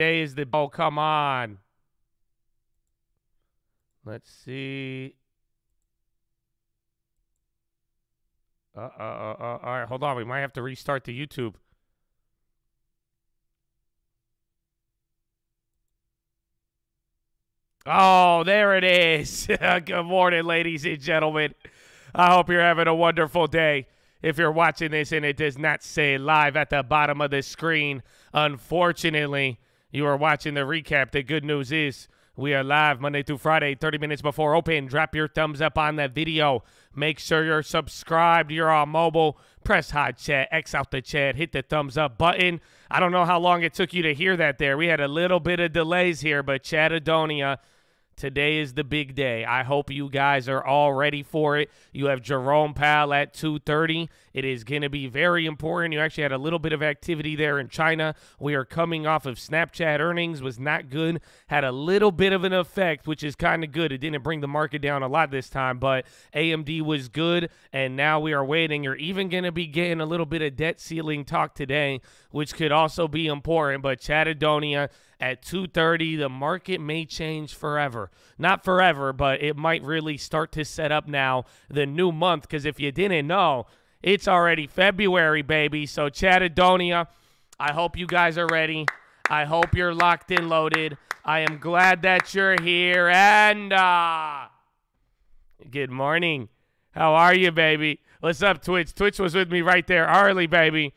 Today is the oh come on. Let's see. Uh, uh, uh, uh, all right, hold on. We might have to restart the YouTube. Oh, there it is. Good morning, ladies and gentlemen. I hope you're having a wonderful day. If you're watching this and it does not say live at the bottom of the screen, unfortunately, you are watching the recap. The good news is we are live Monday through Friday, 30 minutes before open. Drop your thumbs up on that video. Make sure you're subscribed. You're on mobile. Press hot chat, X out the chat, hit the thumbs up button. I don't know how long it took you to hear that there. We had a little bit of delays here, but Chatadonia Today is the big day. I hope you guys are all ready for it. You have Jerome Powell at 2:30. It is going to be very important. You actually had a little bit of activity there in China. We are coming off of Snapchat earnings was not good. Had a little bit of an effect, which is kind of good. It didn't bring the market down a lot this time, but AMD was good and now we are waiting. You're even going to be getting a little bit of debt ceiling talk today, which could also be important, but Chatadonia at 2:30 the market may change forever. Not forever, but it might really start to set up now the new month cuz if you didn't know, it's already February, baby. So Chatadonia, I hope you guys are ready. I hope you're locked and loaded. I am glad that you're here and uh Good morning. How are you, baby? What's up, Twitch? Twitch was with me right there early, baby.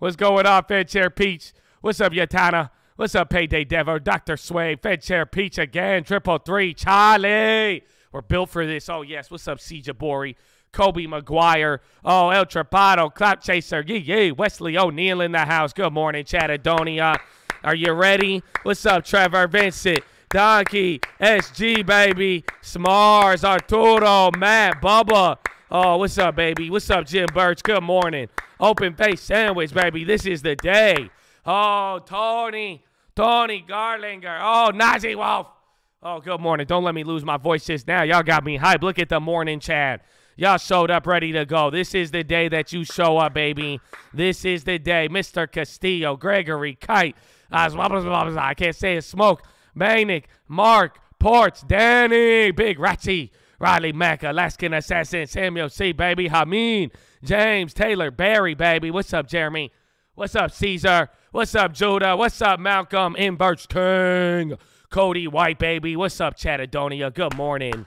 What's going on, Fed Chair Peach? What's up, Yatana? What's up, Payday Devo? Dr. Sway, Fed Chair Peach again, Triple Three, Charlie. We're built for this. Oh, yes. What's up, C. Jabori? Kobe McGuire. Oh, El Trapado, Clap Chaser. Yee, yee. Wesley O'Neill in the house. Good morning, Chatadonia. Are you ready? What's up, Trevor Vincent? Donkey, SG, baby. Smars, Arturo, Matt, Bubba. Oh, what's up, baby? What's up, Jim Birch? Good morning. Open face sandwich, baby. This is the day. Oh, Tony. Tony Garlinger. Oh, Nazi Wolf. Oh, good morning. Don't let me lose my voice just now. Y'all got me hype. Look at the morning chat. Y'all showed up ready to go. This is the day that you show up, baby. This is the day. Mr. Castillo, Gregory, Kite, uh, I can't say it, Smoke, Manic, Mark, Ports, Danny, Big Ratchy, Riley Mack, Alaskan Assassin, Samuel C, baby, Hameen, James, Taylor, Barry, baby. What's up, Jeremy? What's up, Caesar? What's up, Judah? What's up, Malcolm? In Birch King. Cody White, baby. What's up, Chatadonia? Good morning.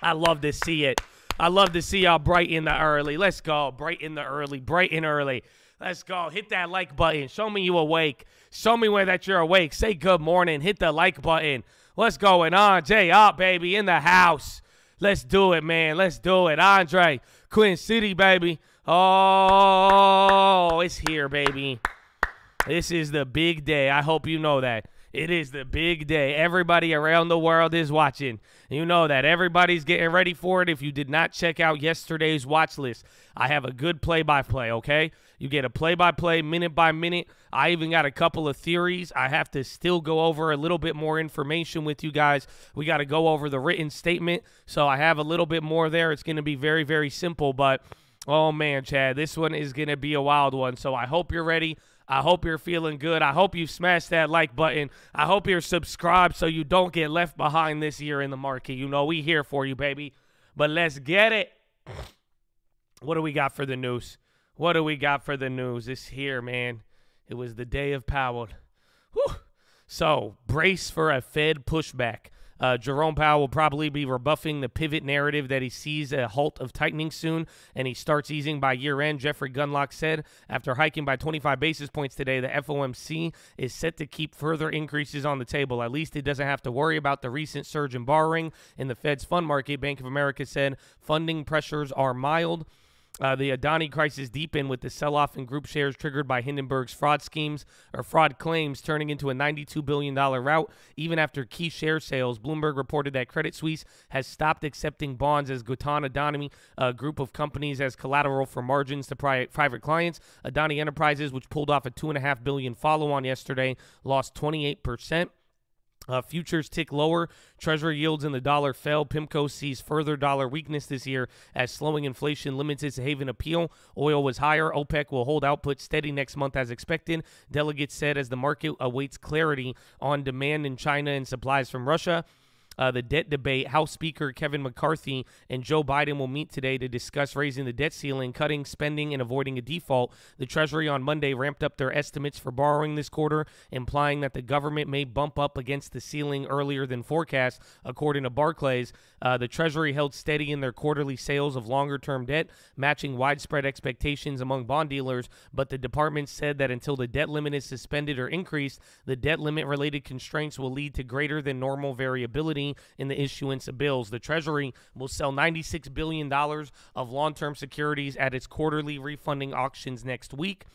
I love to see it. I love to see y'all bright in the early. Let's go. Bright in the early. Bright and early. Let's go. Hit that like button. Show me you awake. Show me where that you're awake. Say good morning. Hit the like button. What's going on? Jay up, baby, in the house. Let's do it, man. Let's do it. Andre, Queen City, baby. Oh, it's here, baby. This is the big day. I hope you know that. It is the big day. Everybody around the world is watching. You know that. Everybody's getting ready for it. If you did not check out yesterday's watch list, I have a good play by play, okay? You get a play by play, minute by minute. I even got a couple of theories. I have to still go over a little bit more information with you guys. We got to go over the written statement. So I have a little bit more there. It's going to be very, very simple, but. Oh man, Chad, this one is going to be a wild one. So I hope you're ready. I hope you're feeling good. I hope you smashed that like button. I hope you're subscribed so you don't get left behind this year in the market. You know, we here for you, baby. But let's get it. What do we got for the news? What do we got for the news? It's here, man. It was the day of Powell. Whew. So, brace for a Fed pushback. Uh, Jerome Powell will probably be rebuffing the pivot narrative that he sees a halt of tightening soon and he starts easing by year end. Jeffrey Gundlach said after hiking by 25 basis points today, the FOMC is set to keep further increases on the table. At least it doesn't have to worry about the recent surge in borrowing in the Fed's fund market. Bank of America said funding pressures are mild. Uh, the Adani crisis deepened with the sell-off in group shares triggered by Hindenburg's fraud schemes or fraud claims, turning into a $92 billion rout. Even after key share sales, Bloomberg reported that Credit Suisse has stopped accepting bonds as Gautam Adani, a group of companies, as collateral for margins to pri- private clients. Adani Enterprises, which pulled off a 2.5 billion follow-on yesterday, lost 28 percent. Uh, futures tick lower. Treasury yields in the dollar fell. PIMCO sees further dollar weakness this year as slowing inflation limits its haven appeal. Oil was higher. OPEC will hold output steady next month as expected. Delegates said as the market awaits clarity on demand in China and supplies from Russia uh, the debt debate. House Speaker Kevin McCarthy and Joe Biden will meet today to discuss raising the debt ceiling, cutting spending, and avoiding a default. The Treasury on Monday ramped up their estimates for borrowing this quarter, implying that the government may bump up against the ceiling earlier than forecast, according to Barclays. Uh, the Treasury held steady in their quarterly sales of longer term debt, matching widespread expectations among bond dealers, but the department said that until the debt limit is suspended or increased, the debt limit related constraints will lead to greater than normal variability in the issuance of bills. The Treasury will sell $96 billion of long term securities at its quarterly refunding auctions next week.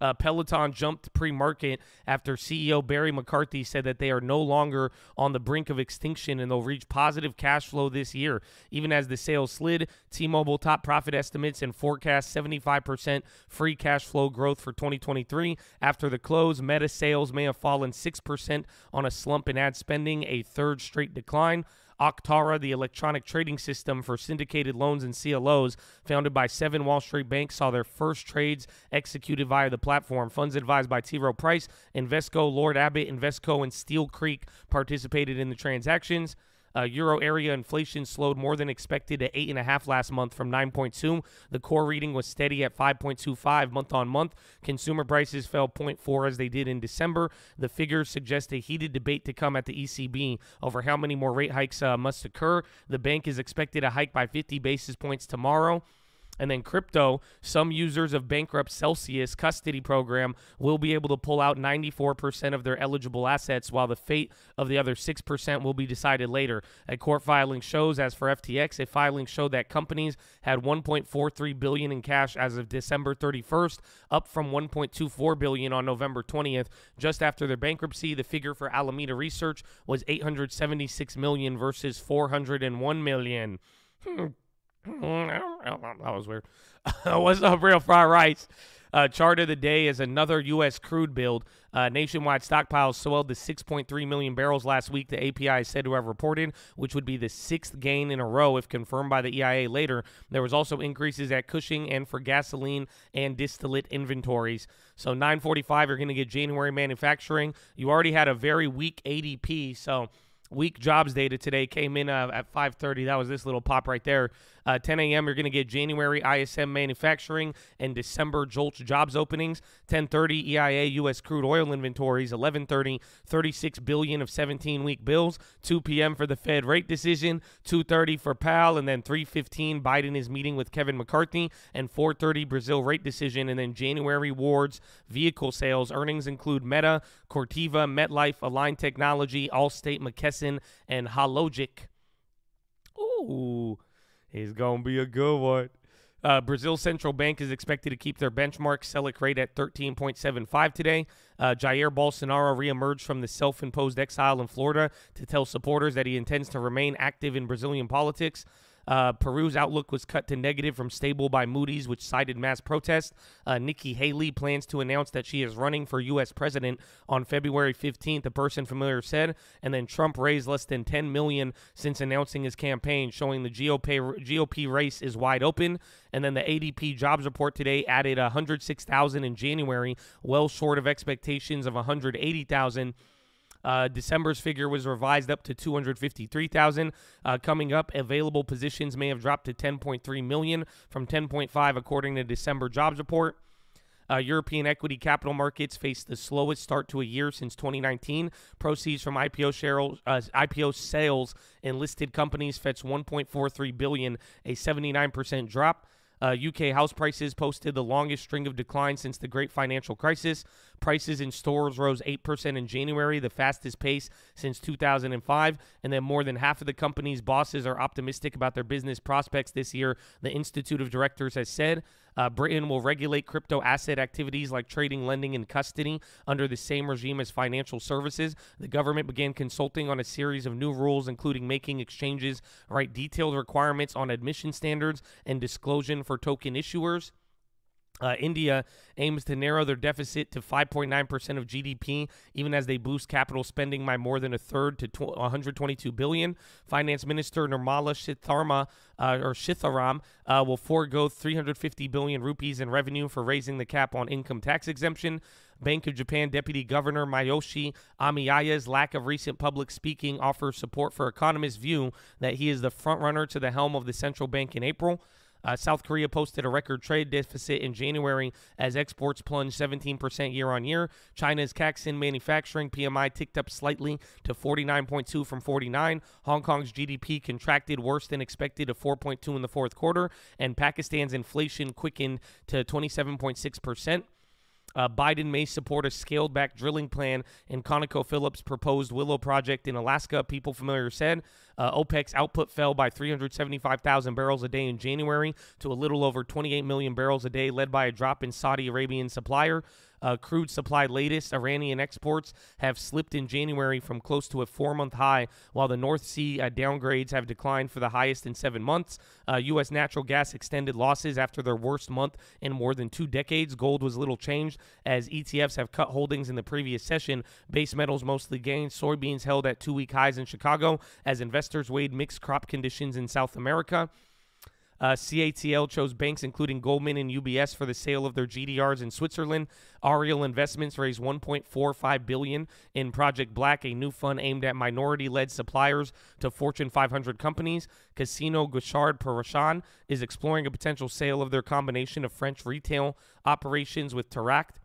Uh, Peloton jumped pre market after CEO Barry McCarthy said that they are no longer on the brink of extinction and they'll reach positive cash flow this year. Even as the sales slid, T Mobile top profit estimates and forecast 75% free cash flow growth for 2023. After the close, Meta sales may have fallen 6% on a slump in ad spending, a third straight decline. Octaura, the electronic trading system for syndicated loans and CLOs, founded by seven Wall Street banks, saw their first trades executed via the platform. Funds advised by T. Rowe Price, Invesco, Lord Abbett, Invesco, and Steele Creek participated in the transactions. Uh, Euro area inflation slowed more than expected at 8.5 last month from 9.2. The core reading was steady at 5.25 month on month. Consumer prices fell 0.4 as they did in December. The figures suggest a heated debate to come at the ECB over how many more rate hikes uh, must occur. The bank is expected to hike by 50 basis points tomorrow. And then crypto, some users of bankrupt Celsius custody program will be able to pull out 94% of their eligible assets, while the fate of the other 6% will be decided later. A court filing shows, as for FTX, a filing showed that companies had 1.43 billion in cash as of December 31st, up from 1.24 billion on November 20th. Just after their bankruptcy, the figure for Alameda Research was 876 million versus 401 million. Hmm. Hmm. that was weird. What's up, real fried rice? Uh, chart of the day is another U.S. crude build. Uh, nationwide stockpiles swelled to 6.3 million barrels last week, the API is said to have reported, which would be the sixth gain in a row if confirmed by the EIA later. There was also increases at Cushing and for gasoline and distillate inventories. So 945, you're going to get January manufacturing. You already had a very weak ADP, so weak jobs data today came in uh, at 5.30 that was this little pop right there uh, 10 a.m. You're going to get January ISM manufacturing and December JOLTS jobs openings. 10:30 EIA U.S. crude oil inventories. 11:30 36 billion of 17 week bills. 2 p.m. for the Fed rate decision. 2:30 for Powell, and then 3:15 Biden is meeting with Kevin McCarthy, and 4:30 Brazil rate decision, and then January wards vehicle sales. Earnings include Meta, Corteva, MetLife, Align Technology, Allstate, McKesson, and Hologic. Ooh. He's going to be a good one. Uh, Brazil Central Bank is expected to keep their benchmark Selic rate at 13.75 today. Uh, Jair Bolsonaro reemerged from the self imposed exile in Florida to tell supporters that he intends to remain active in Brazilian politics. Uh, Peru's outlook was cut to negative from stable by Moody's, which cited mass protests. Uh, Nikki Haley plans to announce that she is running for U.S. president on February 15th, a person familiar said. And then Trump raised less than 10 million since announcing his campaign, showing the GOP, GOP race is wide open. And then the ADP jobs report today added 106,000 in January, well short of expectations of 180,000. Uh, December's figure was revised up to 253,000. Uh, coming up, available positions may have dropped to 10.3 million from 10.5, according to December jobs report. Uh, European equity capital markets faced the slowest start to a year since 2019. Proceeds from IPO, share, uh, IPO sales in listed companies fetched 1.43 billion, a 79% drop. Uh, UK house prices posted the longest string of decline since the great financial crisis. Prices in stores rose 8% in January, the fastest pace since 2005. And then more than half of the company's bosses are optimistic about their business prospects this year, the Institute of Directors has said. Uh, Britain will regulate crypto asset activities like trading, lending, and custody under the same regime as financial services. The government began consulting on a series of new rules, including making exchanges write detailed requirements on admission standards and disclosure for token issuers. Uh, India aims to narrow their deficit to 5.9% of GDP, even as they boost capital spending by more than a third to 122 billion. Finance Minister Nirmala Sitharma uh, or Sitharam uh, will forego 350 billion rupees in revenue for raising the cap on income tax exemption. Bank of Japan Deputy Governor Masayoshi Amiya's lack of recent public speaking offers support for economists' view that he is the frontrunner to the helm of the central bank in April. Uh, South Korea posted a record trade deficit in January as exports plunged 17% year on year. China's Caixin manufacturing PMI ticked up slightly to 49.2 from 49. Hong Kong's GDP contracted worse than expected to 4.2 in the fourth quarter, and Pakistan's inflation quickened to 27.6%. Uh, Biden may support a scaled back drilling plan in ConocoPhillips' proposed Willow project in Alaska. People familiar said uh, OPEC's output fell by 375,000 barrels a day in January to a little over 28 million barrels a day, led by a drop in Saudi Arabian supplier. Uh, crude supply latest Iranian exports have slipped in January from close to a four month high, while the North Sea uh, downgrades have declined for the highest in seven months. Uh, U.S. natural gas extended losses after their worst month in more than two decades. Gold was little changed as ETFs have cut holdings in the previous session. Base metals mostly gained. Soybeans held at two week highs in Chicago as investors weighed mixed crop conditions in South America. Uh, CATL chose banks including Goldman and UBS for the sale of their GDRs in Switzerland. Ariel Investments raised 1.45 billion in Project Black, a new fund aimed at minority-led suppliers to Fortune 500 companies. Casino Guichard Perrachon is exploring a potential sale of their combination of French retail operations with Teract.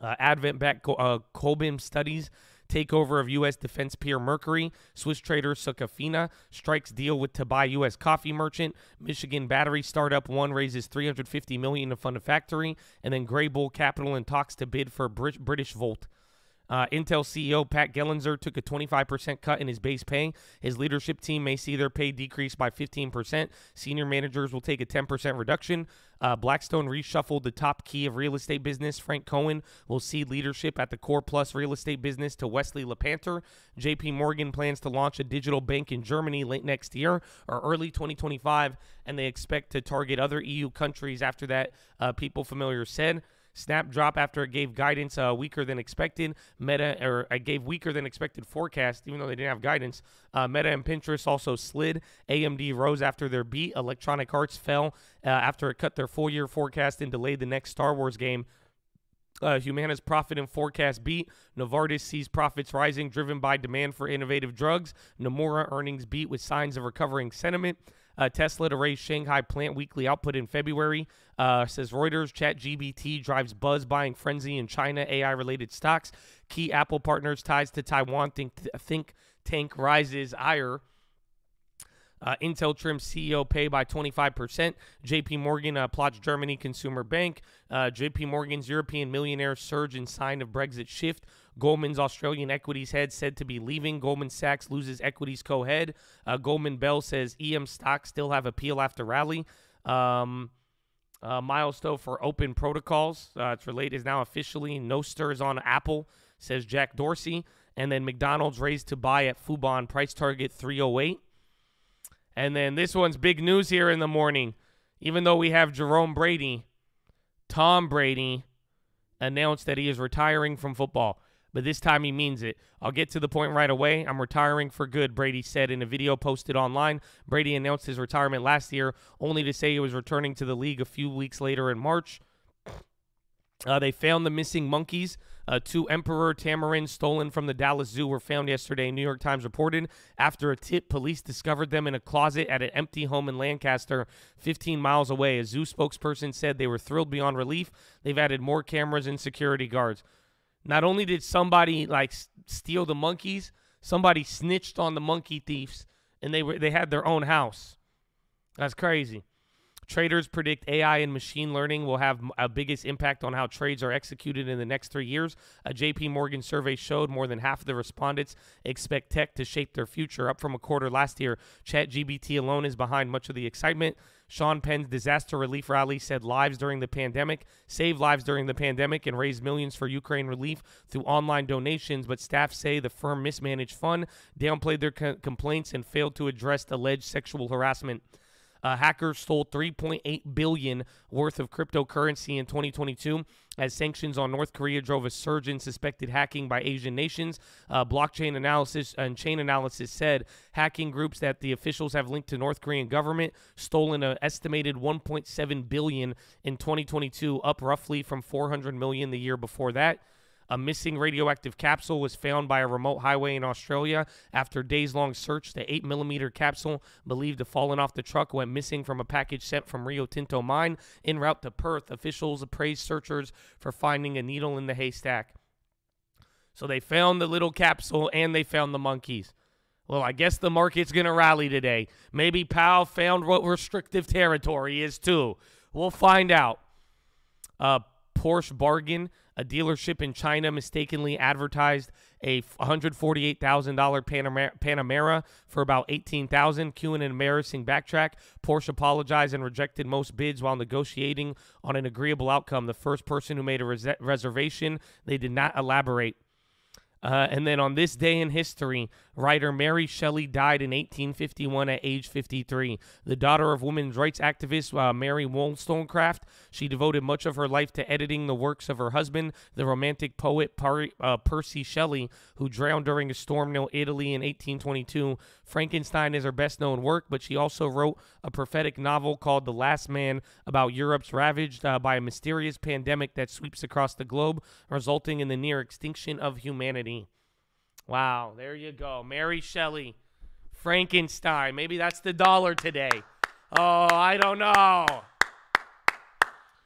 Uh, Advent back uh, Cobham Studies Takeover of U.S. defense peer Mercury. Swiss trader Sucafina strikes deal with to buy U.S. coffee merchant. Michigan battery startup one raises 350 million to fund a factory, and then Greybull Capital in talks to bid for Britishvolt. Uh, Intel CEO Pat Gelsinger took a 25% cut in his base pay. His leadership team may see their pay decrease by 15%. Senior managers will take a 10% reduction. Uh, Blackstone reshuffled the top key of real estate business. Frank Cohen will cede leadership at the Core Plus real estate business to Wesley LePatner. JP Morgan plans to launch a digital bank in Germany late next year or early 2025, and they expect to target other EU countries after that, uh, people familiar said. Snap drop after it gave guidance uh, weaker than expected. Meta or I gave weaker than expected forecast, even though they didn't have guidance. Uh, Meta and Pinterest also slid. AMD rose after their beat. Electronic Arts fell uh, after it cut their full year forecast and delayed the next Star Wars game. Uh, Humana's profit and forecast beat. Novartis sees profits rising, driven by demand for innovative drugs. Nomura earnings beat with signs of recovering sentiment. Uh, Tesla to raise Shanghai plant weekly output in February. Uh, says Reuters, ChatGPT drives buzz buying frenzy in China AI related stocks. Key Apple partners ties to Taiwan think, think tank rises ire. Uh, Intel trims CEO pay by 25%. JP Morgan uh, plots Germany Consumer Bank. Uh, JP Morgan's European millionaire surge in sign of Brexit shift. Goldman's Australian equities head said to be leaving. Goldman Sachs loses equities co head. Uh, Goldman Bell says EM stocks still have appeal after rally. Um, uh, milestone for open protocols. Uh, it's related is now officially no stirs on Apple, says Jack Dorsey. And then McDonald's raised to buy at Fubon, price target 308. And then this one's big news here in the morning. Even though we have Jerome Brady, Tom Brady announced that he is retiring from football but this time he means it. I'll get to the point right away. I'm retiring for good, Brady said in a video posted online. Brady announced his retirement last year, only to say he was returning to the league a few weeks later in March. Uh, they found the missing monkeys. Uh, two emperor tamarins stolen from the Dallas Zoo were found yesterday, New York Times reported. After a tip, police discovered them in a closet at an empty home in Lancaster, 15 miles away. A zoo spokesperson said they were thrilled beyond relief. They've added more cameras and security guards. Not only did somebody like steal the monkeys, somebody snitched on the monkey thieves, and they were they had their own house. That's crazy. Traders predict AI and machine learning will have a biggest impact on how trades are executed in the next three years. A JP Morgan survey showed more than half of the respondents expect tech to shape their future, up from a quarter last year. ChatGPT alone is behind much of the excitement. Sean Penn's disaster relief rally said lives during the pandemic, saved lives during the pandemic, and raised millions for Ukraine relief through online donations. But staff say the firm mismanaged fund, downplayed their co- complaints, and failed to address alleged sexual harassment. Uh, hackers stole 3.8 billion worth of cryptocurrency in 2022 as sanctions on North Korea drove a surge in suspected hacking by Asian nations. Uh, blockchain analysis and Chainalysis said hacking groups that the officials have linked to North Korean government stolen an estimated 1.7 billion in 2022, up roughly from 400 million the year before that. A missing radioactive capsule was found by a remote highway in Australia. After days long search, the 8 millimeter capsule, believed to have fallen off the truck, went missing from a package sent from Rio Tinto mine en route to Perth. Officials appraised searchers for finding a needle in the haystack. So they found the little capsule and they found the monkeys. Well, I guess the market's going to rally today. Maybe Powell found what restrictive territory is too. We'll find out. Uh, Porsche bargain a dealership in China mistakenly advertised a $148,000 Panamera, Panamera for about $18,000. Cue an embarrassing backtrack. Porsche apologized and rejected most bids while negotiating on an agreeable outcome. The first person who made a res- reservation, they did not elaborate. Uh, and then on this day in history, writer Mary Shelley died in 1851 at age 53. The daughter of women's rights activist uh, Mary Wollstonecraft, she devoted much of her life to editing the works of her husband, the romantic poet Par- uh, Percy Shelley, who drowned during a storm near Italy in 1822. Frankenstein is her best known work, but she also wrote a prophetic novel called The Last Man about Europe's ravaged uh, by a mysterious pandemic that sweeps across the globe, resulting in the near extinction of humanity. Wow, there you go. Mary Shelley, Frankenstein. Maybe that's the dollar today. Oh, I don't know.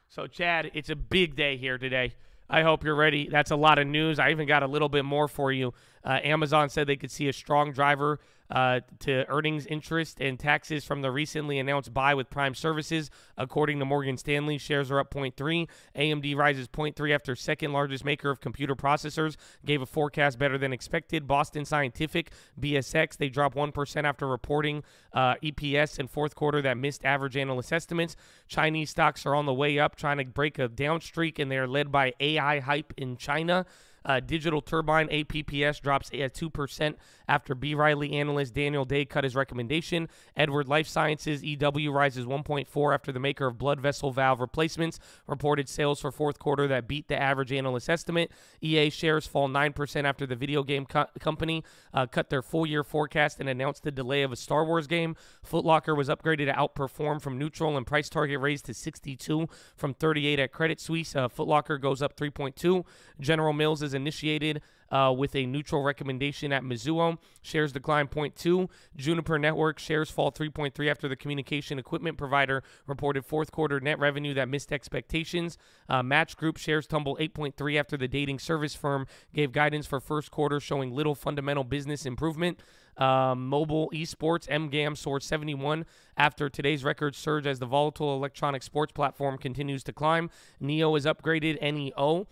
So, Chad, it's a big day here today. I hope you're ready. That's a lot of news. I even got a little bit more for you. Uh, Amazon said they could see a strong driver uh, to earnings interest and taxes from the recently announced buy with Prime Services. According to Morgan Stanley, shares are up 0.3. AMD rises 0.3 after second largest maker of computer processors gave a forecast better than expected. Boston Scientific, BSX, they drop 1% after reporting uh, EPS in fourth quarter that missed average analyst estimates. Chinese stocks are on the way up, trying to break a down streak, and they are led by AI hype in China. Uh, Digital Turbine APPS drops at 2% after B. Riley analyst Daniel Day cut his recommendation. Edward Life Sciences EW rises 1.4 after the maker of blood vessel valve replacements reported sales for fourth quarter that beat the average analyst estimate. EA shares fall 9% after the video game co- company uh, cut their full year forecast and announced the delay of a Star Wars game. Footlocker was upgraded to outperform from neutral and price target raised to 62 from 38 at Credit Suisse. Uh, Footlocker goes up 3.2. General Mills is initiated uh, with a neutral recommendation at Mizuho. Shares decline 0.2. Juniper Network shares fall 3.3 after the communication equipment provider reported fourth quarter net revenue that missed expectations. Uh, Match Group shares tumble 8.3 after the dating service firm gave guidance for first quarter showing little fundamental business improvement. Um, mobile esports MGAM soared 71 after today's record surge as the volatile electronic sports platform continues to climb. NEO is upgraded NEO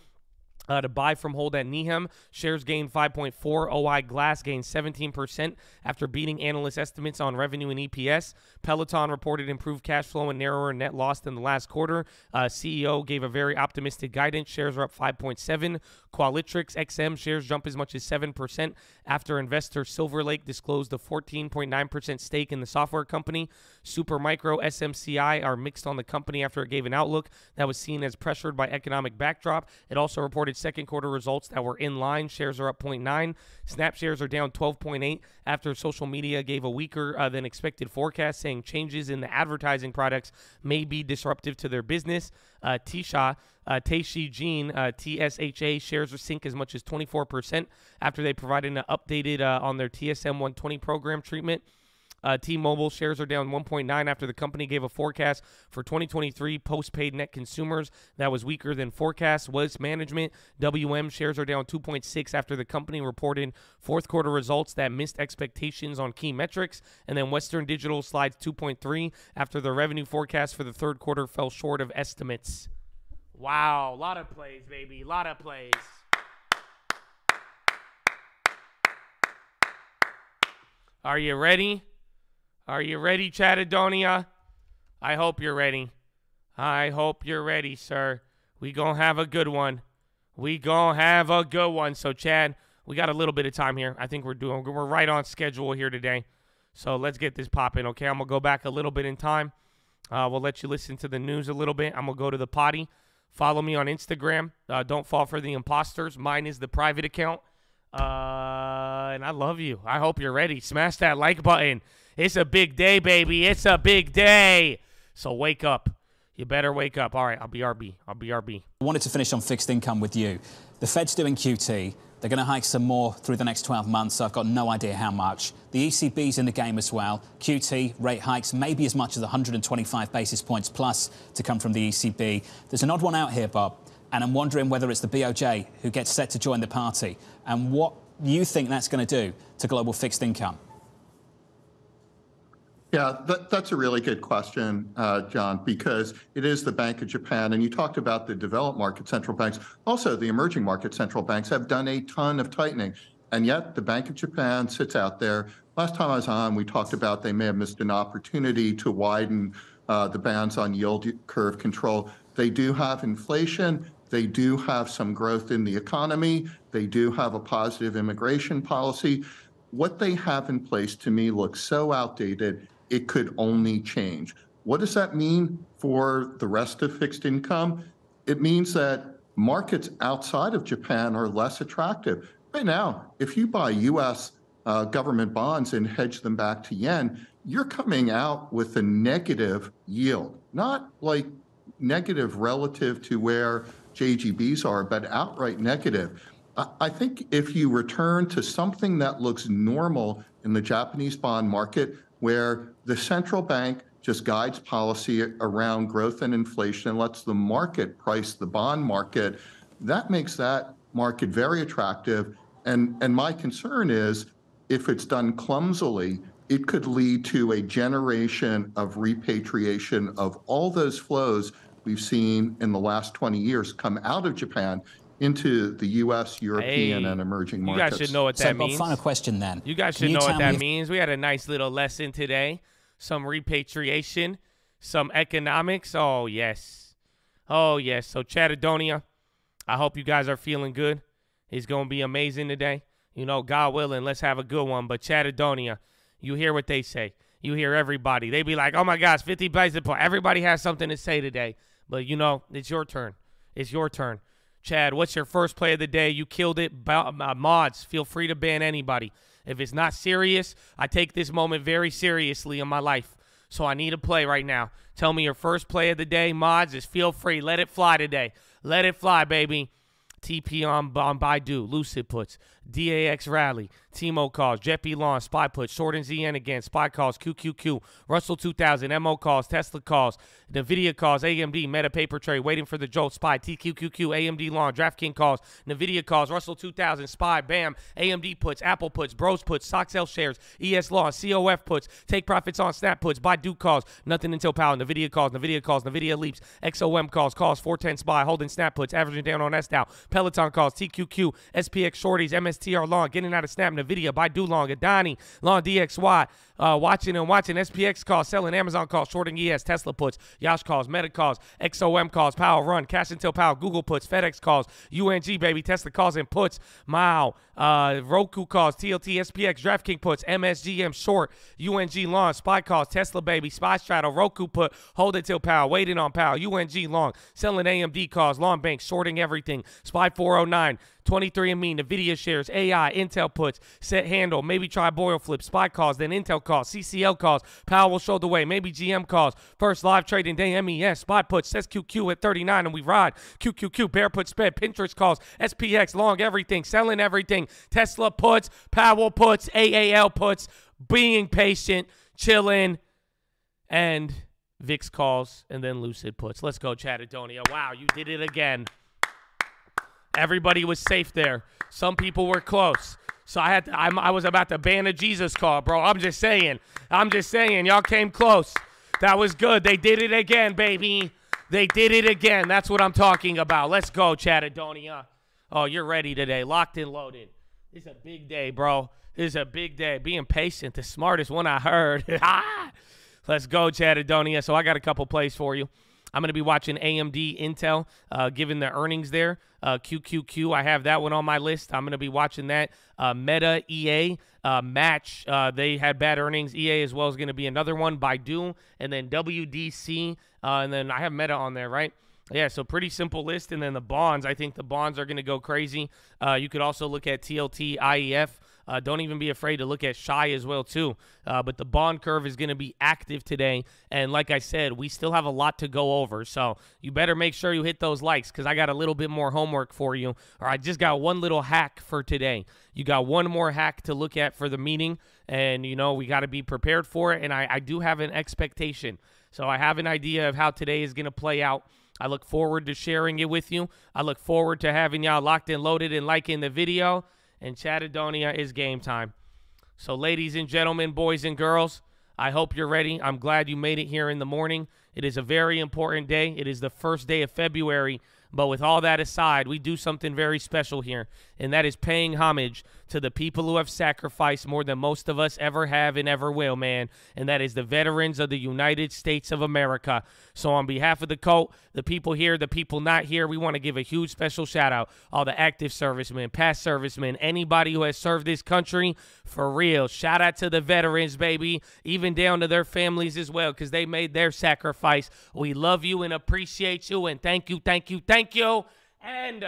uh, to buy from hold at Needham. Shares gained 5.4. OI Glass gained 17% after beating analyst estimates on revenue and EPS. Peloton reported improved cash flow and narrower net loss than the last quarter. Uh, CEO gave a very optimistic guidance. Shares are up 5.7. Qualtrics XM shares jump as much as 7% after investor Silver Lake disclosed a 14.9% stake in the software company. Supermicro SMCI are mixed on the company after it gave an outlook that was seen as pressured by economic backdrop. It also reported second quarter results that were in line. Shares are up 0.9. Snap shares are down 12.8 after social media gave a weaker uh, than expected forecast, saying changes in the advertising products may be disruptive to their business. Uh, Tisha, uh, Taishi Jean, uh, TSHA shares sink as much as 24% after they provided an updated uh, on their TSM 120 program treatment. Uh, T-Mobile shares are down 1.9 after the company gave a forecast for 2023 postpaid net consumers that was weaker than forecast. Waste Management WM shares are down 2.6 after the company reported fourth quarter results that missed expectations on key metrics. And then Western Digital slides 2.3 after the revenue forecast for the third quarter fell short of estimates. Wow, a lot of plays, baby, a lot of plays. Are you ready? Are you ready, Chattadonia? I hope you're ready. I hope you're ready, sir. We gonna have a good one. We gonna have a good one. So, Chad, we got a little bit of time here. I think we're doing we're right on schedule here today. So let's get this popping, okay? I'm gonna go back a little bit in time. Uh, we'll let you listen to the news a little bit. I'm gonna go to the potty. Follow me on Instagram. Uh, don't fall for the imposters. Mine is the private account. Uh, and I love you. I hope you're ready. Smash that like button. It's a big day, baby. It's a big day. So wake up. You better wake up. All right, I'll be RB. I'll BRB. I wanted to finish on fixed income with you. The Fed's doing QT. They're going to hike some more through the next 12 months, so I've got no idea how much. The ECB's in the game as well. QT, rate hikes, maybe as much as 125 basis points plus to come from the ECB. There's an odd one out here, Bob, and I'm wondering whether it's the BOJ who gets set to join the party and what you think that's going to do to global fixed income. Yeah, that, that's a really good question, uh, John, because it is the Bank of Japan. And you talked about the developed market central banks. Also, the emerging market central banks have done a ton of tightening. And yet, the Bank of Japan sits out there. Last time I was on, we talked about they may have missed an opportunity to widen uh, the bands on yield curve control. They do have inflation. They do have some growth in the economy. They do have a positive immigration policy. What they have in place to me looks so outdated it could only change. What does that mean for the rest of fixed income? It means that markets outside of Japan are less attractive. Right now, if you buy US uh, government bonds and hedge them back to yen, you're coming out with a negative yield, not like negative relative to where JGBs are, but outright negative. I think if you return to something that looks normal in the Japanese bond market, where the central bank just guides policy around growth and inflation and lets the market price the bond market, that makes that market very attractive. And, and my concern is if it's done clumsily, it could lead to a generation of repatriation of all those flows we've seen in the last 20 years come out of Japan into the U.S., European, hey, and emerging markets. You guys should know what that so, means. final question then. You guys should know what that means. We had a nice little lesson today. Some repatriation, some economics. Oh, yes. Oh, yes. So, Chatadonia, I hope you guys are feeling good. It's going to be amazing today. You know, God willing, let's have a good one. But, Chatadonia, you hear what they say. You hear everybody. They be like, oh, my gosh, 50 basis point. Everybody has something to say today. But, you know, it's your turn. It's your turn. Chad, what's your first play of the day? You killed it. Uh, mods, feel free to ban anybody. If it's not serious, I take this moment very seriously in my life. So I need a play right now. Tell me your first play of the day. Mods, just feel free. Let it fly today. Let it fly, baby. TP on, on Baidu, Lucid puts, DAX Rally, Timo calls, JetB Lawn, Spy puts, Short and ZN again, Spy calls, QQQ, Russell 2000, MO calls, Tesla calls, NVIDIA calls, AMD, Meta Paper Trade, waiting for the Jolt, Spy, TQQQ, AMD Lawn, DraftKings calls, NVIDIA calls, Russell 2000, Spy, BAM, AMD puts, Apple puts, Bros puts, Soxel shares, ES Law, COF puts, Take Profits on Snap puts, Buy Baidu calls, Nothing Until Power, NVIDIA calls, NVIDIA calls, NVIDIA leaps, XOM calls, calls, 410 Spy, holding Snap puts, averaging down on S down, Peloton calls, TQQ, SPX Shorties, MSTR Long, getting out of Snap, NVIDIA, Baidu Long, Adani, Long DXY, uh, watching and watching. SPX calls, selling. Amazon calls, shorting ES, Tesla puts, Yash calls, Meta calls, XOM calls, Power Run, Cash Until Power, Google puts, FedEx calls, UNG baby, Tesla calls and puts, Mao, uh, Roku calls, TLT, SPX, DraftKings puts, MSGM short, UNG long, Spy calls, Tesla baby, Spy straddle, Roku put, hold it till Power, waiting on Power, UNG long, selling AMD calls, Long Bank, shorting everything, Spy 409, 23andMe, NVIDIA shares, AI, Intel puts, set handle, maybe try Boyle flip, SPY calls, then Intel calls, CCL calls, Powell will show the way, maybe GM calls, first live trading day, MES, SPY puts, says QQ at 39 and we ride, QQQ, Bear put sped, Pinterest calls, SPX, long everything, selling everything, Tesla puts, Powell puts, AAL puts, being patient, chilling, and VIX calls, and then Lucid puts. Let's go, Chatadonia. Wow, you did it again. Everybody was safe there. Some people were close. So I had to, I'm, I was about to ban a Jesus call, bro. I'm just saying. I'm just saying. Y'all came close. That was good. They did it again, baby. They did it again. That's what I'm talking about. Let's go, Chatadonia. Oh, you're ready today. Locked and loaded. It's a big day, bro. It's a big day. Being patient, the smartest one I heard. Ah! Let's go, Chatadonia. So I got a couple plays for you. I'm going to be watching AMD Intel, uh, given the earnings there. Uh, QQQ, I have that one on my list. I'm going to be watching that. Uh, Meta, EA, uh, Match, uh, they had bad earnings. EA as well is going to be another one. Baidu, and then WDC, uh, and then I have Meta on there, right? Yeah, so pretty simple list. And then the bonds, I think the bonds are going to go crazy. You could also look at TLT, IEF. Uh, don't even be afraid to look at Shy as well too. Uh, but the bond curve is going to be active today, and like I said, we still have a lot to go over. So you better make sure you hit those likes because I got a little bit more homework for you, or I just got one little hack for today. You got one more hack to look at for the meeting, and you know we got to be prepared for it. And I, I do have an expectation, so I have an idea of how today is going to play out. I look forward to sharing it with you. I look forward to having y'all locked and loaded and liking the video and Chattadonia is game time. So, ladies and gentlemen, boys and girls, I hope you're ready. I'm glad you made it here in the morning. It is a very important day. It is the first day of February. But with all that aside, we do something very special here, and that is paying homage to the people who have sacrificed more than most of us ever have and ever will, man. And that is the veterans of the United States of America. So, on behalf of the cult, the people here, the people not here, we want to give a huge special shout out. All the active servicemen, past servicemen, anybody who has served this country for real. Shout out to the veterans, baby, even down to their families as well, because they made their sacrifice. We love you and appreciate you, and thank you, thank you, thank you. And.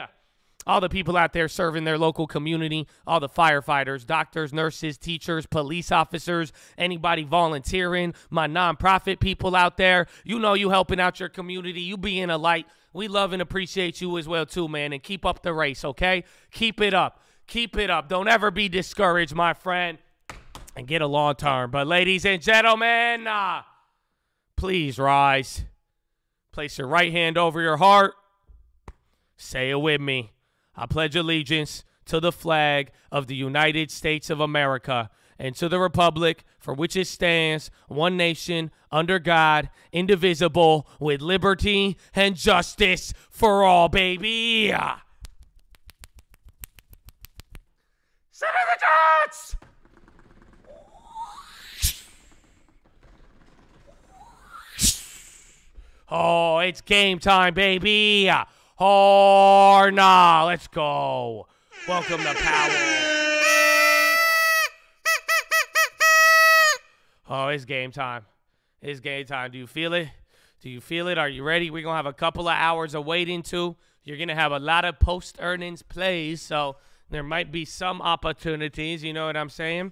All the people out there serving their local community, all the firefighters, doctors, nurses, teachers, police officers, anybody volunteering, my nonprofit people out there. You know you helping out your community, you being a light. We love and appreciate you as well too, man, and keep up the race, okay? Keep it up. Keep it up. Don't ever be discouraged, my friend, and get a long term. But ladies and gentlemen, uh, please rise. Place your right hand over your heart. Say it with me. I pledge allegiance to the flag of the United States of America and to the republic for which it stands, one nation, under God, indivisible, with liberty and justice for all, baby. Senator Jets! Oh, it's game time, baby. Or nah, let's go. Welcome to Power. Oh, it's game time. It's game time. Do you feel it? Do you feel it? Are you ready? We're going to have a couple of hours of waiting too. You're going to have a lot of post earnings plays, so there might be some opportunities. You know what I'm saying?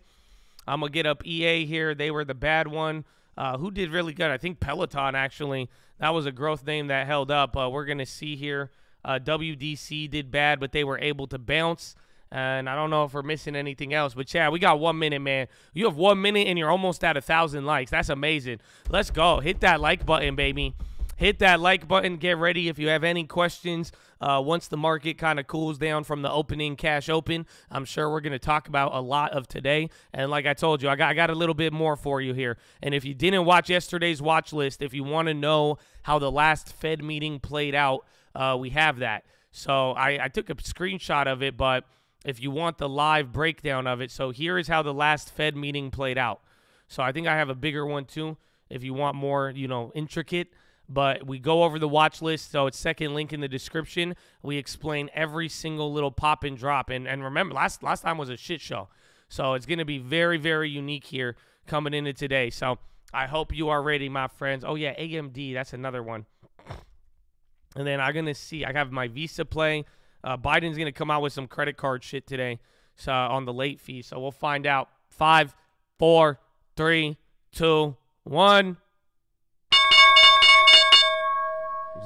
I'm going to get up EA here. They were the bad one. Uh, who did really good? I think Peloton, actually. That was a growth name that held up. Uh, we're going to see here. Uh, WDC did bad, but they were able to bounce. And I don't know if we're missing anything else. But, Chad, we got one minute, man. You have one minute and you're almost at a 1,000 likes. That's amazing. Let's go. Hit that like button, baby. Hit that like button. Get ready if you have any questions. Uh, once the market kind of cools down from the opening cash open, I'm sure we're going to talk about a lot of today. And like I told you, I got, I got a little bit more for you here. And if you didn't watch yesterday's watch list, if you want to know how the last Fed meeting played out, uh, we have that. So I, I took a screenshot of it, but if you want the live breakdown of it, so here is how the last Fed meeting played out. So I think I have a bigger one too if you want more, you know, intricate. But we go over the watch list, so it's second link in the description. We explain every single little pop and drop. And and remember, last last time was a shit show. So it's gonna be very, very unique here coming into today. So I hope you are ready, my friends. Oh yeah, AMD, that's another one. And then I'm gonna see. I have my Visa play. Uh, Biden's gonna come out with some credit card shit today, so on the late fee. So we'll find out. Five, four, three, two, one.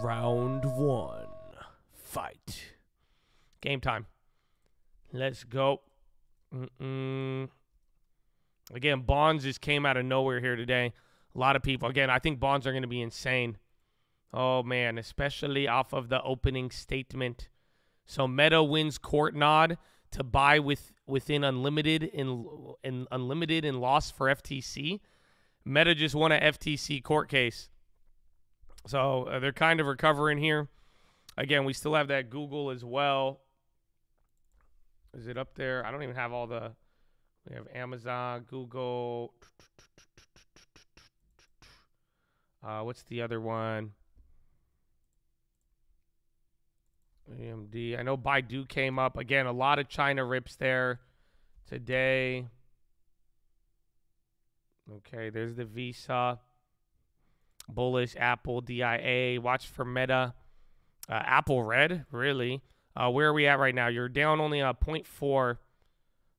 Round one. Fight. Game time. Let's go. Mm-mm. Again, bonds just came out of nowhere here today. A lot of people. Again, I think bonds are going to be insane. Oh man, especially off of the opening statement. So Meta wins court nod to buy with within unlimited in, in unlimited in loss for FTC. Meta just won a FTC court case. So uh, they're kind of recovering here. Again, we still have that Google as well. Is it up there? I don't even have all the. We have Amazon, Google. Uh, what's the other one? AMD. I know Baidu came up again. A lot of China rips there today. Okay, there's the Visa. Bullish Apple DIA. Watch for Meta. Uh, Apple Red, really. Uh, where are we at right now? You're down only a 0.4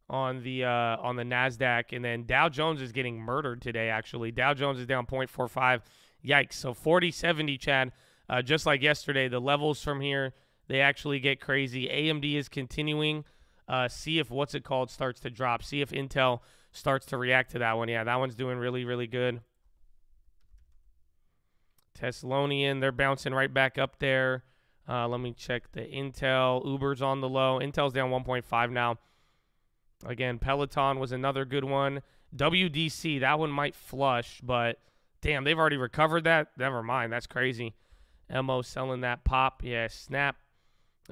on the uh, on the Nasdaq, and then Dow Jones is getting murdered today. Actually, Dow Jones is down 0.45. Yikes! So 4070, Chad. Uh, just like yesterday, the levels from here they actually get crazy. AMD is continuing. Uh, see if what's it called starts to drop. See if Intel starts to react to that one. Yeah, that one's doing really really good. Thessalonian, they're bouncing right back up there. Uh, let me check the Intel. Uber's on the low. Intel's down 1.5 now. Again, Peloton was another good one. WDC, that one might flush, but damn, they've already recovered that. Never mind. That's crazy. MO selling that pop. Yeah, Snap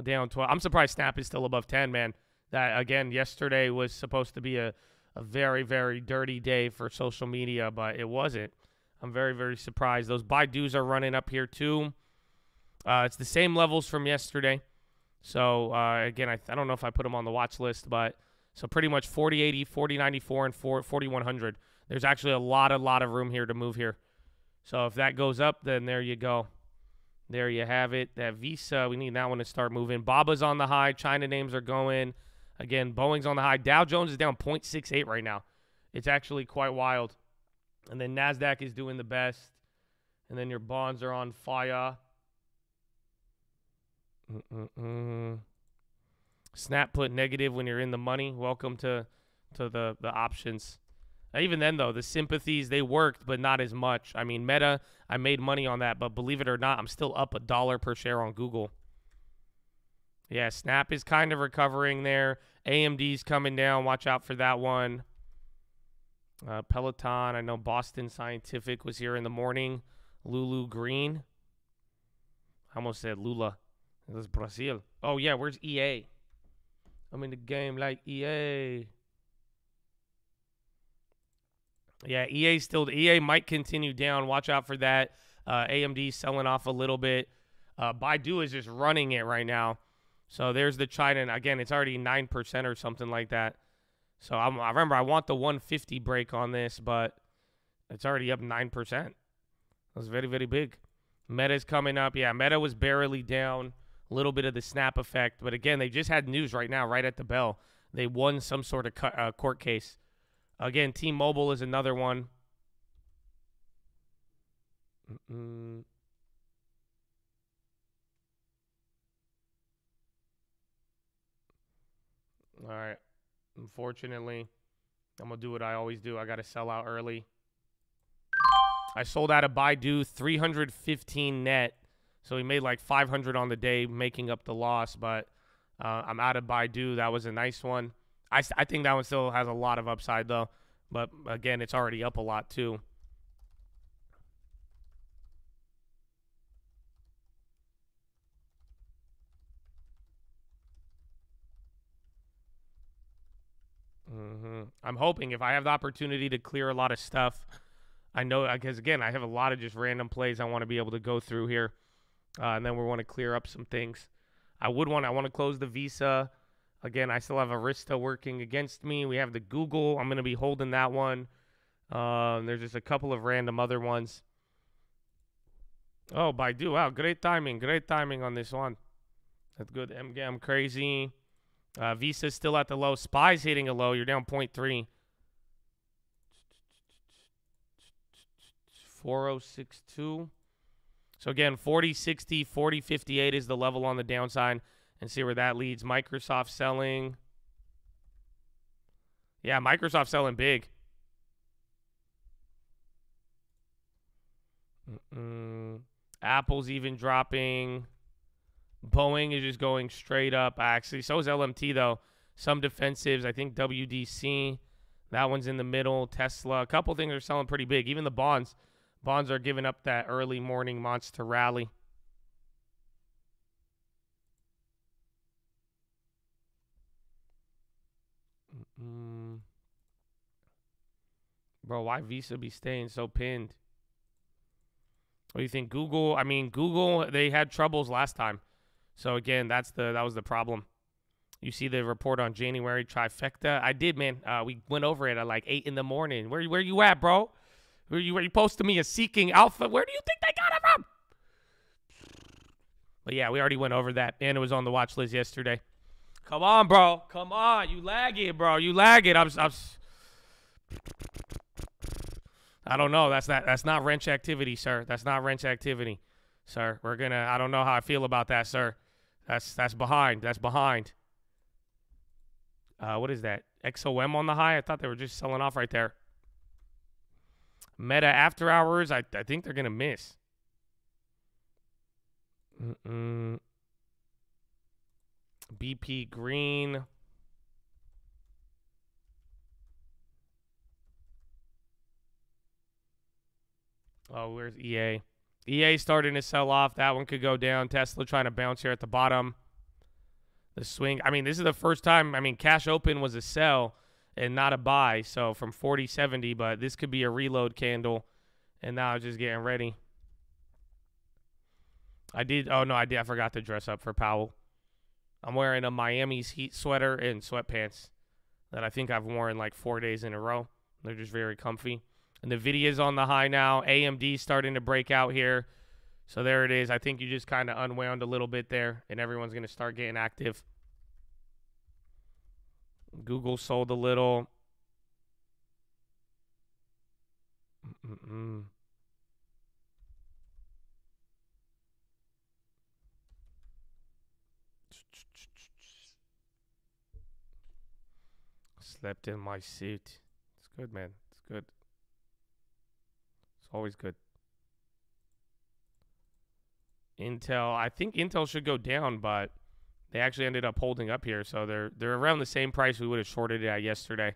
down 12. I'm surprised Snap is still above 10, man. That, again, yesterday was supposed to be a, a very, very dirty day for social media, but it wasn't. I'm very, very surprised. Those Baidu's are running up here, too. Uh, it's the same levels from yesterday. So, uh, again, I, I don't know if I put them on the watch list, but so pretty much 4080, 4094, and 4, 4100. There's actually a lot, a lot of room here to move here. So if that goes up, then there you go. There you have it. That Visa, we need that one to start moving. Baba's on the high. China names are going. Again, Boeing's on the high. Dow Jones is down 0.68 right now. It's actually quite wild. And then NASDAQ is doing the best. And then your bonds are on fire. Mm-mm-mm. Snap put negative when you're in the money. Welcome to to the the options. Even then though, the sympathies they worked, but not as much. I mean, Meta, I made money on that, but believe it or not, I'm still up a dollar per share on Google. Yeah, Snap is kind of recovering there. AMD's coming down. Watch out for that one. Uh, Peloton. I know Boston Scientific was here in the morning. Lulu Green. I almost said Lula. It was Brazil. Oh yeah, where's EA? I'm in the game like EA. Yeah, EA still EA might continue down. Watch out for that. Uh, AMD selling off a little bit. Uh, Baidu is just running it right now. So there's the China. And again, it's already nine percent or something like that. So I'm, I remember I want the 150 break on this, but it's already up nine percent. That's very very big. Meta's coming up. Yeah, Meta was barely down a little bit of the snap effect. But again, they just had news right now, right at the bell. They won some sort of uh, court case. Again, T-Mobile is another one. Mm-mm. All right. Unfortunately, I'm going to do what I always do. I got to sell out early. I sold out of Baidu 315 net so he made like 500 on the day, making up the loss. But uh, I'm out of Baidu. That was a nice one. I, I think that one still has a lot of upside though. But again, it's already up a lot too. Mm-hmm. I'm hoping if I have the opportunity to clear a lot of stuff, I know because again I have a lot of just random plays I want to be able to go through here uh, and then we want to clear up some things. I would want I want to close the Visa. Again, I still have Arista working against me. We have the Google. I'm going to be holding that one. Uh, there's just a couple of random other ones. Oh, Baidu. Wow, great timing. Great timing on this one. That's good. MGM crazy. Uh, Visa's still at the low. Spy's hitting a low. You're down 0.3. 4062. So again, 40, 60, 40, 58 is the level on the downside and see where that leads. Microsoft selling. Yeah, Microsoft selling big. Mm-mm. Apple's even dropping. Boeing is just going straight up. Actually, so is LMT though. Some defensives. I think WDC. That one's in the middle. Tesla. A couple things are selling pretty big. Even the bonds. Bonds are giving up that early morning monster rally. Mm-mm. Bro, why Visa be staying so pinned? What do you think? Google, I mean, Google, they had troubles last time. So again, that's the that was the problem. You see the report on January trifecta. I did, man. Uh, we went over it at like eight in the morning. Where where you at, bro? Where you where you posted me a seeking alpha? Where do you think they got it from? But yeah, we already went over that, and it was on the watch list yesterday. Come on, bro. Come on. You lag it, bro. You lag it. I'm. I'm I don't know. That's not. That's not wrench activity, sir. That's not wrench activity, sir. We're gonna. I don't know how I feel about that, sir. That's that's behind. That's behind. Uh, what is that? XOM on the high? I thought they were just selling off right there. Meta after hours. I I think they're gonna miss. Mm-mm. BP Green. Oh, where's EA? EA starting to sell off. That one could go down. Tesla trying to bounce here at the bottom. The swing. I mean, this is the first time. I mean, cash open was a sell and not a buy. So from 40 70, but this could be a reload candle. And now I'm just getting ready. I did. Oh, no, I did. I forgot to dress up for Powell. I'm wearing a Miami's Heat sweater and sweatpants that I think I've worn like four days in a row. They're just very comfy. And NVIDIA's on the high now. AMD starting to break out here. So there it is. I think you just kind of unwound a little bit there, and everyone's going to start getting active. Google sold a little. Mm-mm. Slept in my suit. It's good, man. It's good. Always good. Intel, I think Intel should go down, but they actually ended up holding up here, so they're they're around the same price we would have shorted it at yesterday.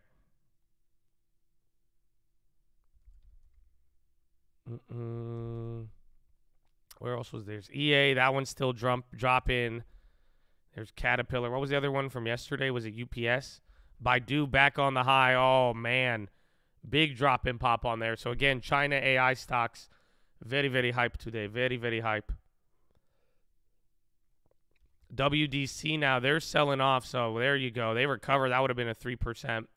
Mm-mm. Where else was there's EA? That one's still drop dropping. There's Caterpillar. What was the other one from yesterday? Was it UPS? Baidu back on the high. Oh man, big drop in pop on there. So again, China AI stocks very very hype today. Very very hype. WDC now they're selling off. So there you go. They recover. That would have been a three percent.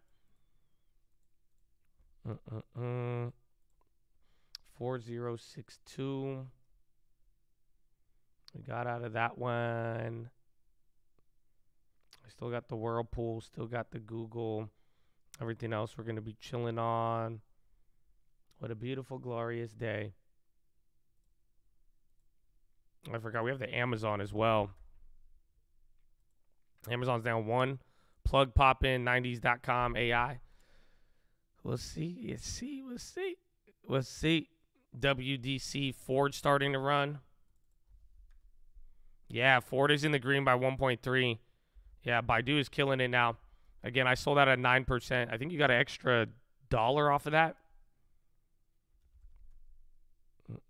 Uh-uh-uh. Four zero six two. We got out of that one. I still got the Whirlpool, still got the Google. Everything else we're going to be chilling on. What a beautiful, glorious day. I forgot we have the Amazon as well. Amazon's down one. Plug pop in 90s.com AI. We'll see. We'll see. We'll see. We'll see. WDC Ford starting to run. Yeah, Ford is in the green by 1.3. Yeah, Baidu is killing it now. Again, I sold out at 9%. I think you got an extra dollar off of that.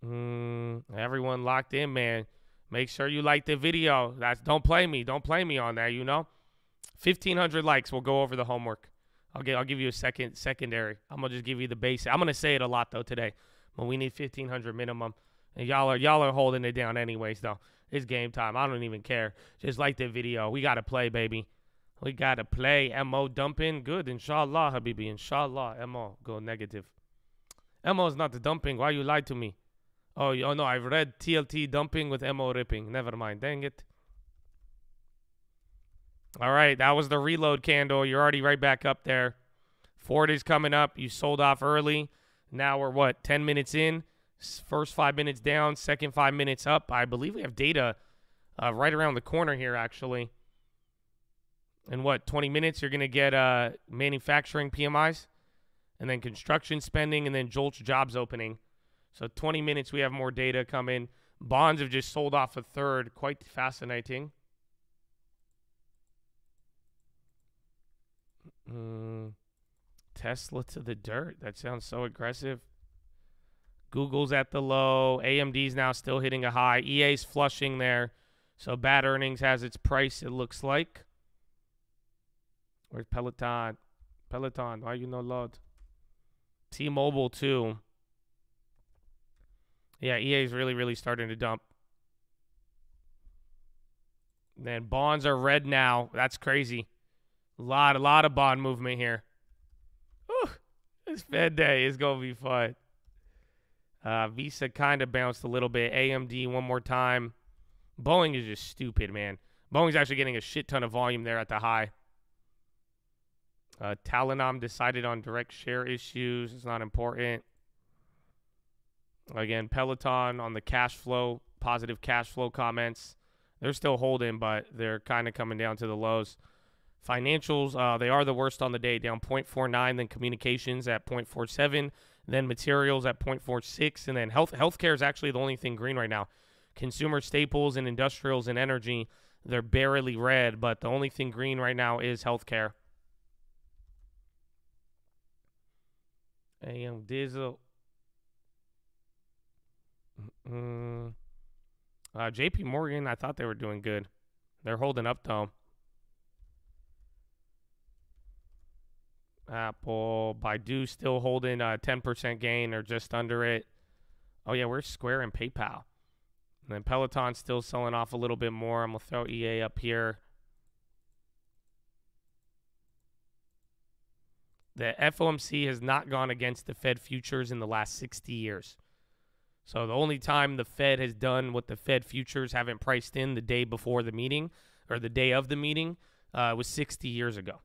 Mm, everyone locked in, man. Make sure you like the video. That's don't play me. Don't play me on that, you know? 1500 likes. We'll go over the homework. I'll get I'll give you a second secondary. I'm going to just give you the basic. I'm going to say it a lot though today. But we need 1500 minimum. And y'all are y'all are holding it down anyways though. It's game time. I don't even care. Just like the video. We got to play, baby. We got to play. MO dumping. Good. Inshallah, Habibi. Inshallah. MO. Go negative. MO is not the dumping. Why you lied to me? Oh, oh no. I've read TLT dumping with MO ripping. Never mind. Dang it. All right. That was the reload candle. You're already right back up there. Ford is coming up. You sold off early. Now we're what? 10 minutes in. First five minutes down, second five minutes up. I believe we have data uh, right around the corner here, actually. In what, 20 minutes, you're going to get uh, manufacturing PMIs, and then construction spending, and then JOLTS jobs opening. So 20 minutes, we have more data coming. Bonds have just sold off a third. Quite fascinating. Mm, Tesla to the dirt. That sounds so aggressive. Google's at the low. AMD's now still hitting a high. EA's flushing there. So bad earnings has its price, it looks like. Where's Peloton? Peloton, why you no load? T-Mobile too. Yeah, EA's really, really starting to dump. Then bonds are red now. That's crazy. A lot, a lot of bond movement here. Whew. This Fed day is gonna be fun. Uh, Visa kind of bounced a little bit. AMD one more time. Boeing is just stupid, man. Boeing's actually getting a shit ton of volume there at the high. Uh, Talenom decided on direct share issues. It's not important. Again, Peloton on the cash flow, positive cash flow comments. They're still holding, but they're kind of coming down to the lows. Financials, uh, they are the worst on the day, down 0.49. Then communications at 0.47. Then materials at 0.46. And then health healthcare is actually the only thing green right now. Consumer staples and industrials and energy, they're barely red, but the only thing green right now is healthcare. AM Diesel. Mm, uh, JP Morgan, I thought they were doing good. They're holding up though. Apple, Baidu still holding a 10% gain or just under it. Oh, yeah, where's Square and PayPal? And then Peloton still selling off a little bit more. I'm going to throw EA up here. The FOMC has not gone against the Fed futures in the last 60 years. So the only time the Fed has done what the Fed futures haven't priced in the day before the meeting or the day of the meeting uh, was 60 years ago.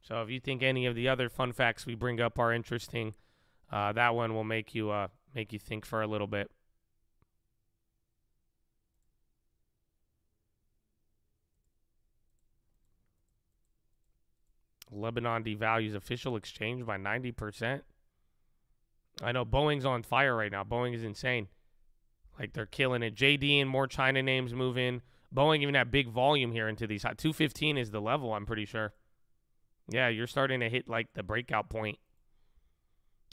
So if you think any of the other fun facts we bring up are interesting, uh, that one will make you uh, make you think for a little bit. Lebanon devalues official exchange by 90%. I know Boeing's on fire right now. Boeing is insane. Like they're killing it. JD and more China names move in. Boeing even had big volume here into these. 215 is the level, I'm pretty sure. Yeah, you're starting to hit like the breakout point.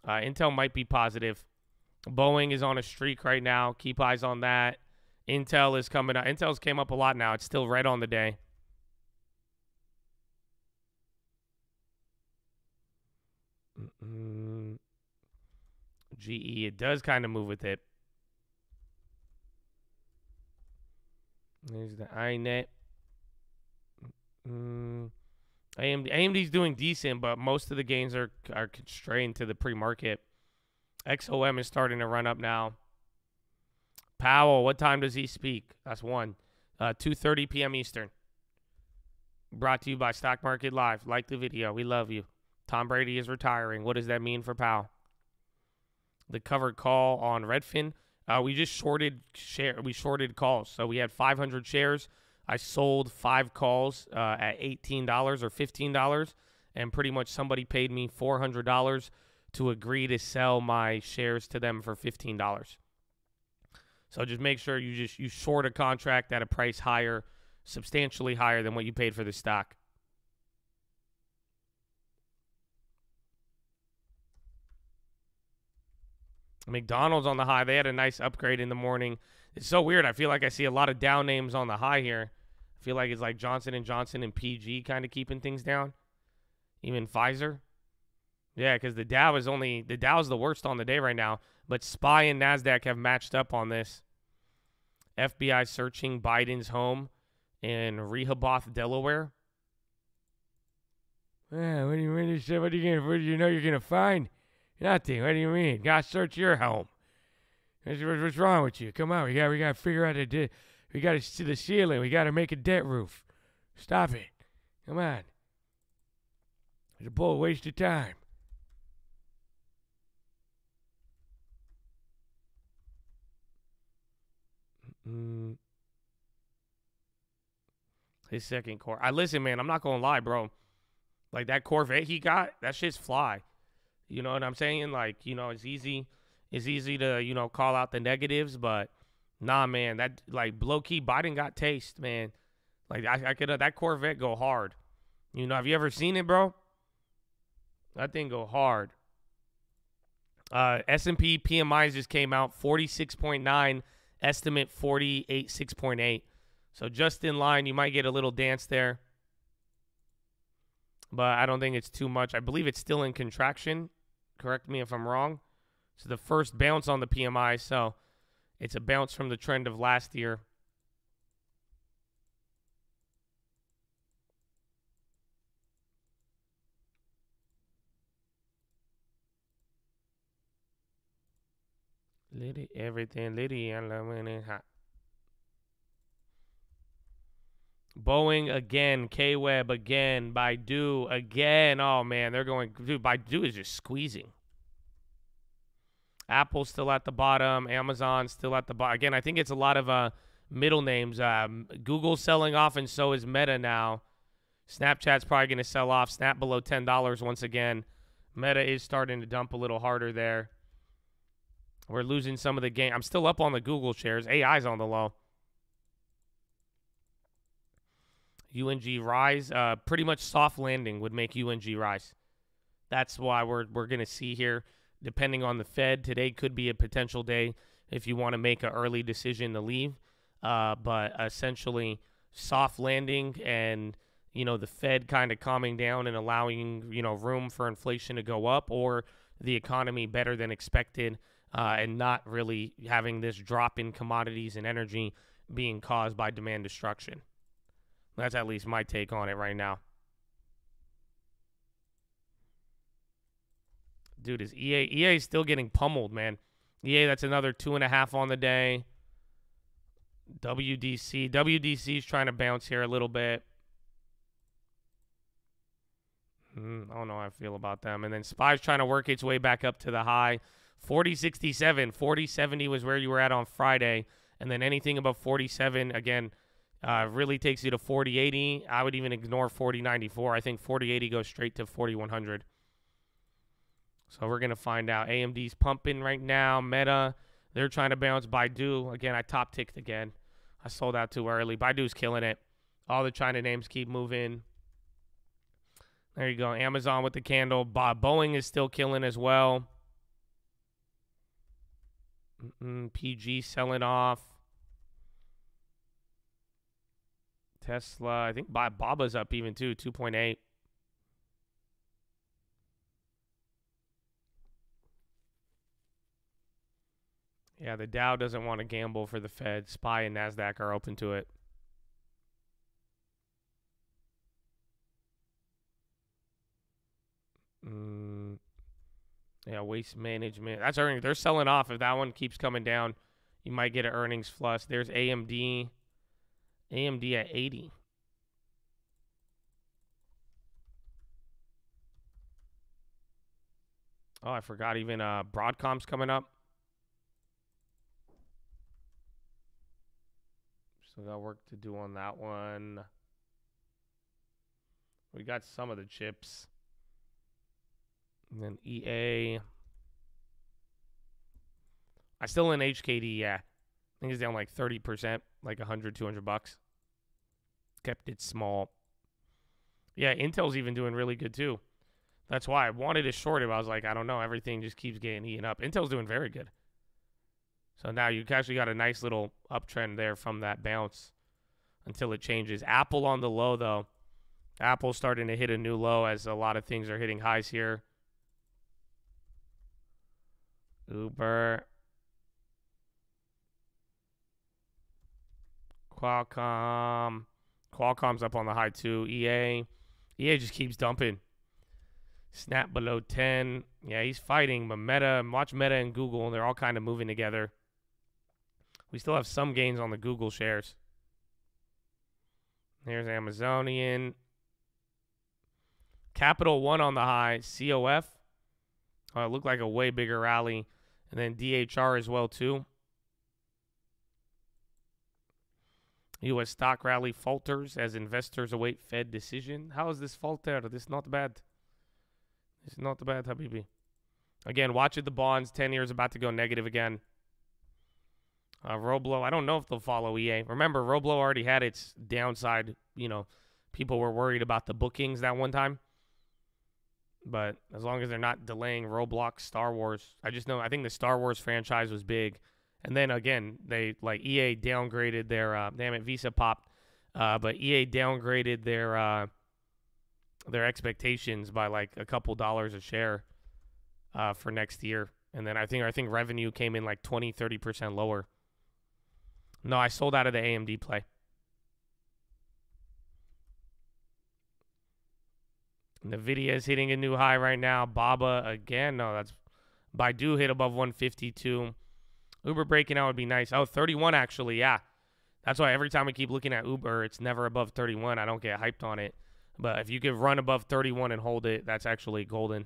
Uh, Intel might be positive. Boeing is on a streak right now. Keep eyes on that. Intel is coming up. Intel's came up a lot now. It's still red on the day. GE, it does kind of move with it. There's the iNet. Mm. AMD AMD's doing decent, but most of the gains are are constrained to the pre-market. XOM is starting to run up now. Powell, what time does he speak? That's one. Uh, 2:30 p.m. Eastern. Brought to you by Stock Market Live. Like the video. We love you. Tom Brady is retiring. What does that mean for Powell? The covered call on Redfin. Uh, we just shorted share. We shorted calls, so we had 500 shares. I sold five calls uh, at $18 or $15, and pretty much somebody paid me $400 to agree to sell my shares to them for $15. So just make sure you just you short a contract at a price higher, substantially higher than what you paid for the stock. McDonald's on the high. They had a nice upgrade in the morning. It's so weird. I feel like I see a lot of down names on the high here. I feel like it's like Johnson and Johnson and PG kind of keeping things down. Even Pfizer. Yeah, because the Dow is only the Dow is the worst on the day right now. But Spy and Nasdaq have matched up on this. FBI searching Biden's home in Rehoboth, Delaware. Yeah, what you? What are you? What do you know you're gonna find? Nothing. What do you mean? Gotta search your home. What's, wrong with you? Come on, we got we got to figure out a di- we got to see the ceiling. We got to make a debt roof. Stop it. Come on. It's a bull waste of time. His second core. I listen, man. I'm not gonna lie, bro. Like that Corvette he got, that shit's fly. You know what I'm saying? Like, you know, it's easy. It's easy to, you know, call out the negatives, but nah, man, that like low key Biden got taste, man. Like I, I could uh, that Corvette go hard. You know, have you ever seen it, bro? That thing go hard. Uh, S&P PMIs just came out 46.9, estimate 48 6.8. So just in line, you might get a little dance there. But I don't think it's too much. I believe it's still in contraction Correct me if I'm wrong. So the first bounce on the PMI, so it's a bounce from the trend of last year. Liddy, everything, Liddy, I love it hot. Boeing again, K Web again, Baidu again. Oh man, they're going. Dude, Baidu is just squeezing. Apple still at the bottom. Amazon still at the bottom. Again, I think it's a lot of uh, middle names. Um, Google selling off, and so is Meta now. Snapchat's probably going to sell off. Snap below ten dollars once again. Meta is starting to dump a little harder there. We're losing some of the game. I'm still up on the Google shares. AI's on the low. UNG rise. Uh, pretty much soft landing would make UNG rise. That's why we're we're gonna see here. Depending on the Fed, today could be a potential day if you want to make an early decision to leave. Uh, but essentially, soft landing and you know the Fed kind of calming down and allowing you know room for inflation to go up, or the economy better than expected, uh, and not really having this drop in commodities and energy being caused by demand destruction. That's at least my take on it right now. Dude, is EA EA is still getting pummeled, man. EA, that's another two and a half on the day. WDC. WDC is trying to bounce here a little bit. Mm, I don't know how I feel about them. And then SPY's trying to work its way back up to the high. 4067, 4070 was where you were at on Friday. And then anything above 47, again, uh, really takes you to 4080. I would even ignore 4094. I think 4080 goes straight to 4100. So we're going to find out. AMD's pumping right now. Meta, they're trying to bounce. Baidu, again, I top ticked again. I sold out too early. Baidu's killing it. All the China names keep moving. There you go. Amazon with the candle. Boeing is still killing as well. Mm-mm, PG selling off. Tesla, I think Baba's up even too, 2.8. Yeah, the Dow doesn't want to gamble for the Fed. SPY and NASDAQ are open to it. Mm, yeah, waste management. That's earning. They're selling off. If that one keeps coming down, you might get an earnings flush. There's AMD. AMD at 80. Oh, I forgot even uh, Broadcom's coming up. Still got work to do on that one. We got some of the chips. And then EA. I still in HKD, yeah. I think it's down like 30%, like 100, 200 bucks. Kept it small. Yeah, Intel's even doing really good too. That's why I wanted to short it. I was like, I don't know. Everything just keeps getting eaten up. Intel's doing very good. So now you actually got a nice little uptrend there from that bounce until it changes. Apple on the low, though. Apple's starting to hit a new low as a lot of things are hitting highs here. Uber. Qualcomm. Qualcomm's up on the high too. EA. EA just keeps dumping. Snap below 10. Yeah, he's fighting. But Meta, watch Meta and Google, and they're all kind of moving together. We still have some gains on the Google shares. There's Amazonian. Capital One on the high. COF. Oh, uh, it looked like a way bigger rally. And then DHR as well, too. U.S. stock rally falters as investors await Fed decision. How is this falter? This not bad. It's not bad, Habibi. Again, watch it. The bonds, 10 years about to go negative again. Uh, Roblo, I don't know if they'll follow EA. Remember, Roblo already had its downside. You know, people were worried about the bookings that one time. But as long as they're not delaying Roblox, Star Wars, I just know I think the Star Wars franchise was big. And then again, they like EA downgraded their uh, damn it Visa popped, uh, but EA downgraded their uh, their expectations by like a couple dollars a share uh, for next year. And then I think I think revenue came in like 20, 30% lower. No, I sold out of the AMD play. Nvidia is hitting a new high right now. Baba again. No, that's Baidu hit above 152. Uber breaking out would be nice. Oh, 31 actually, yeah. That's why every time we keep looking at Uber, it's never above 31. I don't get hyped on it. But if you could run above 31 and hold it, that's actually golden.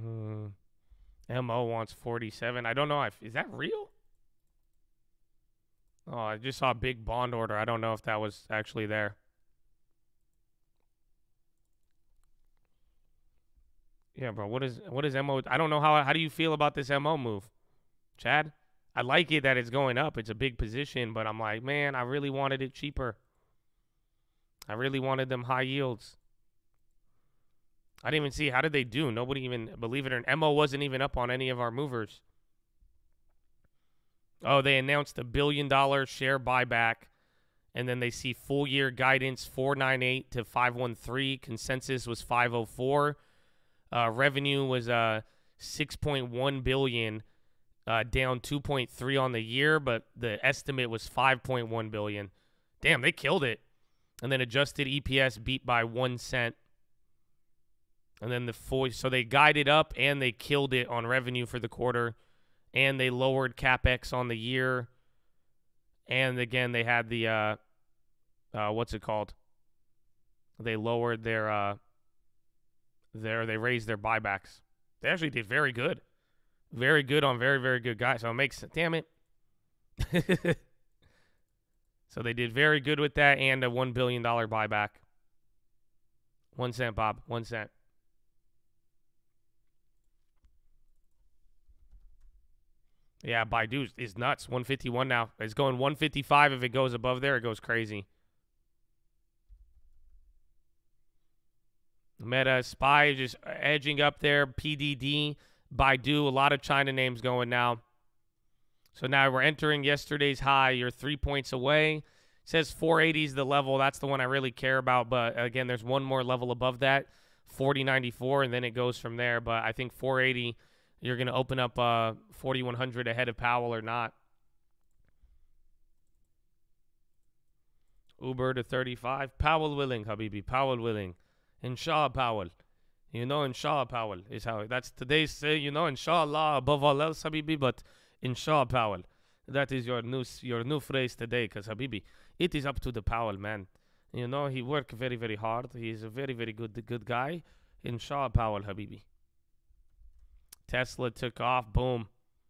Hmm. Mo wants 47. I don't know if is that real? Oh, I just saw a big bond order. I don't know if that was actually there. Yeah, bro. What is what is Mo? I don't know how. How do you feel about this Mo move, Chad? I like it that it's going up. It's a big position, but I'm like, man, I really wanted it cheaper. I really wanted them high yields. I didn't even see how did they do. Nobody even believe it or. Mo wasn't even up on any of our movers. Oh, they announced a billion dollar share buyback, and then they see full year guidance 498 to 513. Consensus was 504. Uh, revenue was uh 6.1 billion, uh, down 2.3 on the year, but the estimate was 5.1 billion. Damn, they killed it. And then adjusted EPS beat by one cent. And then the four, so they guided up and they killed it on revenue for the quarter, and they lowered capex on the year. And again, they had the uh, uh, what's it called? They lowered their uh, their they raised their buybacks. They actually did very good, very good on very very good guys. So it makes damn it. so they did very good with that and a one billion dollar buyback. One cent, Bob. One cent. Yeah, Baidu is nuts. 151 now. It's going 155. If it goes above there, it goes crazy. Meta, Spy just edging up there. PDD, Baidu, a lot of China names going now. So now we're entering yesterday's high. You're three points away. It says 480 is the level. That's the one I really care about. But again, there's one more level above that, 4094, and then it goes from there. But I think 480 you're going to open up uh, 4,100 ahead of Powell or not. Uber to 35. Powell willing, Habibi. Powell willing. Inshallah, Powell. You know, inshallah, Powell is how that's today's say. You know, inshallah above all else, Habibi. But inshallah, Powell. That is your new your new phrase today, because Habibi, it is up to the Powell man. You know, he worked very very hard. He's a very very good good guy. Inshallah, Powell, Habibi. Tesla took off. Boom.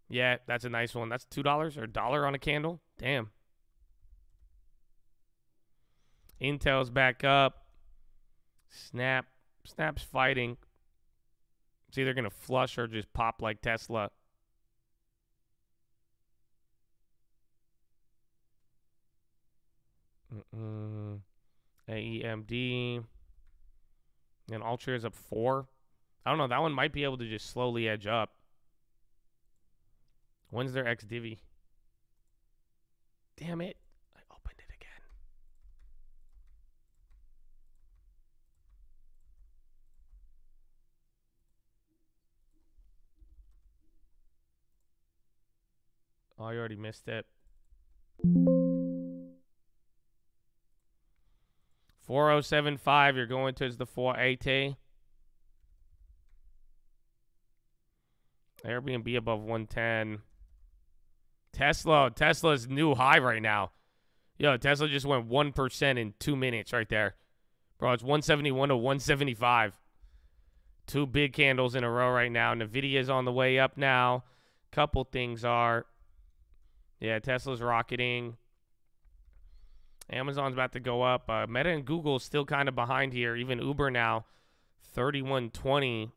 Yeah, that's a nice one. That's two dollars or a dollar on a candle. Damn. Intel's back up. Snap. Snap's fighting. It's either gonna flush or just pop like Tesla. Mm-mm. AEMD. And Ultra is up four. I don't know. That one might be able to just slowly edge up. When's their X divvy? Damn it. I opened it again. Oh, I already missed it. 4075, you're going towards the 480. Airbnb above 110. Tesla, Tesla's new high right now. Yo, Tesla just went 1% in two minutes right there. Bro, it's 171 to 175. Two big candles in a row right now. Nvidia's on the way up now. Couple things are. Yeah, Tesla's rocketing. Amazon's about to go up. Uh, Meta and Google still kind of behind here. Even Uber now, 3120.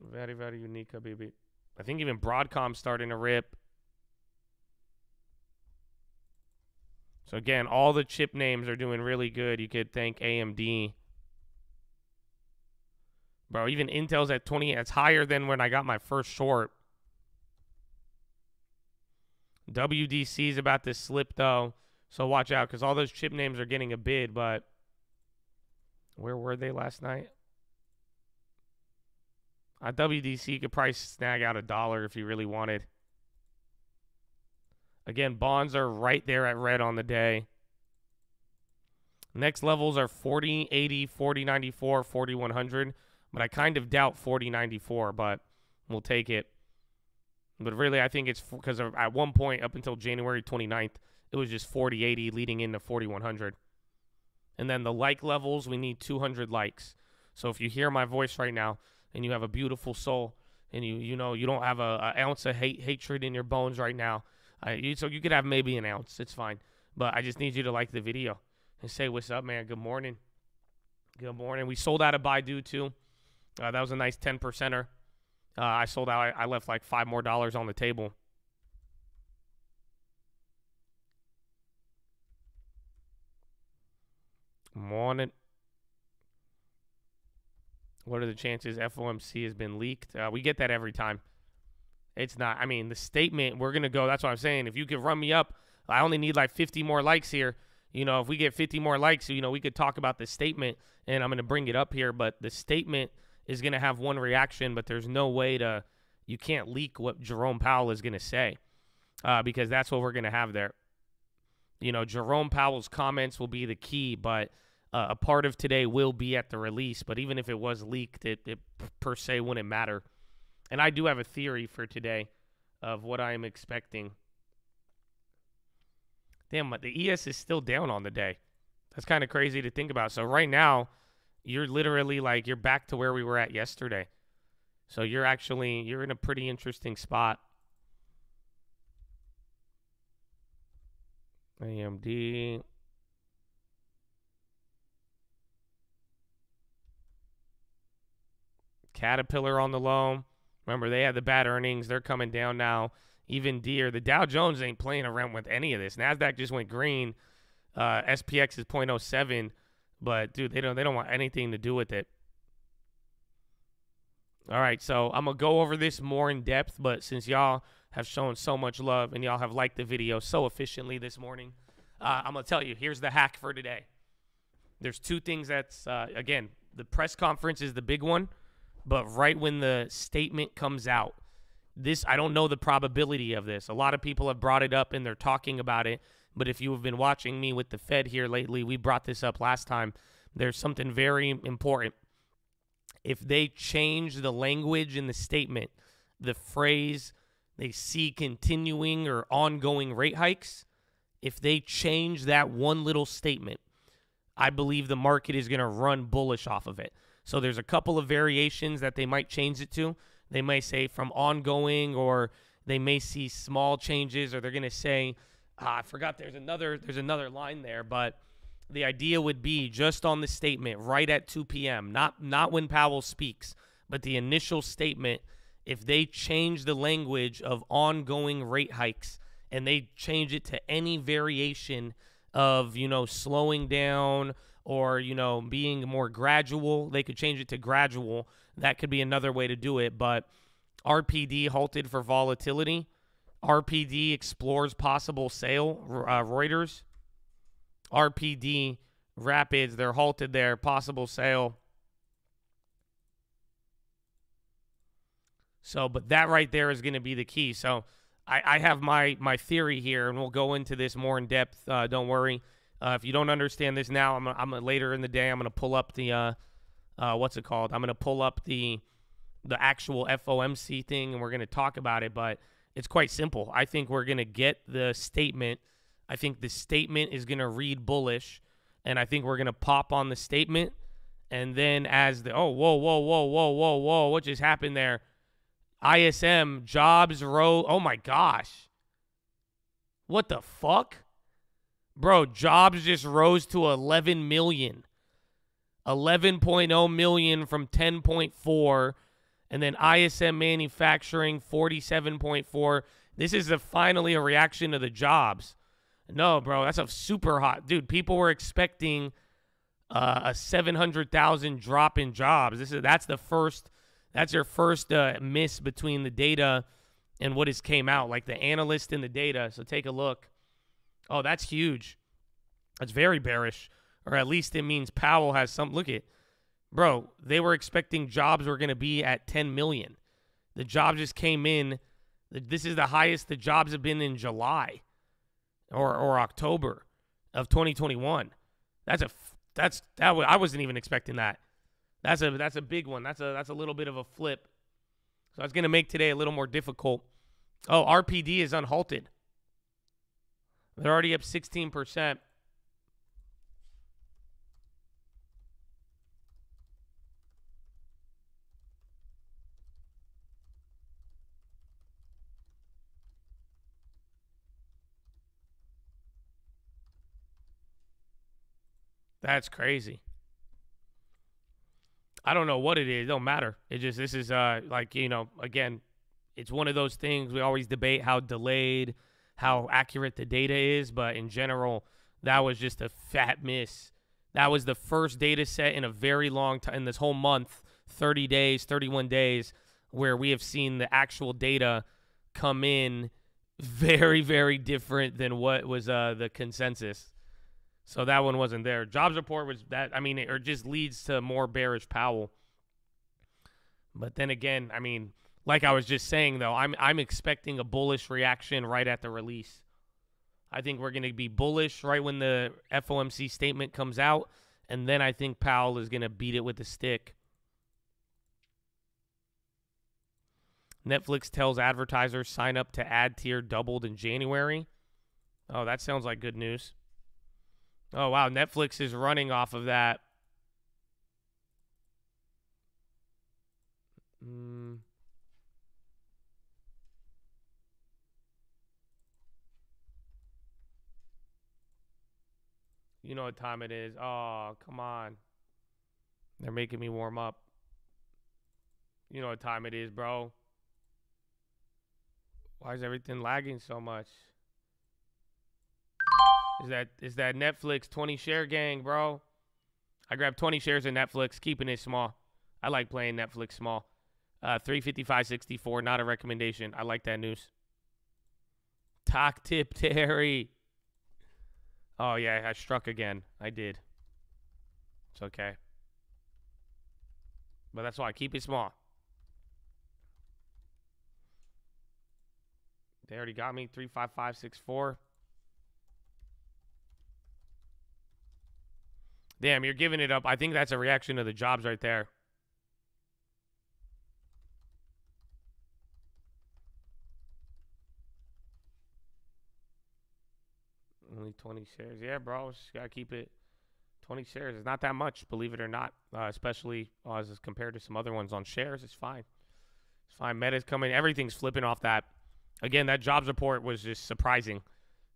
Very, very unique, Habibi. I think even Broadcom's starting to rip. So again, all the chip names are doing really good. You could thank AMD. Bro, even Intel's at 20. It's higher than when I got my first short. WDC's about to slip, though. So watch out, because all those chip names are getting a bid, but where were they last night? Uh, WDC could probably snag out a dollar if you really wanted. Again, bonds are right there at red on the day. Next levels are 40, 80, 40, 94, 40, 100. But I kind of doubt 40, 94, but we'll take it. But really, I think it's because at one point up until January 29th, it was just 40, 80 leading into 40, 100. And then the like levels, we need 200 likes. So if you hear my voice right now and you have a beautiful soul and you you know you don't have a, a ounce of hate hatred in your bones right now, I, you, so you could have maybe an ounce. It's fine. But I just need you to like the video and say what's up, man. Good morning. Good morning. We sold out of Baidu too. Uh, that was a nice 10 percenter. Uh, I sold out. I, I left like five more dollars on the table. Morning. What are the chances FOMC has been leaked? Uh, we get that every time. It's not. I mean, the statement, we're going to go. That's what I'm saying. If you could run me up, I only need like 50 more likes here. You know, if we get 50 more likes, you know, we could talk about the statement and I'm going to bring it up here. But the statement is going to have one reaction, but there's no way to, you can't leak what Jerome Powell is going to say uh, because that's what we're going to have there. You know, Jerome Powell's comments will be the key, but uh, a part of today will be at the release. But even if it was leaked, it, it per se wouldn't matter. And I do have a theory for today of what I am expecting. Damn, but the ES is still down on the day. That's kind of crazy to think about. So right now, you're literally like you're back to where we were at yesterday. So you're actually you're in a pretty interesting spot. AMD Caterpillar on the low. Remember, they had the bad earnings. They're coming down now. Even Deere. The Dow Jones ain't playing around with any of this. NASDAQ just went green. Uh, SPX is 0.07. But, dude, they don't, they don't want anything to do with it. All right, so I'm to go over this more in depth. But since y'all have shown so much love and y'all have liked the video so efficiently this morning, uh, I'm to tell you, here's the hack for today. There's two things that's, uh, again, the press conference is the big one – but right when the statement comes out, this I don't know the probability of this. A lot of people have brought it up and they're talking about it. But if you have been watching me with the Fed here lately, we brought this up last time. There's something very important. If they change the language in the statement, the phrase they see continuing or ongoing rate hikes, if they change that one little statement, I believe the market is going to run bullish off of it. So there's a couple of variations that they might change it to. They may say from ongoing, or they may see small changes, or they're going to say, ah, I forgot there's another there's another line there, but the idea would be just on the statement right at 2 p.m. Not not when Powell speaks, but the initial statement. If they change the language of ongoing rate hikes and they change it to any variation of you know slowing down or you know being more gradual they could change it to gradual. That could be another way to do it but rpd halted for volatility. Rpd explores possible sale uh, reuters. Rpd rapids they're halted there possible sale. So but that right there is going to be the key. So I, I have my my theory here and we'll go into this more in depth uh, don't worry uh, if you don't understand this now, I'm, I'm later in the day. I'm gonna pull up the uh, uh, what's it called? I'm gonna pull up the the actual FOMC thing, and we're gonna talk about it. But it's quite simple. I think we're gonna get the statement. I think the statement is gonna read bullish, and I think we're gonna pop on the statement, and then as the oh whoa whoa whoa whoa whoa whoa what just happened there? ISM jobs row. Oh my gosh. What the fuck? Bro, jobs just rose to 11 million. 11.0 million from 10.4 and then ISM manufacturing 47.4. This is a, finally a reaction to the jobs. No, bro, that's a super hot. Dude, people were expecting uh, a 700,000 drop in jobs. This is that's the first that's your first uh, miss between the data and what has came out, like the analyst in the data. So take a look. Oh, that's huge. That's very bearish. Or at least it means Powell has some. Look at, bro, they were expecting jobs were going to be at 10 million. The jobs just came in. This is the highest the jobs have been in July. or or October of 2021. That's a that's that I wasn't even expecting that. That's a that's a big one. That's a that's a little bit of a flip. So it's going to make today a little more difficult. Oh, RPD is unhalted. They're already up 16%. That's crazy. I don't know what it is. It don't matter. It just this is uh like you know again, it's one of those things we always debate how delayed, how accurate the data is, but in general, that was just a fat miss. That was the first data set in a very long time in this whole month, 30 days, 31 days, where we have seen the actual data come in very, very different than what was uh, the consensus. So that one wasn't there. Jobs report was that. I mean, it or just leads to more bearish Powell. But then again, I mean, like I was just saying though, I'm I'm expecting a bullish reaction right at the release. I think we're going to be bullish right when the FOMC statement comes out, and then I think Powell is going to beat it with a stick. Netflix tells advertisers sign up to ad tier doubled in January. Oh, that sounds like good news. Oh wow, Netflix is running off of that. Mm. You know what time it is. Oh, come on. They're making me warm up. You know what time it is, bro. Why is everything lagging so much? Is that is that Netflix 20 share gang, bro? I grabbed 20 shares of Netflix, keeping it small. I like playing Netflix small. Uh, 355.64, not a recommendation. I like that news. Talk tip Terry. Oh yeah, I struck again. I did. It's okay. But that's why I keep it small. They already got me 35564. Damn, you're giving it up. I think that's a reaction to the jobs right there. Only 20 shares. Yeah, bro. Just got to keep it 20 shares. It's not that much, believe it or not, uh, especially uh, as compared to some other ones on shares. It's fine. It's fine. Meta's coming. Everything's flipping off that. Again, that jobs report was just surprising.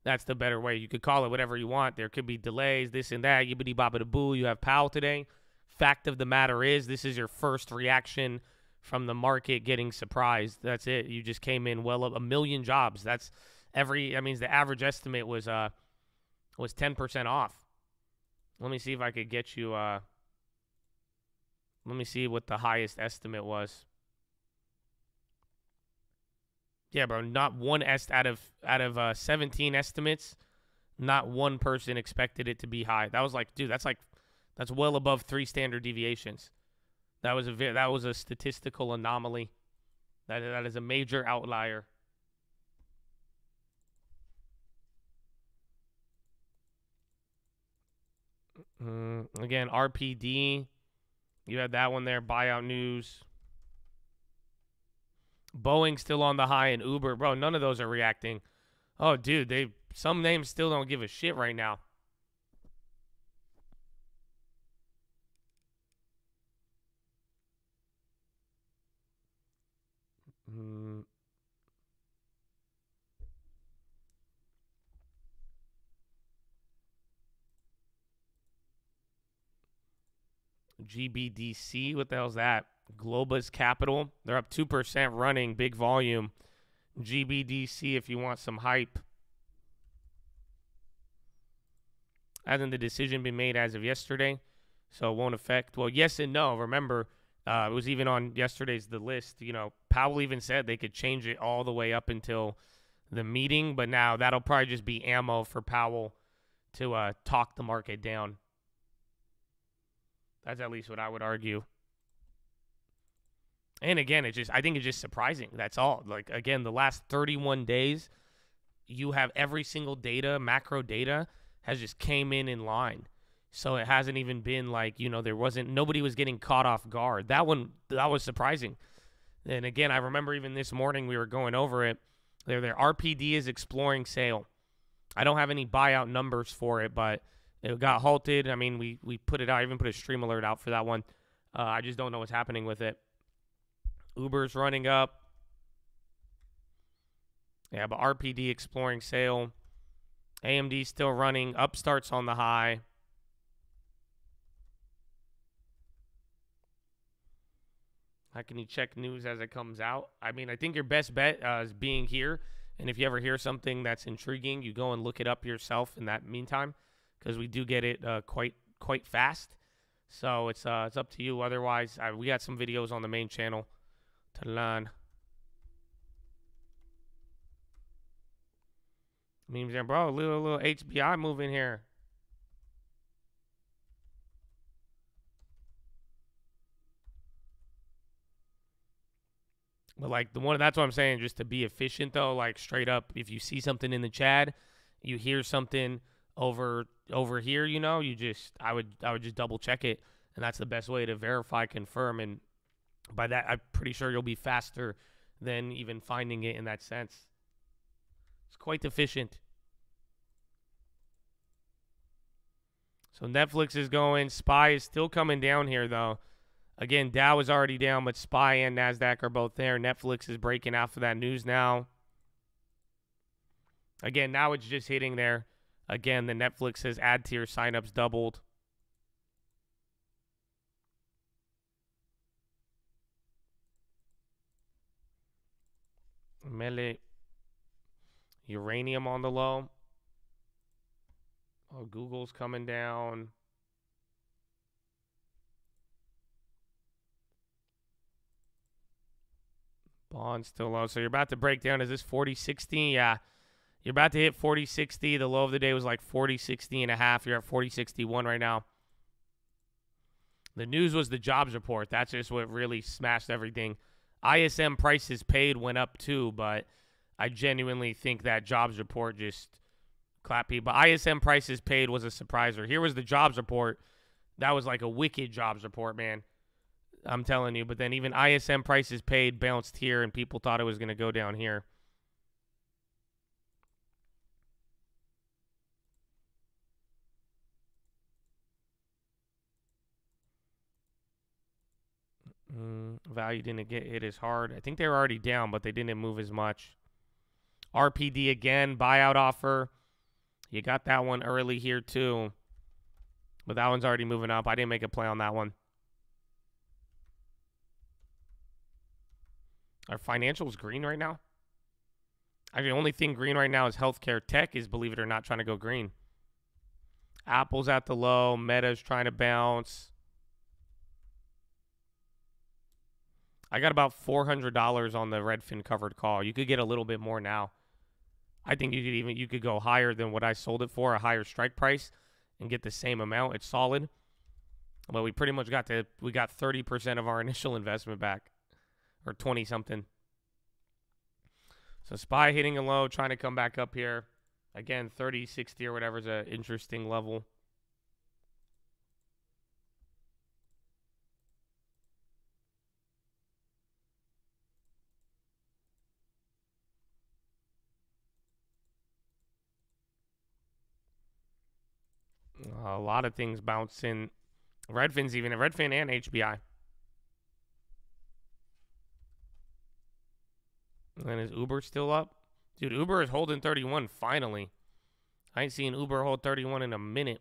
That's the better way. You could call it whatever you want. There could be delays, this and that. Yibbity bobbity boo. You have Powell today. Fact of the matter is, this is your first reaction from the market getting surprised. That's it. You just came in well up a million jobs. That's every. That means the average estimate was uh was ten percent off. Let me see if I could get you. uh Let me see what the highest estimate was. Yeah, bro. Not one est out of out of uh, 17 estimates, not one person expected it to be high. That was like, dude, that's like that's well above three standard deviations. That was a that was a statistical anomaly. That that is a major outlier. Mm, again, RPD. You had that one there. Buyout news. Boeing still on the high and Uber, bro. None of those are reacting. Oh, dude, they some names still don't give a shit right now. Mm. GBDC, what the hell's that? Golub Capital. They're up 2% running, big volume. GBDC if you want some hype. Hasn't the decision been made as of yesterday? So it won't affect. Well, yes and no. Remember, uh, it was even on yesterday's the list. You know, Powell even said they could change it all the way up until the meeting, but now that'll probably just be ammo for Powell to uh, talk the market down. That's at least what I would argue. And again, it's just I think it's just surprising. That's all. Like again, the last 31 days, you have every single data, macro data has just came in in line. So it hasn't even been like, you know, there wasn't nobody was getting caught off guard. That one that was surprising. And again, I remember even this morning we were going over it. There their RPD is exploring sale. I don't have any buyout numbers for it, but it got halted. I mean, we we put it out. I even put a stream alert out for that one. Uh, I just don't know what's happening with it. Uber's running up. Yeah, but RPD exploring sale. AMD still running. Upstarts on the high. How can you check news as it comes out? I mean, I think your best bet uh, is being here. And if you ever hear something that's intriguing, you go and look it up yourself in that meantime, because we do get it uh, quite quite fast. So it's uh, it's up to you. Otherwise, I, we got some videos on the main channel to learn. Memes there, bro. Little little HBI move in here. But like the one that's what I'm saying, just to be efficient though, like straight up, if you see something in the chat, you hear something over over here, you know, you just I would I would just double check it. And that's the best way to verify, confirm, and by that I'm pretty sure you'll be faster than even finding it in that sense. It's quite efficient. So Netflix is going. Spy is still coming down here though. Again, Dow is already down, but SPY and NASDAQ are both there. Netflix is breaking out for that news now. Again, now it's just hitting there. Again, the Netflix says add tier signups doubled. Melee. Uranium on the low. Oh, Google's coming down. Bond still low. So you're about to break down. Is this 40 60? Yeah. You're about to hit 40 60. The low of the day was like 40 60 and a half. You're at 40 61 right now. The news was the jobs report. That's just what really smashed everything. ISM prices paid went up too, but I genuinely think that jobs report just clapped people. But ISM prices paid was a surpriser. Here was the jobs report. That was like a wicked jobs report, man. I'm telling you. But then even ISM prices paid bounced here, and people thought it was going to go down here. Mm, value didn't get hit as hard. I think they were already down, but they didn't move as much. RPD again, buyout offer. You got that one early here too. But that one's already moving up. I didn't make a play on that one. Are financials green right now? The only thing green right now is healthcare. Tech is, believe it or not, trying to go green. Apple's at the low. Meta's trying to bounce. I got about $400 on the Redfin covered call. You could get a little bit more now. I think you could even you could go higher than what I sold it for, a higher strike price, and get the same amount. It's solid. But we pretty much got to we got 30% of our initial investment back or 20 something. So SPY hitting a low, trying to come back up here. Again, 30, 60 or whatever is an interesting level. A lot of things bouncing. Redfin's even a Redfin and HBI. And is Uber still up? Dude, Uber is holding 31 finally. I ain't seen Uber hold 31 in a minute.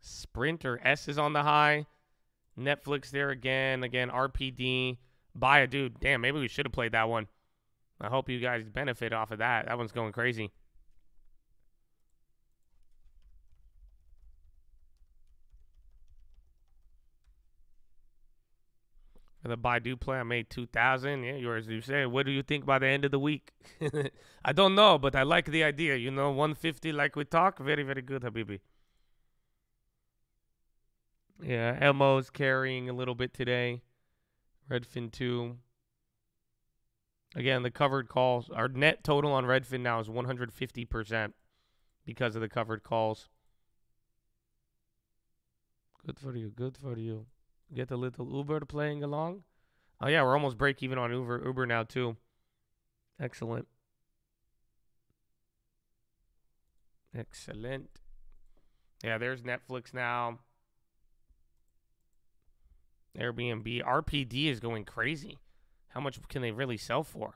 Sprinter S is on the high. Netflix there again. Again, RPD. Buy a dude. Damn, maybe we should have played that one. I hope you guys benefit off of that. That one's going crazy. For the Baidu play, I made 2000 Yeah, yours, you say. What do you think by the end of the week? I don't know, but I like the idea. You know, 150 like we talk. Very, very good, Habibi. Yeah, Elmo's carrying a little bit today. Redfin 2. Again, the covered calls, our net total on Redfin now is 150% because of the covered calls. Good for you. Good for you. Get a little Uber playing along. Oh yeah, we're almost break even on Uber Uber now too. Excellent. Excellent. Yeah, there's Netflix now. Airbnb. RPD is going crazy. How much can they really sell for?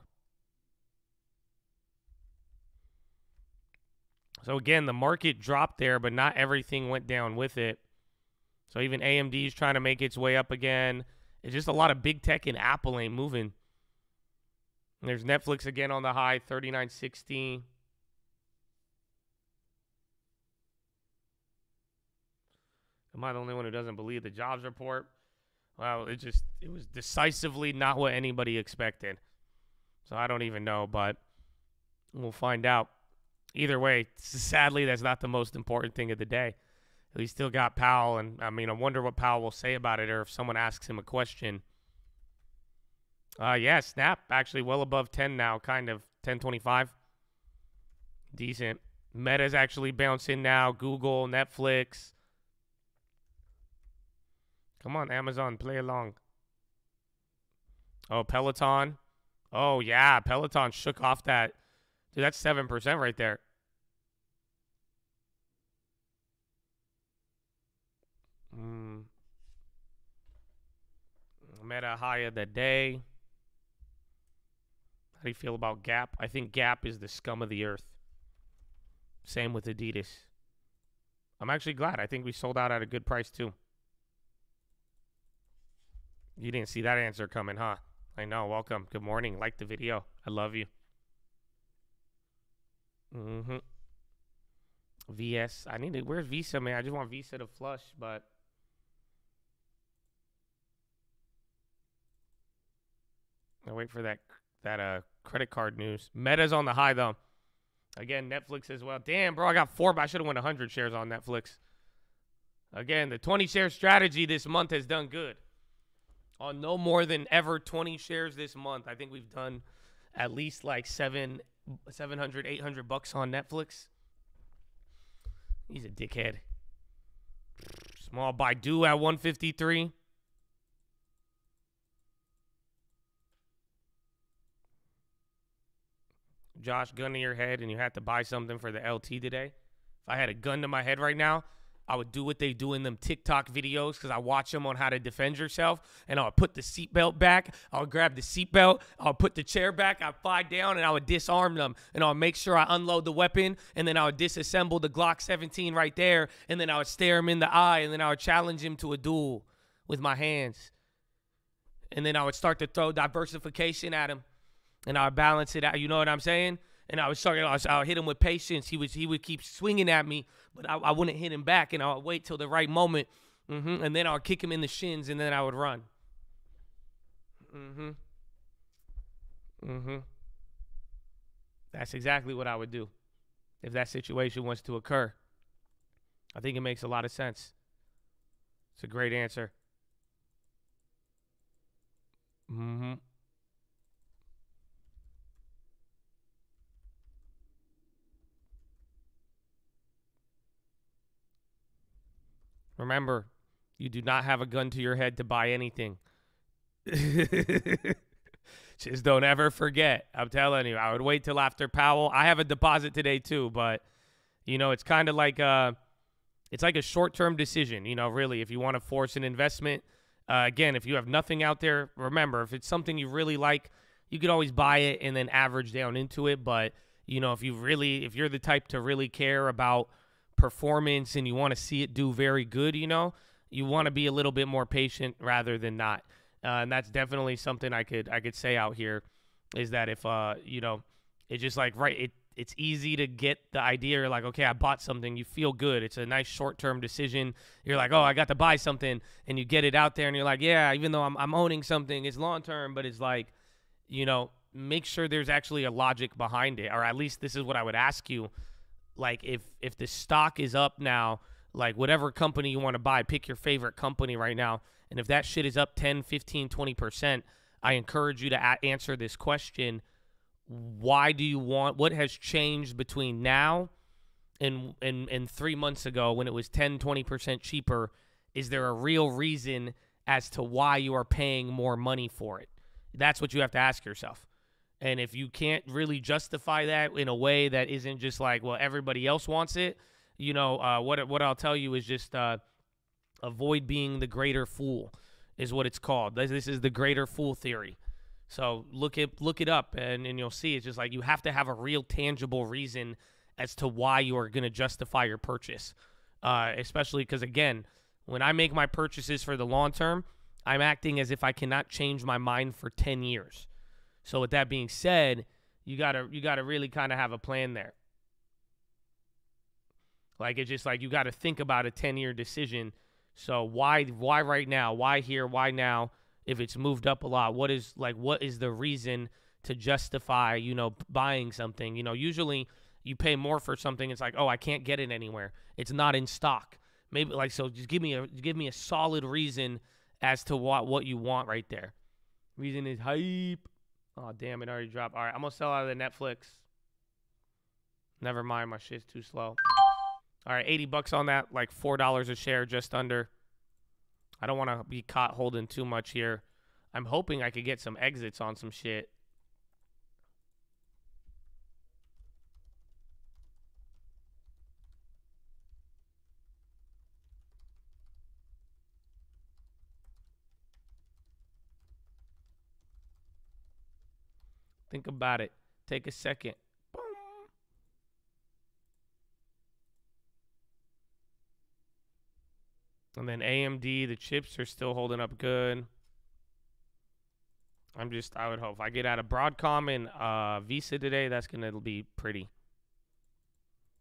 So again, the market dropped there, but not everything went down with it. So even AMD is trying to make its way up again. It's just a lot of big tech and Apple ain't moving. And there's Netflix again on the high, 3960. Am I the only one who doesn't believe the jobs report? Well, it just it was decisively not what anybody expected. So I don't even know, but we'll find out. Either way, sadly, that's not the most important thing of the day. We still got Powell, and I mean, I wonder what Powell will say about it, or if someone asks him a question. Uh, yeah, Snap actually well above 10 now, kind of 1025. Decent. Meta's actually bouncing now. Google, Netflix. Come on, Amazon, play along. Oh, Peloton. Oh, yeah, Peloton shook off that. Dude, that's 7% right there. Mm. Meta high of the day. How do you feel about Gap? I think Gap is the scum of the earth. Same with Adidas. I'm actually glad. I think we sold out at a good price too. You didn't see that answer coming, huh? I know. Welcome. Good morning. Like the video. I love you. Mm-hmm. VS. I need to. Where's Visa, man? I just want Visa to flush, but I wait for that that uh credit card news. Meta's on the high though. Again, Netflix as well. Damn, bro, I got four, but I should have won 100 shares on Netflix. Again, the 20 share strategy this month has done good. On no more than ever 20 shares this month, I think we've done at least like seven, 700, 800 bucks on Netflix. He's a dickhead. Small Baidu at 153. Josh, gun to your head and you had to buy something for the LT today, if I had a gun to my head right now, I would do what they do in them TikTok videos because I watch them on how to defend yourself. And I'll put the seatbelt back. I'll grab the seatbelt. I'll put the chair back. I'll fly down and I would disarm them. And I'll make sure I unload the weapon. And then I would disassemble the Glock 17 right there. And then I would stare him in the eye. And then I would challenge him to a duel with my hands. And then I would start to throw diversification at him and I would balance it out. You know what I'm saying? And I was sorry, I, was, I would hit him with patience. He was he would keep swinging at me, but I, I wouldn't hit him back, and I would wait till the right moment, mm-hmm, and then I would kick him in the shins, and then I would run. Mm-hmm. Mm-hmm. That's exactly what I would do if that situation was to occur. I think it makes a lot of sense. It's a great answer. Mm-hmm. Remember, you do not have a gun to your head to buy anything. Just don't ever forget. I'm telling you, I would wait till after Powell. I have a deposit today too, but you know, it's kind of like a, it's like a short-term decision. You know, really, if you want to force an investment, uh, again, if you have nothing out there, remember, if it's something you really like, you could always buy it and then average down into it. But you know, if you really, if you're the type to really care about performance and you want to see it do very good, you know, you want to be a little bit more patient rather than not. Uh, and that's definitely something I could I could say out here is that if uh you know it's just like right it it's easy to get the idea you're like okay I bought something you feel good it's a nice short term decision you're like oh I got to buy something and you get it out there and you're like yeah even though I'm I'm owning something it's long term but it's like you know make sure there's actually a logic behind it or at least this is what I would ask you like if if the stock is up now like whatever company you want to buy pick your favorite company right now and if that shit is up 10 15 20% I encourage you to answer this question. Why do you want what has changed between now and and and 3 months ago when it was 10 20% cheaper? Is there a real reason as to why you are paying more money for it? That's what you have to ask yourself and if you can't really justify that in a way that isn't just like well everybody else wants it you know uh, what what I'll tell you is just uh, avoid being the greater fool is what it's called this, this is the greater fool theory so look it look it up and, and you'll see it's just like you have to have a real tangible reason as to why you are going to justify your purchase. Uh, especially because again, when I make my purchases for the long term, I'm acting as if I cannot change my mind for 10 years. So with that being said, you gotta you gotta really kind of have a plan there. Like it's just like you got to think about a 10 year decision. So why why right now? Why here? Why now? if it's moved up a lot what is like what is the reason to justify you know buying something you know usually you pay more for something it's like oh i can't get it anywhere it's not in stock maybe like so just give me a give me a solid reason as to what what you want right there reason is hype oh damn it already dropped all right i'm gonna sell out of the netflix never mind my shit's too slow all right 80 bucks on that like four dollars a share just under I don't want to be caught holding too much here. I'm hoping I could get some exits on some shit. Think about it. Take a second. And then AMD, the chips are still holding up good. I'm just, I would hope. If I get out of Broadcom and uh, Visa today, that's going to be pretty.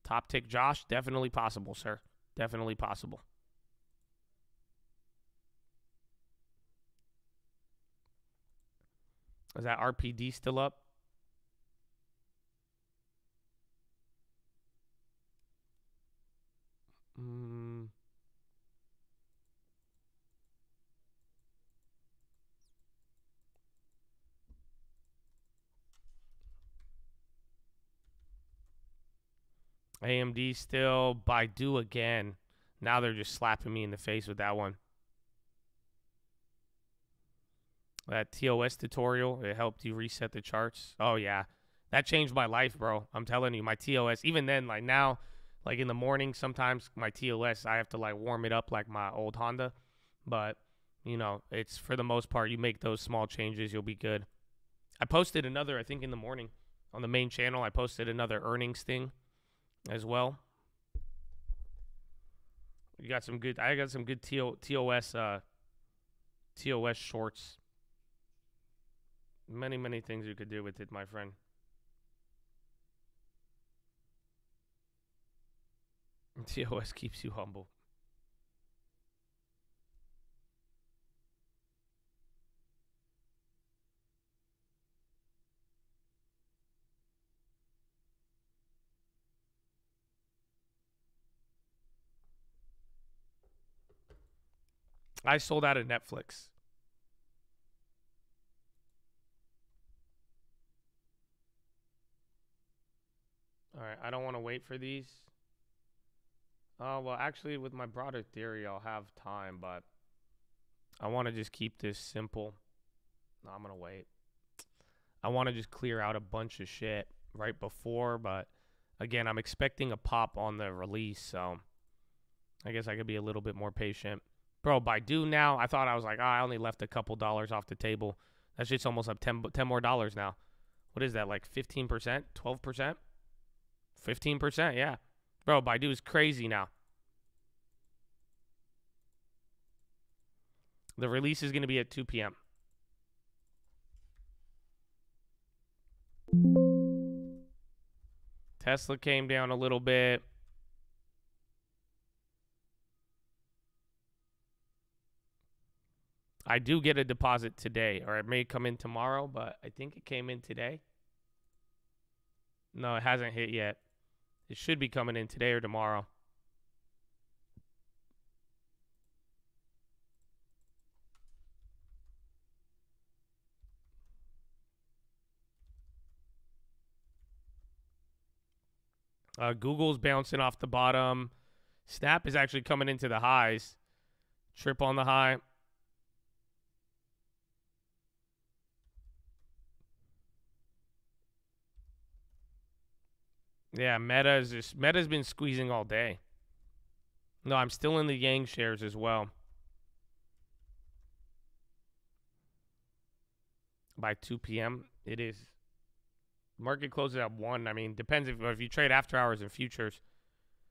Top tick Josh, definitely possible, sir. Definitely possible. Is that RPD still up? Mm. AMD still, Baidu again. Now they're just slapping me in the face with that one. That TOS tutorial, it helped you reset the charts. Oh, yeah. That changed my life, bro. I'm telling you, my TOS, even then, like now, like in the morning, sometimes my TOS, I have to like warm it up like my old Honda. But, you know, it's for the most part, you make those small changes, you'll be good. I posted another, I think in the morning on the main channel, I posted another earnings thing as well. You got some good. I got some good TO, TOS uh, TOS shorts. Many many things you could do with it, my friend. TOS keeps you humble. I sold out of Netflix. All right, I don't want to wait for these. Uh, well, actually, with my broader theory, I'll have time, but I want to just keep this simple. No, I'm to wait. I want to just clear out a bunch of shit right before, but again, I'm expecting a pop on the release, so I guess I could be a little bit more patient. Bro, Baidu now, I thought I was like, oh, I only left a couple dollars off the table. That's just almost up 10, 10 more dollars now. What is that, like 15%? 12%? 15%, yeah. Bro, Baidu is crazy now. The release is going to be at 2 p.m. Tesla came down a little bit. I do get a deposit today, or it may come in tomorrow, but I think it came in today. No, it hasn't hit yet. It should be coming in today or tomorrow. Uh, Google's bouncing off the bottom. Snap is actually coming into the highs. Trip on the high. Yeah, Meta is just Meta's been squeezing all day. No, I'm still in the Yang shares as well. By 2 p.m. it is. Market closes at one. I mean, depends if if you trade after hours and futures.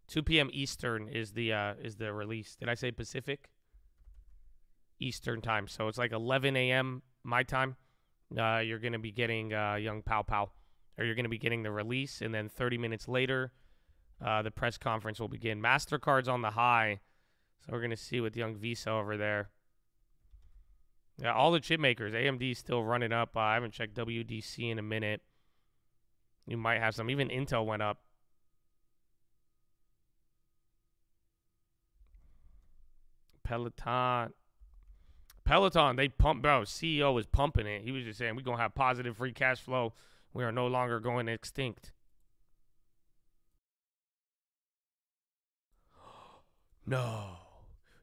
2 p.m. Eastern is the uh, is the release. Did I say Pacific? Eastern time. So it's like 11 a.m. my time. Uh, you're gonna be getting uh, Young Pow Pow or you're going to be getting the release, and then 30 minutes later, uh, the press conference will begin. Mastercard's on the high, so we're going to see with Young Visa over there. Yeah, all the chip makers, AMD still running up. Uh, I haven't checked WDC in a minute. You might have some. Even Intel went up. Peloton. Peloton, they pump, bro. CEO was pumping it. He was just saying we're gonna have positive free cash flow we are no longer going extinct. No.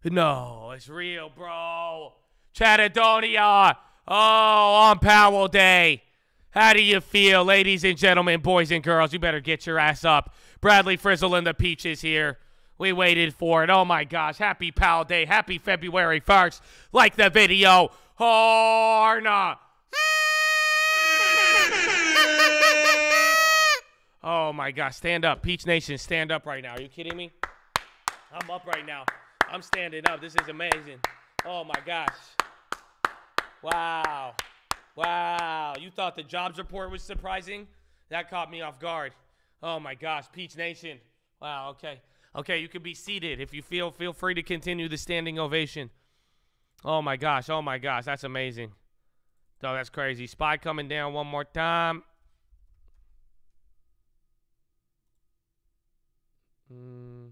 No, it's real, bro. Chattadonia. Oh, on Powell Day. How do you feel, ladies and gentlemen, boys and girls? You better get your ass up. Bradley Frizzle and the Peaches here. We waited for it. Oh my gosh. Happy Powell Day. Happy February 1st. Like the video. Horna. Oh my gosh, stand up. Peach Nation, stand up right now. Are you kidding me? I'm up right now. I'm standing up. This is amazing. Oh my gosh. Wow. Wow. You thought the jobs report was surprising? That caught me off guard. Oh my gosh, Peach Nation. Wow, okay. Okay, you can be seated. If you feel feel free to continue the standing ovation. Oh my gosh. Oh my gosh, that's amazing. Oh, that's crazy. Spy coming down one more time. Mm.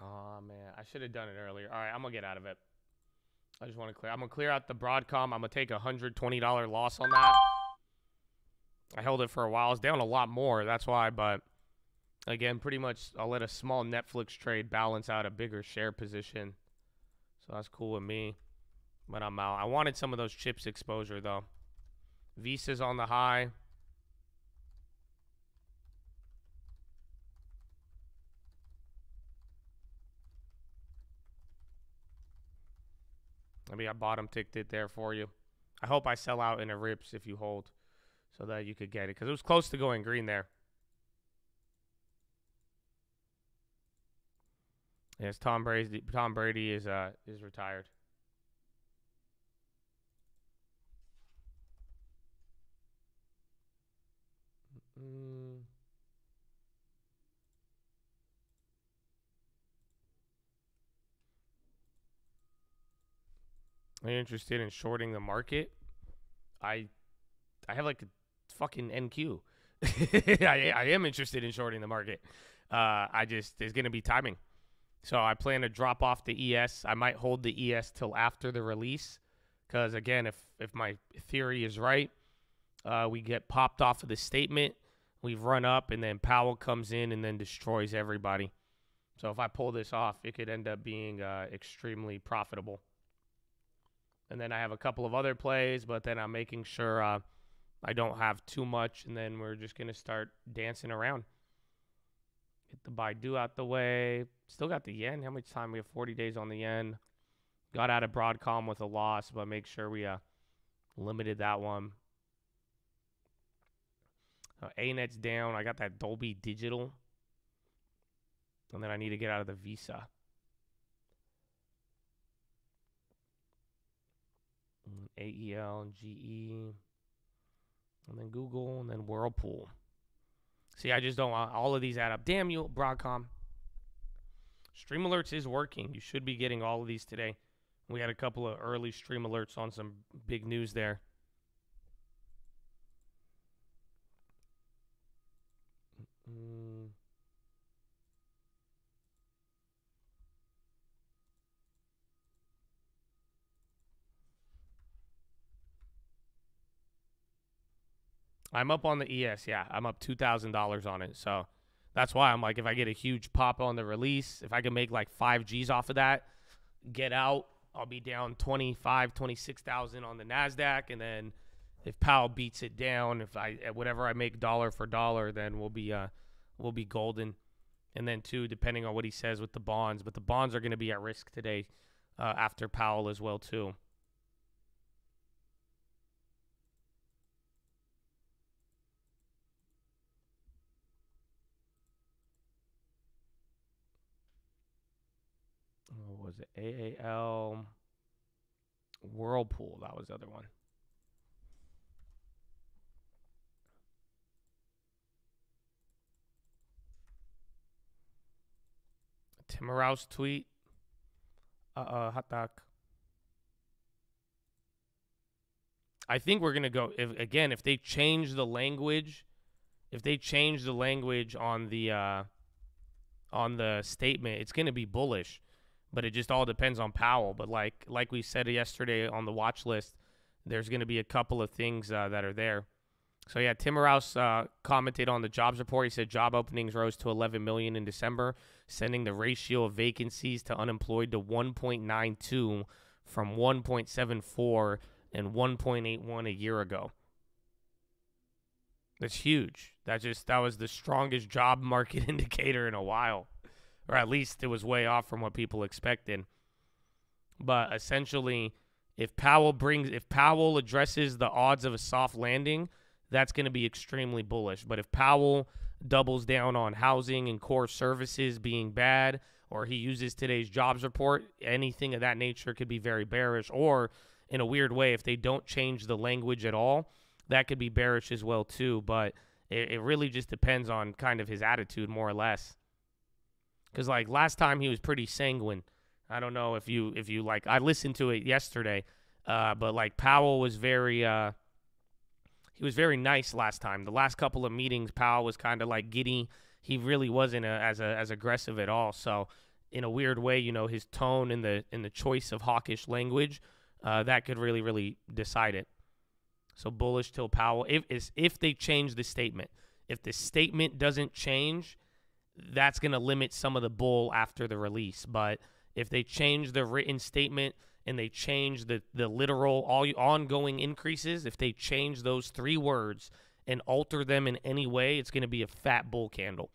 Oh man, I should have done it earlier. All right, I'm gonna get out of it. I just want to clear. I'm gonna clear out the Broadcom. I'm gonna take a hundred twenty dollar loss on that. I held it for a while. It's down a lot more. That's why. But again, pretty much, I'll let a small Netflix trade balance out a bigger share position. So that's cool with me. But I'm out. I wanted some of those chips exposure, though. Visa's on the high. Maybe I bottom ticked it there for you. I hope I sell out in a rips if you hold so that you could get it because it was close to going green there. Yes, Tom Brady. Tom Brady is uh is retired. Mm. Are you interested in shorting the market? I I have like a fucking NQ. I, I am interested in shorting the market. Uh, I just there's gonna be timing. So I plan to drop off the ES. I might hold the ES till after the release, because again, if if my theory is right, uh, we get popped off of the statement We've run up, and then Powell comes in and then destroys everybody. So if I pull this off, it could end up being uh, extremely profitable. And then I have a couple of other plays, but then I'm making sure uh, I don't have too much, and then we're just gonna start dancing around. Get the Baidu out the way. Still got the yen. How much time we have? 40 days on the yen. Got out of Broadcom with a loss, but make sure we uh, limited that one. Uh, ANET's down. I got that Dolby Digital. And then I need to get out of the Visa. AEL and GE. And then Google and then Whirlpool. See, I just don't want all of these add up. Damn you, Broadcom. Stream alerts is working. You should be getting all of these today. We had a couple of early stream alerts on some big news there. Mm. I'm up on the ES, yeah. I'm up two thousand dollars on it, so that's why I'm like, if I get a huge pop on the release, if I can make like five G's off of that, get out, I'll be down 25, 26,000 on the Nasdaq, and then if Powell beats it down, if I whatever I make dollar for dollar, then we'll be uh we'll be golden. And then too, depending on what he says with the bonds, but the bonds are going to be at risk today uh, after Powell as well too. What was it? AAL Whirlpool. That was the other one. Timiraos tweet. Uh, uh, hot dog. I think we're gonna go if again if they change the language, if they change the language on the uh, on the statement, it's gonna be bullish. But it just all depends on Powell. But like like we said yesterday on the watch list, there's gonna be a couple of things uh, that are there. So yeah, Timiraos uh, commented on the jobs report. He said job openings rose to 11 million in December, sending the ratio of vacancies to unemployed to 1.92 from 1.74 and 1.81 a year ago. That's huge. That just that was the strongest job market indicator in a while, or at least it was way off from what people expected. But essentially, if Powell brings, if Powell addresses the odds of a soft landing that's going to be extremely bullish. But if Powell doubles down on housing and core services being bad, or he uses today's jobs report, anything of that nature could be very bearish. Or in a weird way, if they don't change the language at all, that could be bearish as well too. But it, it really just depends on kind of his attitude, more or less. Because like last time he was pretty sanguine. I don't know if you if you like. I listened to it yesterday, uh, but like Powell was very. Uh, he was very nice last time. The last couple of meetings, Powell was kind of like giddy. He really wasn't a, as a, as aggressive at all. So, in a weird way, you know, his tone and the in the choice of hawkish language, uh, that could really really decide it. So bullish till Powell. If if they change the statement, if the statement doesn't change, that's going to limit some of the bull after the release. But if they change the written statement and they change the, the literal all ongoing increases, if they change those three words and alter them in any way, it's going to be a fat bull candle.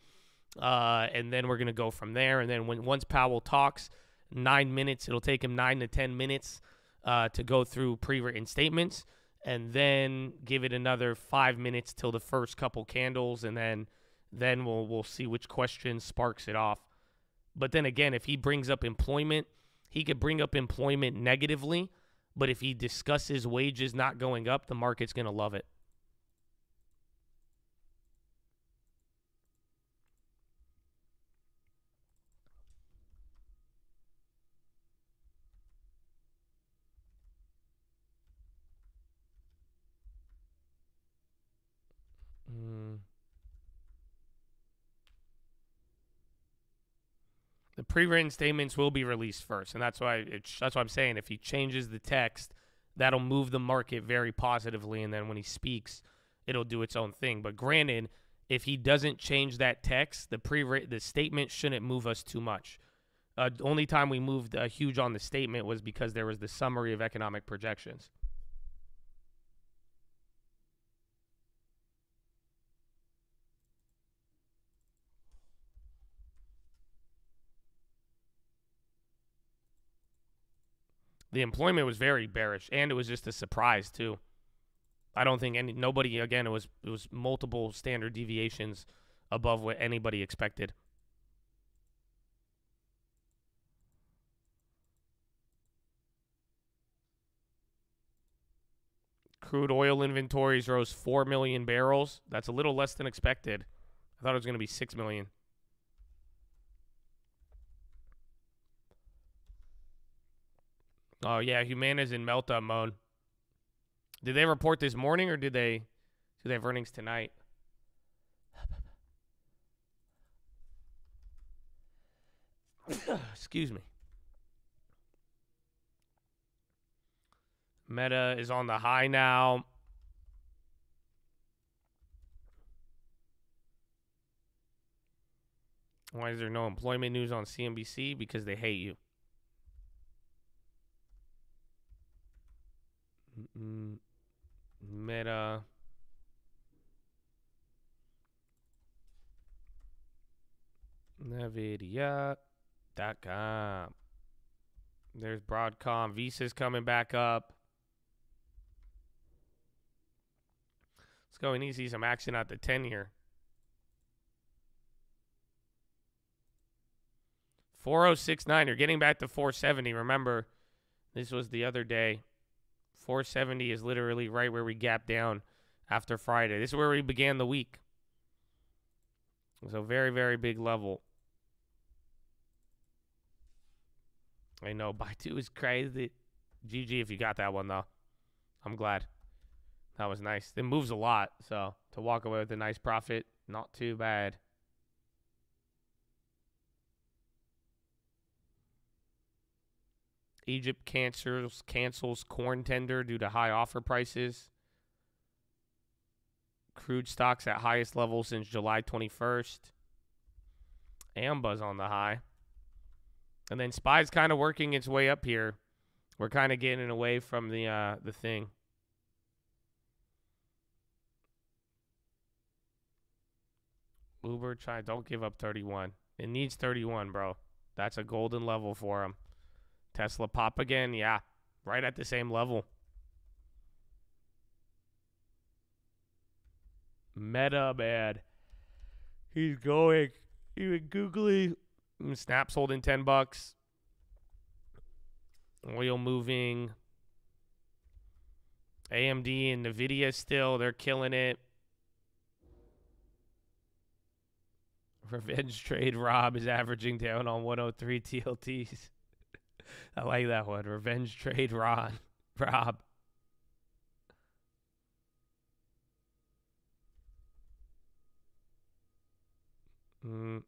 Uh, and then we're going to go from there. And then when once Powell talks, nine minutes, it'll take him nine to 10 minutes uh, to go through pre written statements. And then give it another five minutes till the first couple candles. And then then we'll, we'll see which question sparks it off. But then again, if he brings up employment, he could bring up employment negatively, but if he discusses wages not going up, the market's going to love it. Pre-written statements will be released first, and that's why it's, that's what I'm saying. If he changes the text, that'll move the market very positively, and then when he speaks, it'll do its own thing. But granted, if he doesn't change that text, the pre the statement shouldn't move us too much. Uh, only time we moved uh, huge on the statement was because there was the summary of economic projections. The employment was very bearish, and it was just a surprise too. I don't think any nobody again. It was it was multiple standard deviations above what anybody expected. Crude oil inventories rose 4 million barrels. That's a little less than expected. I thought it was going to be 6 million. Oh yeah, Humana's in meltdown mode. Did they report this morning or did they do they have earnings tonight? Excuse me. Meta is on the high now. Why is there no employment news on CNBC? Because they hate you. Meta. Nvidia.com. There's Broadcom. Visa's coming back up. Let's go. We need to see some action at the 10 here. 4069. You're getting back to 470. Remember, this was the other day. 470 is literally right where we gap down after Friday. This is where we began the week. So very, very big level. I know buy two is crazy. GG if you got that one though. I'm glad. That was nice. It moves a lot, so to walk away with a nice profit, not too bad. Egypt cancels cancels corn tender due to high offer prices. Crude stocks at highest level since July 21st. Amba's on the high. And then Spy's kind of working its way up here. We're kind of getting away from the uh, the thing. Uber try don't give up 31. It needs 31, bro. That's a golden level for him. Tesla pop again, yeah. Right at the same level. Meta man. He's going. Even googly. Mm, Snap's holding 10 bucks. Oil moving. AMD and Nvidia still, they're killing it. Revenge trade Rob is averaging down on 103 TLTs. I like that one. Revenge trade Ron. Rob. Mm.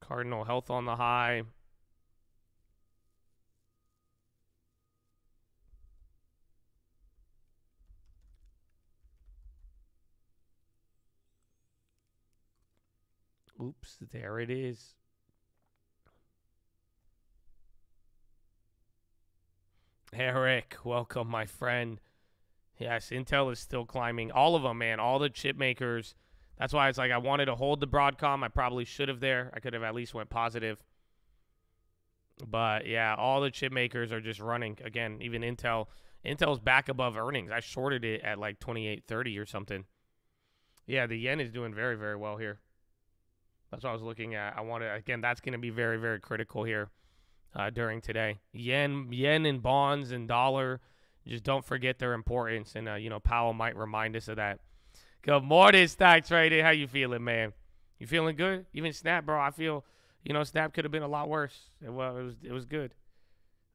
Cardinal Health on the high. Oops, there it is. Eric, welcome, my friend. Yes, Intel is still climbing. All of them, man. All the chip makers. That's why it's like I wanted to hold the Broadcom. I probably should have there. I could have at least went positive. But yeah, all the chip makers are just running. Again, even Intel. Intel's back above earnings. I shorted it at like 28.30 or something. Yeah, the yen is doing very, very well here. That's what I was looking at. I wanted again. That's going to be very, very critical here uh, during today. Yen, yen, and bonds and dollar. Just don't forget their importance. And uh, you know, Powell might remind us of that. Good morning, stock trader. How you feeling, man? You feeling good? Even Snap, bro. I feel, you know, Snap could have been a lot worse. Well, it was, it was good.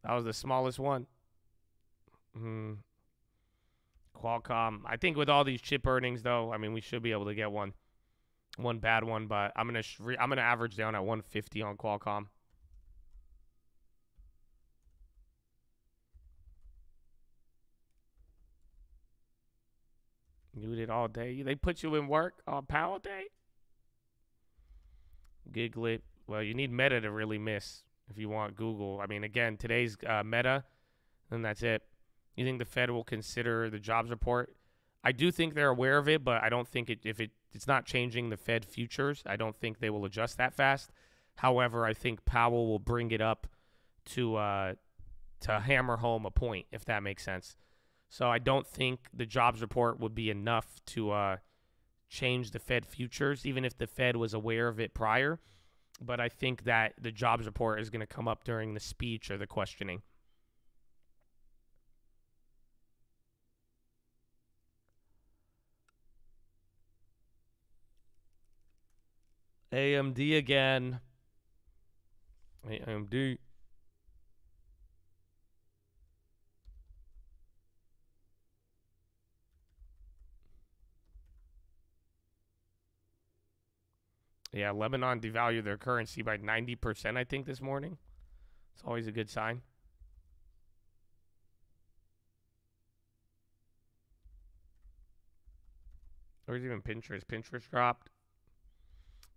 That was the smallest one. Hmm. Qualcomm. I think with all these chip earnings, though, I mean, we should be able to get one one bad one, but I'm gonna I'm gonna average down at 150 on Qualcomm. You did all day. They put you in work on Powell Day. Giglet. Well, you need Meta to really miss if you want Google. I mean, again, today's uh, Meta, and that's it. You think the Fed will consider the jobs report? I do think they're aware of it, but I don't think it if it it's not changing the Fed futures. I don't think they will adjust that fast. However, I think Powell will bring it up to uh, to hammer home a point, if that makes sense. So I don't think the jobs report would be enough to uh, change the Fed futures, even if the Fed was aware of it prior. But I think that the jobs report is going to come up during the speech or the questioning. AMD again. AMD. Yeah, Lebanon devalued their currency by 90%, I think, this morning. It's always a good sign. Where's even Pinterest? Pinterest dropped.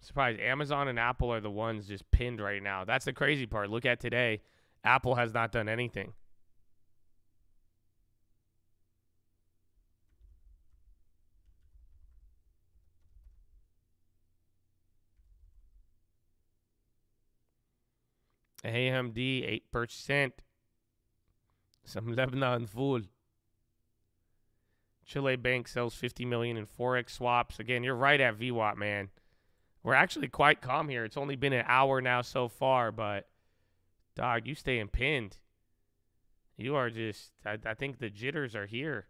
Surprised Amazon and Apple are the ones just pinned right now. That's the crazy part. Look at today. Apple has not done anything. AMD 8%. Some Lebanon fool. Chile Bank sells 50 million in forex swaps. Again, you're right at VWAP, man. We're actually quite calm here. It's only been an hour now so far, but dog, you staying pinned. You are just. I, I think the jitters are here.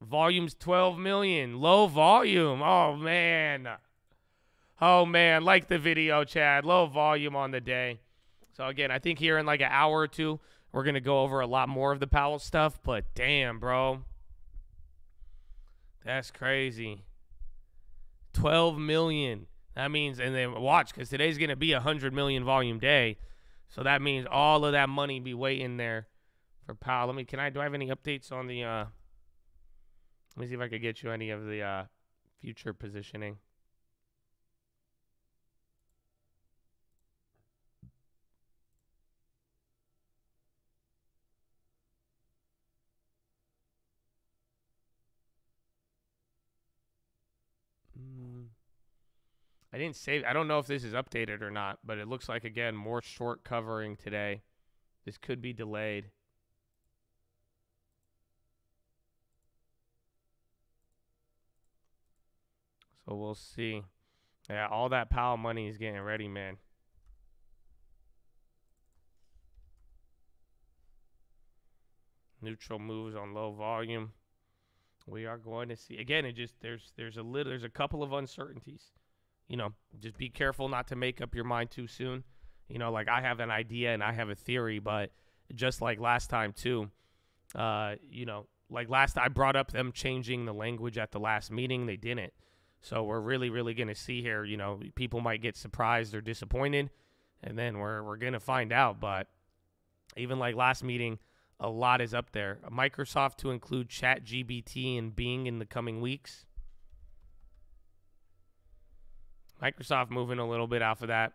Volume's 12 million. Low volume. Oh man. Oh man. Like the video, Chad. Low volume on the day. So again, I think here in like an hour or two, we're gonna go over a lot more of the Powell stuff. But damn, bro. That's crazy. 12 million. That means, and then watch, because today's going to be a 100 million volume day. So that means all of that money be waiting there for Powell. Let me, can I, do I have any updates on the, uh, let me see if I could get you any of the, uh, future positioning. I didn't save. I don't know if this is updated or not, but it looks like again more short covering today. This could be delayed. So we'll see. Yeah, all that Powell money is getting ready, man. Neutral moves on low volume. We are going to see again. It just there's there's a little there's a couple of uncertainties you know, just be careful not to make up your mind too soon. You know, like I have an idea and I have a theory, but just like last time too, uh, you know, like last I brought up them changing the language at the last meeting, they didn't. So we're really, really to see here. You know, people might get surprised or disappointed, and then we're we're to find out. But even like last meeting, a lot is up there. Microsoft to include Chat GPT and Bing in the coming weeks. Microsoft moving a little bit off of that.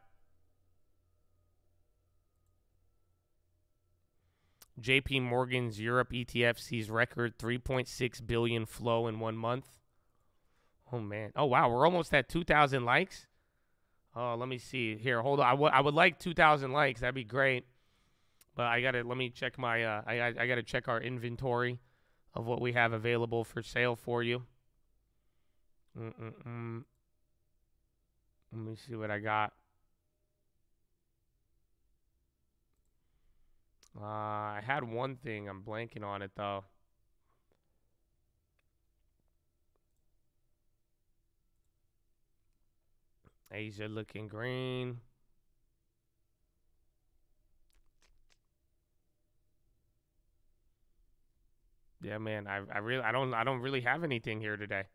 JP Morgan's Europe ETF sees record 3.6 billion flow in one month. Oh man. Oh wow, we're almost at 2000 likes. Oh, let me see. Here, hold on. I would like 2000 likes. That'd be great. But I got to let me check my uh I I, I got to check our inventory of what we have available for sale for you. Mm-mm-mm. Let me see what I got. Uh, I had one thing. I'm blanking on it though. Asia looking green. Yeah, man. I I really I don't I don't really have anything here today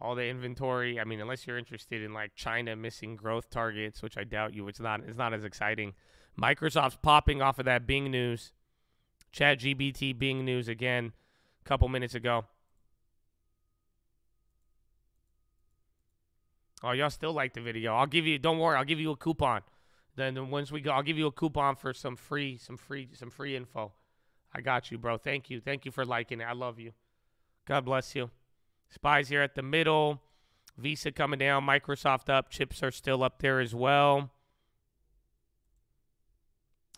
all the inventory. I mean, unless you're interested in like China missing growth targets, which I doubt you. It's not. It's not as exciting. Microsoft's popping off of that Bing news. Chat GPT Bing news again, a couple minutes ago. Oh, y'all still like the video? I'll give you. Don't worry. I'll give you a coupon. Then once we go, I'll give you a coupon for some free, some free, some free info. I got you, bro. Thank you. Thank you for liking it. I love you. God bless you. Spies here at the middle. Visa coming down. Microsoft up. Chips are still up there as well.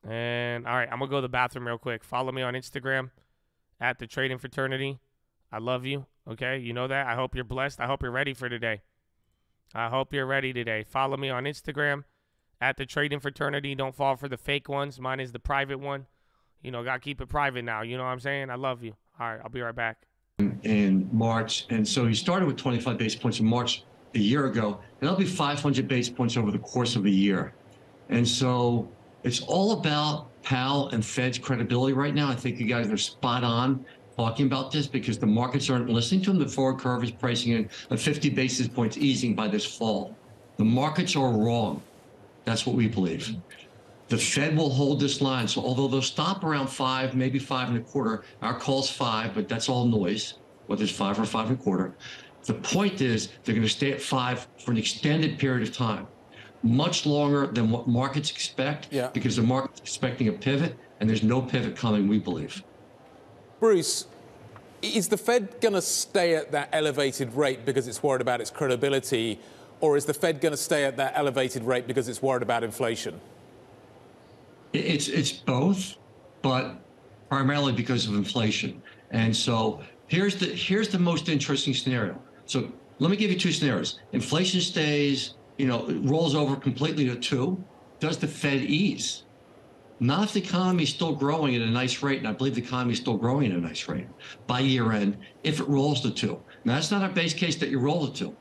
And all right, I'm gonna go to the bathroom real quick. Follow me on Instagram at the Trading Fraternity. I love you. Okay, you know that. I hope you're blessed. I hope you're ready for today. I hope you're ready today. Follow me on Instagram at the Trading Fraternity. Don't fall for the fake ones. Mine is the private one. You know, gotta keep it private now. You know what I'm saying? I love you. All right, I'll be right back in March. And so he started with 25 basis points in March a year ago, and that'll be 500 basis points over the course of a year. And so it's all about Powell and Fed's credibility right now. I think you guys are spot on talking about this because the markets aren't listening to them. The forward curve is pricing in a 50 basis points easing by this fall. The markets are wrong. That's what we believe. The Fed will hold this line. So although they'll stop around five, maybe five and a quarter, our call's five, but that's all noise, whether it's five or five and a quarter. The point is they're going to stay at five for an extended period of time, much longer than what markets expect, Yeah. because the market's expecting a pivot, and there's no pivot coming, we believe. Bruce, is the Fed going to stay at that elevated rate because it's worried about its credibility, or is the Fed going to stay at that elevated rate because it's worried about inflation? It- It's it's both, but primarily because of inflation. And so here's the here's the most interesting scenario. So let me give you two scenarios. Inflation stays, you know, rolls over completely to two. Does the Fed ease? Not if the economy is still growing at a nice rate, and I believe the economy is still growing at a nice rate by year end, if it rolls to two. Now that's not our base case that you roll to two.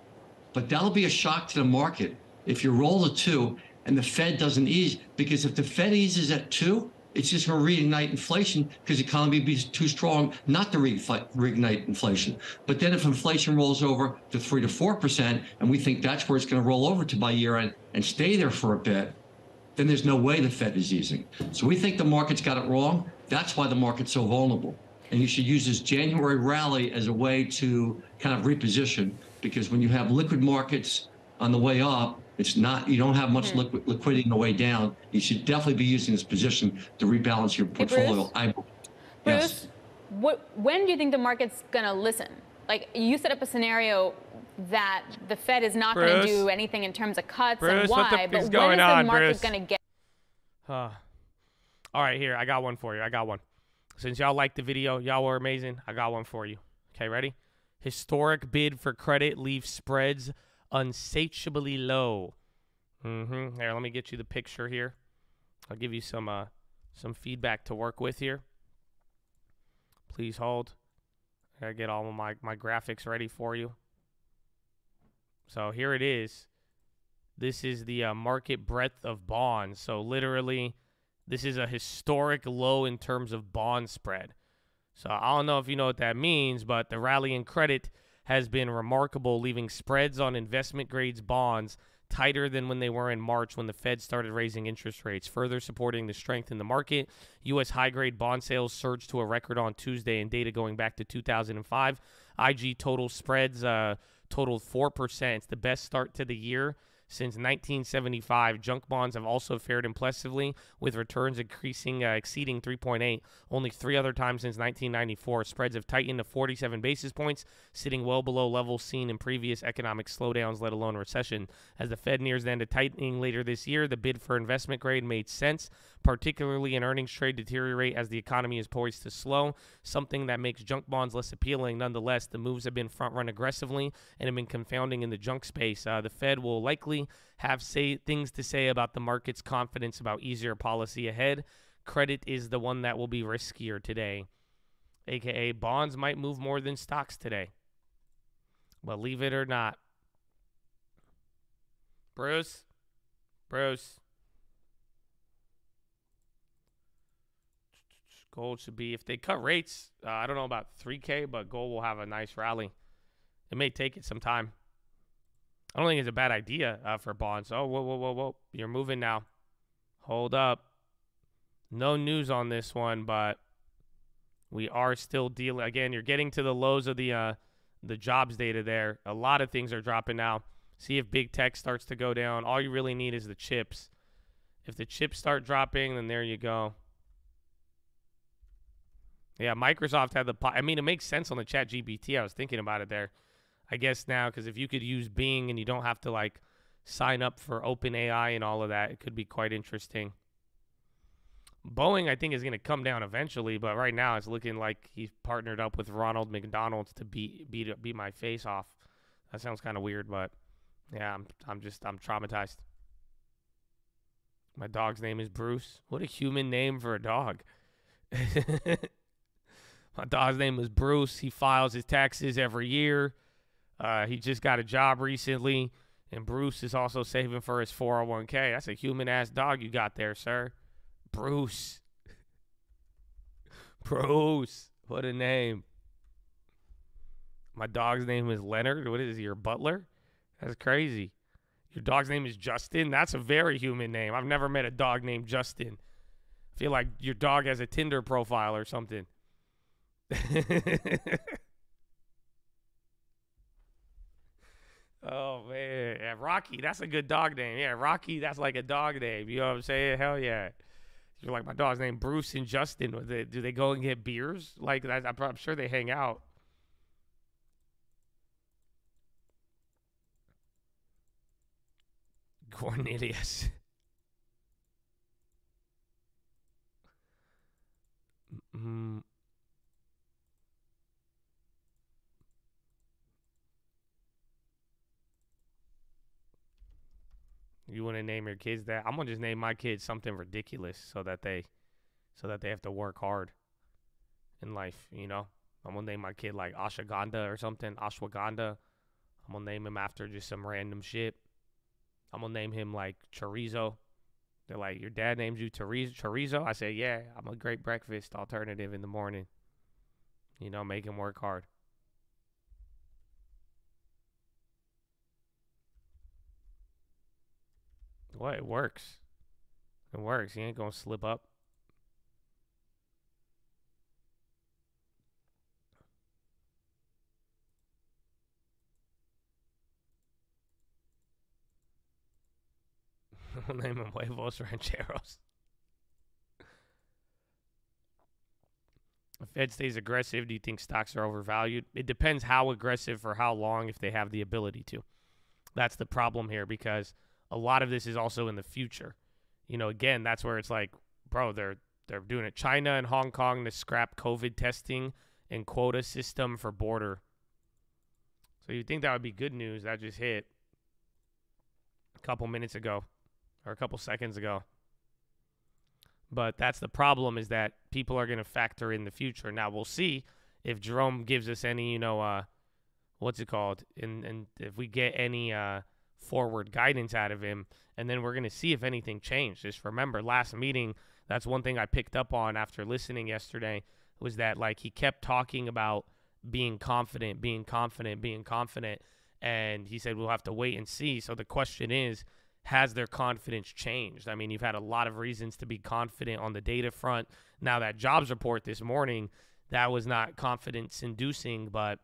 But that'll be a shock to the market if you roll to two and the Fed doesn't ease. Because if the Fed eases at two, it's just going to reignite inflation because the economy be too strong not to reignite inflation. But then if inflation rolls over to three to four percent, and we think that's where it's going to roll over to by year end and stay there for a bit, then there's no way the Fed is easing. So we think the market's got it wrong. That's why the market's so vulnerable. And you should use this January rally as a way to kind of reposition because when you have liquid markets on the way up, it's not you don't have much liquid, liquidity on the way down. You should definitely be using this position to rebalance your Bruce? portfolio. I, Bruce, yes. what, when do you think the market's going to listen? Like, you set up a scenario that the Fed is not going to do anything in terms of cuts Bruce, and what the why, f- but is going is the on, market going to get Uh, all right, here. I got one for you. I got one. Since y'all liked the video, y'all were amazing. I got one for you. Okay, ready? Historic bid for credit leaves spreads unsatiably low. Mm-hmm. Here, let me get you the picture here. I'll give you some uh some feedback to work with here. Please hold. I get all of my, my graphics ready for you. So here it is. This is the uh, market breadth of bonds. So literally, this is a historic low in terms of bond spread. So I don't know if you know what that means, but the rally in credit has been remarkable, leaving spreads on investment grades bonds tighter than when they were in March when the Fed started raising interest rates, further supporting the strength in the market. U.S. high grade bond sales surged to a record on Tuesday, and data going back to 2005. IG total spreads uh, totaled 4%. It's the best start to the year since 1975. Junk bonds have also fared impressively, with returns increasing, uh, exceeding 3.8. Only three other times since 1994. Spreads have tightened to 47 basis points, sitting well below levels seen in previous economic slowdowns, let alone recession. As the Fed nears the end of tightening later this year, the bid for investment grade made sense, particularly in earnings trade deteriorate as the economy is poised to slow, something that makes junk bonds less appealing. Nonetheless, the moves have been front run aggressively and have been confounding in the junk space. Uh, the Fed will likely have say things to say about the market's confidence about easier policy ahead. Credit is the one that will be riskier today, aka bonds might move more than stocks today. Believe it or not. Bruce, Bruce. Gold should be if they cut rates. Uh, I don't know about 3K, but gold will have a nice rally. It may take it some time. I don't think it's a bad idea uh, for bonds. Oh, whoa, whoa, whoa, whoa! You're moving now. Hold up. No news on this one, but we are still dealing. Again, you're getting to the lows of the uh, the jobs data there. A lot of things are dropping now. See if big tech starts to go down. All you really need is the chips. If the chips start dropping, then there you go. Yeah, Microsoft had the. I mean, it makes sense on the Chat GPT. I was thinking about it there. I guess now because if you could use Bing and you don't have to like sign up for OpenAI and all of that, it could be quite interesting. Boeing, I think, is going to come down eventually, but right now it's looking like he's partnered up with Ronald McDonald's to beat beat beat my face off. That sounds kind of weird, but yeah, I'm I'm just I'm traumatized. My dog's name is Bruce. What a human name for a dog. My dog's name is Bruce. He files his taxes every year. Uh, he just got a job recently, and Bruce is also saving for his 401k. That's a human ass dog you got there, sir. Bruce. Bruce. What a name. My dog's name is Leonard. What is he, your butler? That's crazy. Your dog's name is Justin. That's a very human name. I've never met a dog named Justin. I feel like your dog has a Tinder profile or something. Rocky. That's a good dog name. Yeah, Rocky. That's like a dog name. You know what I'm saying? Hell yeah. You're like my dog's name, Bruce and Justin. Do they, go and get beers? Like I'm, I'm sure they hang out. Cornelius. Mm. You want to name your kids that? I'm gonna just name my kids something ridiculous so that they, so that they have to work hard in life. You know, I'm gonna name my kid like Ashwagandha or something. Ashwagandha. I'm gonna name him after just some random shit. I'm gonna name him like chorizo. They're like, your dad names you chorizo. I say, yeah. I'm a great breakfast alternative in the morning. You know, make him work hard. What? It works. It works. He ain't gonna slip up. we'll name him Huevos Rancheros. If Fed stays aggressive, do you think stocks are overvalued? It depends how aggressive for how long if they have the ability to. That's the problem here because a lot of this is also in the future. You know, again, that's where it's like, bro, they're they're doing it. China and Hong Kong to scrap COVID testing and quota system for border. So you think that would be good news? That just hit a couple minutes ago or a couple seconds ago. But that's the problem is that people are going to factor in the future. Now we'll see if Jerome gives us any, you know, uh, what's it called, and and if we get any uh, forward guidance out of him, and then we're going to see if anything changed. Just remember, last meeting, that's one thing I picked up on after listening yesterday was that like he kept talking about being confident, being confident, being confident, and he said we'll have to wait and see. So the question is has their confidence changed? I mean, you've had a lot of reasons to be confident on the data front. Now, that jobs report this morning, that was not confidence inducing, but,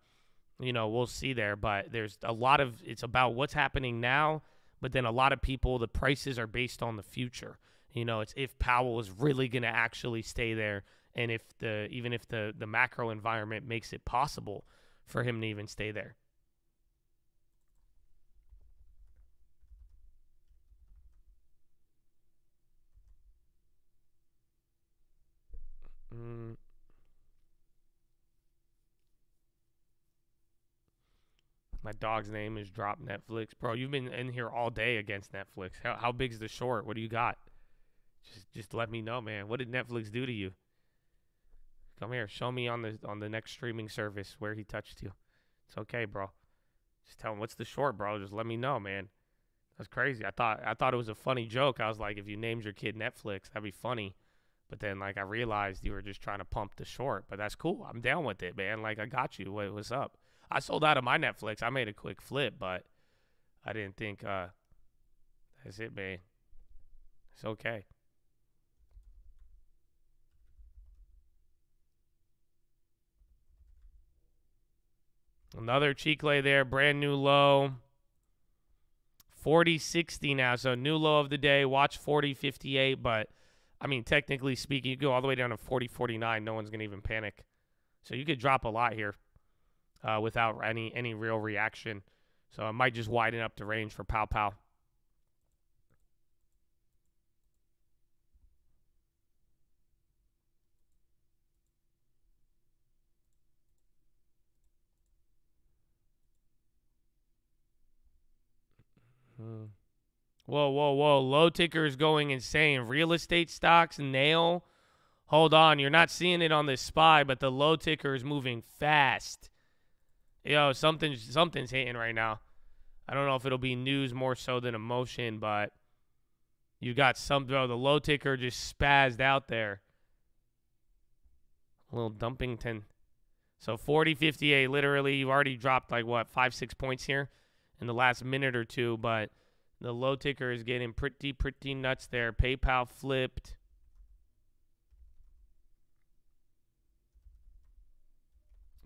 you know, we'll see there. But there's a lot of, it's about what's happening now, but then a lot of people, the prices are based on the future. You know, it's if Powell is really going to actually stay there and if the, even if the, the macro environment makes it possible for him to even stay there. Mm. My dog's name is Drop Netflix. Bro, you've been in here all day against Netflix. How, how big's the short? What do you got? Just just let me know, man. What did Netflix do to you? Come here, show me on the on the next streaming service where he touched you. It's okay, bro. Just tell him what's the short, bro. Just let me know, man. That's crazy. I thought I thought it was a funny joke. I was like, if you named your kid Netflix, that'd be funny. But then, like, I realized you were just trying to pump the short. But that's cool. I'm down with it, man. Like, I got you. What, what's up? I sold out of my Netflix. I made a quick flip, but I didn't think. uh That's it, man. It's okay. Another Chicle there, brand new low. 40 60 now. So new low of the day. Watch 40 58, but I mean, technically speaking, you go all the way down to 40 49. No one's going to even panic. So you could drop a lot here uh, without any, any real reaction. So it might just widen up the range for Pow Pow. Whoa, whoa, whoa. Low ticker is going insane. Real estate stocks, nail. Hold on. You're not seeing it on this spy, but the low ticker is moving fast. Yo, something, something's hitting right now. I don't know if it'll be news more so than emotion, but you got some, bro. The low ticker just spazzed out there. A little Dumpington. So 40 58, literally, you've already dropped like what, five, six points here in the last minute or two, but the low ticker is getting pretty, pretty nuts there. PayPal flipped.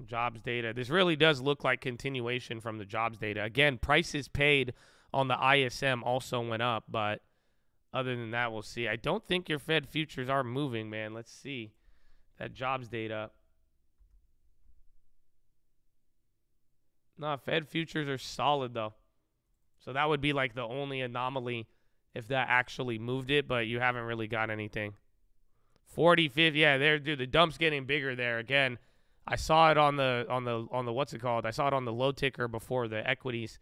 Jobs data. This really does look like continuation from the jobs data. Again, prices paid on the ISM also went up, but other than that, we'll see. I don't think your Fed futures are moving, man. Let's see that jobs data. No, Fed futures are solid though. So that would be like the only anomaly if that actually moved it, but you haven't really got anything. 40, 50, yeah, there, dude. The dump's getting bigger there again. I saw it on the on the on the what's it called? I saw it on the low ticker before the equities.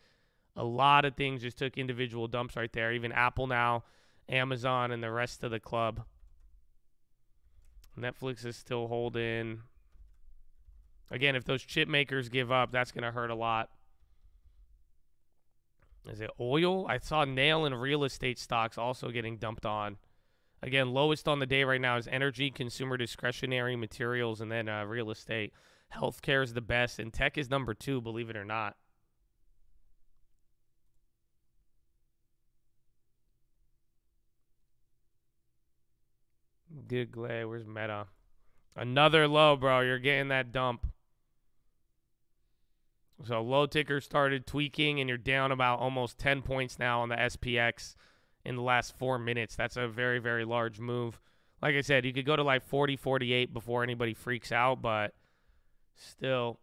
A lot of things just took individual dumps right there. Even Apple now, Amazon, and the rest of the club. Netflix is still holding. Again, if those chip makers give up, that's going to hurt a lot. Is it oil? I saw nail and real estate stocks also getting dumped on. Again, lowest on the day right now is energy, consumer discretionary materials, and then uh, real estate. Healthcare is the best, and tech is number two, believe it or not. Google, where's Meta? Another low, bro. You're getting that dump. So low ticker started tweaking, and you're down about almost 10 points now on the SPX in the last four minutes. That's a very, very large move. Like I said, you could go to like 40, 48 before anybody freaks out, but still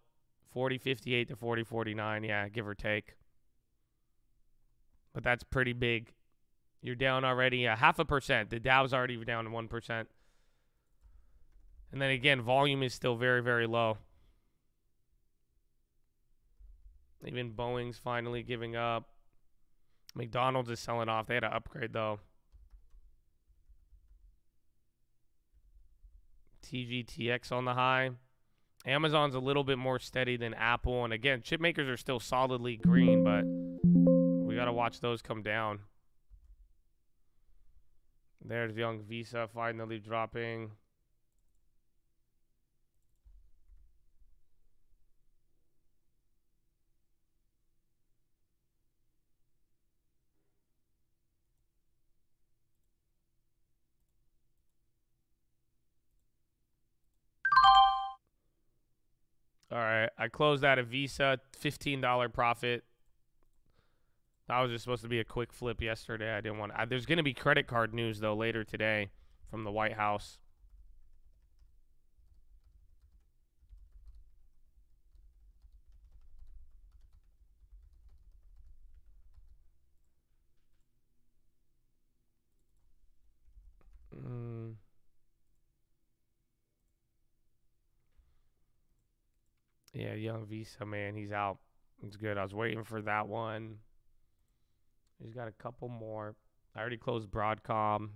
40, 58 to 40, 49. Yeah, give or take. But that's pretty big. You're down already a half a percent. The Dow's already down 1%. And then again, volume is still very, very low. Even Boeing's finally giving up. McDonald's is selling off. They had to upgrade though. TGTX on the high. Amazon's a little bit more steady than Apple. And again, chip makers are still solidly green, but we got to watch those come down. There's Young Visa finally dropping. All right, I closed out a Visa, fifteen dollar profit. That was just supposed to be a quick flip yesterday. I didn't want. I, there's going to be credit card news though later today from the White House. Yeah, young Visa man, he's out. It's good. I was waiting for that one. He's got a couple more. I already closed Broadcom.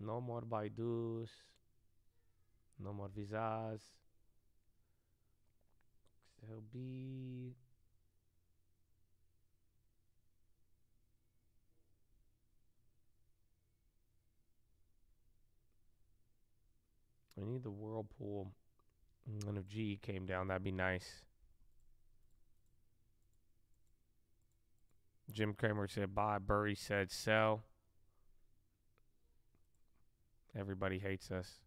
No more Baidus. No more Visas. Be. I need the Whirlpool. Mm, and if G came down, that'd be nice. Jim Cramer said buy. Burry said sell. Everybody hates us.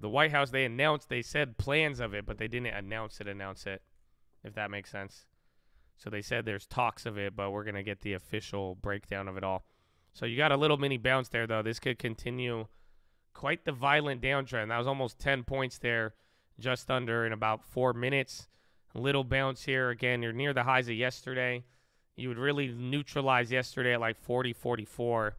The White House, they announced, they said plans of it, but they didn't announce it, announce it, if that makes sense. So they said there's talks of it, but we're going to get the official breakdown of it all. So you got a little mini bounce there, though. This could continue quite the violent downtrend. That was almost 10 points there, just under in about four minutes. Little bounce here. Again, you're near the highs of yesterday. You would really neutralize yesterday at like 40, 44.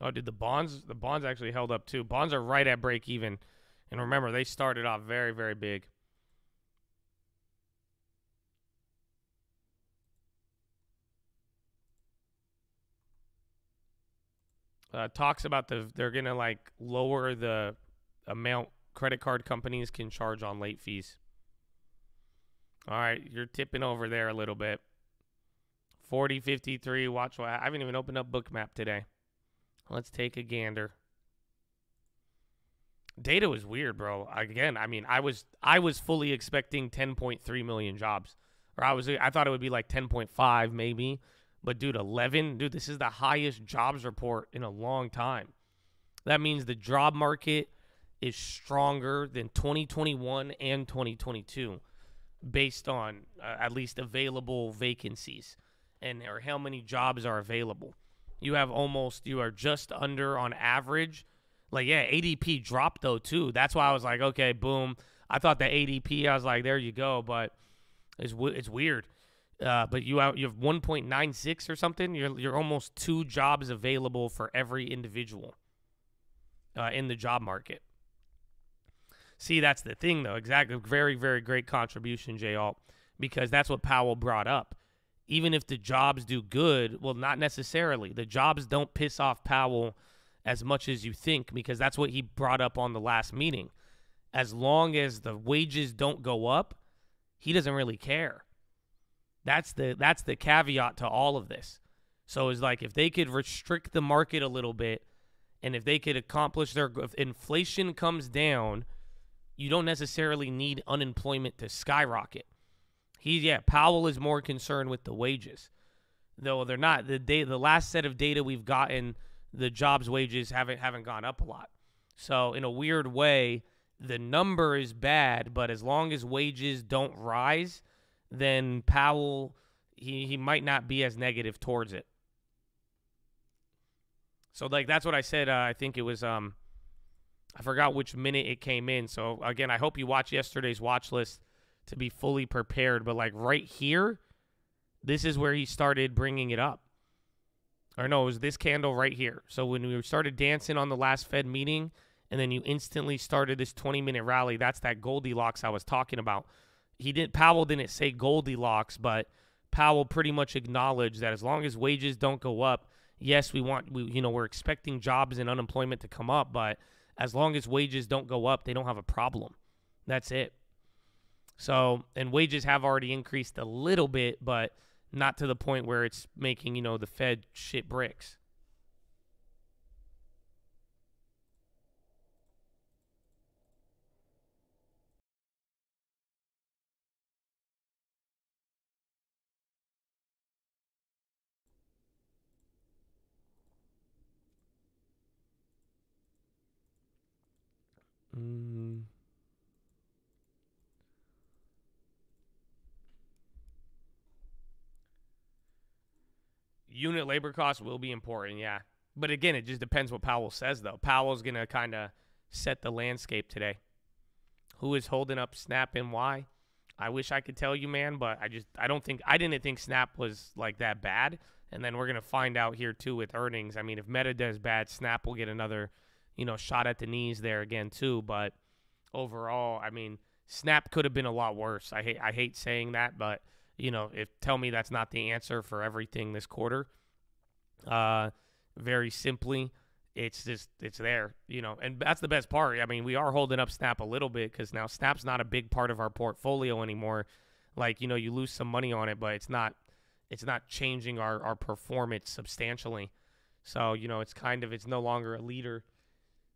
Oh, dude, the bonds? The bonds actually held up too. Bonds are right at break even, and remember they started off very, very big. Uh, talks about the they're gonna like lower the amount credit card companies can charge on late fees. All right, you're tipping over there a little bit. 40 53 watch I haven't even opened up bookmap today. Let's take a gander. Data was weird, bro. Again, I mean, I was I was fully expecting 10.3 million jobs, or I was I thought it would be like 10.5 maybe, but dude, 11, dude, this is the highest jobs report in a long time. That means the job market is stronger than 2021 and 2022 based on uh, at least available vacancies and or how many jobs are available. You have almost you are just under on average. Like yeah, ADP dropped though too. That's why I was like, okay, boom. I thought the ADP. I was like, there you go, but it's it's weird. Uh, but you have you have 1.96 or something. You're you're almost two jobs available for every individual uh, in the job market. See, that's the thing, though. Exactly. Very, very great contribution, J. Alt, because that's what Powell brought up. Even if the jobs do good, well, not necessarily. The jobs don't piss off Powell as much as you think, because that's what he brought up on the last meeting. As long as the wages don't go up, he doesn't really care. That's the that's the caveat to all of this. So it's like if they could restrict the market a little bit, and if they could accomplish their if inflation comes down you don't necessarily need unemployment to skyrocket. He, yeah, Powell is more concerned with the wages, though they're not. The day, the last set of data we've gotten, the jobs wages haven't haven't gone up a lot. So in a weird way, the number is bad, but as long as wages don't rise, then Powell he he might not be as negative towards it. So like that's what I said. Uh, I think it was um I forgot which minute it came in. So again, I hope you watch yesterday's watch list to be fully prepared. But like right here, this is where he started bringing it up. Or no, it was this candle right here. So when we started dancing on the last Fed meeting, and then you instantly started this 20 minute rally, that's that Goldilocks I was talking about. He didn't. Powell didn't say Goldilocks, but Powell pretty much acknowledged that as long as wages don't go up, yes, we want we you know we're expecting jobs and unemployment to come up, but as long as wages don't go up, they don't have a problem. That's it. So, and wages have already increased a little bit, but not to the point where it's making, you know, the Fed shit bricks. Mm. Unit labor costs will be important, yeah. But again, it just depends what Powell says, though. Powell's going to kind of set the landscape today. Who is holding up Snap and why? I wish I could tell you, man, but I just I don't think I didn't think Snap was like that bad. And then we're gonna find out here too with earnings. I mean, if Meta does bad, Snap will get another, you know, shot at the knees there again too. But overall, I mean, Snap could have been a lot worse. I hate I hate saying that, but you know, if tell me that's not the answer for everything this quarter. Uh, very simply, it's just it's there, you know, and that's the best part. I mean, we are holding up Snap a little bit because now Snap's not a big part of our portfolio anymore. Like you know, you lose some money on it, but it's not it's not changing our our performance substantially. So you know, it's kind of it's no longer a leader.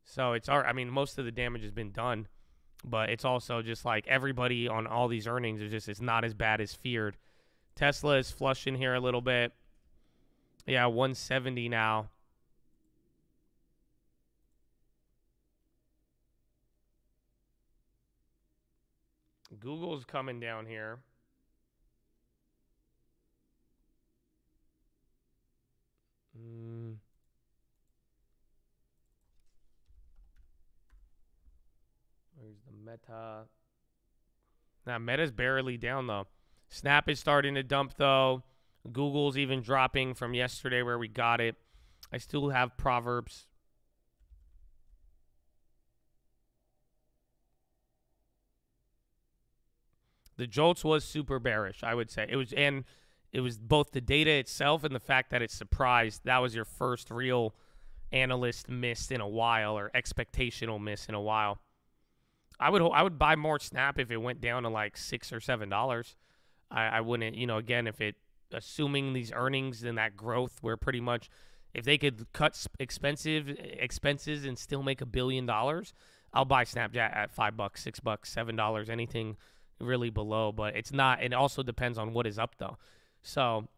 So it's our I mean, most of the damage has been done but it's also just like everybody on all these earnings is just it's not as bad as feared. Tesla is flushing here a little bit. Yeah, 170 now. Google's coming down here. Mm. Where's the meta? Now, meta's barely down, though. Snap is starting to dump, though. Google's even dropping from yesterday where we got it. I still have Proverbs. The Jolts was super bearish, I would say. It was, and it was both the data itself and the fact that it surprised. That was your first real analyst miss in a while or expectational miss in a while. I would I would buy more Snap if it went down to like six or seven dollars. I, I wouldn't, you know, again if it assuming these earnings and that growth where pretty much if they could cut expensive expenses and still make a billion dollars, I'll buy Snapchat at five bucks, six bucks, seven dollars, anything really below. But it's not. It also depends on what is up though. So,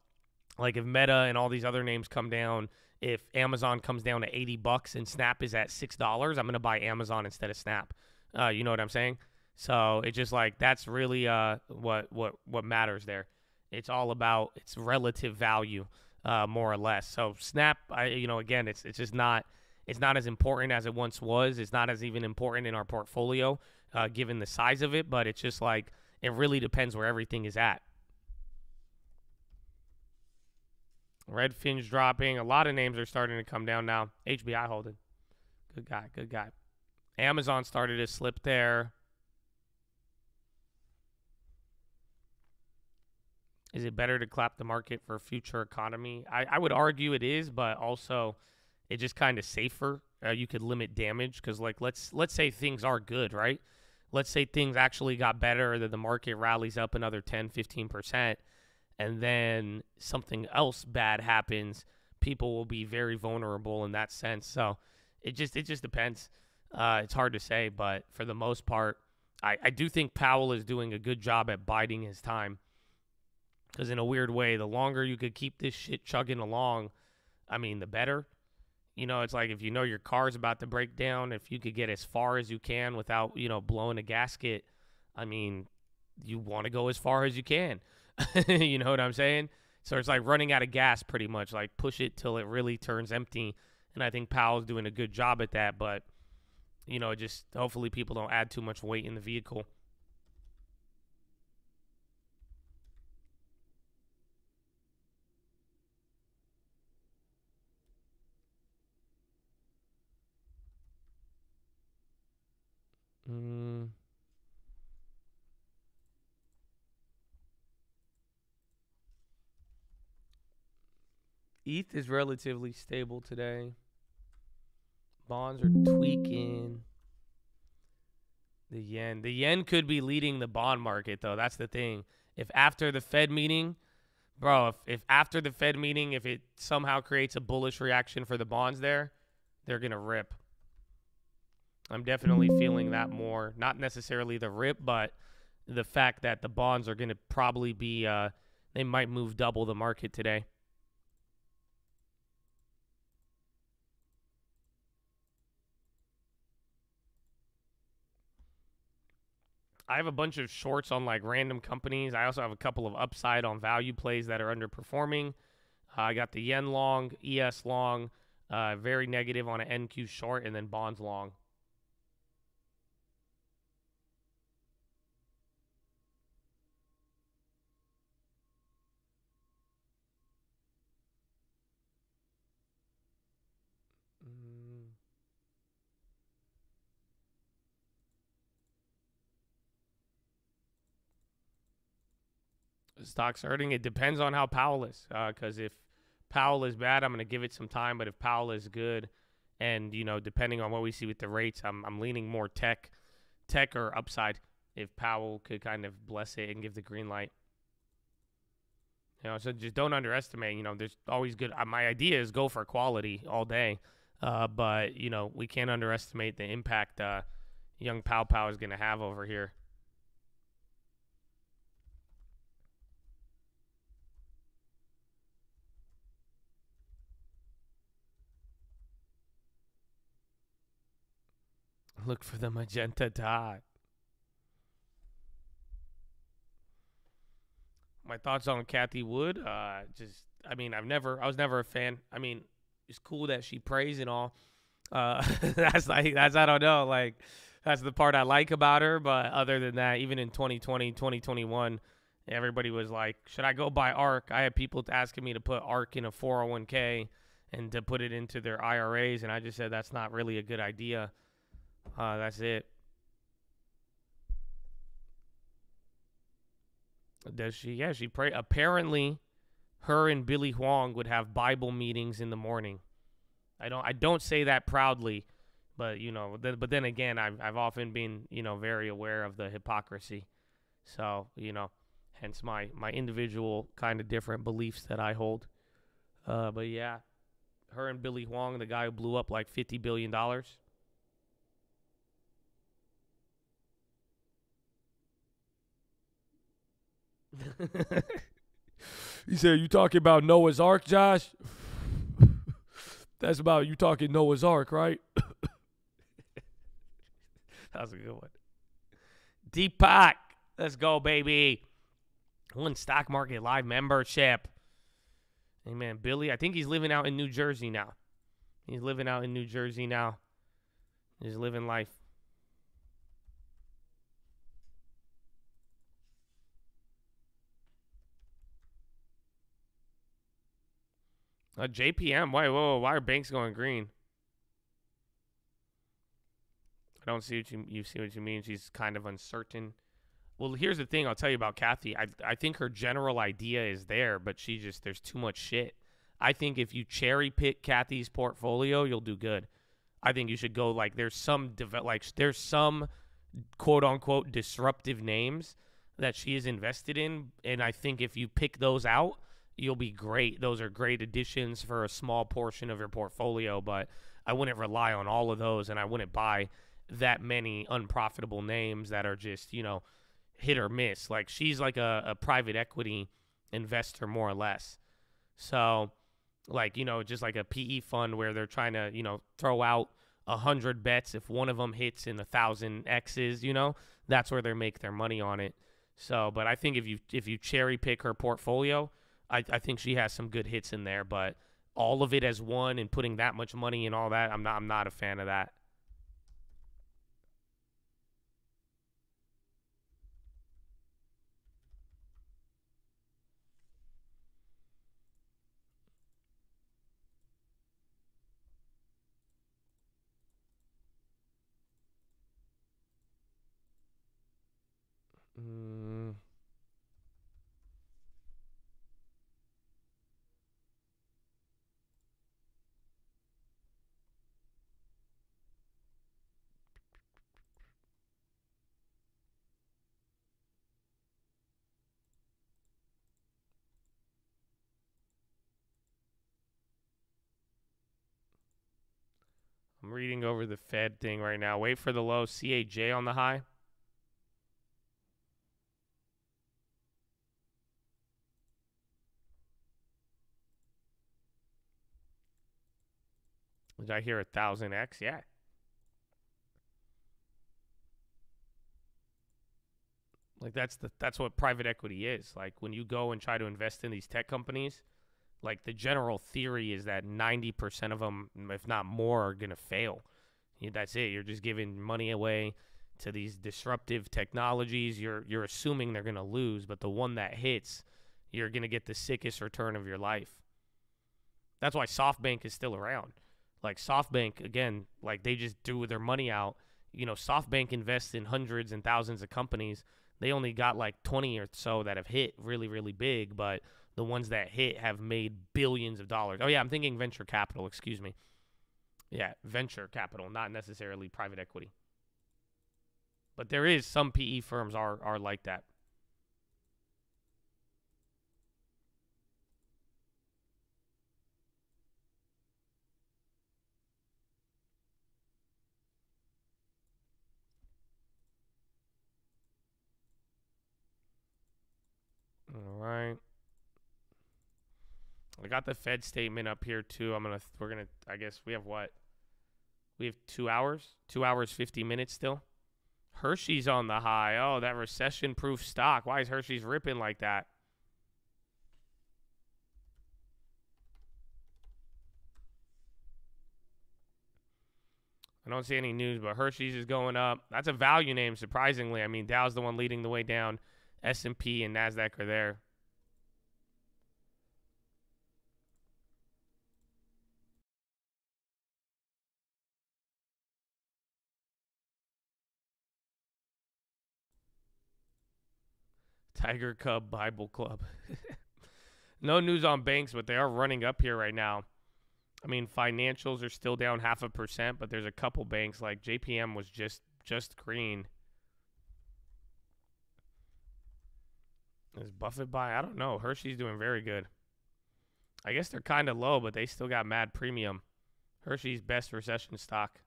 like if Meta and all these other names come down, if Amazon comes down to eighty bucks and Snap is at six dollars, I'm gonna buy Amazon instead of Snap. Uh, you know what I'm saying? So it's just like that's really uh what what what matters there. It's all about its relative value, uh, more or less. So Snap, I you know again, it's it's just not it's not as important as it once was. It's not as even important in our portfolio, uh, given the size of it. But it's just like it really depends where everything is at. Redfin's dropping. A lot of names are starting to come down now. HBI holding. Good guy. Good guy. Amazon started to slip there. Is it better to clap the market for future economy? I, I would argue it is, but also it just kind of safer. Uh, you could limit damage because, like, let's let's say things are good, right? Let's say things actually got better, that the market rallies up another 10, 15 percent, and then something else bad happens. People will be very vulnerable in that sense. So it just it just depends. Uh, it's hard to say, but for the most part, I, I do think Powell is doing a good job at biding his time. Because in a weird way, the longer you could keep this shit chugging along, I mean, the better. You know, it's like if you know your car's about to break down, if you could get as far as you can without, you know, blowing a gasket, I mean, you want to go as far as you can. you know what I'm saying? So it's like running out of gas pretty much, like push it till it really turns empty. And I think Powell's doing a good job at that, but you know, just hopefully people don't add too much weight in the vehicle. Mm. ETH is relatively stable today. Bonds are tweaking. The yen. The yen could be leading the bond market, though. That's the thing. If after the Fed meeting, bro, if, if after the Fed meeting, if it somehow creates a bullish reaction for the bonds there, they're going to rip. I'm definitely feeling that more. Not necessarily the rip, but the fact that the bonds are going to probably be, uh, they might move double the market today. I have a bunch of shorts on like random companies. I also have a couple of upside on value plays that are underperforming. Uh, I got the yen long, ES long, uh, very negative on an NQ short, and then bonds long. Stocks hurting. It depends on how Powell is. Because uh, if Powell is bad, I'm going to give it some time. But if Powell is good, and you know, depending on what we see with the rates, I'm I'm leaning more tech, tech or upside. If Powell could kind of bless it and give the green light. You know, so just don't underestimate. You know, there's always good. Uh, my idea is go for quality all day, uh, but you know, we can't underestimate the impact uh, young Pow Pow is going to have over here. Look for the magenta dot. My thoughts on Cathie Wood. Uh, just, I mean, I've never, I was never a fan. I mean, it's cool that she prays and all. Uh, that's like, that's, I don't know, like, that's the part I like about her. But other than that, even in 2020, 2021, everybody was like, should I go buy ARK? I had people asking me to put ARK in a 401k and to put it into their IRAs. And I just said, that's not really a good idea. Uh, that's it. Does she? Yeah, she pray. Apparently, her and Billy Hwang would have Bible meetings in the morning. I don't. I don't say that proudly, but you know. Then, but then again, I've I've often been you know very aware of the hypocrisy. So you know, hence my my individual kind of different beliefs that I hold. Uh, but yeah, her and Billy Hwang, the guy who blew up like fifty billion dollars. he said, "You talking about Noah's Ark, Josh?" That's about you talking Noah's Ark, right? that was a good one. Deepak, let's go, baby. One stock market live membership. Hey man, Billy, I think he's living out in New Jersey now. He's living out in New Jersey now. He's living life. Uh, JPM, why, whoa, why are banks going green? I don't see what you you see what you mean. She's kind of uncertain. Well, here's the thing I'll tell you about Cathie. I I think her general idea is there, but she just there's too much shit. I think if you cherry pick Cathie's portfolio, you'll do good. I think you should go like there's some deve- like there's some quote unquote disruptive names that she is invested in, and I think if you pick those out, you'll be great. Those are great additions for a small portion of your portfolio, but I wouldn't rely on all of those, and I wouldn't buy that many unprofitable names that are just you know hit or miss. Like she's like a, a private equity investor more or less. So like you know just like a PE fund where they're trying to you know throw out a hundred bets if one of them hits in a thousand X's, you know that's where they make their money on it. So, but I think if you if you cherry pick her portfolio, I, I think she has some good hits in there. But all of it as one and putting that much money and all that, I'm not I'm not a fan of that. I'm reading over the Fed thing right now. Wait for the low. CAJ on the high. Did I hear a thousand X? Yeah. Like that's the that's what private equity is. Like when you go and try to invest in these tech companies, like the general theory is that 90% of them if not more are going to fail. That's it. You're just giving money away to these disruptive technologies. You're you're assuming they're going to lose, but the one that hits, you're going to get the sickest return of your life. That's why SoftBank is still around. Like SoftBank, again, like they just threw their money out. You know, SoftBank invests in hundreds and thousands of companies. They only got like 20 or so that have hit really, really big, but the ones that hit have made billions of dollars. Oh, yeah, I'm thinking venture capital, excuse me. Yeah, venture capital, not necessarily private equity. But there is some PE firms are are like that. All right. I got the Fed statement up here too. I'm gonna we're gonna I guess we have what? We have two hours? Two hours fifty minutes still? Hershey's on the high. Oh, that recession proof stock. Why is Hershey's ripping like that? I don't see any news, but Hershey's is going up. That's a value name, surprisingly. I mean, Dow's the one leading the way down. S&P and Nasdaq are there. Tiger Cub Bible Club. no news on banks, but they are running up here right now. I mean, financials are still down half a percent, but there's a couple banks like JPM was just just green. Is Buffett buy? I don't know. Hershey's doing very good. I guess they're kind of low, but they still got mad premium. Hershey's best recession stock.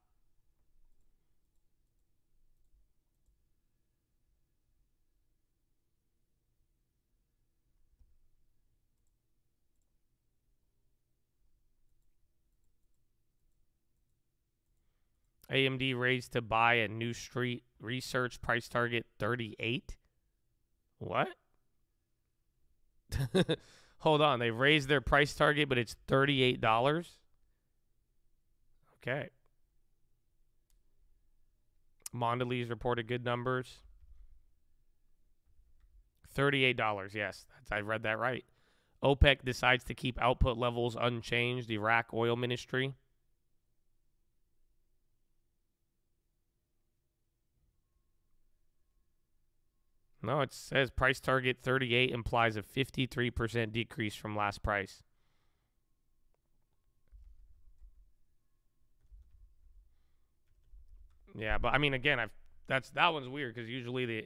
AMD raised to buy a New Street Research price target 38. What? Hold on, they've raised their price target, but it's $38. Okay. Mondelez reported good numbers. $38, yes. That's, I read that right. OPEC decides to keep output levels unchanged. Iraq oil ministry. No, it says price target 38 implies a 53% decrease from last price. Yeah, but I mean, again, I've that's that one's weird because usually the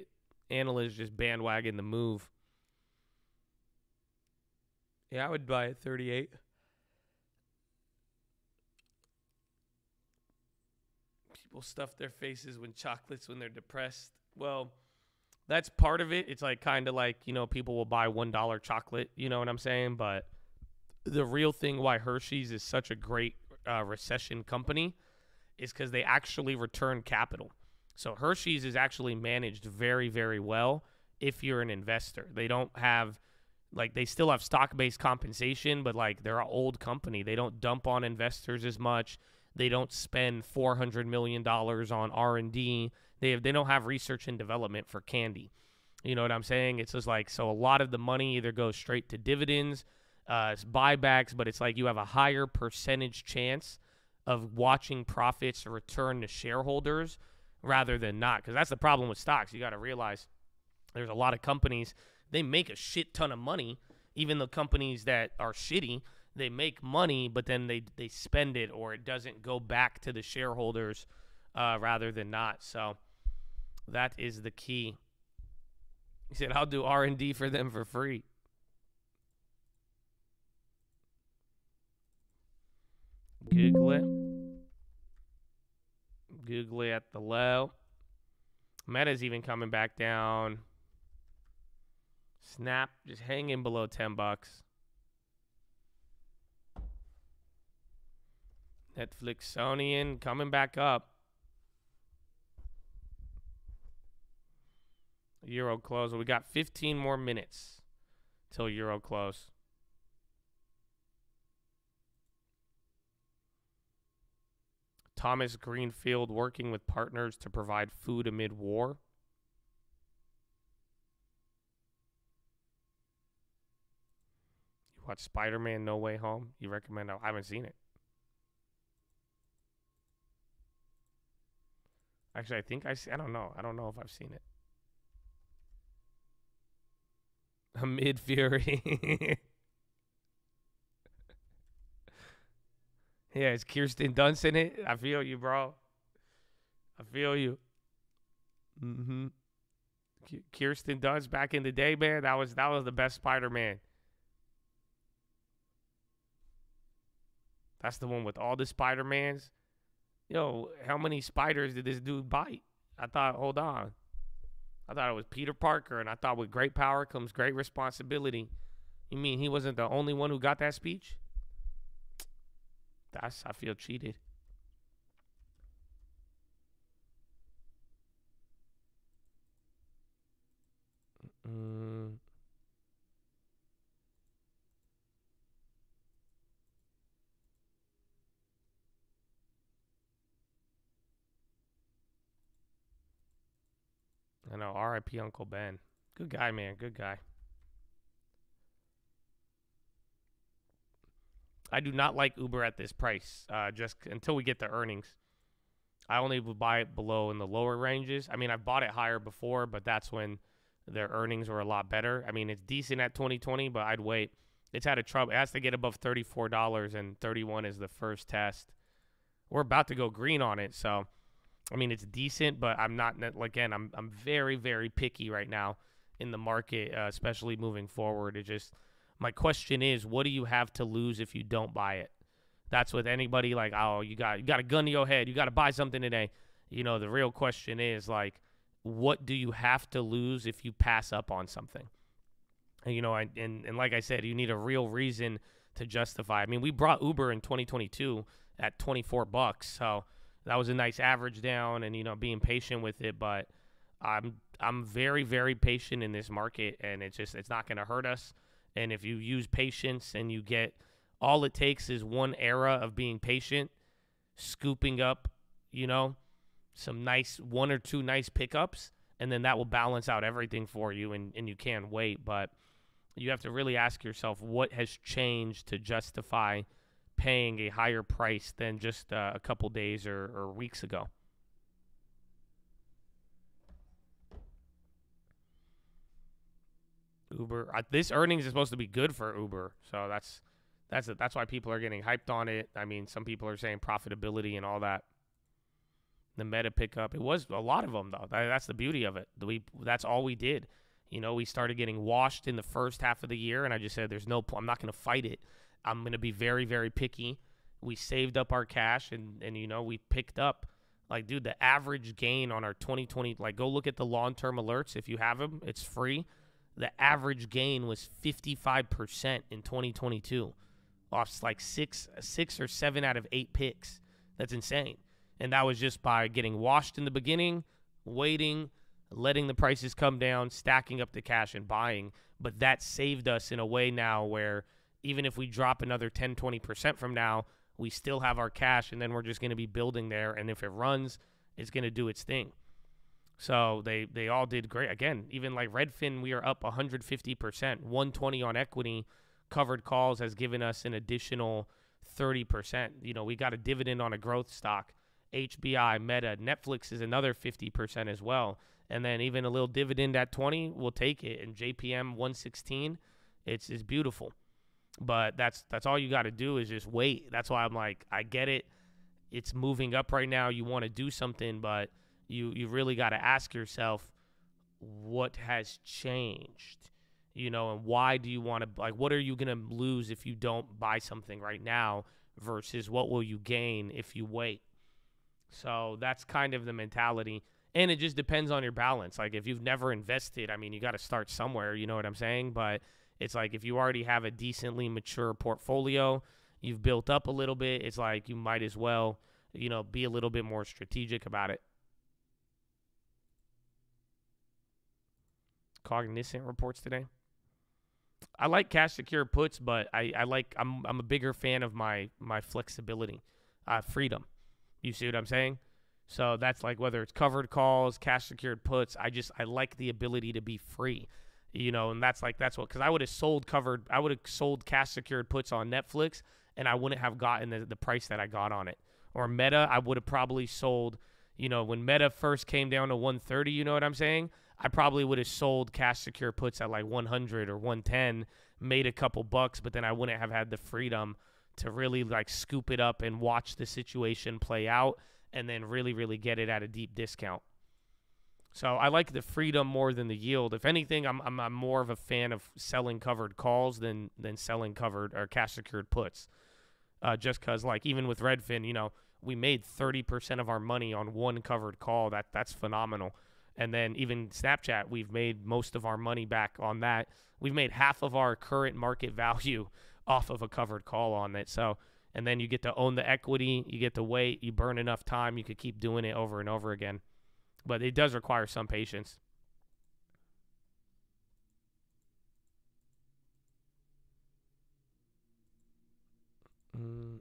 analysts just bandwagon the move. Yeah, I would buy it 38. People stuff their faces when chocolates when they're depressed. Well, that's part of it. It's like kind of like, you know, people will buy $1 chocolate, you know what I'm saying? But the real thing why Hershey's is such a great uh, recession company is because they actually return capital. So Hershey's is actually managed very, very well if you're an investor. They don't have like they still have stock-based compensation, but like they're an old company. They don't dump on investors as much. They don't spend 400 million dollars on R&D. They have, they don't have research and development for candy. You know what I'm saying? It's just like so a lot of the money either goes straight to dividends, uh, buybacks, but it's like you have a higher percentage chance of watching profits return to shareholders rather than not. Because that's the problem with stocks. You got to realize there's a lot of companies they make a shit ton of money. Even the companies that are shitty, they make money, but then they they spend it or it doesn't go back to the shareholders uh, rather than not. So that is the key. He said, "I'll do R and D for them for free." Google it. Google it at the low. Meta's even coming back down. Snap just hanging below 10 bucks. Netflixonian coming back up. Euro close. We got 15 more minutes till Euro close. Thomas Greenfield working with partners to provide food amid war. You watch Spider Man No Way Home? You recommend? Oh, I haven't seen it. Actually, I think I see. I don't know. I don't know if I've seen it. Amid Fury. Yeah, it's Kirsten Dunst in it. I feel you, bro. I feel you. Mm-hmm. Kirsten Dunst back in the day, man. That was that was the best Spider-Man. That's the one with all the Spider-Mans. Yo, how many spiders did this dude bite? I thought, hold on. I thought it was Peter Parker, and I thought with great power comes great responsibility. You mean he wasn't the only one who got that speech? That's I feel cheated. Mm. I know. R.I.P. Uncle Ben. Good guy, man. Good guy. I do not like Uber at this price. Uh, just until we get the earnings, I only would buy it below in the lower ranges. I mean, I've bought it higher before, but that's when their earnings were a lot better. I mean, it's decent at 2020, but I'd wait. It's had a trouble. It has to get above thirty-four dollars, and thirty-one is the first test. We're about to go green on it, so I mean, it's decent, but I'm not. Again, I'm I'm very very picky right now in the market, uh, especially moving forward. It just my question is, what do you have to lose if you don't buy it? That's with anybody like, oh, you got you got a gun to your head, you got to buy something today. You know, the real question is like, what do you have to lose if you pass up on something? And, you know, and, and and like I said, you need a real reason to justify. I mean, we brought Uber in 2022 at 24 bucks, so that was a nice average down, and you know being patient with it. But I'm I'm very very patient in this market, and it's just it's not going to hurt us. And if you use patience and you get all it takes is one era of being patient, scooping up, you know, some nice one or two nice pickups, and then that will balance out everything for you, and, and you can't wait. But you have to really ask yourself what has changed to justify paying a higher price than just uh, a couple days or, or weeks ago. Uber. Uh, this earnings is supposed to be good for Uber, so that's that's that's why people are getting hyped on it. I mean, some people are saying profitability and all that. The meta pickup, it was a lot of them though. That, that's the beauty of it. We that's all we did. You know, we started getting washed in the first half of the year, and I just said, "There's no. I'm not going to fight it. I'm going to be very, very picky." We saved up our cash, and and you know, we picked up. Like, dude, the average gain on our 2020, like, go look at the long term alerts if you have them. It's free the average gain was 55% in 2022 off like six six or seven out of eight picks that's insane and that was just by getting washed in the beginning waiting letting the prices come down stacking up the cash and buying but that saved us in a way now where even if we drop another 10 20% from now we still have our cash and then we're just going to be building there and if it runs it's going to do its thing so they they all did great. Again, even like Redfin, we are up 150%, 120 on equity. Covered calls has given us an additional 30%. You know, we got a dividend on a growth stock. HBI, Meta, Netflix is another 50% as well. And then even a little dividend at 20, we'll take it. And JPM 116, it's is beautiful. But that's that's all you got to do is just wait. That's why I'm like, I get it. It's moving up right now. You want to do something, but – you you really got to ask yourself what has changed you know and why do you want to like what are you going to lose if you don't buy something right now versus what will you gain if you wait so that's kind of the mentality and it just depends on your balance like if you've never invested i mean you got to start somewhere you know what i'm saying but it's like if you already have a decently mature portfolio you've built up a little bit it's like you might as well you know be a little bit more strategic about it Cognizant reports today. I like cash secure puts, but I, I like I'm I'm a bigger fan of my my flexibility, uh, freedom. You see what I'm saying? So that's like whether it's covered calls, cash secured puts. I just I like the ability to be free, you know, and that's like that's what because I would have sold covered, I would have sold cash secured puts on Netflix, and I wouldn't have gotten the, the price that I got on it. Or Meta, I would have probably sold, you know, when Meta first came down to 130. You know what I'm saying? I probably would have sold cash secure puts at like 100 or 110, made a couple bucks, but then I wouldn't have had the freedom to really like scoop it up and watch the situation play out and then really, really get it at a deep discount. So I like the freedom more than the yield. If anything, I'm, I'm, I'm more of a fan of selling covered calls than than selling covered or cash secured puts. Uh, just because, like, even with Redfin, you know, we made 30% of our money on one covered call. That that's phenomenal. And then even Snapchat, we've made most of our money back on that. We've made half of our current market value off of a covered call on it. So, and then you get to own the equity, you get to wait, you burn enough time, you could keep doing it over and over again. But it does require some patience. Mm.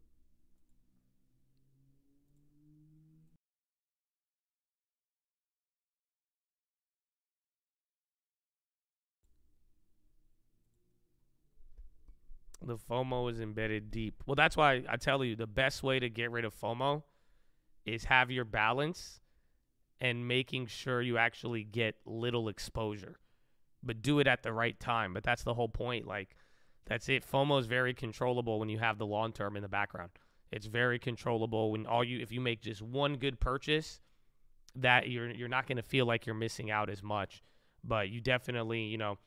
The FOMO is embedded deep. Well, that's why I tell you the best way to get rid of FOMO is have your balance and making sure you actually get little exposure, but do it at the right time. But that's the whole point. Like, that's it. FOMO is very controllable when you have the long term in the background. It's very controllable when all you if you make just one good purchase, that you're you're not going to feel like you're missing out as much. But you definitely, you know,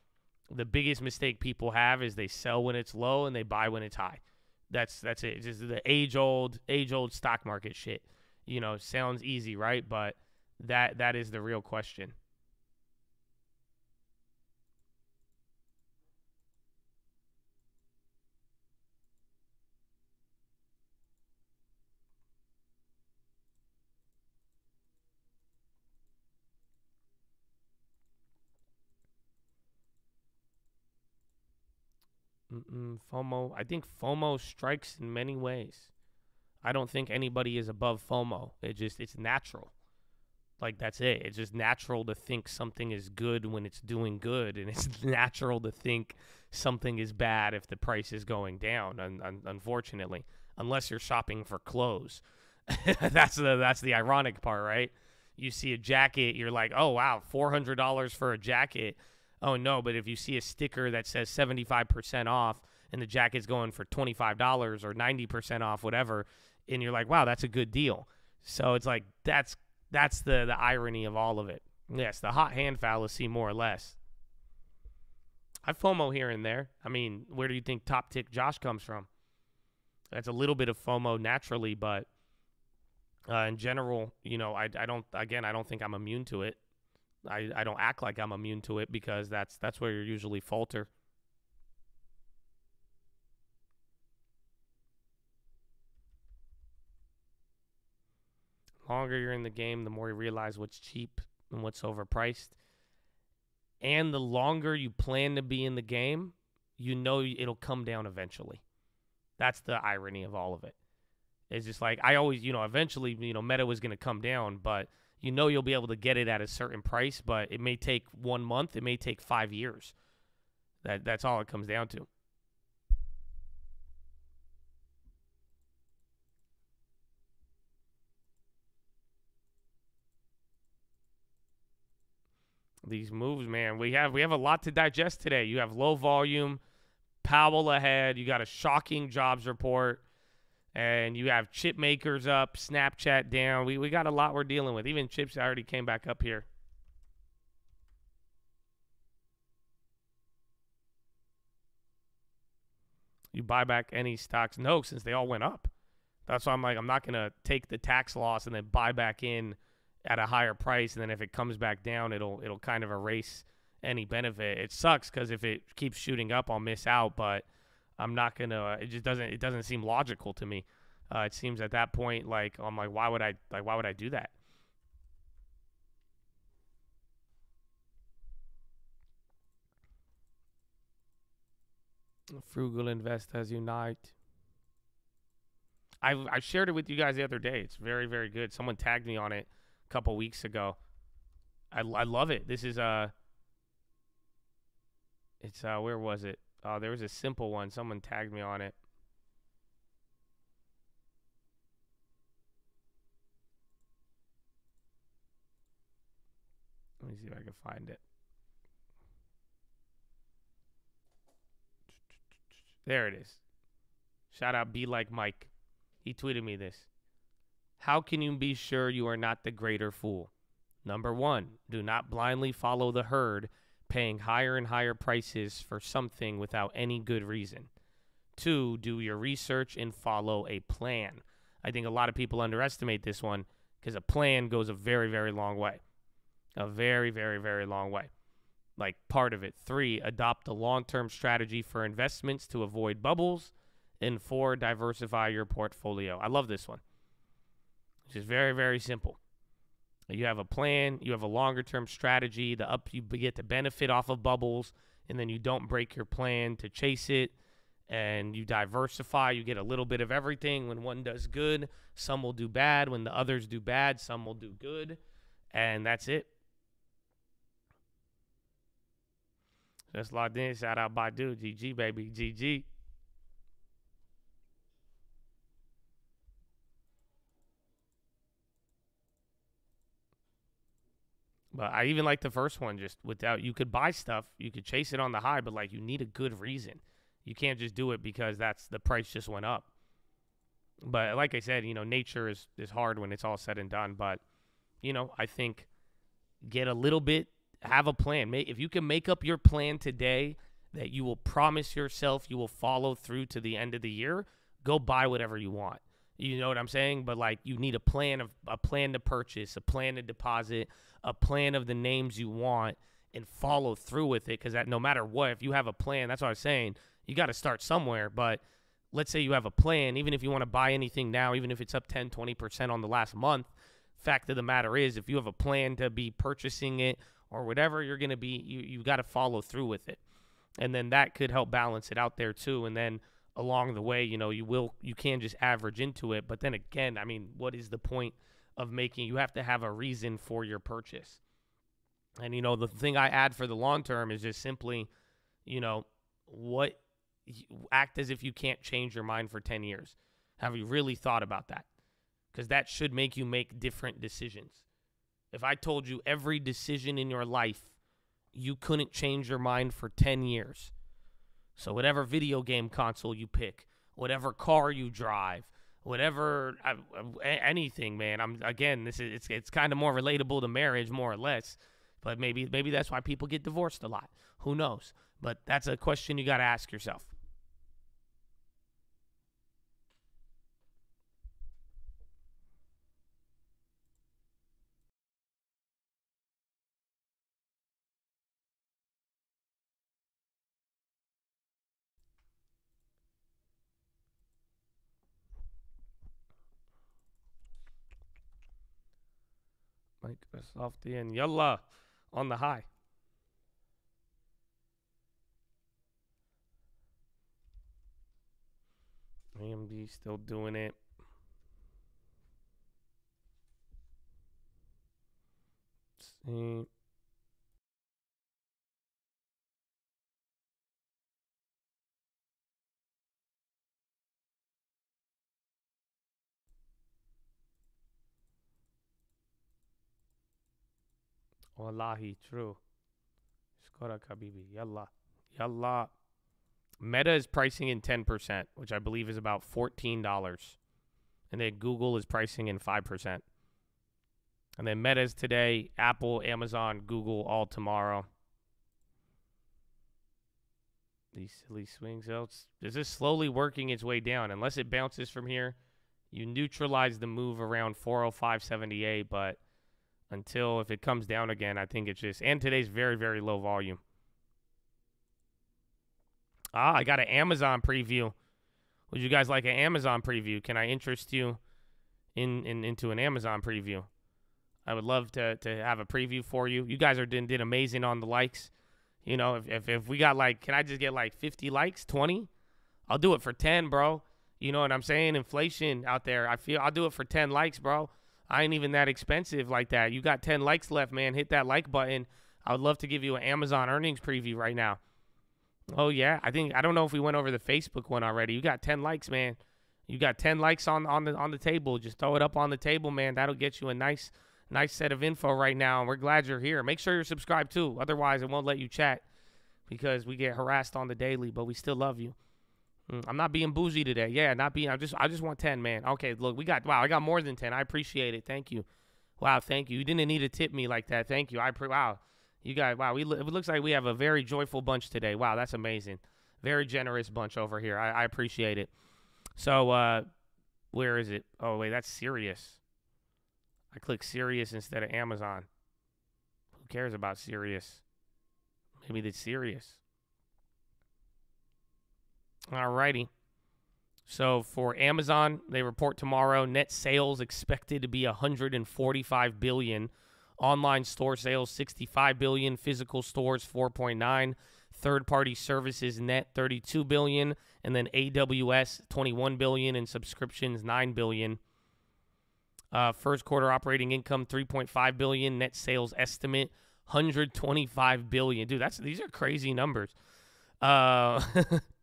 the biggest mistake people have is they sell when it's low and they buy when it's high. That's that's it. It's just the age old age old stock market shit. You know, sounds easy, right? But that that is the real question. Mm-mm, FOMO. I think FOMO strikes in many ways. I don't think anybody is above FOMO. It just it's natural. Like that's it. It's just natural to think something is good when it's doing good, and it's natural to think something is bad if the price is going down. Un- un- unfortunately, unless you're shopping for clothes, that's the that's the ironic part, right? You see a jacket, you're like, oh wow, four hundred dollars for a jacket. Oh no, but if you see a sticker that says seventy five percent off and the jacket's going for twenty five dollars or ninety percent off, whatever, and you're like, wow, that's a good deal. So it's like that's that's the the irony of all of it. Yes, the hot hand fallacy, more or less. I FOMO here and there. I mean, where do you think top tick Josh comes from? That's a little bit of FOMO naturally, but uh, in general, you know, I, I don't. Again, I don't think I'm immune to it. I, I don't act like I'm immune to it because that's that's where you usually falter. Longer you're in the game, the more you realize what's cheap and what's overpriced. And the longer you plan to be in the game, you know it'll come down eventually. That's the irony of all of it. It's just like I always, you know, eventually, you know, meta was going to come down, but you know you'll be able to get it at a certain price, but it may take one month, it may take five years. That that's all it comes down to. These moves, man. We have we have a lot to digest today. You have low volume, Powell ahead. You got a shocking jobs report, and you have chip makers up, Snapchat down. We we got a lot we're dealing with. Even chips already came back up here. You buy back any stocks? No, since they all went up. That's why I'm like, I'm not gonna take the tax loss and then buy back in at a higher price, and then if it comes back down, it'll it'll kind of erase any benefit. It sucks because if it keeps shooting up, I'll miss out. But I'm not gonna. It just doesn't. It doesn't seem logical to me. Uh, it seems at that point, like I'm like, why would I like why would I do that? Frugal investors unite. I I shared it with you guys the other day. It's very very good. Someone tagged me on it couple weeks ago. I, I love it. This is uh it's uh where was it? Oh, there was a simple one. Someone tagged me on it. Let me see if I can find it. There it is. Shout out Be Like Mike. He tweeted me this. How can you be sure you are not the greater fool? Number one, do not blindly follow the herd, paying higher and higher prices for something without any good reason. Two, do your research and follow a plan. I think a lot of people underestimate this one because a plan goes a very, very long way. A very, very, very long way. Like part of it. Three, adopt a long term strategy for investments to avoid bubbles. And four, diversify your portfolio. I love this one. Which is very, very simple. You have a plan, you have a longer term strategy, the up you get to benefit off of bubbles, and then you don't break your plan to chase it and you diversify, you get a little bit of everything. When one does good, some will do bad. When the others do bad, some will do good. And that's it. Just logged in. Shout out Baidu. GG, baby. GG. But I even like the first one just without you could buy stuff, you could chase it on the high, but like you need a good reason. You can't just do it because that's the price just went up. But like I said, you know, nature is is hard when it's all said and done, but you know, I think get a little bit have a plan. If you can make up your plan today that you will promise yourself you will follow through to the end of the year, go buy whatever you want. You know what I'm saying? But like you need a plan of a plan to purchase, a plan to deposit, a plan of the names you want and follow through with it because that no matter what, if you have a plan, that's what I'm saying, you got to start somewhere. But let's say you have a plan, even if you want to buy anything now, even if it's up 10, 20% on the last month, fact of the matter is if you have a plan to be purchasing it or whatever you're going to be, you, you got to follow through with it. and then that could help balance it out there too. And then along the way, you know, you will you can just average into it. But then again, I mean, what is the point of making? You have to have a reason for your purchase. And you know, the thing I add for the long term is just simply, you know, what act as if you can't change your mind for 10 years. Have you really thought about that? Because that should make you make different decisions. If I told you every decision in your life, you couldn't change your mind for 10 years. So, whatever video game console you pick, whatever car you drive, whatever uh, anything, man. I'm again, this is it's it's kind of more relatable to marriage, more or less. But maybe maybe that's why people get divorced a lot. Who knows? But that's a question you got to ask yourself. Off the end. Yalla on the high. AMD still doing it. see. Wallahi, true. Skoda Kabibi. Yalla. Yalla. Meta is pricing in 10%, which I believe is about $14. And then Google is pricing in 5%. And then Meta is today, Apple, Amazon, Google, all tomorrow. These silly swings. This is slowly working its way down. Unless it bounces from here, you neutralize the move around 405.78, but until if it comes down again, I think it's just and today's very very low volume. Ah, I got an Amazon preview. Would you guys like an Amazon preview? Can I interest you in, in into an Amazon preview? I would love to to have a preview for you. You guys are did, did amazing on the likes. You know, if, if if we got like, can I just get like 50 likes, 20? I'll do it for 10, bro. You know what I'm saying? Inflation out there. I feel I'll do it for 10 likes, bro. I ain't even that expensive like that. You got 10 likes left, man. Hit that like button. I would love to give you an Amazon earnings preview right now. Oh yeah, I think I don't know if we went over the Facebook one already. You got 10 likes, man. You got 10 likes on on the on the table. Just throw it up on the table, man. That'll get you a nice nice set of info right now. And we're glad you're here. Make sure you're subscribed too. Otherwise, it won't let you chat because we get harassed on the daily, but we still love you. Mm, I'm not being bougie today. Yeah, not being. I just I just want ten, man. Okay, look, we got wow. I got more than ten. I appreciate it. Thank you. Wow, thank you. You didn't need to tip me like that. Thank you. I pre- wow. You guys, wow. We it looks like we have a very joyful bunch today. Wow, that's amazing. Very generous bunch over here. I, I appreciate it. So, uh, where is it? Oh wait, that's serious. I click serious instead of Amazon. Who cares about serious? Maybe it's Sirius. Alrighty. So for Amazon, they report tomorrow net sales expected to be 145 billion, online store sales 65 billion, physical stores 4.9, third-party services net 32 billion, and then AWS 21 billion and subscriptions 9 billion. Uh, first quarter operating income 3.5 billion, net sales estimate 125 billion. Dude, that's these are crazy numbers. Uh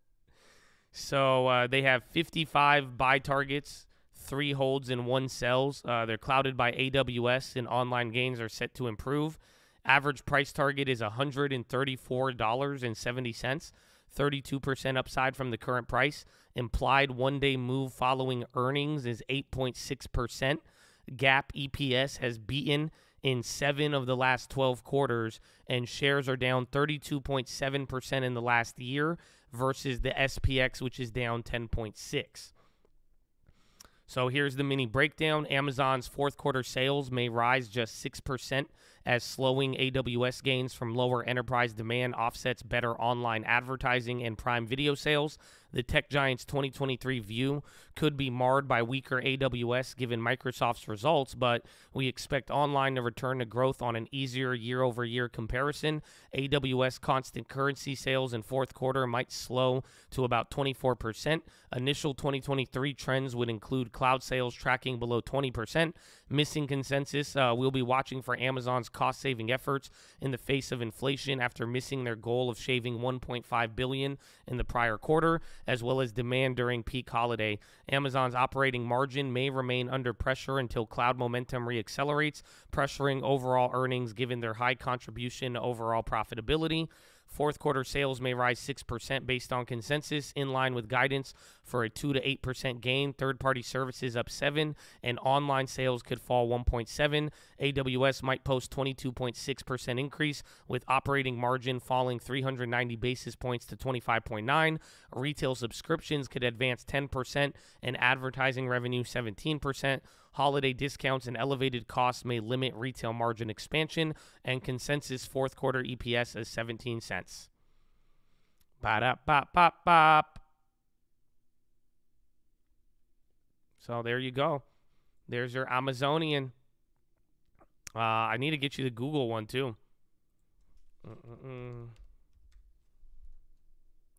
So uh, they have 55 buy targets, three holds, and one sells. Uh, they're clouded by AWS, and online gains are set to improve. Average price target is $134.70, 32% upside from the current price. Implied one day move following earnings is 8.6%. GAAP EPS has beaten in seven of the last 12 quarters, and shares are down 32.7% in the last year versus the SPX, which is down 10.6. So here's the mini breakdown. Amazon's fourth quarter sales may rise just 6% as slowing AWS gains from lower enterprise demand offsets better online advertising and Prime Video sales. The tech giant's 2023 view could be marred by weaker AWS given Microsoft's results, but we expect online to return to growth on an easier year over year comparison. AWS constant currency sales in fourth quarter might slow to about 24%. Initial 2023 trends would include cloud sales tracking below 20%. Missing consensus, uh, we'll be watching for Amazon's cost saving efforts in the face of inflation after missing their goal of shaving 1.5 billion in the prior quarter, as well as demand during peak holiday. Amazon's operating margin may remain under pressure until cloud momentum reaccelerates, pressuring overall earnings given their high contribution to overall profitability. Fourth quarter sales may rise 6% based on consensus, in line with guidance for a 2 to 8% gain. Third party services up 7 and online sales could fall 1.7. AWS might post 22.6% increase with operating margin falling 390 basis points to 25.9. Retail subscriptions could advance 10% and advertising revenue 17%. Holiday discounts and elevated costs may limit retail margin expansion, and consensus fourth quarter EPS is 17 cents. Bop, bop, bop, bop. So there you go. There's your Amazonian. Uh, I need to get you the Google one too. Mm-mm-mm.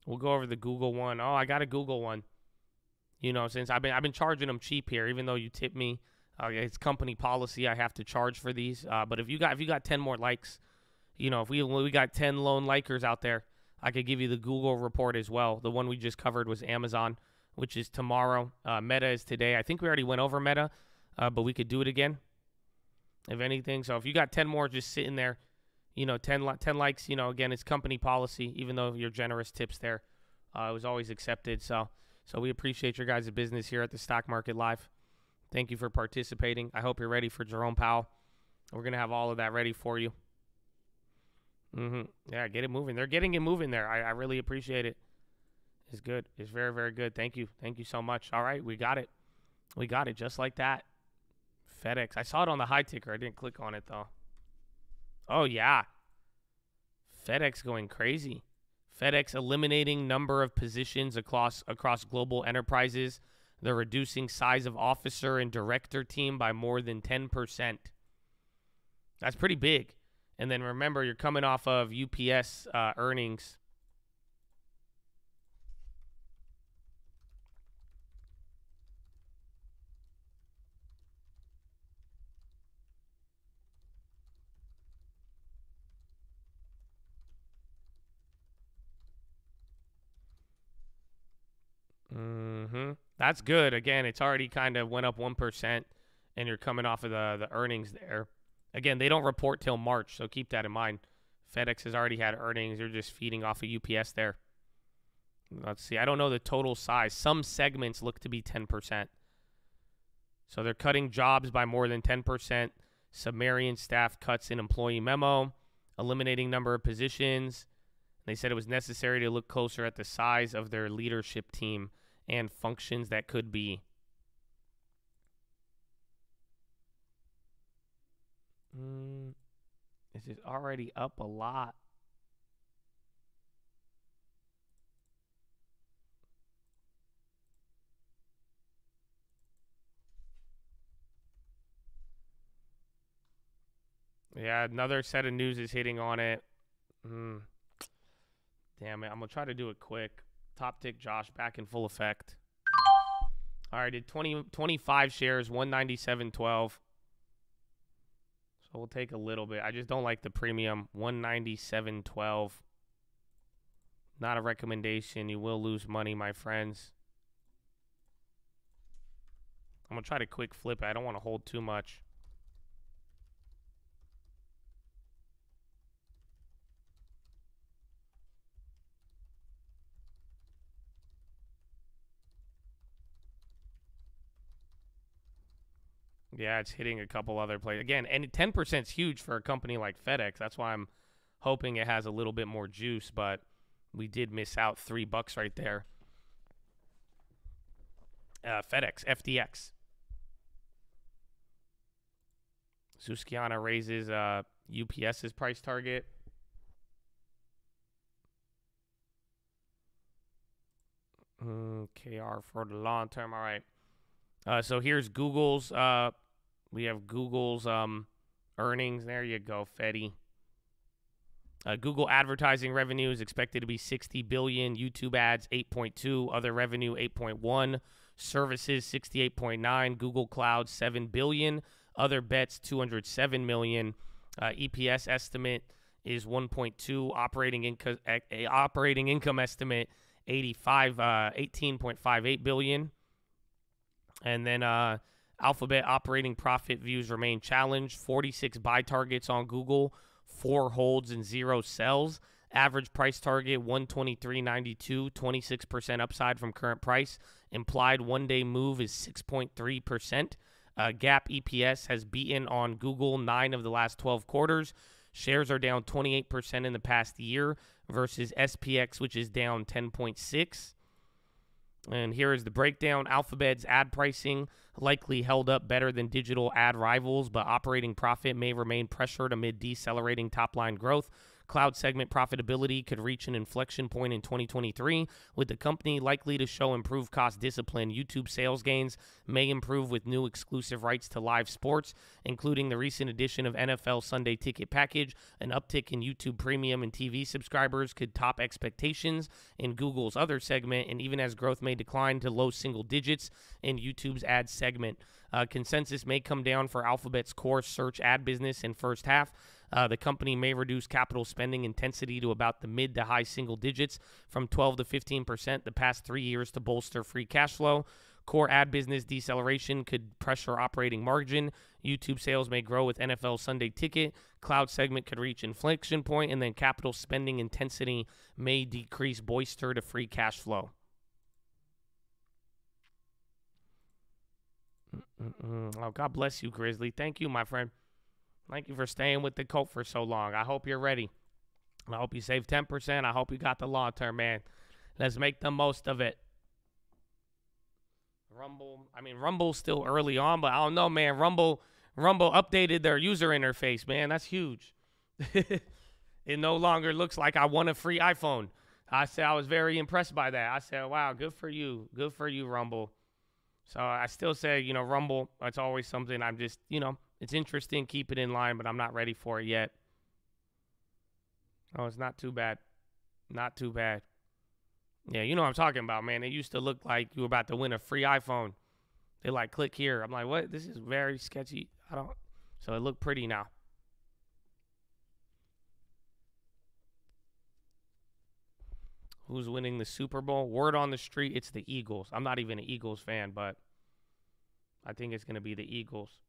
We'll go over the Google one. Oh, I got a Google one. You know, since I've been I've been charging them cheap here, even though you tip me. Uh, it's company policy. I have to charge for these. Uh, but if you got if you got ten more likes, you know, if we we got ten lone likers out there, I could give you the Google report as well. The one we just covered was Amazon, which is tomorrow. Uh, Meta is today. I think we already went over Meta, uh, but we could do it again. If anything, so if you got ten more just sitting there, you know, 10, 10 likes. You know, again, it's company policy. Even though your generous tips there, uh, it was always accepted. So. So we appreciate your guys' business here at the Stock Market Live. Thank you for participating. I hope you're ready for Jerome Powell. We're going to have all of that ready for you. Mm-hmm. Yeah, get it moving. They're getting it moving there. I, I really appreciate it. It's good. It's very, very good. Thank you. Thank you so much. All right, we got it. We got it just like that. FedEx. I saw it on the high ticker. I didn't click on it though. Oh yeah. FedEx going crazy. FedEx eliminating number of positions across across global enterprises. They're reducing size of officer and director team by more than 10%. That's pretty big. And then remember, you're coming off of UPS uh, earnings. Mm-hmm. That's good. Again, it's already kind of went up one percent, and you're coming off of the the earnings there. Again, they don't report till March, so keep that in mind. FedEx has already had earnings. You're just feeding off of UPS there. Let's see. I don't know the total size. Some segments look to be 10%. So they're cutting jobs by more than 10%. Subramaniam staff cuts in employee memo, eliminating number of positions. They said it was necessary to look closer at the size of their leadership team and functions that could be. Mm, this is already up a lot. Yeah, another set of news is hitting on it. Mm. Damn it. I'm going to try to do it quick. Top tick Josh back in full effect. All right, did 20, 25 shares, 197.12. So we'll take a little bit. I just don't like the premium, 197.12. Not a recommendation. You will lose money, my friends. I'm going to try to quick flip it. I don't want to hold too much. Yeah, it's hitting a couple other places again, and 10% is huge for a company like FedEx. That's why I'm hoping it has a little bit more juice, but we did miss out three bucks right there. Uh, FedEx, FDX. Susquehanna raises uh, UPS's price target. Mm, KR for the long term. All right. Uh, so here's Google's. We have Google's um, earnings. There you go, Fetty. Uh, Google advertising revenue is expected to be 60 billion. YouTube ads 8.2. Other revenue 8.1. Services 68.9. Google Cloud 7 billion. Other bets 207 million. Uh, EPS estimate is 1.2. Operating income operating income estimate 85 uh, 18.58 billion. And then uh, Alphabet operating profit views remain challenged. 46 buy targets on Google, four holds and zero sells. Average price target 123.92, 26% upside from current price. Implied one day move is 6.3%. Uh, GAAP EPS has beaten on Google nine of the last 12 quarters. Shares are down 28% in the past year versus SPX, which is down 10.6. And here is the breakdown. Alphabet's ad pricing likely held up better than digital ad rivals, but operating profit may remain pressured amid decelerating top line growth. Cloud segment profitability could reach an inflection point in 2023, with the company likely to show improved cost discipline. YouTube sales gains may improve with new exclusive rights to live sports, including the recent addition of NFL Sunday Ticket Package. An uptick in YouTube Premium and TV subscribers could top expectations in Google's other segment, and even as growth may decline to low single digits in YouTube's ad segment. Uh, consensus may come down for Alphabet's core search ad business in first half. Uh, the company may reduce capital spending intensity to about the mid to high single digits from 12 to 15 percent the past three years to bolster free cash flow. Core ad business deceleration could pressure operating margin. YouTube sales may grow with NFL Sunday Ticket. Cloud segment could reach inflection point, and then capital spending intensity may decrease, bolster to free cash flow. Mm-mm-mm. Oh, God bless you, Grizzly. Thank you, my friend. Thank you for staying with the Colt for so long. I hope you're ready. I hope you save 10%. I hope you got the long term, man. Let's make the most of it. Rumble, I mean, Rumble's still early on, but I don't know, man. Rumble, Rumble updated their user interface, man. That's huge. it no longer looks like I won a free iPhone. I said I was very impressed by that. I said, wow, good for you. Good for you, Rumble. So I still say, you know, Rumble, it's always something I'm just, you know, it's interesting, keep it in line, but I'm not ready for it yet. Oh, it's not too bad. Not too bad. Yeah, you know what I'm talking about, man. It used to look like you were about to win a free iPhone. They like click here. I'm like, what? This is very sketchy. I don't. So it looked pretty now. Who's winning the Super Bowl? Word on the street, it's the Eagles. I'm not even an Eagles fan, but I think it's going to be the Eagles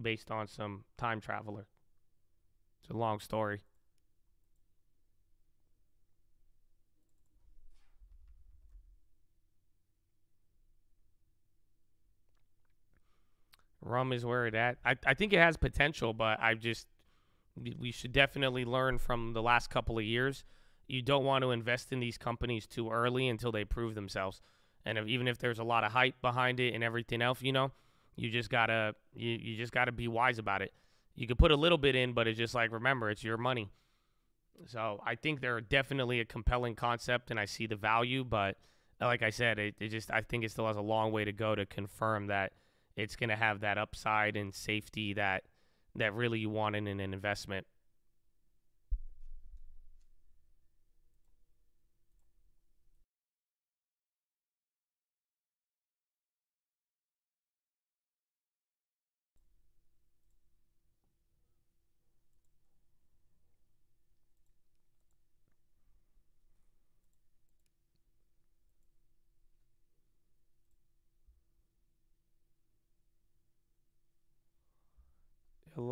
based on some time traveler. It's a long story. Rum is where it at. I, I think it has potential, but I just we should definitely learn from the last couple of years. You don't want to invest in these companies too early until they prove themselves. And if, even if there's a lot of hype behind it and everything else, you know, you just gotta you, you just gotta be wise about it. You could put a little bit in, but it's just like remember, it's your money. So I think they're definitely a compelling concept, and I see the value. But uh, like I said, it, it just I think it still has a long way to go to confirm that it's going to have that upside and safety that that really you want in an investment.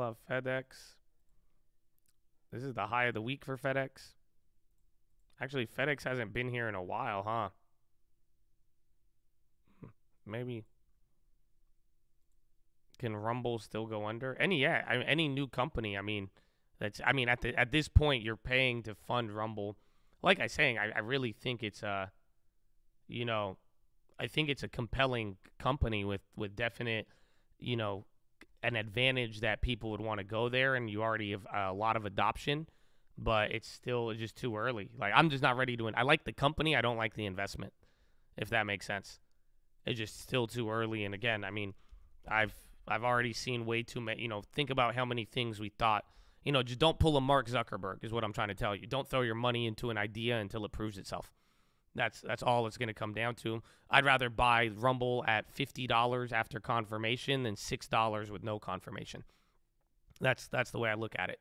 Love FedEx. This is the high of the week for FedEx. Actually, FedEx hasn't been here in a while, huh? Maybe. Can Rumble still go under? Any yeah, I any new company. I mean, that's I mean at the at this point you're paying to fund Rumble. Like I saying, I, I really think it's a, you know, I think it's a compelling company with with definite, you know, an advantage that people would want to go there, and you already have a lot of adoption, but it's still just too early. Like I'm just not ready to. I like the company, I don't like the investment. if that makes sense. It's just still too early. And again, I mean, I've I've already seen way too many. You know, think about how many things we thought. You know, just don't pull a Mark Zuckerberg is what I'm trying to tell you. Don't throw your money into an idea until it proves itself. That's that's all it's going to come down to. I'd rather buy Rumble at fifty dollars after confirmation than six dollars with no confirmation. That's that's the way I look at it.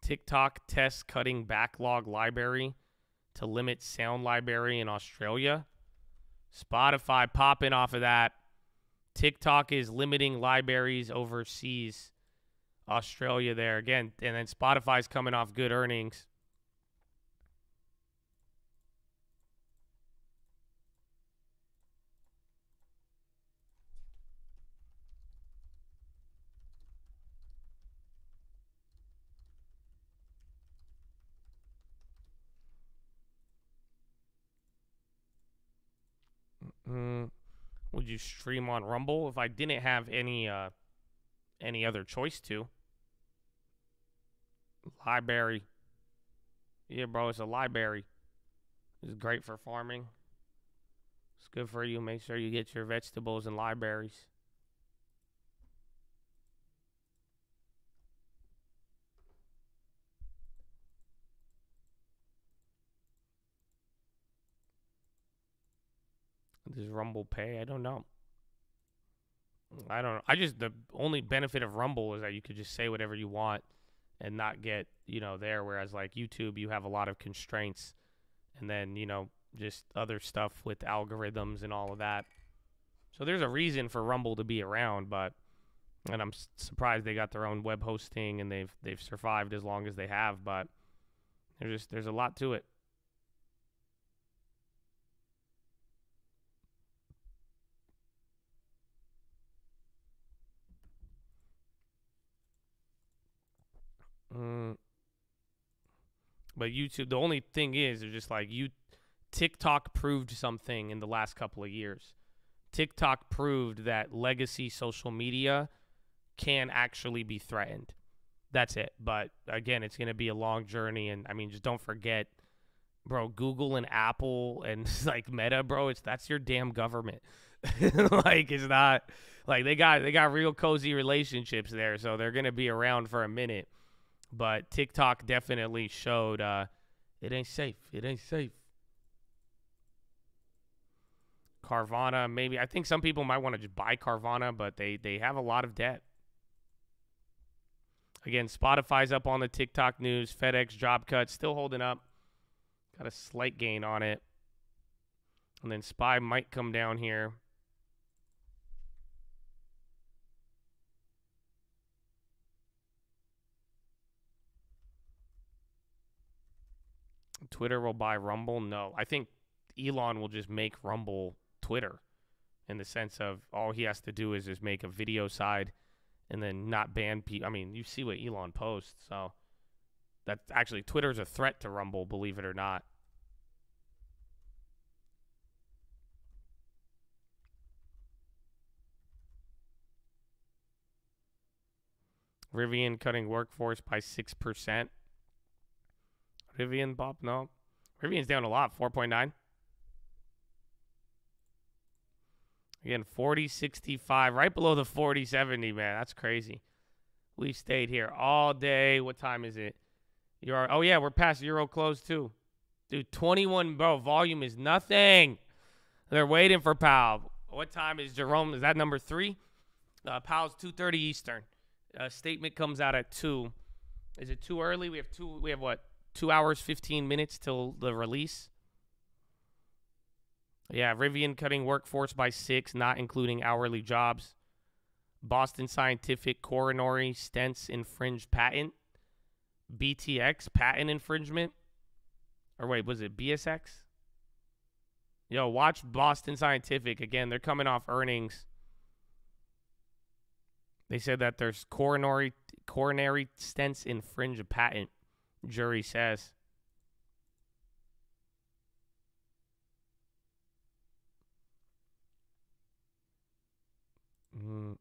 TikTok tests cutting backlog library to limit sound library in Australia. Spotify popping off of that. TikTok is limiting libraries overseas. Australia there again. And then Spotify's coming off good earnings. Mm, would you stream on Rumble if I didn't have any uh any other choice to? Library. Yeah, bro, it's a library. It's great for farming. It's good for you. Make sure you get your vegetables and libraries. Does Rumble pay? I don't know. I don't know. I just the only benefit of Rumble is that you could just say whatever you want and not get, you know, there whereas like YouTube you have a lot of constraints and then, you know, just other stuff with algorithms and all of that. So there's a reason for Rumble to be around, but and I'm surprised they got their own web hosting and they've they've survived as long as they have, but there's just there's a lot to it. Mm. But YouTube, the only thing is, it's just like you, TikTok proved something in the last couple of years. TikTok proved that legacy social media can actually be threatened. That's it. But again, it's going to be a long journey. And I mean, just don't forget, bro, Google and Apple and like Meta, bro, it's that's your damn government. like it's not like they got they got real cozy relationships there, so they're going to be around for a minute. But TikTok definitely showed uh, it ain't safe. It ain't safe. Carvana, maybe. I think some people might want to just buy Carvana, but they they have a lot of debt. Again, Spotify's up on the TikTok news. FedEx job cut still holding up. Got a slight gain on it. And then SPY might come down here. Twitter will buy Rumble? No. I think Elon will just make Rumble Twitter in the sense of all he has to do is just make a video side and then not ban people. I mean, you see what Elon posts, so that's actually Twitter's a threat to Rumble, believe it or not. Rivian cutting workforce by 6%. Rivian, Bob? No. Rivian's down a lot, 4.9. Again, 40, 65, right below the 40, 70, man. That's crazy. We've stayed here all day. What time is it? You're, oh, yeah, we're past Euro close, too. Dude, 21, bro, volume is nothing. They're waiting for Powell. What time is Jerome? Is that number three? Uh, Powell's 2.30 Eastern. A statement comes out at 2. Is it too early? We have two, we have what, two hours, 15 minutes till the release. Yeah, Rivian cutting workforce by six, not including hourly jobs. Boston Scientific coronary stents infringed patent. BTX patent infringement. Or wait, was it BSX? Yo, watch Boston Scientific again. They're coming off earnings. They said that there's coronary coronary stents infringe a patent jury says. Mm.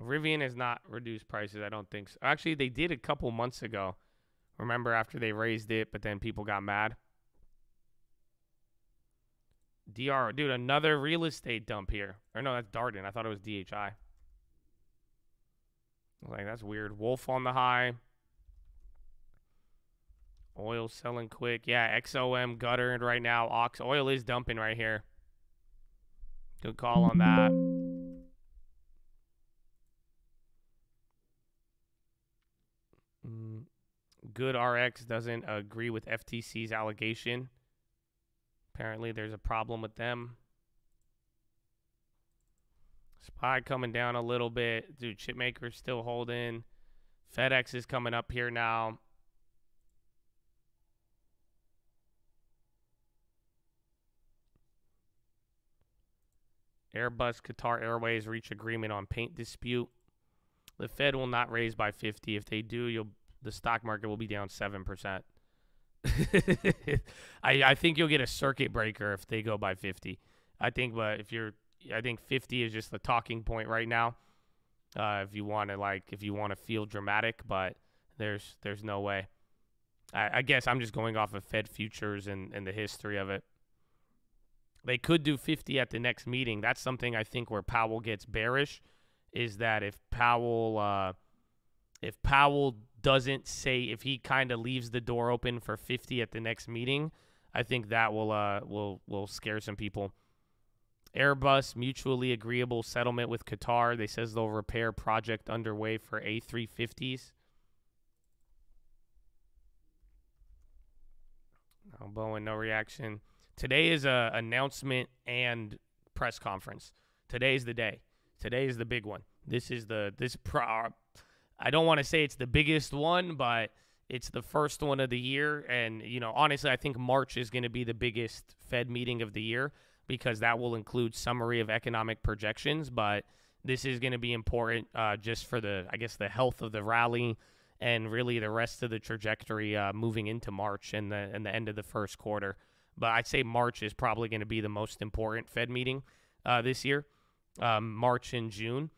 Rivian has not reduced prices, I don't think so. Actually, they did a couple months ago. Remember after they raised it, but then people got mad. DR, dude, another real estate dump here. Or no, that's Darden. I thought it was DHI. Like that's weird. Wolf on the high. Oil selling quick. Yeah, XOM guttered right now. Ox oil is dumping right here. Good call on that. Mm, GoodRx doesn't agree with FTC's allegation. Apparently, there's a problem with them. Spy coming down a little bit. Dude, Chipmaker's still holding. FedEx is coming up here now. Airbus, Qatar Airways reach agreement on paint dispute. The Fed will not raise by 50. If they do, you'll the stock market will be down 7%. I I think you'll get a circuit breaker if they go by 50. I think but if you're I think 50 is just the talking point right now. Uh, if you want to like if you want to feel dramatic, but there's there's no way. I, I guess I'm just going off of Fed futures and, and the history of it. They could do 50 at the next meeting. That's something I think where Powell gets bearish is that if Powell uh, if Powell doesn't say if he kind of leaves the door open for 50 at the next meeting, I think that will uh will will scare some people. Airbus mutually agreeable settlement with Qatar. They says they'll repair project underway for A350s. No Boeing, no reaction. Today is a announcement and press conference. Today's the day. Today is the big one. This is the this pro. I don't want to say it's the biggest one, but it's the first one of the year. And you know, honestly, I think March is going to be the biggest Fed meeting of the year because that will include summary of economic projections. But this is going to be important uh, just for the, I guess, the health of the rally and really the rest of the trajectory uh, moving into March and the and the end of the first quarter. But I'd say March is probably going to be the most important Fed meeting uh, this year, um, March and June.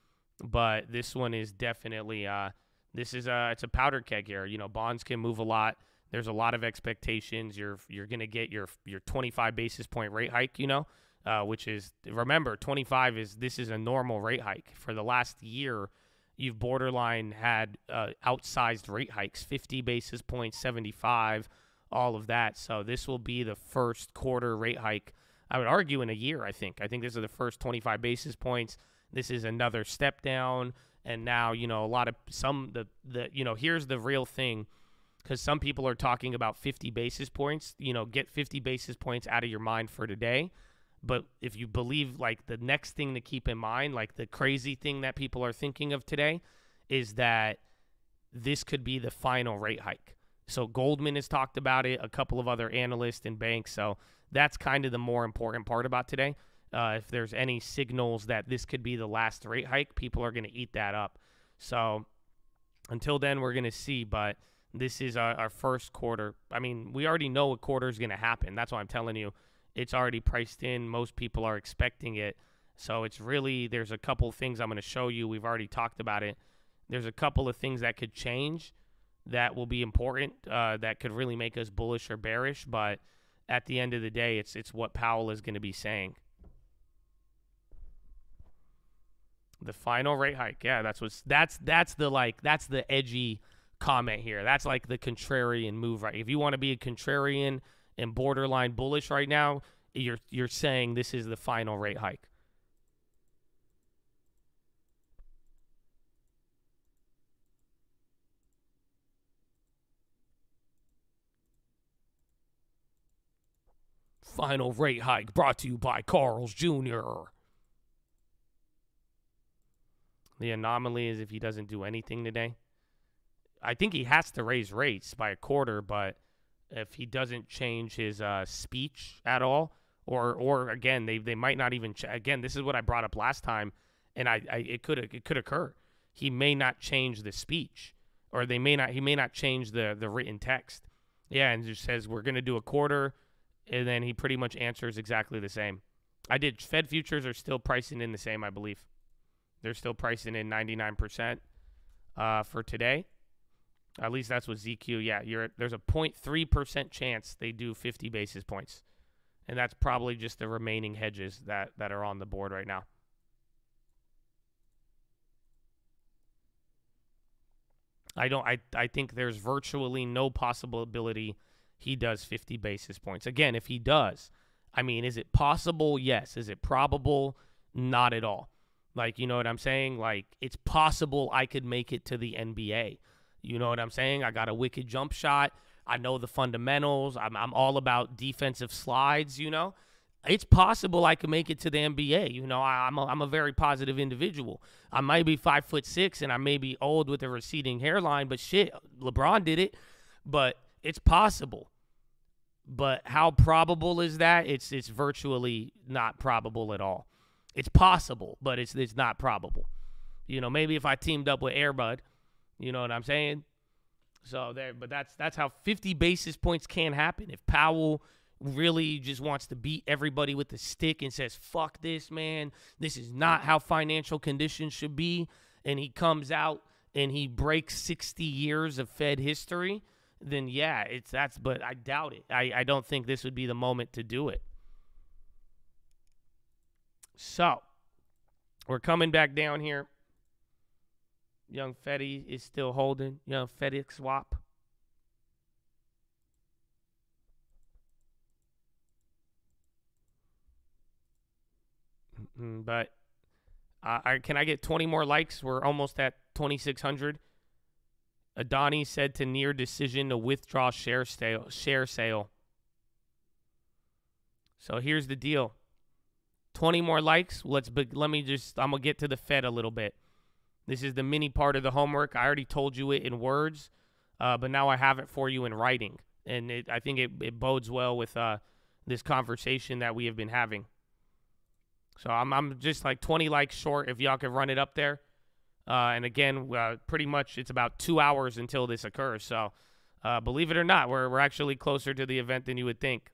But this one is definitely uh, this is a it's a powder keg here. You know, bonds can move a lot. There's a lot of expectations. You're you're to get your your 25 basis point rate hike. You know, uh, which is remember 25 is this is a normal rate hike for the last year. You've borderline had uh, outsized rate hikes, 50 basis points, 75 all of that. So this will be the first quarter rate hike. I would argue in a year. I think. I think this is the first 25 basis points. This is another step down, and now you know a lot of some the the you know here's the real thing, because some people are talking about 50 basis points. You know, get 50 basis points out of your mind for today. But if you believe like the next thing to keep in mind, like the crazy thing that people are thinking of today, is that this could be the final rate hike. So Goldman has talked about it, a couple of other analysts and banks. So that's kind of the more important part about today. Uh, if there's any signals that this could be the last rate hike, people are going to eat that up. So until then, we're going to see. But this is our, our, first quarter. I mean, we already know a quarter is going to happen. That's why I'm telling you. It's already priced in. Most people are expecting it. So it's really, there's a couple things I'm going to show you. We've already talked about it. There's a couple of things that could change that will be important uh, that could really make us bullish or bearish. But at the end of the day, it's it's what Powell is going to be saying. The final rate hike, yeah, that's what's that's that's the like that's the edgy comment here. That's like the contrarian move, right? If you want to be a contrarian and borderline bullish right now, you're you're saying this is the final rate hike. Final rate hike brought to you by Carl's Jr. The anomaly is if he doesn't do anything today. I think he has to raise rates by a quarter, but if he doesn't change his uh, speech at all, or or again, they they might not even ch- again. This is what I brought up last time, and I, I it could it could occur. He may not change the speech, or they may not. He may not change the the written text. Yeah, and just says we're gonna do a quarter and then he pretty much answers exactly the same. I did. Fed futures are still pricing in the same, I believe. They're still pricing in 99% uh, for today. At least that's what ZQ. Yeah, you're there's a 0.3% chance they do 50 basis points. And that's probably just the remaining hedges that, that are on the board right now. I don't I, I think there's virtually no possibility he does 50 basis points. Again, if he does, I mean, is it possible? Yes. Is it probable? Not at all. Like, you know what I'm saying? Like, it's possible I could make it to the NBA. You know what I'm saying? I got a wicked jump shot. I know the fundamentals. I'm, I'm all about defensive slides, you know? It's possible I could make it to the NBA. You know, I, am a, I'm a very positive individual. I might be five foot six and I may be old with a receding hairline, but shit, LeBron did it. But it's possible. But how probable is that? It's it's virtually not probable at all. It's possible, but it's it's not probable. You know, maybe if I teamed up with Air Bud, you know what I'm saying? So there, but that's that's how 50 basis points can happen. If Powell really just wants to beat everybody with the stick and says, "Fuck this, man. This is not how financial conditions should be," and he comes out and he breaks 60 years of Fed history, then yeah, it's that's. But I doubt it. I I don't think this would be the moment to do it. So we're coming back down here. Young Fetty is still holding. Young Fetty swap. Mm, but uh, I, can I get 20 more likes? We're almost at 2,600. Adani said to near decision to withdraw share sale. Share sale. So here's the deal. 20 more likes. Let's be, let me just I'm gonna get to the Fed a little bit. This is the mini part of the homework. I already told you it in words, uh, but now I have it for you in writing, and it, I think it, it bodes well with uh, this conversation that we have been having. So I'm I'm just like 20 likes short. If y'all could run it up there, uh, and again, uh, pretty much it's about two hours until this occurs. So uh, believe it or not, we're we're actually closer to the event than you would think.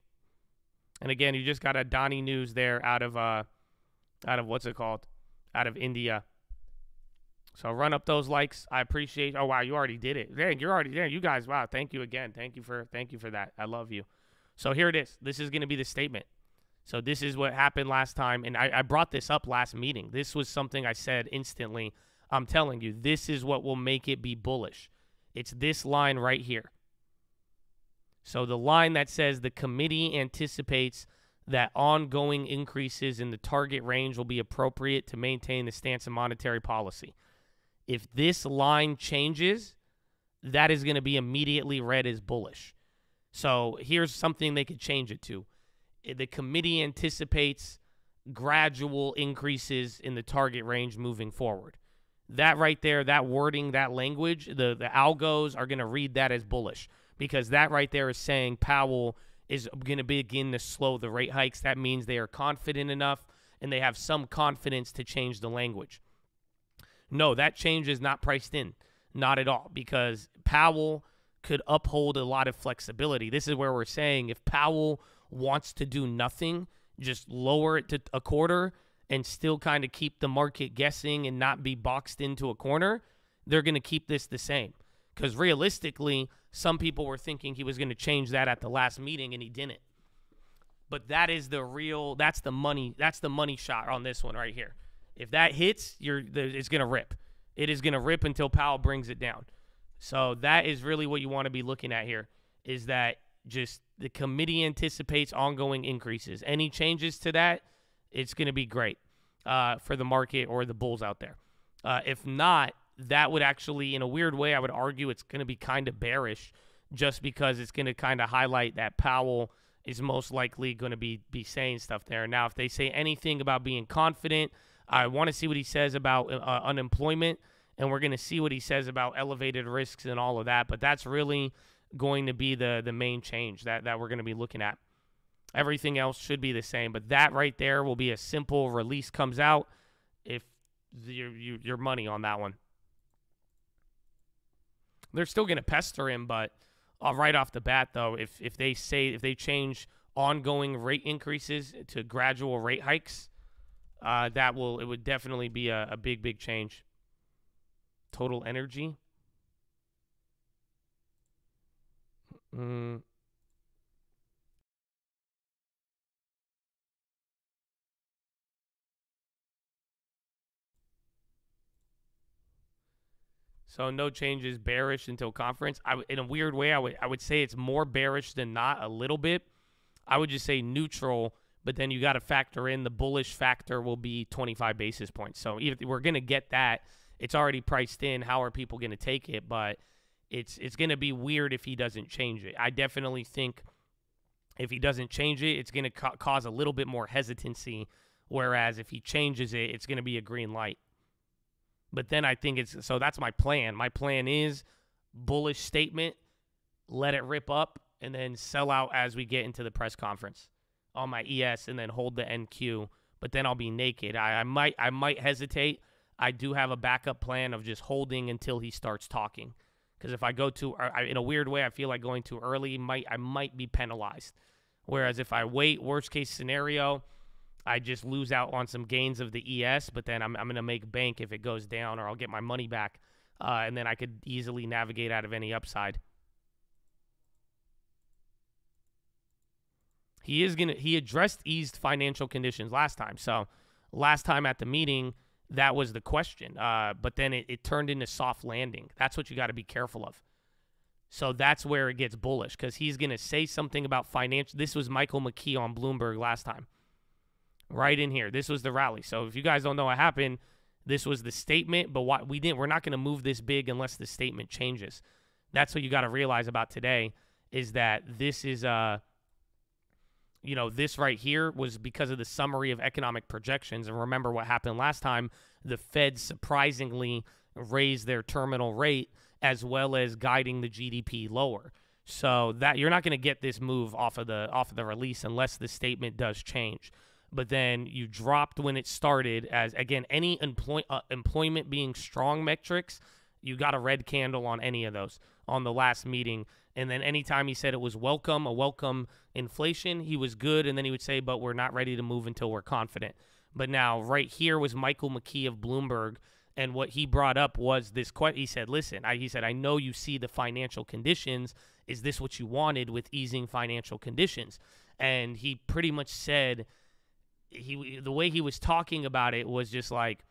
And again, you just got Adani news there out of uh, out of what's it called, out of India. So run up those likes. I appreciate. Oh wow, you already did it. Dang, you're already there. You guys, wow. Thank you again. Thank you for thank you for that. I love you. So here it is. This is going to be the statement. So this is what happened last time, and I, I brought this up last meeting. This was something I said instantly. I'm telling you, this is what will make it be bullish. It's this line right here. So the line that says the committee anticipates that ongoing increases in the target range will be appropriate to maintain the stance of monetary policy. If this line changes, that is going to be immediately read as bullish. So here's something they could change it to. Eh, the committee anticipates gradual increases in the target range moving forward. That right there, that wording, that language, the, the algos are going to read that as bullish because that right there is saying Powell is going to begin to slow the rate hikes. That means they are confident enough and they have some confidence to change the language. No, that change is not priced in. Not at all, because Powell could uphold a lot of flexibility. This is where we're saying if Powell wants to do nothing, just lower it to a quarter and still kind of keep the market guessing and not be boxed into a corner, they're going to keep this the same. Because realistically, some people were thinking he was going to change that at the last meeting and he didn't. But that is the real, that's the money, that's the money shot on this one right here. If that hits, you're it's going to rip. It is going to rip until Powell brings it down. So that is really what you want to be looking at here is that just the committee anticipates ongoing increases. Any changes to that, it's going to be great uh, for the market or the bulls out there. Uh, if not, that would actually, in a weird way, I would argue it's going to be kind of bearish just because it's going to kind of highlight that Powell is most likely going to be be saying stuff there. Now, if they say anything about being confident, I want to see what he says about uh, unemployment, and we're going to see what he says about elevated risks and all of that. But that's really going to be the the main change that that we're going to be looking at. Everything else should be the same, but that right there will be a simple release comes out if your your money on that one. They're still going to pester him, but uh, right off the bat, though, if if they say if they change ongoing rate increases to gradual rate hikes, uh, that will it would definitely be a, a big big change. Total energy. Mm. So no changes, bearish until conference. I in a weird way, I would I would say it's more bearish than not a little bit. I would just say neutral, but then you got to factor in the bullish factor will be 25 basis points. So if we're gonna get that, it's already priced in. How are people gonna take it? But it's it's gonna be weird if he doesn't change it. I definitely think if he doesn't change it, it's gonna ca- cause a little bit more hesitancy. Whereas if he changes it, it's gonna be a green light. But then I think it's so that's my plan. My plan is bullish statement, let it rip up, and then sell out as we get into the press conference on my ES and then hold the NQ. But then I'll be naked. I, I might I might hesitate. I do have a backup plan of just holding until he starts talking. Because if I go too I, in a weird way, I feel like going too early might I might be penalized. Whereas if I wait, worst case scenario, I just lose out on some gains of the ES, but then I'm, I'm going to make bank if it goes down or I'll get my money back. Uh, and then I could easily navigate out of any upside. He is going to, he addressed eased financial conditions last time. So last time at the meeting, that was the question. Uh, but then it, it turned into soft landing. That's what you got to be careful of. So that's where it gets bullish because he's going to say something about financial. This was Michael McKee on Bloomberg last time right in here. This was the rally. So if you guys don't know what happened, this was the statement, but what we didn't we're not going to move this big unless the statement changes. That's what you got to realize about today is that this is uh you know, this right here was because of the summary of economic projections and remember what happened last time, the Fed surprisingly raised their terminal rate as well as guiding the GDP lower. So that you're not going to get this move off of the off of the release unless the statement does change but then you dropped when it started as again any employ, uh, employment being strong metrics you got a red candle on any of those on the last meeting. And then anytime he said it was welcome a welcome inflation he was good. And then he would say but we're not ready to move until we're confident. But now right here was michael mckee of bloomberg. And what he brought up was this question he said listen I, he said i know you see the financial conditions. Is this what you wanted with easing financial conditions? And he pretty much said he the way he was talking about it was just like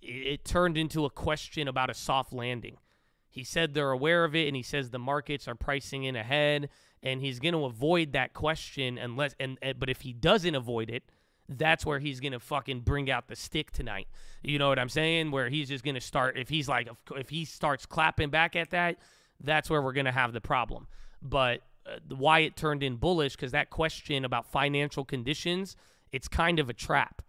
it, it turned into a question about a soft landing. He said they're aware of it, and he says the markets are pricing in ahead, and he's going to avoid that question unless and, and but if he doesn't avoid it, that's where he's going to fucking bring out the stick tonight. You know what I'm saying? Where he's just going to start if he's like if he starts clapping back at that, that's where we're going to have the problem. But uh, why it turned in bullish because that question about financial conditions it's kind of a trap.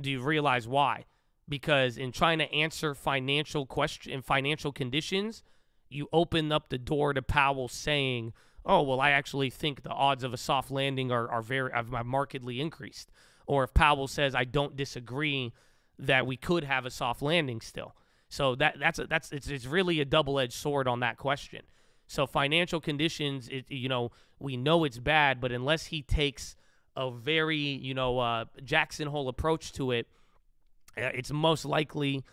Do you realize why? Because in trying to answer financial question financial conditions, you open up the door to Powell saying, "Oh, well, I actually think the odds of a soft landing are are very markedly increased." Or if Powell says, "I don't disagree that we could have a soft landing still." So that that's a, that's it's, it's really a double-edged sword on that question. So financial conditions, it, you know, we know it's bad, but unless he takes a very, you know, uh, Jackson Hole approach to it, uh, it's most likely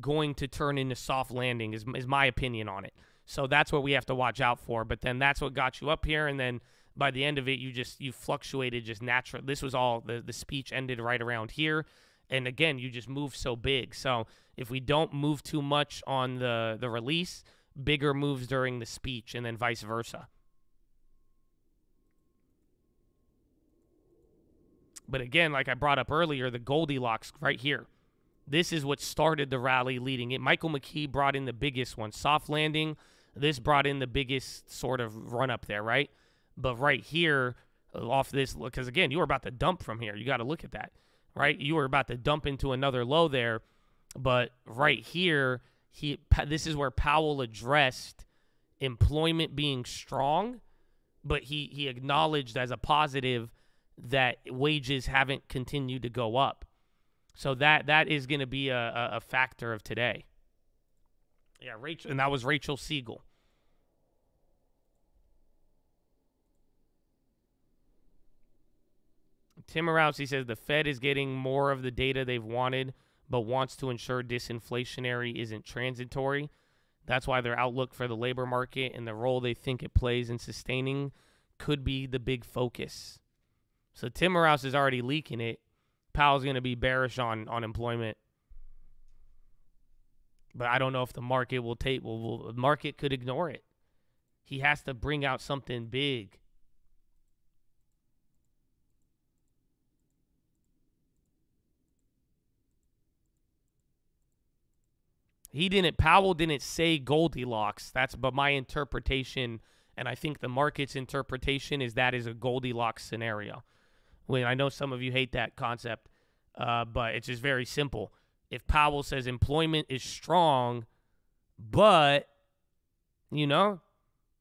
going to turn into soft landing, is, is my opinion on it. So that's what we have to watch out for. But then that's what got you up here. And then by the end of it, you just, you fluctuated just natural. This was all, the, the speech ended right around here. And again, you just move so big. So if we don't move too much on the, the release, bigger moves during the speech and then vice versa. But again, like I brought up earlier, the Goldilocks right here. This is what started the rally leading it. Michael McKee brought in the biggest one. Soft landing. This brought in the biggest sort of run up there, right? But right here, off this, because again, you were about to dump from here. You got to look at that, right? You were about to dump into another low there. But right here, he this is where Powell addressed employment being strong, but he he acknowledged as a positive that wages haven't continued to go up. So that that is going to be a, a, factor of today. Yeah, Rachel, and that was Rachel Siegel. Timiraos, he says the Fed is getting more of the data they've wanted, but wants to ensure disinflationary isn't transitory. That's why their outlook for the labor market and the role they think it plays in sustaining could be the big focus. So Timiraos is already leaking it. Powell's going to be bearish on on employment. But I don't know if the market will take will, will the market could ignore it. He has to bring out something big. He didn't Powell didn't say Goldilocks. That's but my interpretation and I think the market's interpretation is that is a Goldilocks scenario. I know some of you hate that concept, uh, but it's just very simple. If Powell says employment is strong, but you know,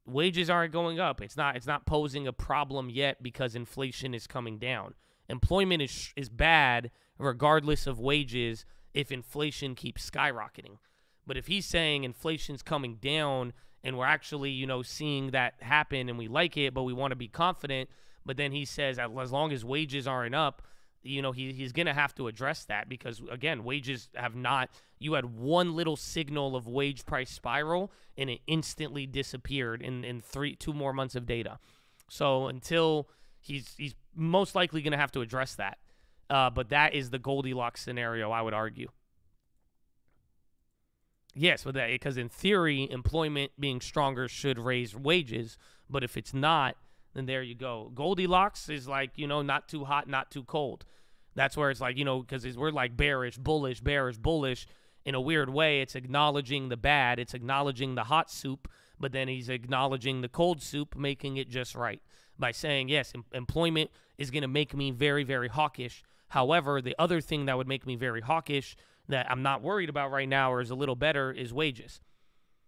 wages aren't going up. It's not it's not posing a problem yet because inflation is coming down. Employment is is bad regardless of wages if inflation keeps skyrocketing. But if he's saying inflation's coming down and we're actually, you know, seeing that happen and we like it, but we want to be confident, but then he says as long as wages aren't up, you know, he, he's going to have to address that because, again, wages have not. You had one little signal of wage price spiral and it instantly disappeared in, in three, two more months of data. So until he's, he's most likely going to have to address that. Uh, but that is the Goldilocks scenario, I would argue. Yes, that, because in theory, employment being stronger should raise wages. But if it's not, then there you go. Goldilocks is like, you know, not too hot, not too cold. That's where it's like, you know, because we're like bearish, bullish, bearish, bullish. In a weird way, it's acknowledging the bad, it's acknowledging the hot soup, but then he's acknowledging the cold soup, making it just right by saying, yes, em- employment is going to make me very, very hawkish. However, the other thing that would make me very hawkish that I'm not worried about right now or is a little better is wages.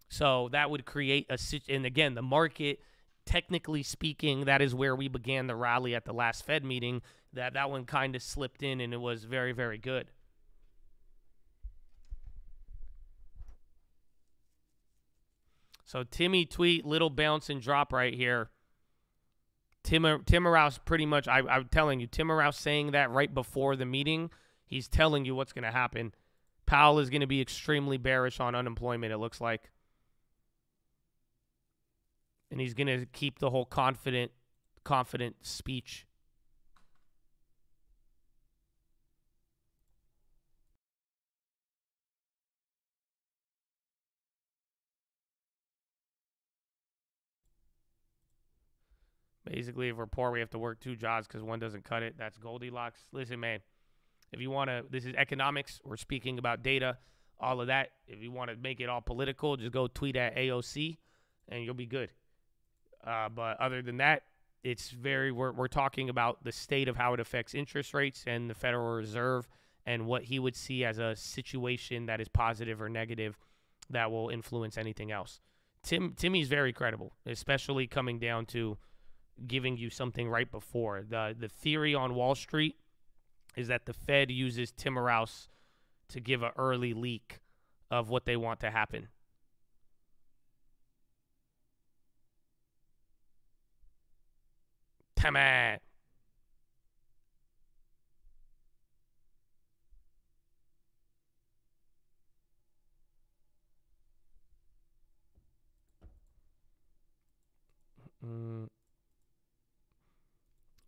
So that would create a and again the market technically speaking that is where we began the rally at the last Fed meeting that that one kind of slipped in and it was very very good. So Timmy tweet little bounce and drop right here. Tim Timiraos pretty much I, I'm telling you Timiraos saying that right before the meeting. He's telling you what's going to happen. Powell is going to be extremely bearish on unemployment, it looks like. And he's going to keep the whole confident confident speech. Basically, if we're poor, we have to work two jobs because one doesn't cut it. That's Goldilocks. Listen, man. If you want to, this is economics. We're speaking about data, all of that. If you want to make it all political, just go tweet at AOC and you'll be good. Uh, but other than that, it's very, we're, we're talking about the state of how it affects interest rates and the Federal Reserve and what he would see as a situation that is positive or negative that will influence anything else. Tim Timmy's very credible, especially coming down to giving you something right before. The the theory on Wall Street is that the Fed uses Timiraos to give an early leak of what they want to happen. Timmy. Mm.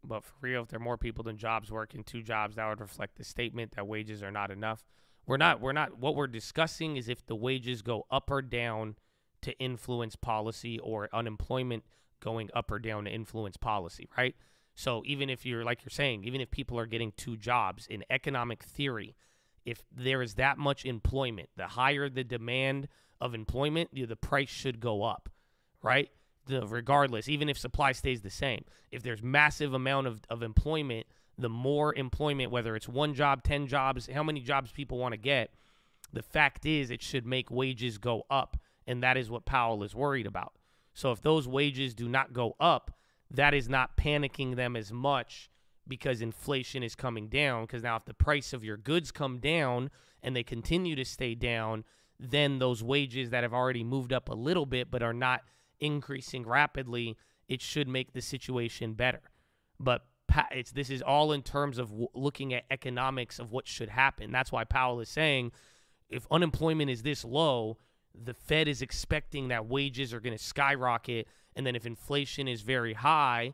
But for real, if there are more people than jobs working two jobs, that would reflect the statement that wages are not enough. We're not. We're not. What we're discussing is if the wages go up or down to influence policy, or unemployment going up or down to influence policy, right? So even if you're like you're saying, even if people are getting two jobs in economic theory, if there is that much employment, the higher the demand of employment, the price should go up, right? the regardless, even if supply stays the same. If there's massive amount of, of employment, the more employment, whether it's one job, 10 jobs, how many jobs people want to get, the fact is it should make wages go up. And that is what Powell is worried about. So if those wages do not go up, that is not panicking them as much because inflation is coming down. Because now, if the price of your goods come down and they continue to stay down, then those wages that have already moved up a little bit but are not increasing rapidly, it should make the situation better. But it's this is all in terms of looking at economics of what should happen. That's why Powell is saying if unemployment is this low, the Fed is expecting that wages are going to skyrocket, and then if inflation is very high,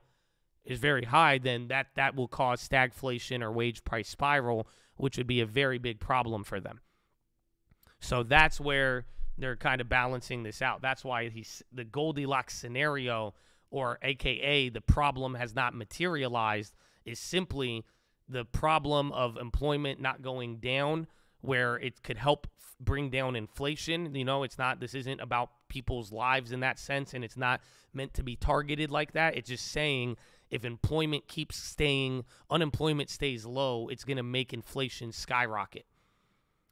is very high, then that that will cause stagflation or wage price spiral, which would be a very big problem for them. So that's where they're kind of balancing this out. That's why he's the Goldilocks scenario, or AKA the problem has not materialized, is simply the problem of employment not going down, where it could help f- bring down inflation. You know, it's not, this isn't about people's lives in that sense, and it's not meant to be targeted like that. It's just saying if employment keeps staying, unemployment stays low, it's going to make inflation skyrocket.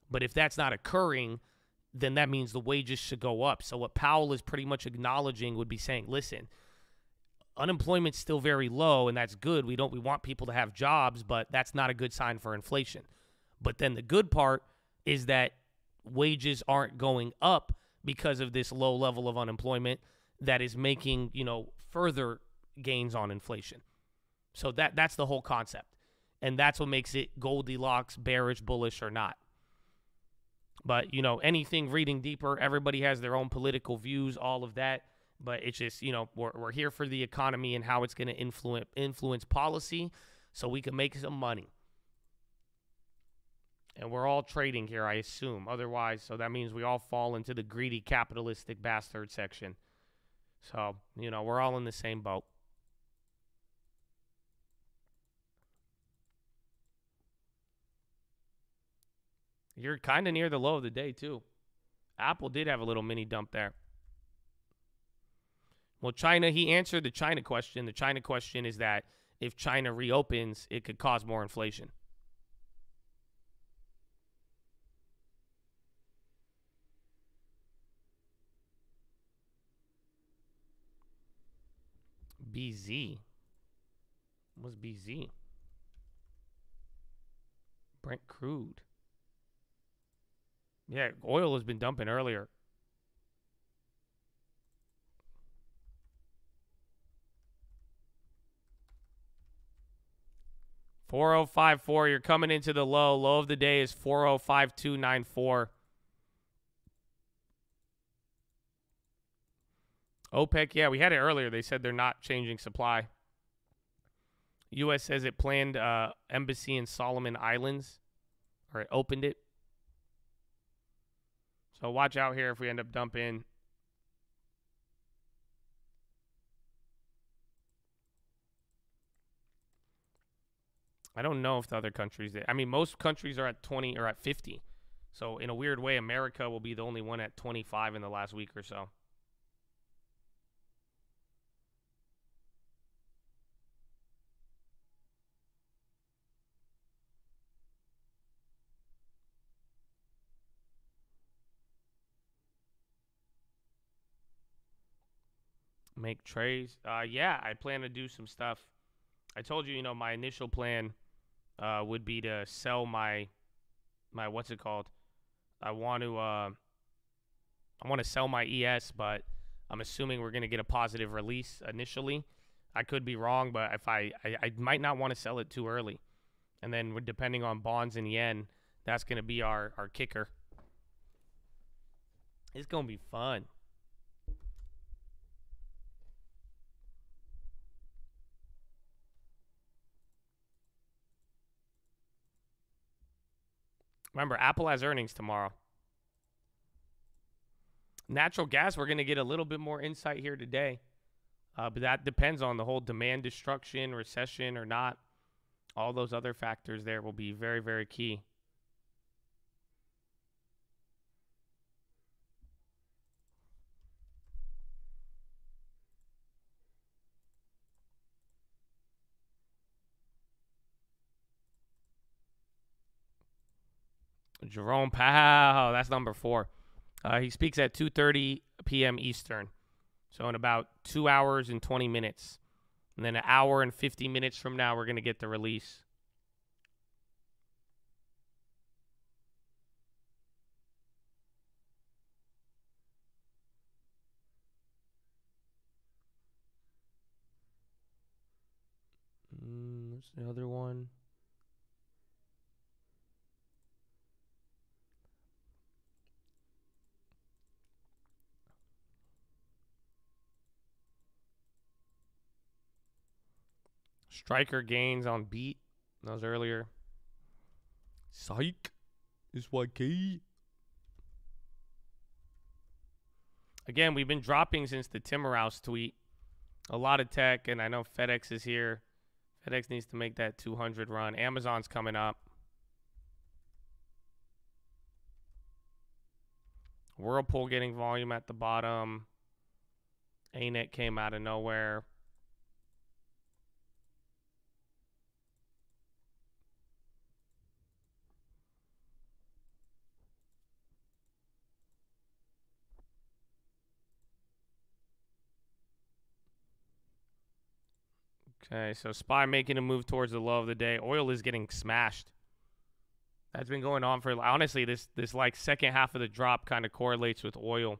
But if that's not occurring, then that means the wages should go up. So what Powell is pretty much acknowledging would be saying, listen, unemployment's still very low and that's good. We don't we want people to have jobs, but that's not a good sign for inflation. But then the good part is that wages aren't going up because of this low level of unemployment that is making, you know, further gains on inflation. So that that's the whole concept. And that's what makes it Goldilocks, bearish, bullish or not. But, you know, anything reading deeper, everybody has their own political views, all of that. But it's just, you know, we're, we're here for the economy and how it's going to influence influence policy so we can make some money. And we're all trading here, I assume. Otherwise, so that means we all fall into the greedy capitalistic bastard section. So, you know, we're all in the same boat. You're kind of near the low of the day, too. Apple did have a little mini dump there. Well, China, he answered the China question. The China question is that if China reopens, it could cause more inflation. BZ. What's BZ? Brent crude. Yeah, oil has been dumping earlier. Four oh five four. You're coming into the low. Low of the day is four oh five two nine four. OPEC, yeah, we had it earlier. They said they're not changing supply. U.S. says it planned uh, embassy in Solomon Islands, or it opened it. So watch out here if we end up dumping. I don't know if the other countries. I mean, most countries are at 20 or at 50. So in a weird way, America will be the only one at 25 in the last week or so. Make trades. Uh, yeah, I plan to do some stuff. I told you, you know, my initial plan uh, would be to sell my my what's it called? I want to uh, I want to sell my ES, but I'm assuming we're gonna get a positive release initially. I could be wrong, but if I I, I might not want to sell it too early, and then depending on bonds and yen, that's gonna be our our kicker. It's gonna be fun. Remember, Apple has earnings tomorrow. Natural gas, we're going to get a little bit more insight here today. Uh, but that depends on the whole demand destruction, recession, or not. All those other factors there will be very, very key. Jerome Powell, that's number four. Uh, he speaks at 2:30 p.m. Eastern, so in about two hours and 20 minutes, and then an hour and 50 minutes from now, we're gonna get the release. Mm, the other one? Stryker gains on beat. That was earlier. Psych. SYK. Again, we've been dropping since the Timiraos tweet. A lot of tech, and I know FedEx is here. FedEx needs to make that 200 run. Amazon's coming up. Whirlpool getting volume at the bottom. ANET came out of nowhere. Okay, so SPY making a move towards the low of the day. Oil is getting smashed. That's been going on for honestly this this like second half of the drop kind of correlates with oil.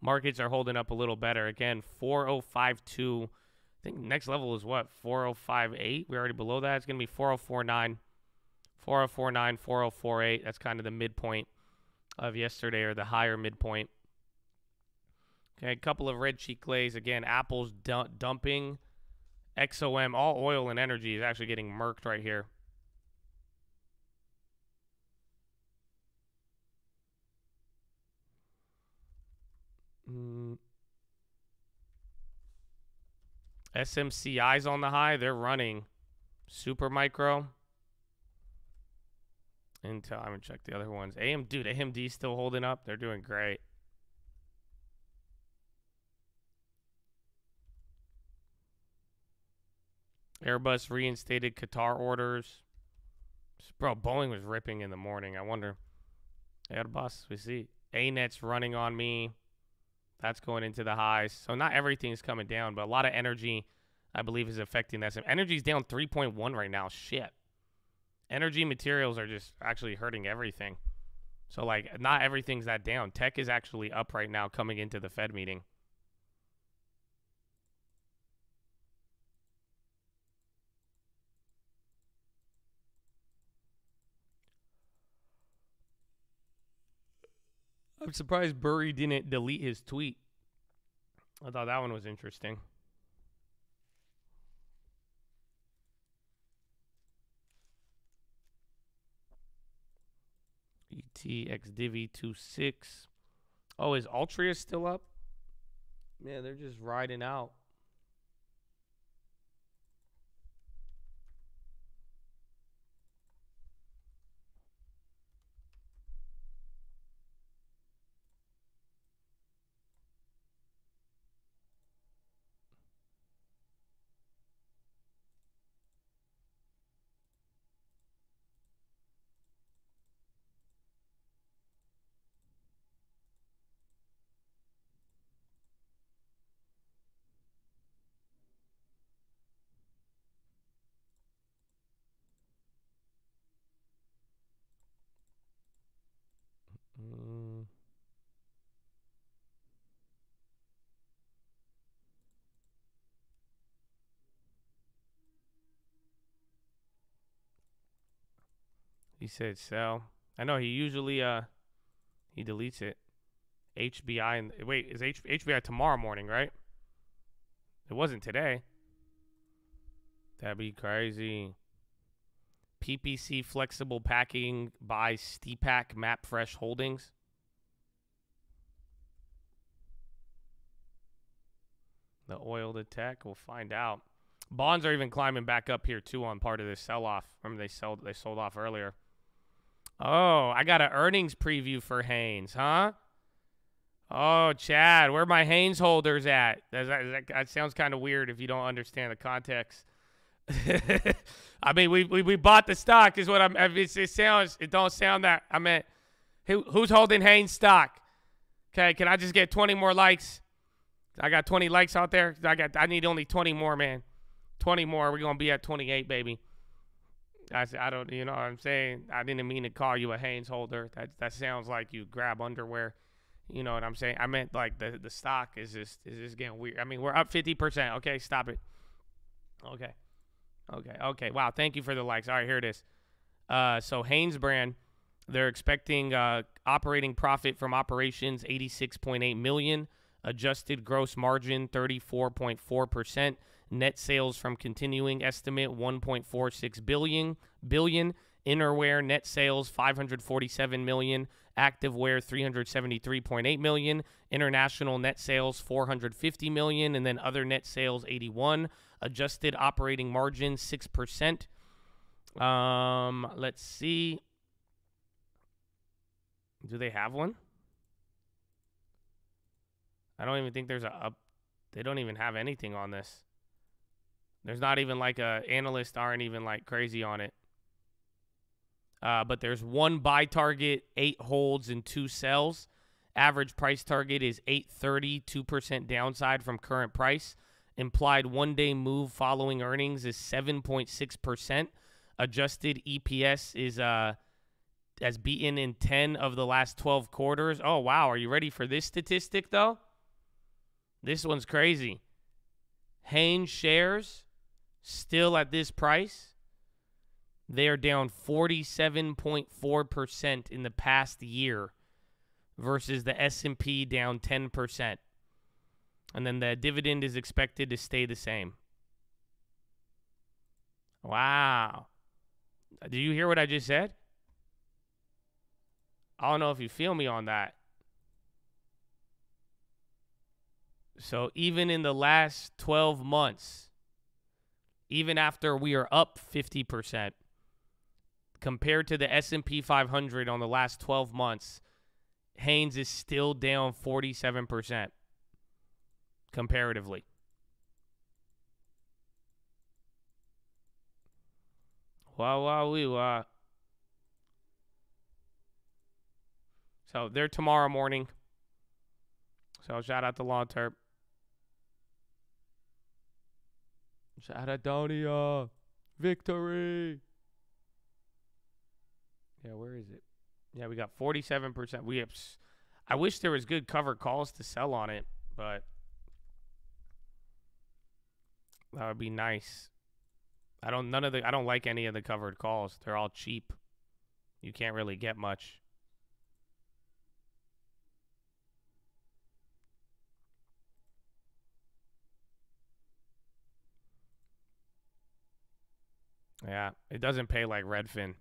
Markets are holding up a little better. Again, 4052. I think next level is what? 4058. We're already below that. It's going to be 4049. 4049, 4048. That's kind of the midpoint of yesterday or the higher midpoint. Okay, a couple of red cheek glaze. Again, Apple's dumping XOM, all oil and energy is actually getting murked right here. Mm. SMCI's on the high. They're running. Super Micro. Intel. I haven't checked the other ones. AM, dude, AMD still holding up. They're doing great. Airbus reinstated Qatar orders. Bro, Boeing was ripping in the morning. I wonder. Airbus, we see. ANET's running on me. That's going into the highs. So not everything's coming down, but a lot of energy, I believe, is affecting that. So Energy's down 3.1 right now. Shit. Energy materials are just actually hurting everything. So, like, not everything's that down. Tech is actually up right now coming into the Fed meeting. I'm surprised Burry didn't delete his tweet. I thought that one was interesting. ETX Divi 26. Oh, is Altria still up? Yeah, they're just riding out. He said sell. I know he usually uh he deletes it. HBI and wait is H, HBI tomorrow morning, right? It wasn't today. That'd be crazy. PPC flexible packing by Steepak Mapfresh Holdings. The oil to tech, we'll find out. Bonds are even climbing back up here too on part of this sell-off. Remember they sold they sold off earlier. Oh, I got an earnings preview for Hanes, huh? Oh, Chad, where my Hanes holders at? That, that, that sounds kind of weird if you don't understand the context. I mean, we, we we bought the stock. Is what I'm. It, it sounds. It don't sound that. I mean, who, who's holding Hanes stock? Okay, can I just get 20 more likes? I got 20 likes out there. I got. I need only 20 more, man. 20 more. We're gonna be at 28, baby. I, I don't, you know what I'm saying? I didn't mean to call you a Hanes holder. That that sounds like you grab underwear. You know what I'm saying? I meant like the the stock is just is just getting weird. I mean, we're up 50%. Okay, stop it. Okay. Okay, okay. Wow, thank you for the likes. All right, here it is. Uh, so Hanes brand, they're expecting uh, operating profit from operations 86.8 million, adjusted gross margin 34.4 percent, net sales from continuing estimate 1.46 billion billion, innerwear net sales 547 million, activewear 373.8 million, international net sales 450 million, and then other net sales 81, adjusted operating margin 6%. Um, let's see. Do they have one? I don't even think there's a up. They don't even have anything on this. There's not even like a analysts aren't even like crazy on it. Uh, but there's one buy target, eight holds, and two sells. Average price target is 830, 2% downside from current price. Implied one day move following earnings is 7.6%. Adjusted EPS is uh has beaten in 10 of the last 12 quarters. Oh, wow. Are you ready for this statistic, though? This one's crazy. Hanes shares still at this price. They are down 47.4% in the past year versus the S&P down 10%. And then the dividend is expected to stay the same. Wow. Did you hear what I just said? I don't know if you feel me on that. So even in the last 12 months, even after we are up 50% compared to the S&P 500 on the last 12 months, Hanes is still down 47% comparatively. Wow, wow, we wow. So they're tomorrow morning. So shout out to Lawn Terp. Shout. Victory. Yeah, where is it? Yeah, we got 47%. We have I wish there was good covered calls to sell on it, but that would be nice. I don't none of the I don't like any of the covered calls. They're all cheap. You can't really get much. Yeah, it doesn't pay like Redfin.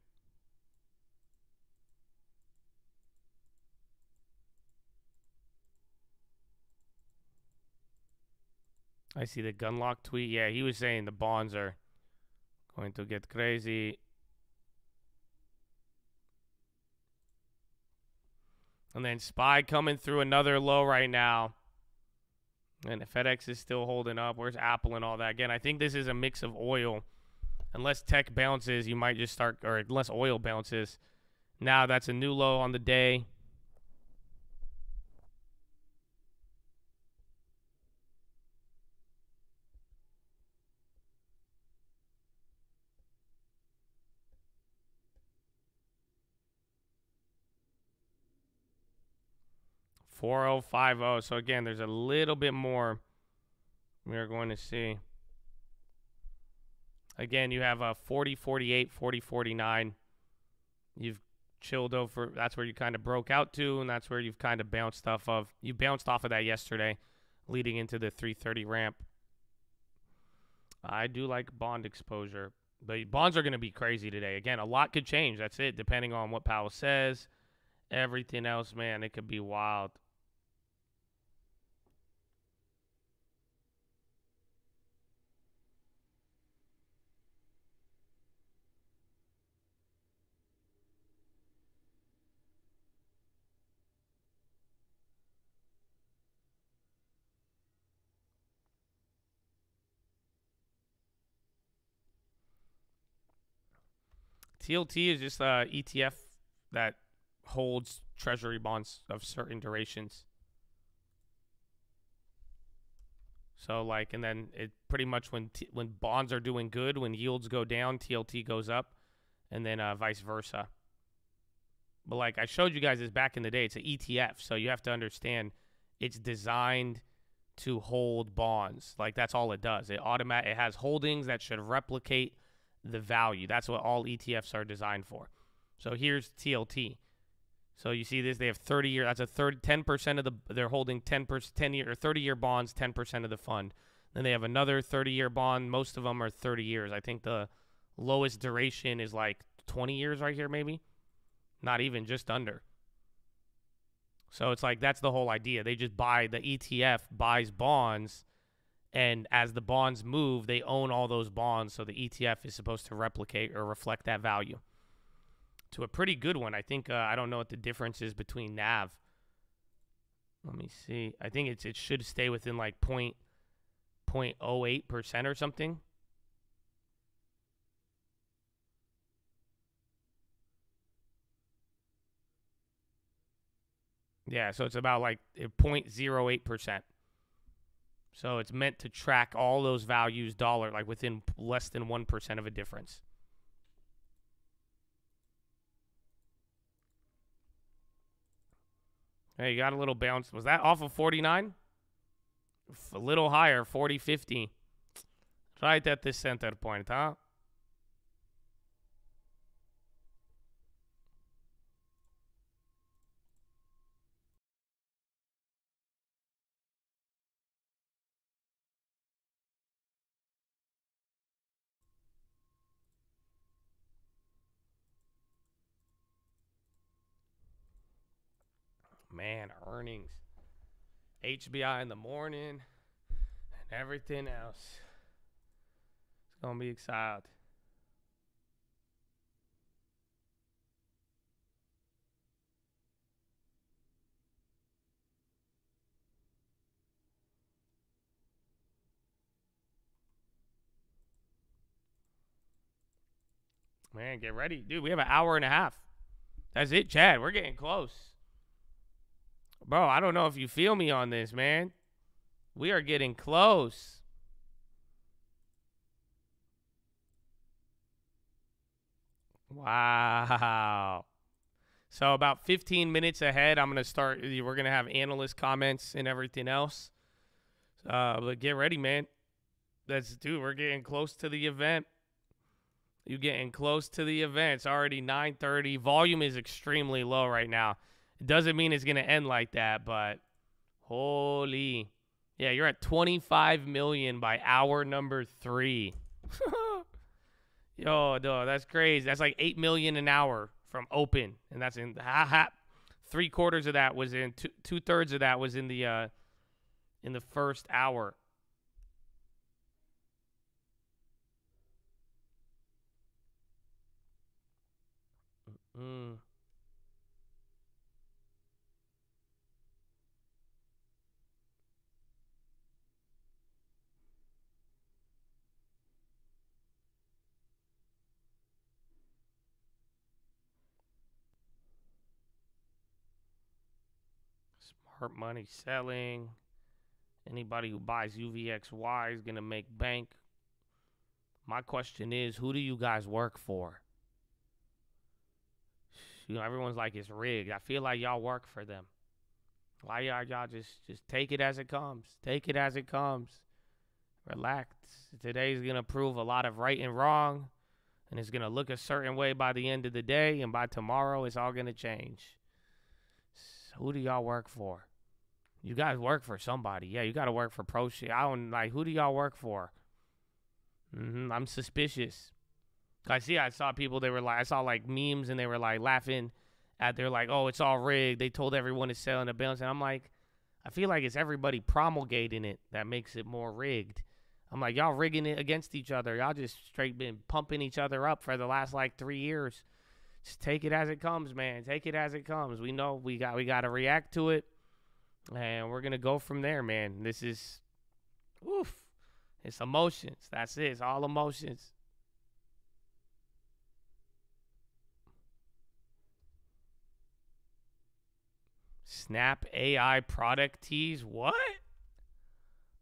I see the Gundlach tweet. Yeah, he was saying the bonds are going to get crazy. And then SPY coming through another low right now. And the FedEx is still holding up. Where's Apple and all that? Again, I think this is a mix of oil. Unless tech bounces, you might just start, or unless oil bounces. Now that's a new low on the day. Four oh five oh. So again, there's a little bit more we are going to see. Again, you have a 40 48, 40 49. You've chilled over. That's where you kind of broke out to, and that's where you've kind of bounced off of. You bounced off of that yesterday, leading into the 330 ramp. I do like bond exposure, but bonds are going to be crazy today. Again, a lot could change. That's it, depending on what Powell says. Everything else, man, it could be wild. TLT is just a ETF that holds treasury bonds of certain durations. So like, and then it pretty much when t- when bonds are doing good, when yields go down, TLT goes up, and then uh, vice versa. But like I showed you guys this back in the day, it's an ETF, so you have to understand it's designed to hold bonds. Like that's all it does. It automatic it has holdings that should replicate the value. That's what all ETFs are designed for. So here's TLT. So you see this, they have 30 year, that's a third 10% of the, they're holding 10%, 10 year or 30 year bonds, 10% of the fund. Then they have another 30 year bond. Most of them are 30 years. I think the lowest duration is like 20 years right here, maybe. Not even, just under. So it's like that's the whole idea. They just buy the ETF buys bonds and as the bonds move, they own all those bonds so the ETF is supposed to replicate or reflect that value. To a pretty good one. I think uh, I don't know what the difference is between NAV. Let me see. I think it's it should stay within like point point oh eight percent or something. Yeah, so it's about like 0.08%. So it's meant to track all those values dollar like within less than 1% of a difference. Hey, you got a little bounce. Was that off of 49? A little higher, 40, 50. Right at the center point, huh? Man, earnings, HBI in the morning, and everything else. It's gonna be excited. Man, get ready. Dude, we have an hour and a half. That's it, Chad. We're getting close. Bro, I don't know if you feel me on this, man. We are getting close. Wow. So about 15 minutes ahead, I'm gonna start. We're gonna have analyst comments and everything else. Uh, but get ready, man. That's dude. We're getting close to the event. You getting close to the event? It's already 9:30. Volume is extremely low right now. Doesn't mean it's going to end like that, but holy. Yeah, you're at 25 million by hour number three. Yo, dude, that's crazy. That's like 8 million an hour from open. And that's in ha, ha, three quarters of that was in two, two thirds of that was in the uh in the first hour. Mm. Smart money selling. Anybody who buys UVXY is going to make bank. My question is, who do you guys work for? You know, everyone's like it's rigged. I feel like y'all work for them. Why y'all y'all just just take it as it comes. Take it as it comes. Relax. Today's gonna prove a lot of right and wrong, and it's gonna look a certain way by the end of the day, and by tomorrow it's all gonna change. So who do y'all work for? You guys work for somebody. Yeah, you got to work for pro shit. I don't like. Who do y'all work for? Mm-hmm, I'm suspicious. I see. I saw people. They were like, I saw like memes, and they were like laughing at. They're like, oh, it's all rigged. They told everyone to sell in the balance, and I'm like, I feel like it's everybody promulgating it that makes it more rigged. I'm like, y'all rigging it against each other. Y'all just straight been pumping each other up for the last like three years. Just take it as it comes, man. Take it as it comes. We know we got we got to react to it and we're gonna go from there, man. This is, oof, it's emotions. That's it. It's all emotions. Snap AI product tease. What?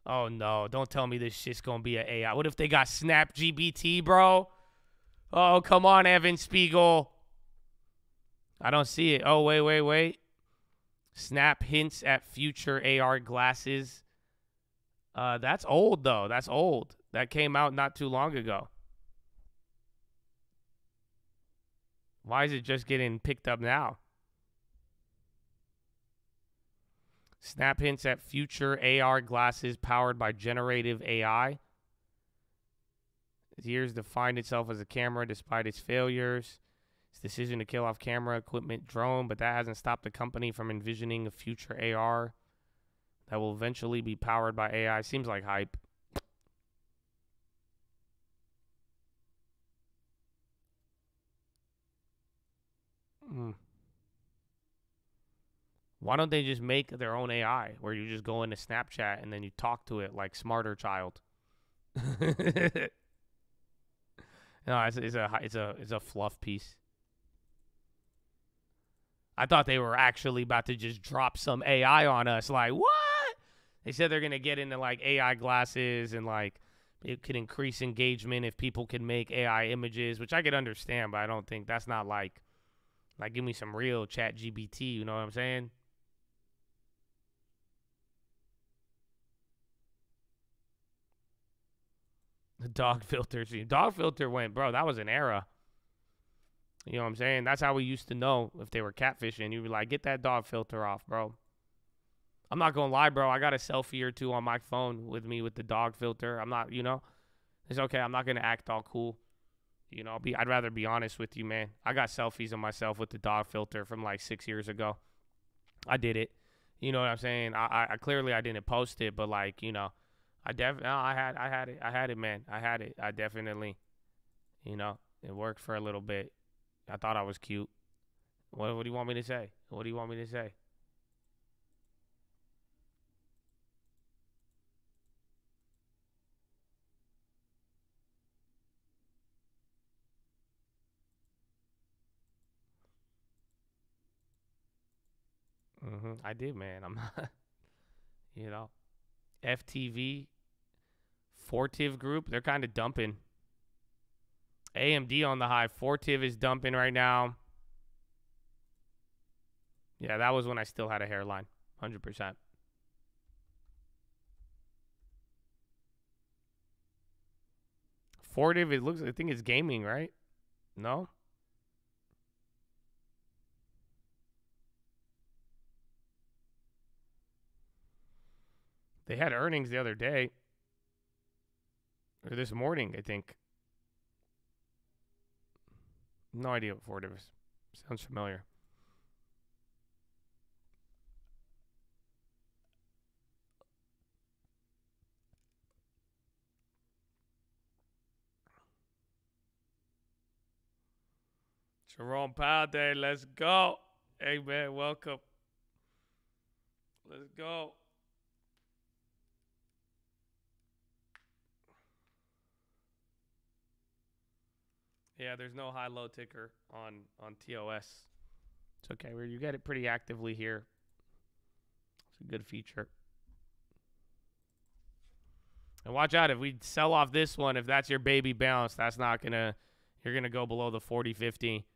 Oh no! Don't tell me this shit's gonna be an AI. What if they got Snap GBT, bro? Oh come on, Evan Spiegel. I don't see it. Oh wait, wait, wait. Snap hints at future AR glasses Uh, that's old though. That's old. That came out not too long ago. Why is it just getting picked up now? Snap hints at future AR glasses powered by generative AI. Its years defined itself as a camera despite its failures. Its decision to kill off camera equipment drone, but that hasn't stopped the company from envisioning a future AR that will eventually be powered by AI. Seems like hype. Hmm. Why don't they just make their own AI where you just go into Snapchat and then you talk to it like SmarterChild? no, it's, it's a it's a it's a fluff piece. I thought they were actually about to just drop some AI on us. Like what? They said they're gonna get into like AI glasses and like it could increase engagement if people can make AI images, which I could understand, but I don't think that's not like like give me some real chat GBT, you know what I'm saying? The dog filter. Dog filter went, bro. That was an era. You know what I'm saying? That's how we used to know if they were catfishing. You'd be like, get that dog filter off, bro. I'm not gonna lie, bro. I got a selfie or two on my phone with me with the dog filter. I'm not, you know, it's okay. I'm not gonna act all cool. You know, be I'd rather be honest with you, man. I got selfies of myself with the dog filter from like six years ago. I did it. You know what I'm saying? I, I, I clearly I didn't post it, but like, you know, I definitely, no, I had, I had it, I had it, man. I had it. I definitely, you know, it worked for a little bit. I thought I was cute. What, what do you want me to say? What do you want me to say? hmm I did, man. I'm not, you know, FTV, Fortive Group, they're kind of dumping. AMD on the high. Fortive is dumping right now. Yeah, that was when I still had a hairline. 100%. Fortive, it looks, I think it's gaming, right? No? They had earnings the other day, or this morning, I think. No idea what Ford is. Sounds familiar. Jerome Powell Day, let's go. Hey man, welcome. Let's go. Yeah, there's no high low ticker on on TOS. It's okay. You get it pretty actively here. It's a good feature. And watch out if we sell off this one, if that's your baby bounce, that's not gonna you're gonna go below the 40 50.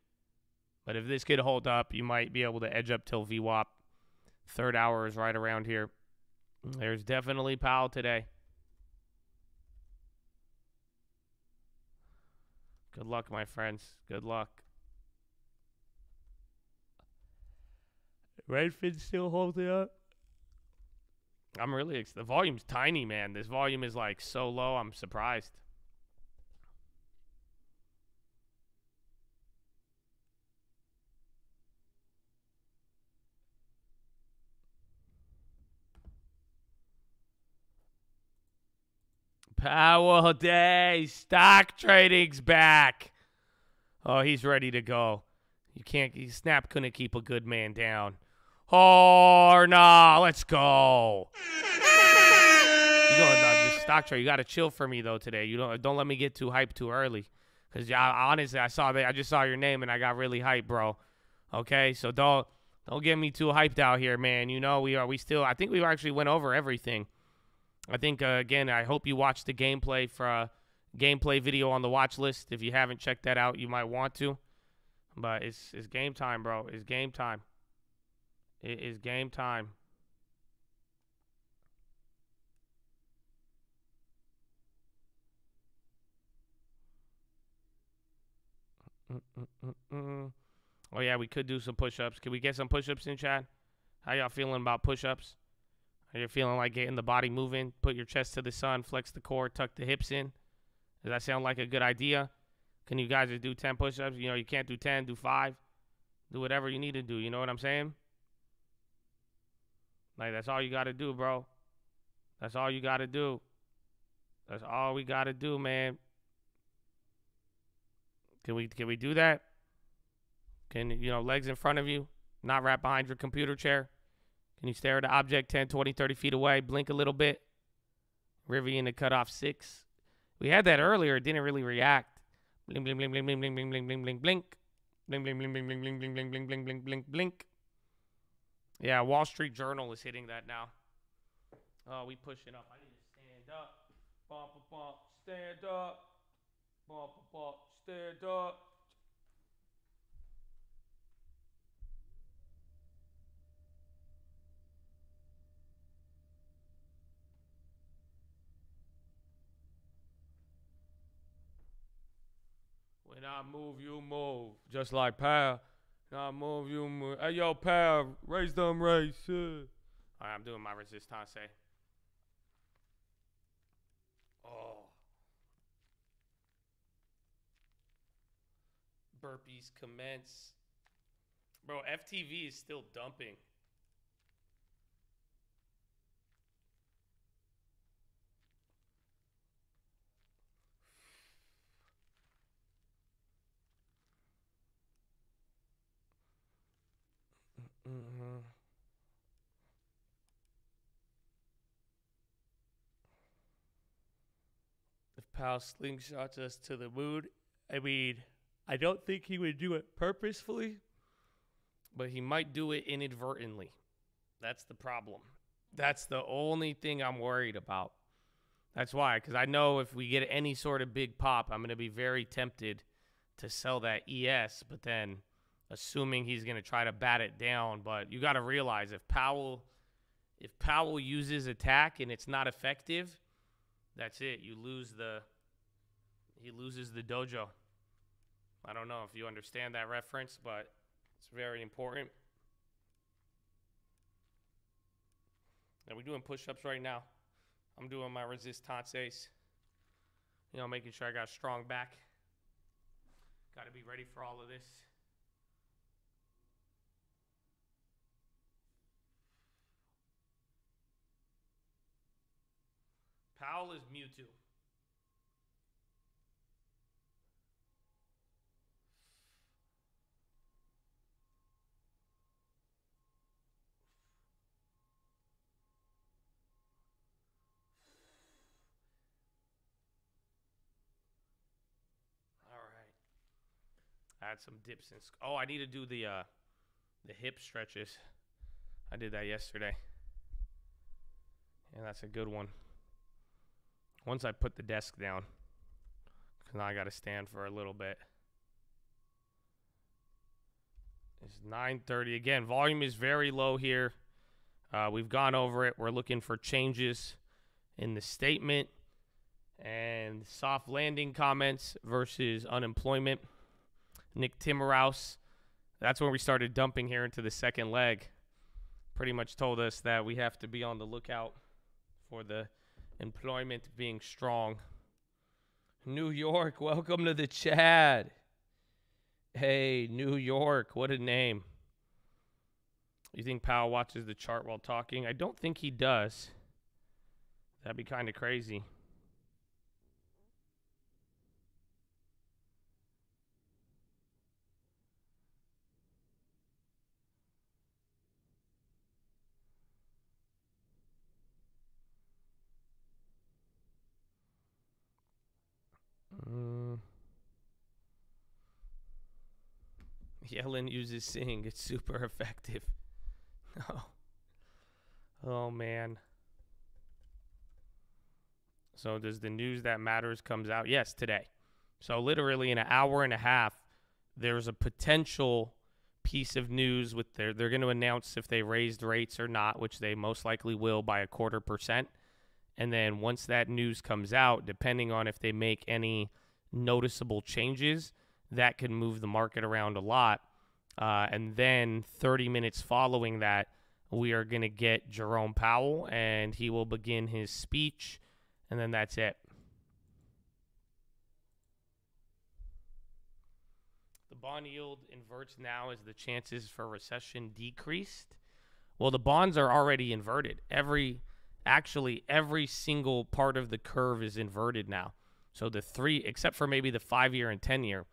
But if this could hold up, you might be able to edge up till VWAP. Third hour is right around here. There's definitely Powell today. Good luck, my friends. Good luck. Redfin still holding up. I'm really ex- the volume's tiny, man. This volume is like so low. I'm surprised. Powell Day. Stock trading's back. Oh, he's ready to go. You can't. Snap couldn't keep a good man down. Oh, nah, let's go. You going uh, just stock trade? You got to chill for me though today. You don't don't let me get too hyped too early. Cause yeah, honestly, I saw that. I just saw your name and I got really hyped, bro. Okay, so don't don't get me too hyped out here, man. You know we are. We still. I think we actually went over everything. I think uh, again, I hope you watch the gameplay for uh, gameplay video on the watch list. If you haven't checked that out, you might want to. But it's it's game time, bro. It's game time. It is game time. Oh yeah, we could do some push-ups. Can we get some push-ups in chat? How y'all feeling about push-ups? Are you feeling like getting the body moving? Put your chest to the sun, flex the core, tuck the hips in. Does that sound like a good idea? Can you guys just do 10 push-ups? You know, you can't do 10, do 5. Do whatever you need to do. You know what I'm saying? Like that's all you got to do, bro. That's all you got to do. That's all we got to do, man. Can we can we do that? Can you know legs in front of you, not wrapped behind your computer chair? Can you stare at an object 10, 20, 30 feet away, blink a little bit? Rivian to cut off six. We had that earlier. It didn't really react. Blink, blink, blink, blink, blink, blink, blink, blink, blink, blink, blink. Blink, blink, blink, blink, blink, blink, blink, blink, blink, blink, blink. Yeah, Wall Street Journal is hitting that now. Oh, we pushing up. I need to stand up. Bump, bump. Stand up. Bump, bump. Stand up. When I move, you move. Just like Power. When I move, you move. Hey, yo, Power, raise them race. Yeah. All right, I'm doing my resistance. Oh. Burpees commence. Bro, FTV is still dumping. Mm-hmm. If Powell slingshots us to the moon, I mean, I don't think he would do it purposefully, but he might do it inadvertently. That's the problem. That's the only thing I'm worried about. That's why, because I know if we get any sort of big pop, I'm going to be very tempted to sell that ES, but then assuming he's going to try to bat it down. But you got to realize if Powell, if Powell uses attack and it's not effective, that's it. You lose the, he loses the dojo. I don't know if you understand that reference, but it's very important. And we're doing push-ups right now. I'm doing my resistances. You know, making sure I got a strong back. Got to be ready for all of this. Powell is Mewtwo. All right. Add some dips and sc- oh, I need to do the uh, the hip stretches. I did that yesterday. Yeah, that's a good one. Once I put the desk down, because I got to stand for a little bit. It's 9:30 again. Volume is very low here. Uh, we've gone over it. We're looking for changes in the statement and soft landing comments versus unemployment. Nick Timiraos, that's when we started dumping here into the second leg. Pretty much told us that we have to be on the lookout for the employment being strong. New York, welcome to the Chad. Hey, New York, what a name. You think Powell watches the chart while talking? I don't think he does. That'd be kind of crazy. Mm. Yellen uses sing. It's super effective. Oh. Oh man. So does the news that matters comes out? Yes, today. So literally in an hour and a half, there's a potential piece of news with their they're going to announce if they raised rates or not, which they most likely will by a quarter percent. And then once that news comes out, depending on if they make any noticeable changes, that can move the market around a lot. Uh, and then 30 minutes following that, we are going to get Jerome Powell, and he will begin his speech, and then that's it. The bond yield inverts now as the chances for recession decreased. Well, the bonds are already inverted. Every actually every single part of the curve is inverted now. So the three, except for maybe the five year and ten year,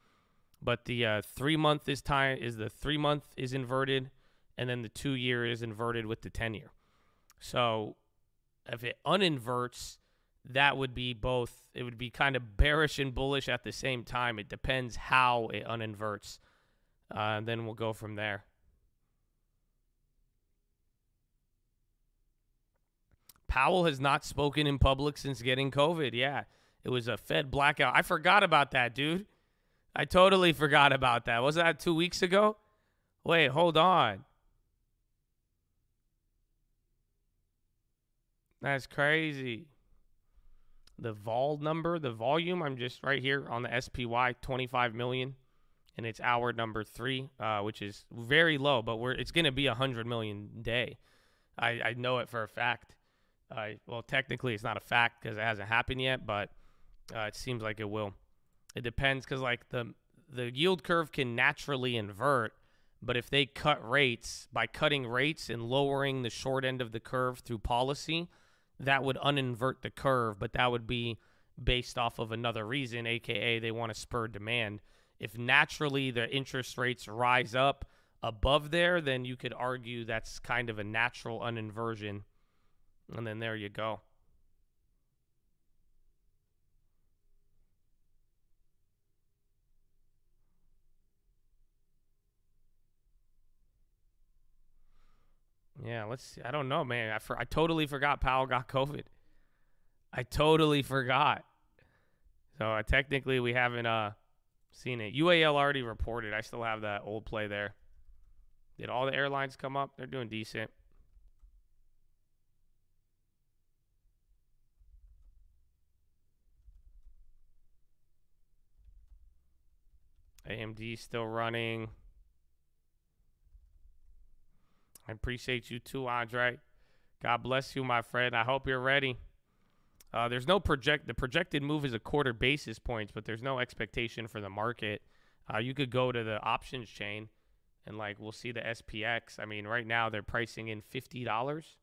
but the uh, three month is time is the three month is inverted, and then the two year is inverted with the ten year. So if it uninverts, that would be both. It would be kind of bearish and bullish at the same time. It depends how it uninverts, uh, and then we'll go from there. Powell has not spoken in public since getting COVID. Yeah, it was a Fed blackout. I forgot about that, dude. I totally forgot about that. Was that two weeks ago? Wait, hold on. That's crazy. The vol number, the volume, I'm just right here on the SPY, 25 million, and it's hour number three, uh, which is very low, but we're it's going to be 100 million day. I, I know it for a fact. Uh, well, technically, it's not a fact because it hasn't happened yet, but uh, it seems like it will. It depends because like the the yield curve can naturally invert, but if they cut rates by cutting rates and lowering the short end of the curve through policy, that would uninvert the curve, but that would be based off of another reason, aka they want to spur demand. If naturally the interest rates rise up above there, then you could argue that's kind of a natural uninversion and then there you go. Yeah, let's see. I don't know, man. I, for, I totally forgot Powell got COVID. I totally forgot. So uh, technically, we haven't uh, seen it. UAL already reported. I still have that old play there. Did all the airlines come up? They're doing decent. AMD still running. I appreciate you too, Andre. God bless you, my friend. I hope you're ready. Uh, there's no project. The projected move is a quarter basis points, but there's no expectation for the market. Uh, you could go to the options chain, and like we'll see the SPX. I mean, right now they're pricing in fifty dollars.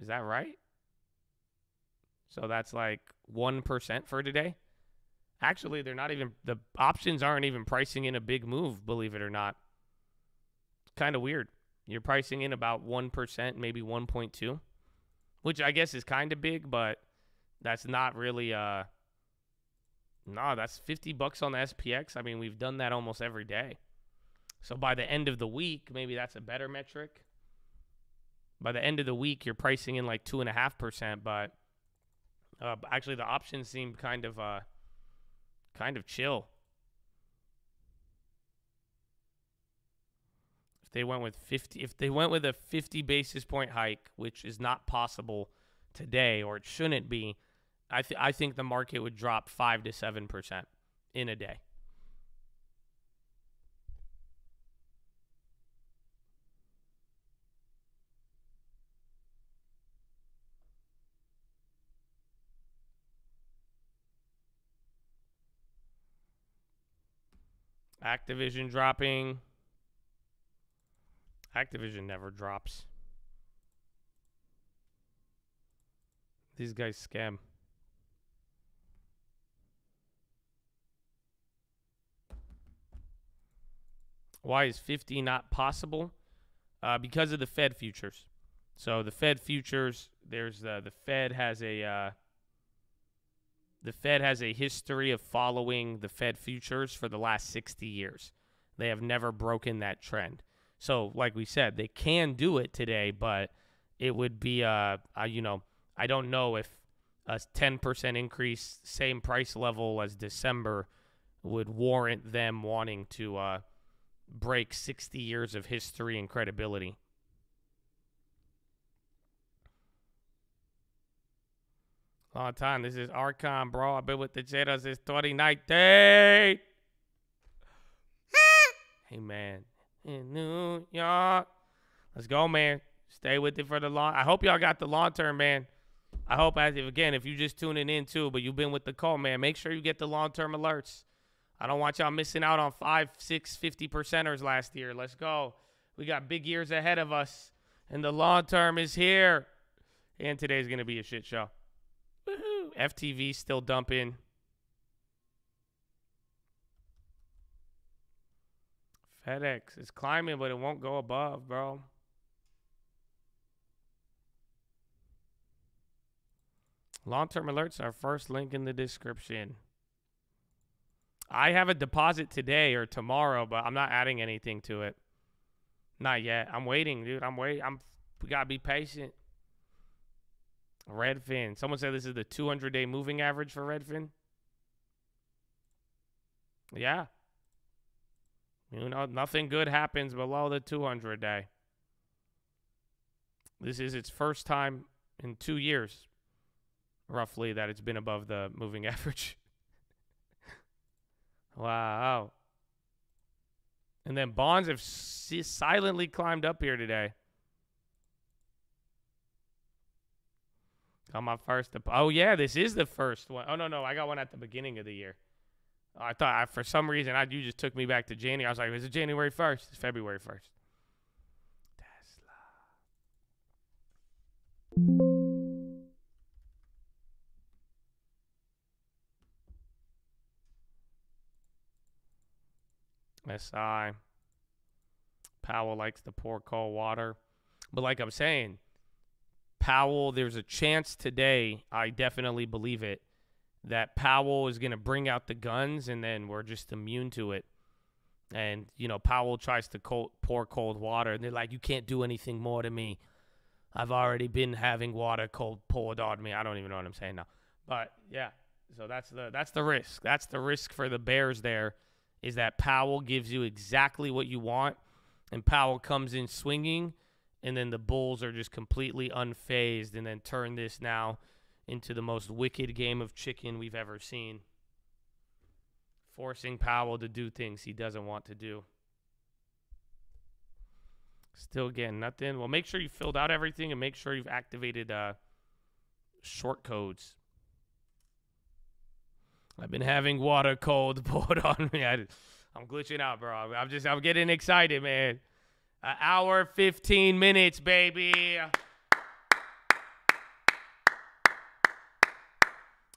Is that right? So that's like one percent for today. Actually, they're not even the options aren't even pricing in a big move, believe it or not. Kind of weird. You're pricing in about 1%, maybe 1.2, which I guess is kind of big, but that's not really uh no, that's 50 bucks on the SPX. I mean, we've done that almost every day. So by the end of the week, maybe that's a better metric. By the end of the week, you're pricing in like two and a half percent, but uh, actually the options seem kind of uh, kind of chill. If they went with 50 if they went with a 50 basis point hike, which is not possible today or it shouldn't be, I th- I think the market would drop 5 to 7% in a day. Activision dropping. Activision never drops. These guys scam. Why is 50 not possible? Uh, because of the Fed futures. So the Fed futures, there's uh, the Fed has a uh, the Fed has a history of following the Fed futures for the last 60 years. They have never broken that trend. So, like we said, they can do it today, but it would be, uh, uh you know, I don't know if a 10% increase, same price level as December, would warrant them wanting to uh, break 60 years of history and credibility. Long time. This is Archon, bro. I've been with the Jettas since 2019. Hey man, in New York. Let's go, man. Stay with it for the long. I hope y'all got the long term, man. I hope as if again, if you just tuning in too, but you've been with the call, man, make sure you get the long term alerts. I don't want y'all missing out on five, six, 50 percenters last year. Let's go. We got big years ahead of us, and the long term is here. And today's gonna be a shit show. Woohoo! FTV still dumping. FedEx is climbing, but it won't go above, bro. Long term alerts are first link in the description. I have a deposit today or tomorrow, but I'm not adding anything to it. Not yet. I'm waiting, dude. I'm waiting. I'm we gotta be patient. Redfin. Someone said this is the 200 day moving average for Redfin. Yeah. You know, nothing good happens below the 200 day. This is its first time in two years, roughly, that it's been above the moving average. wow. And then bonds have si- silently climbed up here today. On my first, oh yeah, this is the first one. Oh no, no, I got one at the beginning of the year. I thought I, for some reason I you just took me back to January. I was like, is it January first? It's February first. Tesla. SI. Powell likes to pour cold water. But like I'm saying, Powell, there's a chance today, I definitely believe it, that Powell is going to bring out the guns and then we're just immune to it. And, you know, Powell tries to cold, pour cold water and they're like, you can't do anything more to me. I've already been having water cold poured on me. I don't even know what I'm saying now. But yeah, so that's the that's the risk. That's the risk for the Bears there is that Powell gives you exactly what you want and Powell comes in swinging and then the Bulls are just completely unfazed and then turn this now into the most wicked game of chicken we've ever seen. Forcing Powell to do things he doesn't want to do. Still getting nothing. Well, make sure you filled out everything and make sure you've activated uh, short codes. I've been having water cold poured on me. I, am glitching out, bro. I'm just, I'm getting excited, man. An hour, 15 minutes, baby.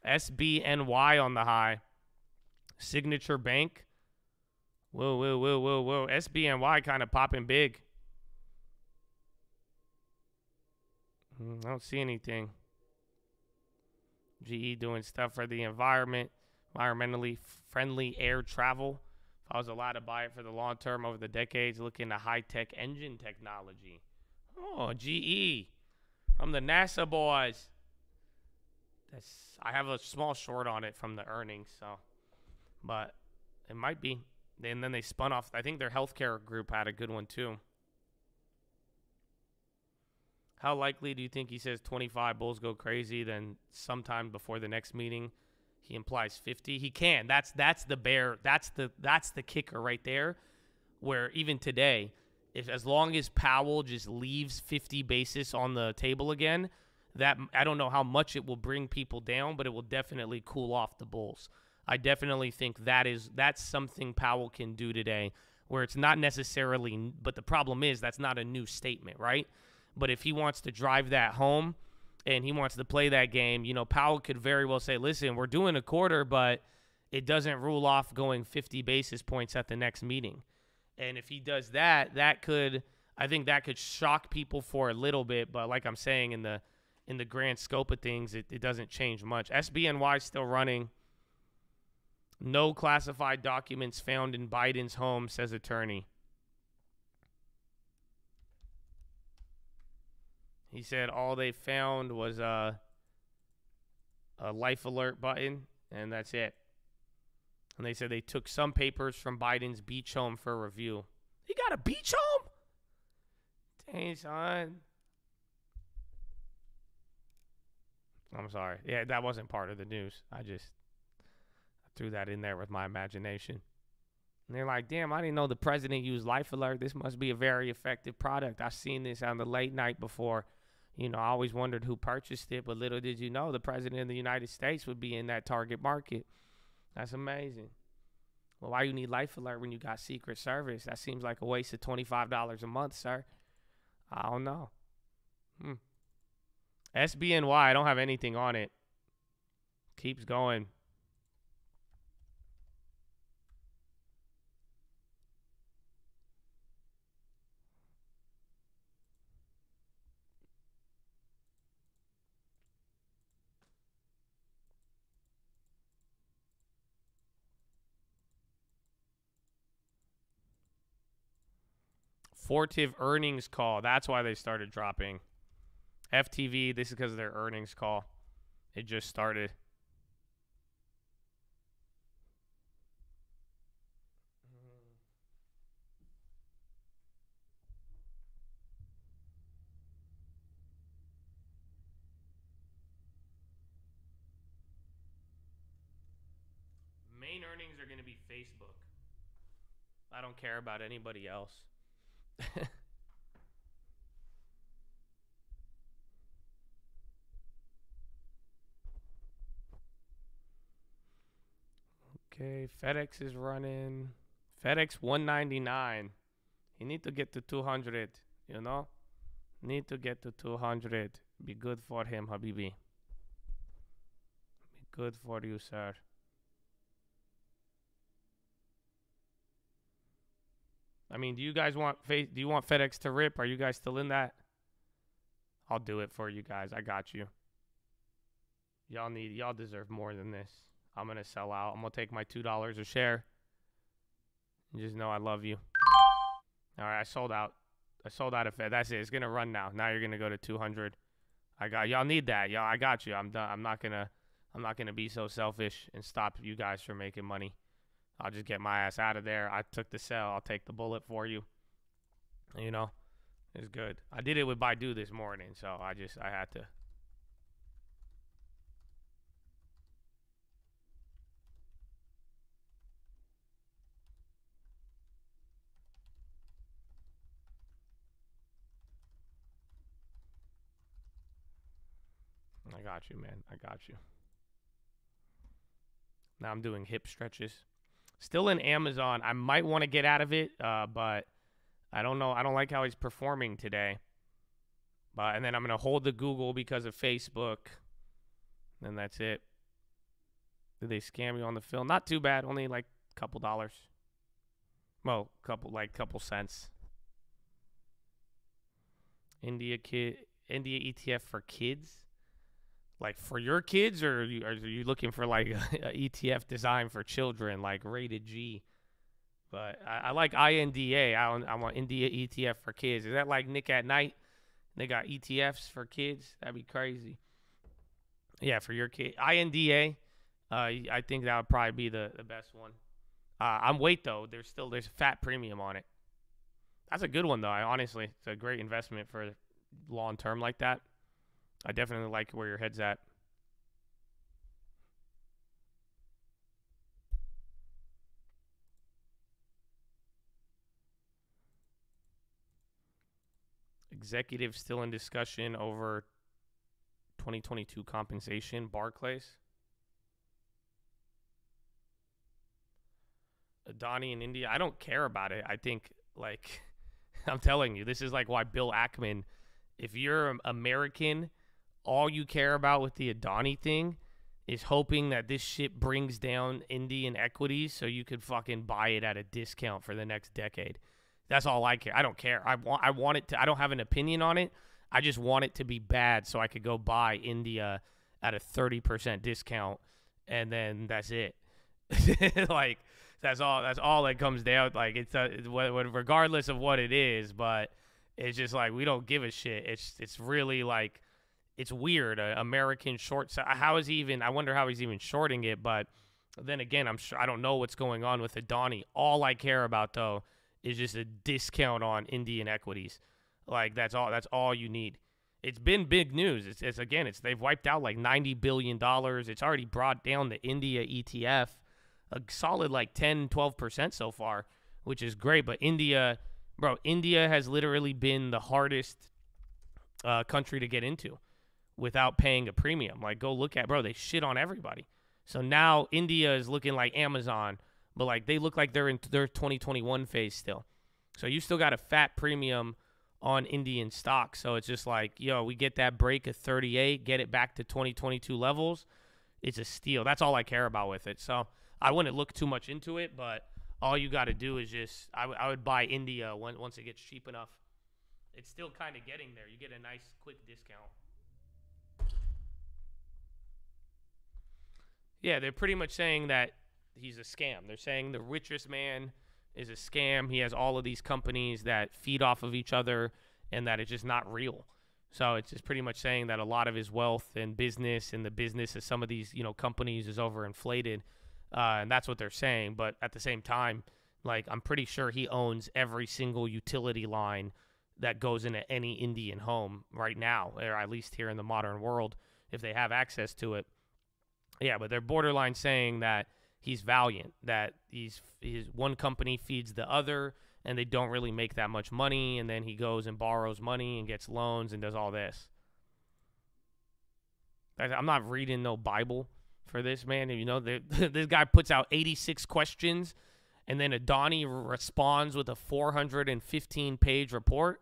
SBNY on the high. Signature Bank. Whoa, whoa, whoa, whoa, whoa. SBNY kind of popping big. Mm, I don't see anything. GE doing stuff for the environment, environmentally friendly air travel. If I was allowed to buy it for the long term over the decades, looking to high tech engine technology. Oh, GE from the NASA boys. That's I have a small short on it from the earnings, so but it might be. And then they spun off. I think their healthcare group had a good one too. How likely do you think he says 25 Bulls go crazy? Then sometime before the next meeting, he implies 50. He can. That's that's the bear. That's the that's the kicker right there. Where even today, if as long as Powell just leaves 50 basis on the table again, that I don't know how much it will bring people down, but it will definitely cool off the Bulls. I definitely think that is that's something Powell can do today, where it's not necessarily. But the problem is that's not a new statement, right? But if he wants to drive that home and he wants to play that game, you know, Powell could very well say, listen, we're doing a quarter, but it doesn't rule off going 50 basis points at the next meeting. And if he does that, that could, I think that could shock people for a little bit. But like I'm saying, in the in the grand scope of things, it, it doesn't change much. SBNY is still running. No classified documents found in Biden's home, says attorney. He said all they found was a, a life alert button, and that's it. And they said they took some papers from Biden's beach home for review. He got a beach home? Dang, son. I'm sorry. Yeah, that wasn't part of the news. I just threw that in there with my imagination. And they're like, damn, I didn't know the president used Life Alert. This must be a very effective product. I've seen this on the late night before. You know, I always wondered who purchased it, but little did you know the president of the United States would be in that target market. That's amazing. Well, why you need Life Alert when you got Secret Service? That seems like a waste of $25 a month, sir. I don't know. Hmm. SBNY, I don't have anything on it. Keeps going. Fortive earnings call. That's why they started dropping. FTV, this is because of their earnings call. It just started. Main earnings are going to be Facebook. I don't care about anybody else. okay, FedEx is running. FedEx 199. You need to get to 200, you know? Need to get to 200. Be good for him, Habibi. Be good for you, sir. I mean, do you guys want do you want FedEx to rip? Are you guys still in that? I'll do it for you guys. I got you. Y'all need y'all deserve more than this. I'm gonna sell out. I'm gonna take my two dollars a share. You just know I love you. All right, I sold out. I sold out of Fed. That's it. It's gonna run now. Now you're gonna go to 200. I got y'all need that. Y'all, I got you. I'm done. I'm not gonna. I'm not gonna be so selfish and stop you guys from making money. I'll just get my ass out of there. I took the sell. I'll take the bullet for you. You know, it's good. I did it with Baidu this morning, so I just I had to. I got you, man. I got you. Now I'm doing hip stretches. Still in Amazon. I might want to get out of it, uh, but I don't know. I don't like how he's performing today. But and then I'm gonna hold the Google because of Facebook. And that's it. Did they scam you on the film? Not too bad. Only like a couple dollars. Well, couple like couple cents. India kid India ETF for kids like for your kids or are you, are you looking for like a, a ETF design for children like rated G? But I, I like INDA. I, I want India ETF for kids. Is that like Nick at Night? They got ETFs for kids. That'd be crazy. Yeah, for your kid, INDA. Uh, I think that would probably be the, the best one. Uh, I'm wait though. There's still there's fat premium on it. That's a good one though. I honestly, it's a great investment for long term like that. I definitely like where your head's at. Executive still in discussion over 2022 compensation. Barclays. Adani in India. I don't care about it. I think, like, I'm telling you, this is like why Bill Ackman, if you're American all you care about with the Adani thing is hoping that this shit brings down Indian equities so you could fucking buy it at a discount for the next decade. That's all I care. I don't care. I want I want it to I don't have an opinion on it. I just want it to be bad so I could go buy India at a 30% discount and then that's it. like that's all that's all that comes down like it's uh, a, regardless of what it is, but it's just like we don't give a shit. It's it's really like it's weird. Uh, American short. How is he even? I wonder how he's even shorting it. But then again, I'm sure I don't know what's going on with Adani. All I care about though is just a discount on Indian equities. Like that's all. That's all you need. It's been big news. It's, it's again. It's they've wiped out like ninety billion dollars. It's already brought down the India ETF. a solid like 10, 12% so far, which is great. But India, bro, India has literally been the hardest uh, country to get into without paying a premium. Like, go look at, bro, they shit on everybody. So now India is looking like Amazon, but like they look like they're in their 2021 phase still. So you still got a fat premium on Indian stock. So it's just like, yo, we get that break of 38, get it back to 2022 levels. It's a steal. That's all I care about with it. So I wouldn't look too much into it, but all you got to do is just, I, w- I would buy India when, once it gets cheap enough. It's still kind of getting there. You get a nice quick discount. Yeah, they're pretty much saying that he's a scam. They're saying the richest man is a scam. He has all of these companies that feed off of each other and that it's just not real. So it's just pretty much saying that a lot of his wealth and business and the business of some of these, you know, companies is overinflated. Uh, and that's what they're saying. But at the same time, like I'm pretty sure he owns every single utility line that goes into any Indian home right now, or at least here in the modern world, if they have access to it. Yeah, but they're borderline saying that he's valiant, that he's, he's one company feeds the other, and they don't really make that much money, and then he goes and borrows money and gets loans and does all this. I'm not reading no Bible for this man. You know, this guy puts out 86 questions, and then Adani responds with a 415 page report.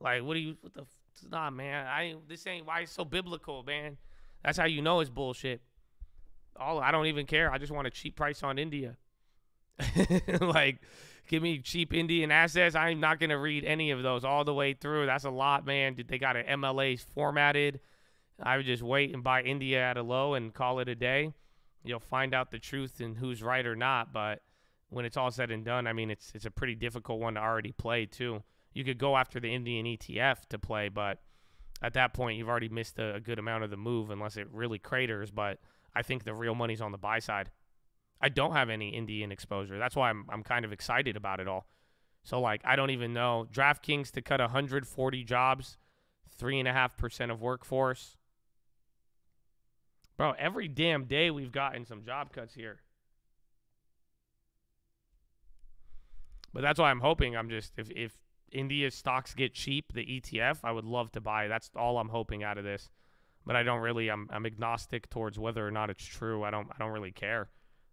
Like, what do you? What the? Nah, man. I this ain't why it's so biblical, man. That's how you know it's bullshit. All I don't even care. I just want a cheap price on India. like, give me cheap Indian assets. I'm not gonna read any of those all the way through. That's a lot, man. They got an MLA formatted. I would just wait and buy India at a low and call it a day. You'll find out the truth and who's right or not. But when it's all said and done, I mean, it's it's a pretty difficult one to already play too. You could go after the Indian ETF to play, but at that point, you've already missed a, a good amount of the move unless it really craters. But I think the real money's on the buy side. I don't have any Indian exposure. That's why I'm I'm kind of excited about it all. So like I don't even know DraftKings to cut 140 jobs, three and a half percent of workforce. Bro, every damn day we've gotten some job cuts here. But that's why I'm hoping I'm just if if India stocks get cheap, the ETF, I would love to buy. That's all I'm hoping out of this. But I don't really I'm I'm agnostic towards whether or not it's true. I don't I don't really care.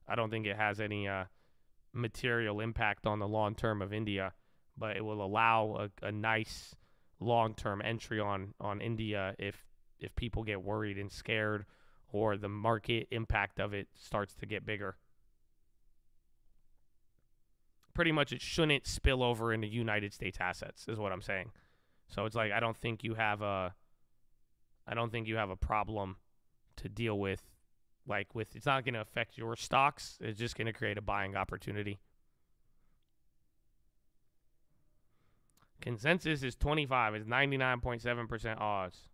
I don't think it has any uh, material impact on the long term of India, but it will allow a, a nice long term entry on on India if if people get worried and scared or the market impact of it starts to get bigger. Pretty much, it shouldn't spill over into United States assets, is what I'm saying. So it's like I don't think you have a, I don't think you have a problem to deal with, like with. It's not going to affect your stocks. It's just going to create a buying opportunity. Consensus is 25. It's 99.7% odds.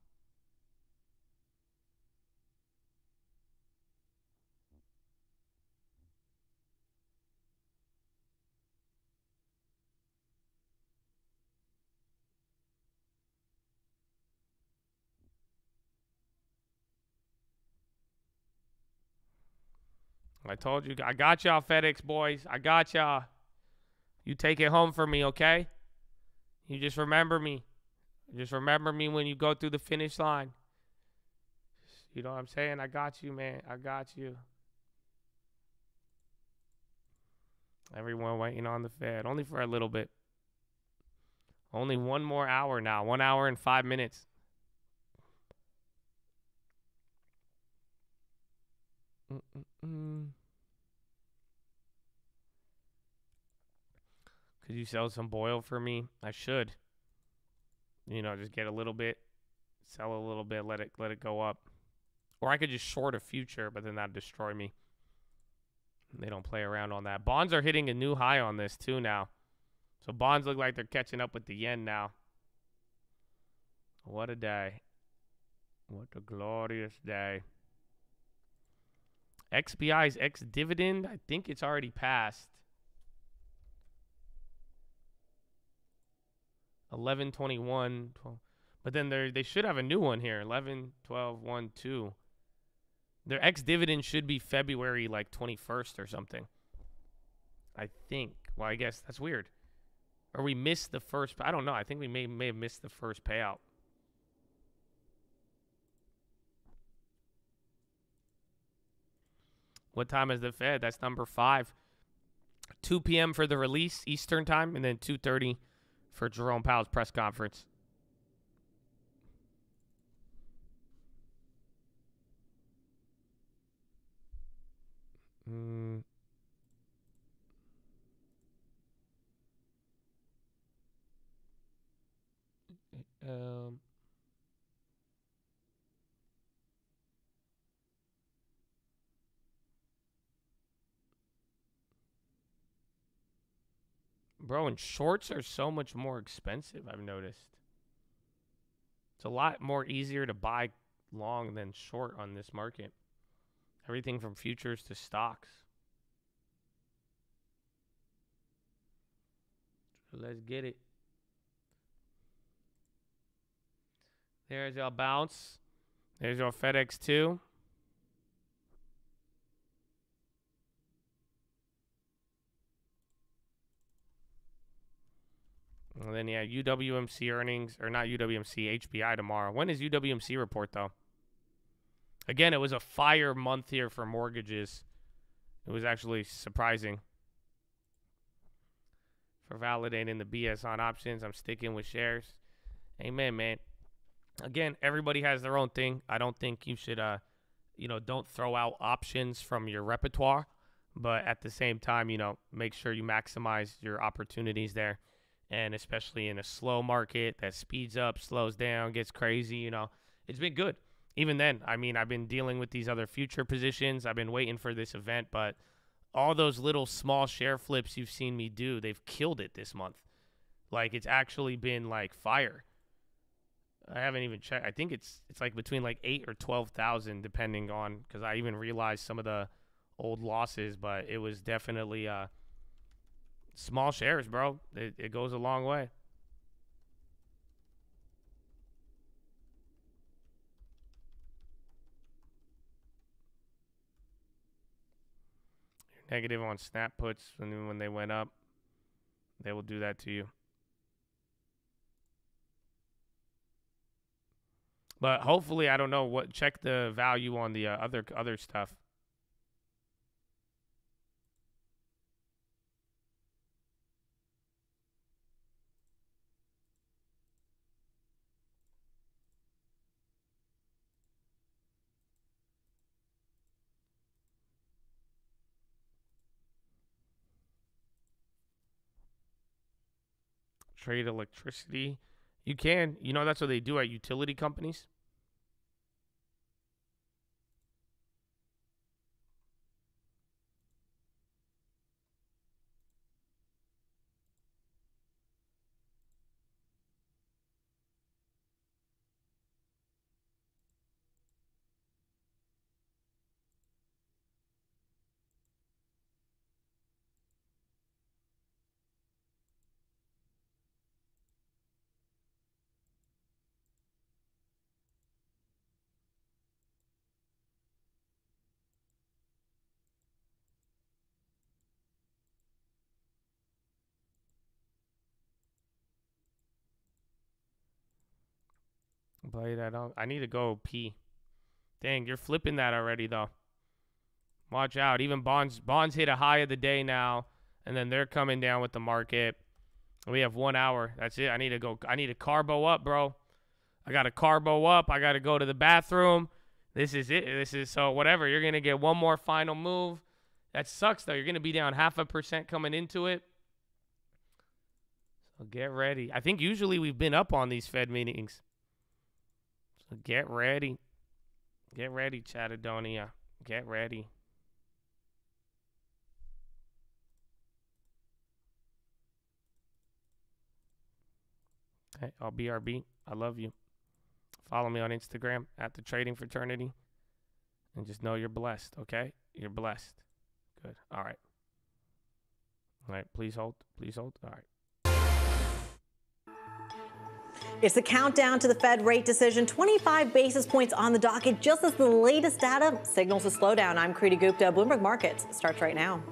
I told you, I got y'all, FedEx boys. I got y'all. You take it home for me, okay? You just remember me. Just remember me when you go through the finish line. You know what I'm saying? I got you, man. I got you. Everyone waiting on the Fed, only for a little bit. Only one more hour now. One hour and five minutes. Mm-mm-mm. Could you sell some boil for me? I should. You know, just get a little bit, sell a little bit, let it let it go up. Or I could just short a future, but then that'd destroy me. They don't play around on that. Bonds are hitting a new high on this too now. So bonds look like they're catching up with the yen now. What a day. What a glorious day. XBI's ex dividend, I think it's already passed. 11 21 12. but then they they should have a new one here 11 12 1 2 Their ex dividend should be February like 21st or something. I think. Well, I guess that's weird. Or we missed the first. I don't know. I think we may may have missed the first payout. What time is the Fed? That's number five. 2 p.m. for the release Eastern time, and then 2:30 for Jerome Powell's press conference. Mm. Um. Bro, and shorts are so much more expensive, I've noticed. It's a lot more easier to buy long than short on this market. Everything from futures to stocks. Let's get it. There's your bounce. There's your FedEx 2. And then yeah, UWMC earnings or not UWMC HBI tomorrow. When is UWMC report though? Again, it was a fire month here for mortgages. It was actually surprising. For validating the BS on options, I'm sticking with shares. Amen, man. Again, everybody has their own thing. I don't think you should uh you know, don't throw out options from your repertoire, but at the same time, you know, make sure you maximize your opportunities there and especially in a slow market that speeds up, slows down, gets crazy, you know, it's been good. Even then, I mean, I've been dealing with these other future positions. I've been waiting for this event, but all those little small share flips you've seen me do, they've killed it this month. Like it's actually been like fire. I haven't even checked. I think it's it's like between like eight or twelve thousand, depending on because I even realized some of the old losses, but it was definitely uh small shares, bro. It, it goes a long way. Negative on snap puts when when they went up. They will do that to you. But hopefully, I don't know what. Check the value on the uh, other other stuff. Trade electricity. You can. You know, that's what they do at utility companies. Play don't. I need to go pee. Dang, you're flipping that already though. Watch out. Even bonds bonds hit a high of the day now, and then they're coming down with the market. We have one hour. That's it. I need to go. I need a carbo up, bro. I got a carbo up. I got to go to the bathroom. This is it. This is so whatever. You're gonna get one more final move. That sucks though. You're gonna be down half a percent coming into it. So get ready. I think usually we've been up on these Fed meetings. Get ready. Get ready, Chattadonia. Get ready. Hey, oh, I'll BRB. I love you. Follow me on Instagram at the Trading Fraternity. And just know you're blessed, okay? You're blessed. Good. All right. All right. Please hold. Please hold. All right. It's the countdown to the Fed rate decision. 25 basis points on the docket just as the latest data signals a slowdown. I'm Kriti Gupta. Bloomberg Markets starts right now.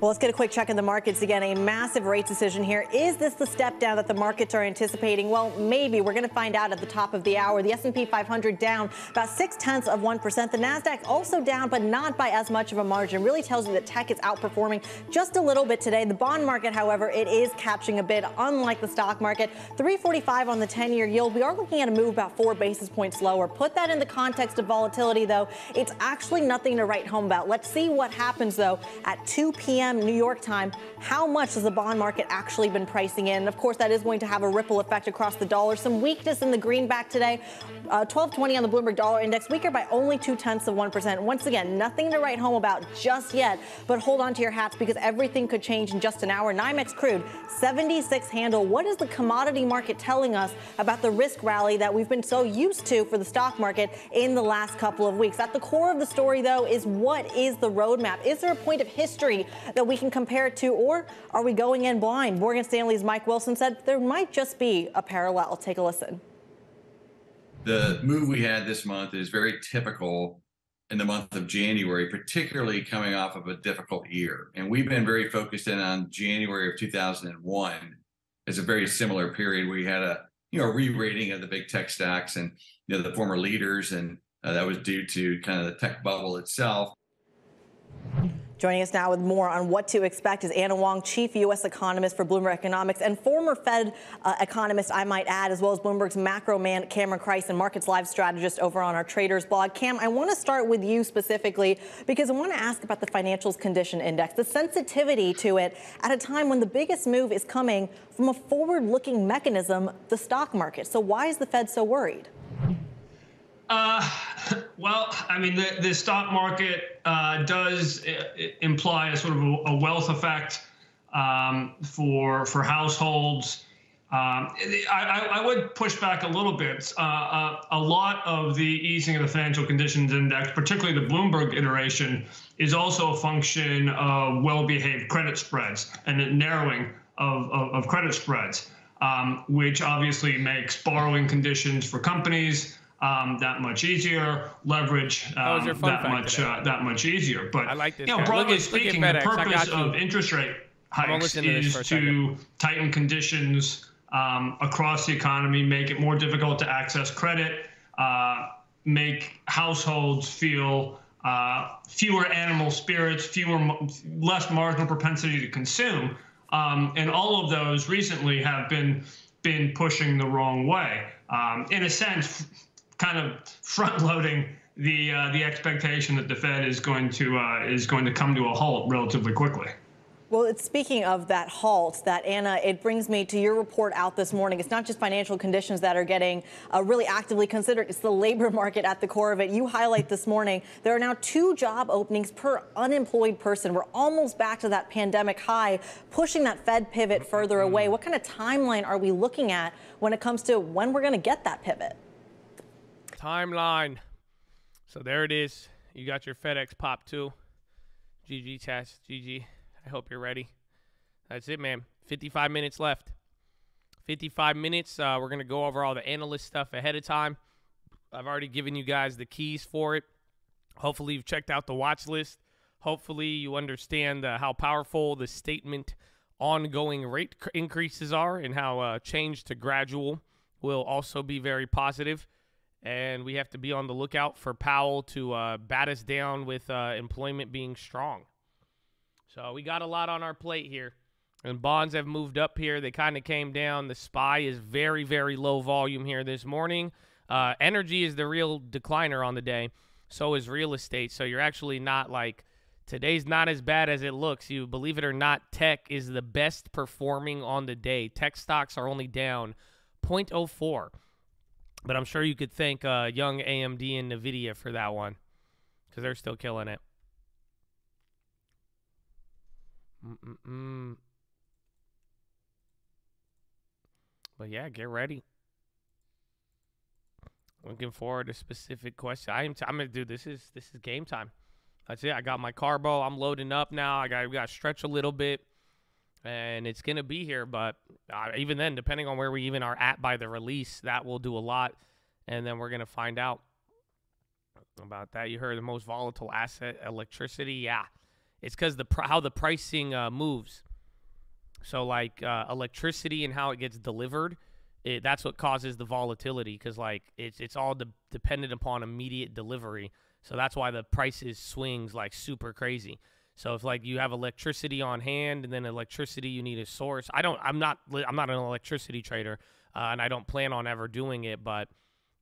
Well, let's get a quick check of the markets again. A massive rate decision here. Is this the step down that the markets are anticipating? Well, maybe. We're going to find out at the top of the hour. The S&P 500 down about six tenths of one percent. The Nasdaq also down, but not by as much of a margin. Really tells you that tech is outperforming just a little bit today. The bond market, however, it is catching a bit, unlike the stock market. 345 on the 10-year yield. We are looking at a move about four basis points lower. Put that in the context of volatility, though. It's actually nothing to write home about. Let's see what happens though at 2 p.m. New York time, how much has the bond market actually been pricing in? And of course, that is going to have a ripple effect across the dollar. Some weakness in the greenback today. Uh, 1220 on the Bloomberg Dollar Index, weaker by only two tenths of 1%. Once again, nothing to write home about just yet, but hold on to your hats because everything could change in just an hour. NYMEX crude, 76 handle. What is the commodity market telling us about the risk rally that we've been so used to for the stock market in the last couple of weeks? At the core of the story, though, is what is the roadmap? Is there a point of history that we can compare it to, or are we going in blind? Morgan Stanley's Mike Wilson said there might just be a parallel. Take a listen. The move we had this month is very typical in the month of January, particularly coming off of a difficult year. And we've been very focused in on January of 2001 as a very similar period. We had a you know re-rating of the big tech stocks and you know the former leaders, and uh, that was due to kind of the tech bubble itself. Joining us now with more on what to expect is Anna Wong, chief U.S. economist for Bloomberg Economics and former Fed uh, economist, I might add, as well as Bloomberg's macro man, Cameron Crise, and Markets Live strategist over on our traders blog. Cam, I want to start with you specifically because I want to ask about the financials condition index, the sensitivity to it at a time when the biggest move is coming from a forward looking mechanism, the stock market. So, why is the Fed so worried? Uh, well, I mean, the, the stock market uh, does uh, imply a sort of a, wealth effect um, for for households. Um, I, I, would push back a little bit. Uh, uh, a lot of the easing of the financial conditions index, particularly the Bloomberg iteration, is also a function of well-behaved credit spreads and a narrowing of, of, of credit spreads, um, which obviously makes borrowing conditions for companies um, that much easier. Leverage um, that much uh, that much easier. But I like this. You know, broadly at, speaking, the purpose of interest rate hikes is to, to tighten conditions um, across the economy, make it more difficult to access credit, uh, make households feel uh, fewer animal spirits, fewer less marginal propensity to consume. Um, and all of those recently have been been pushing the wrong way. Um, in a sense, kind of front loading the uh, the expectation that the Fed is going to uh, is going to come to a halt relatively quickly. Well, it's speaking of that halt, that Anna, it brings me to your report out this morning. It's not just financial conditions that are getting uh, really actively considered, it's the labor market at the core of it. You highlight this morning there are now two job openings per unemployed person. We're almost back to that pandemic high, pushing that Fed pivot further away. What kind of timeline are we looking at when it comes to when we're going to get that pivot? Timeline. So there it is. You got your FedEx pop too. GG test. GG. I hope you're ready. That's it, man. 55 minutes left. 55 minutes. Uh, we're going to go over all the analyst stuff ahead of time. I've already given you guys the keys for it. Hopefully, you've checked out the watch list. Hopefully, you understand uh, how powerful the statement ongoing rate increases are and how uh, change to gradual will also be very positive and we have to be on the lookout for Powell to uh, bat us down with uh, employment being strong. So we got a lot on our plate here. And bonds have moved up here. They kind of came down. The SPY is very, very low volume here this morning. Uh, energy is the real decliner on the day. So is real estate. So you're actually not like today's not as bad as it looks. You believe it or not, tech is the best performing on the day. Tech stocks are only down 0.04. But I'm sure you could thank uh, young AMD and NVIDIA for that one because they're still killing it. Mm-mm-mm. But yeah, get ready. Looking forward to specific question. I am. T- I'm gonna do this. Is this is game time? That's it. I got my carbo. I'm loading up now. I got we got to stretch a little bit, and it's gonna be here. But uh, even then, depending on where we even are at by the release, that will do a lot, and then we're gonna find out about that. You heard the most volatile asset, electricity. Yeah, it's because the pr- how the pricing uh, moves. So like uh, electricity and how it gets delivered, it, that's what causes the volatility because like it's it's all de- dependent upon immediate delivery. So that's why the prices swings like super crazy. So if like you have electricity on hand and then electricity you need a source. I don't. I'm not. I'm not an electricity trader, uh, and I don't plan on ever doing it. But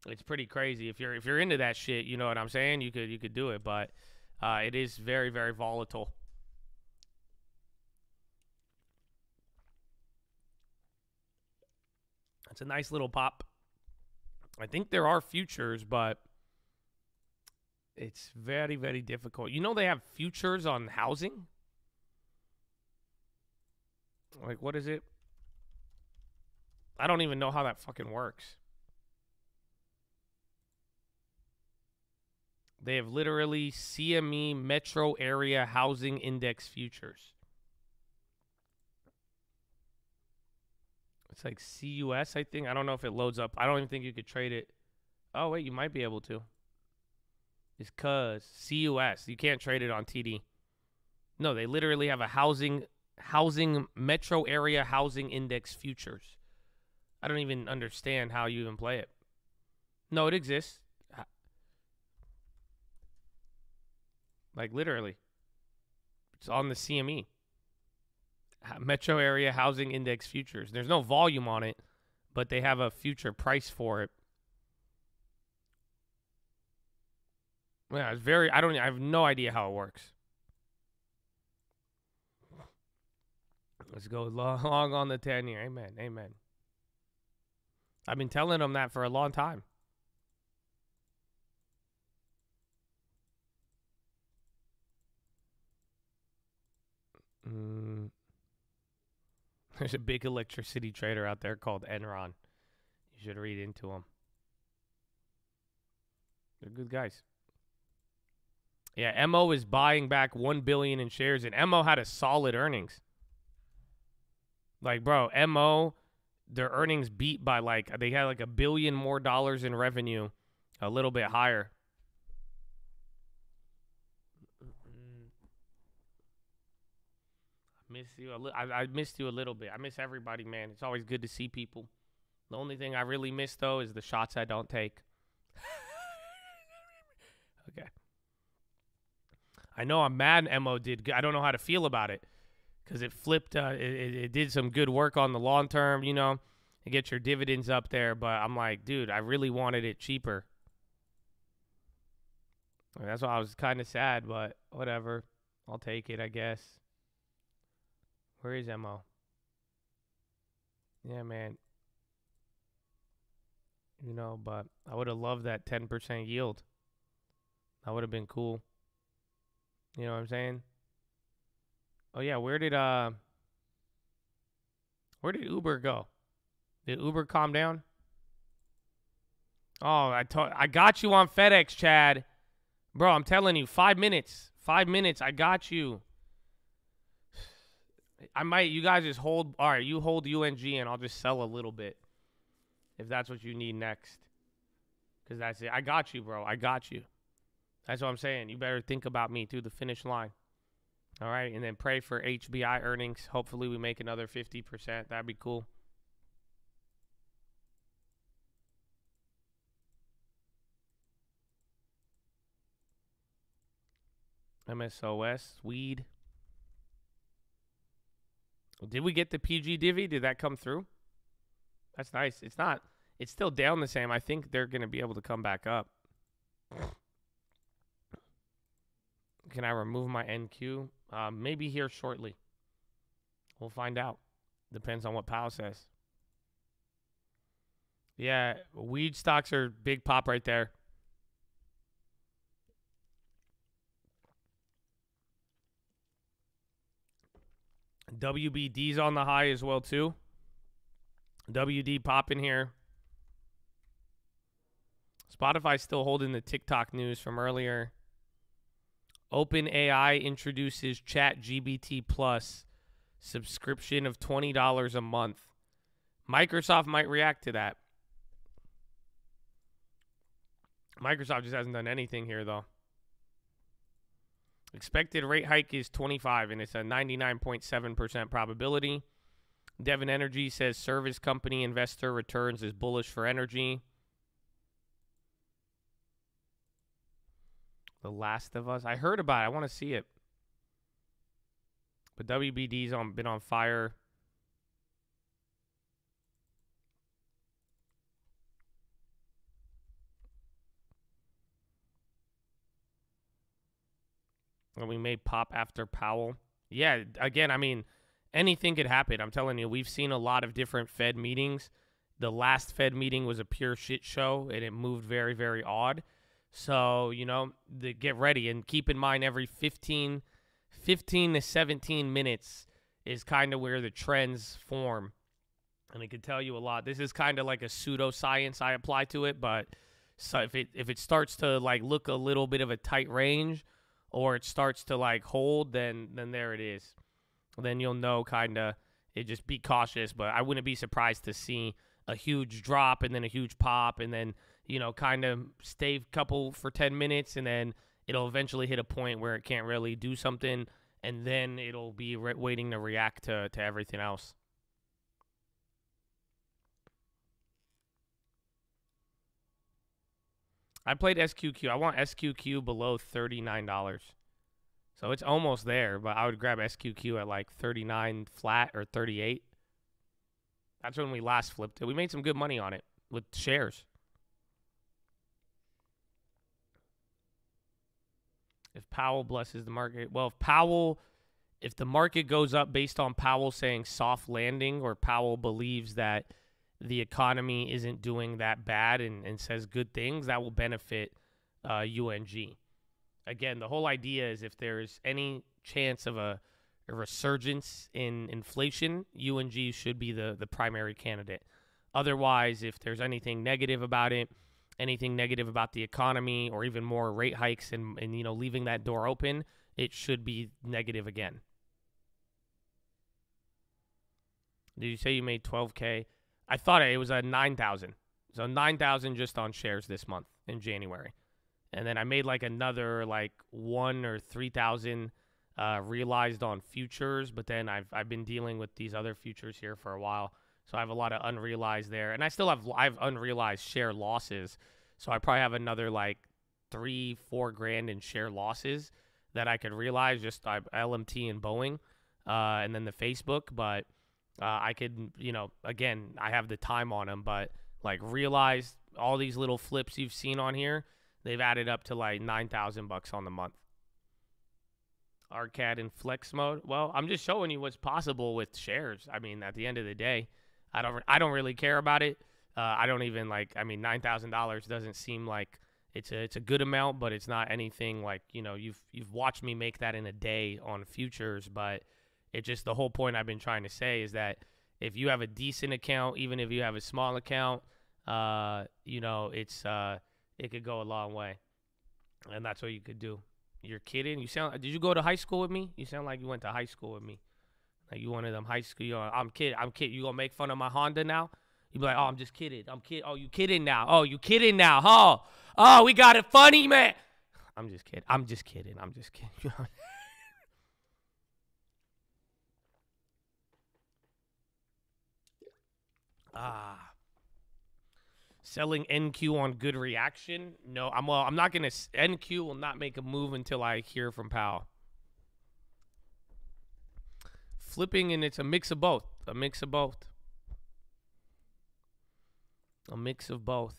it's pretty crazy. If you're if you're into that shit, you know what I'm saying. You could you could do it, but uh, it is very very volatile. It's a nice little pop. I think there are futures, but it's very, very difficult. You know, they have futures on housing. Like, what is it? I don't even know how that fucking works. They have literally CME Metro Area Housing Index futures. It's like CUS, I think. I don't know if it loads up. I don't even think you could trade it. Oh, wait, you might be able to. It's cuz CUS. You can't trade it on TD. No, they literally have a housing housing metro area housing index futures. I don't even understand how you even play it. No, it exists. Like literally. It's on the CME. Metro Area Housing Index futures. There's no volume on it, but they have a future price for it. Yeah, it's very. I don't. I have no idea how it works. Let's go long, long on the ten year. Amen. Amen. I've been telling them that for a long time. Mm. There's a big electricity trader out there called Enron. You should read into them. They're good guys. Yeah, Mo is buying back one billion in shares, and Mo had a solid earnings. Like, bro, Mo, their earnings beat by like they had like a billion more dollars in revenue, a little bit higher. miss you a li- I, I missed you a little bit. I miss everybody, man. It's always good to see people. The only thing I really miss though is the shots I don't take. okay. I know I'm mad. Mo did. I don't know how to feel about it because it flipped. Uh, it, it, did some good work on the long term. You know, to get your dividends up there. But I'm like, dude, I really wanted it cheaper. That's why I was kind of sad, but whatever. I'll take it, I guess. Where is Mo? Yeah, man. You know, but I would have loved that 10% yield. That would have been cool. You know what I'm saying? Oh yeah, where did uh Where did Uber go? Did Uber calm down? Oh, I told I got you on FedEx, Chad. Bro, I'm telling you, 5 minutes. 5 minutes. I got you. I might. You guys just hold. All right, you hold UNG, and I'll just sell a little bit, if that's what you need next. Cause that's it. I got you, bro. I got you. That's what I'm saying. You better think about me through the finish line. All right, and then pray for HBI earnings. Hopefully, we make another 50%. That'd be cool. MSOS, weed. Did we get the PG divvy? Did that come through? That's nice. It's not. It's still down the same. I think they're going to be able to come back up. Can I remove my NQ? Uh, maybe here shortly. We'll find out. Depends on what Powell says. Yeah, weed stocks are big pop right there. WBD's on the high as well too. WD popping here. Spotify's still holding the TikTok news from earlier. OpenAI introduces Chat GPT Plus subscription of $20 a month. Microsoft might react to that. Microsoft just hasn't done anything here, though. Expected rate hike is 25, and it's a 99.7% probability. Devon Energy says service company investor returns is bullish for energy. The Last of Us. I heard about it. I want to see it. But WBD's on been on fire. And we may pop after Powell. Yeah, again, I mean, anything could happen. I'm telling you, we've seen a lot of different Fed meetings. The last Fed meeting was a pure shit show, and it moved very, very odd. So, you know, the, get ready and keep in mind every 15, 15 to 17 minutes is kind of where the trends form. And it can tell you a lot. This is kind of like a pseudoscience I apply to it, but so if it if it starts to like look a little bit of a tight range or it starts to like hold, then then there it is. Then you'll know kind of it just be cautious, but I wouldn't be surprised to see a huge drop and then a huge pop and then you know, kind of stay couple for 10 minutes and then it'll eventually hit a point where it can't really do something and then it'll be re- waiting to react to, to everything else. I played SQQ. I want SQQ below $39. So it's almost there, but I would grab SQQ at like 39 flat or 38. That's when we last flipped it. We made some good money on it with shares. If Powell blesses the market. Well, if Powell, if the market goes up based on Powell saying soft landing, or Powell believes that the economy isn't doing that bad and, and says good things, that will benefit uh, UNG. Again, the whole idea is if there's any chance of a, a resurgence in inflation, UNG should be the, the primary candidate. Otherwise, if there's anything negative about it, anything negative about the economy or even more rate hikes and, and you know leaving that door open, it should be negative again. Did you say you made 12k? I thought it was a 9,000. So 9,000 just on shares this month in January. And then I made like another like 1 or 3,000 uh, realized on futures, but then I've I've been dealing with these other futures here for a while. So I have a lot of unrealized there, and I still have I have unrealized share losses. So I probably have another like three, four grand in share losses that I could realize just uh, LMT and Boeing, uh, and then the Facebook. But uh, I could, you know, again, I have the time on them, but like realize all these little flips you've seen on here, they've added up to like nine thousand bucks on the month. Arcad in flex mode. Well, I'm just showing you what's possible with shares. I mean, at the end of the day, I don't I don't really care about it. Uh, I don't even like. I mean, nine thousand dollars doesn't seem like it's a it's a good amount, but it's not anything like you know you've you've watched me make that in a day on futures. But it just the whole point I've been trying to say is that if you have a decent account, even if you have a small account, uh, you know it's uh, it could go a long way, and that's what you could do. You're kidding? You sound? Did you go to high school with me? You sound like you went to high school with me. Like you one of them high school. You know, I'm kid. I'm kid. You gonna make fun of my Honda now? You be like, oh, I'm just kidding. I'm kid. Oh, you kidding now? Oh, you kidding now? Huh? oh, we got it funny, man. I'm just kidding. I'm just kidding. I'm just kidding. ah. Selling NQ on good reaction? No, I'm well. I'm not gonna. NQ will not make a move until I hear from Powell flipping and it's a mix of both. A mix of both. A mix of both.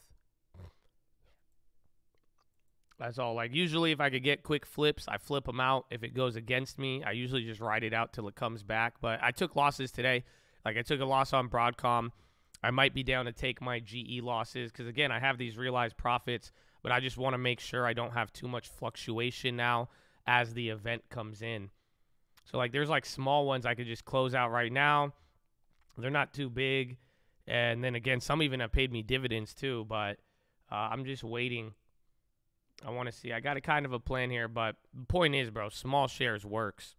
That's all. Like usually, if I could get quick flips, I flip them out. If it goes against me, I usually just ride it out till it comes back. But I took losses today. Like I took a loss on Broadcom. I might be down to take my GE losses because again, I have these realized profits, but I just want to make sure I don't have too much fluctuation now as the event comes in. So like there's like small ones I could just close out right now. They're not too big. And then again, some even have paid me dividends too, but Uh, I'm just waiting. I want to see. I got a kind of a plan here, but the point is, bro, small shares works.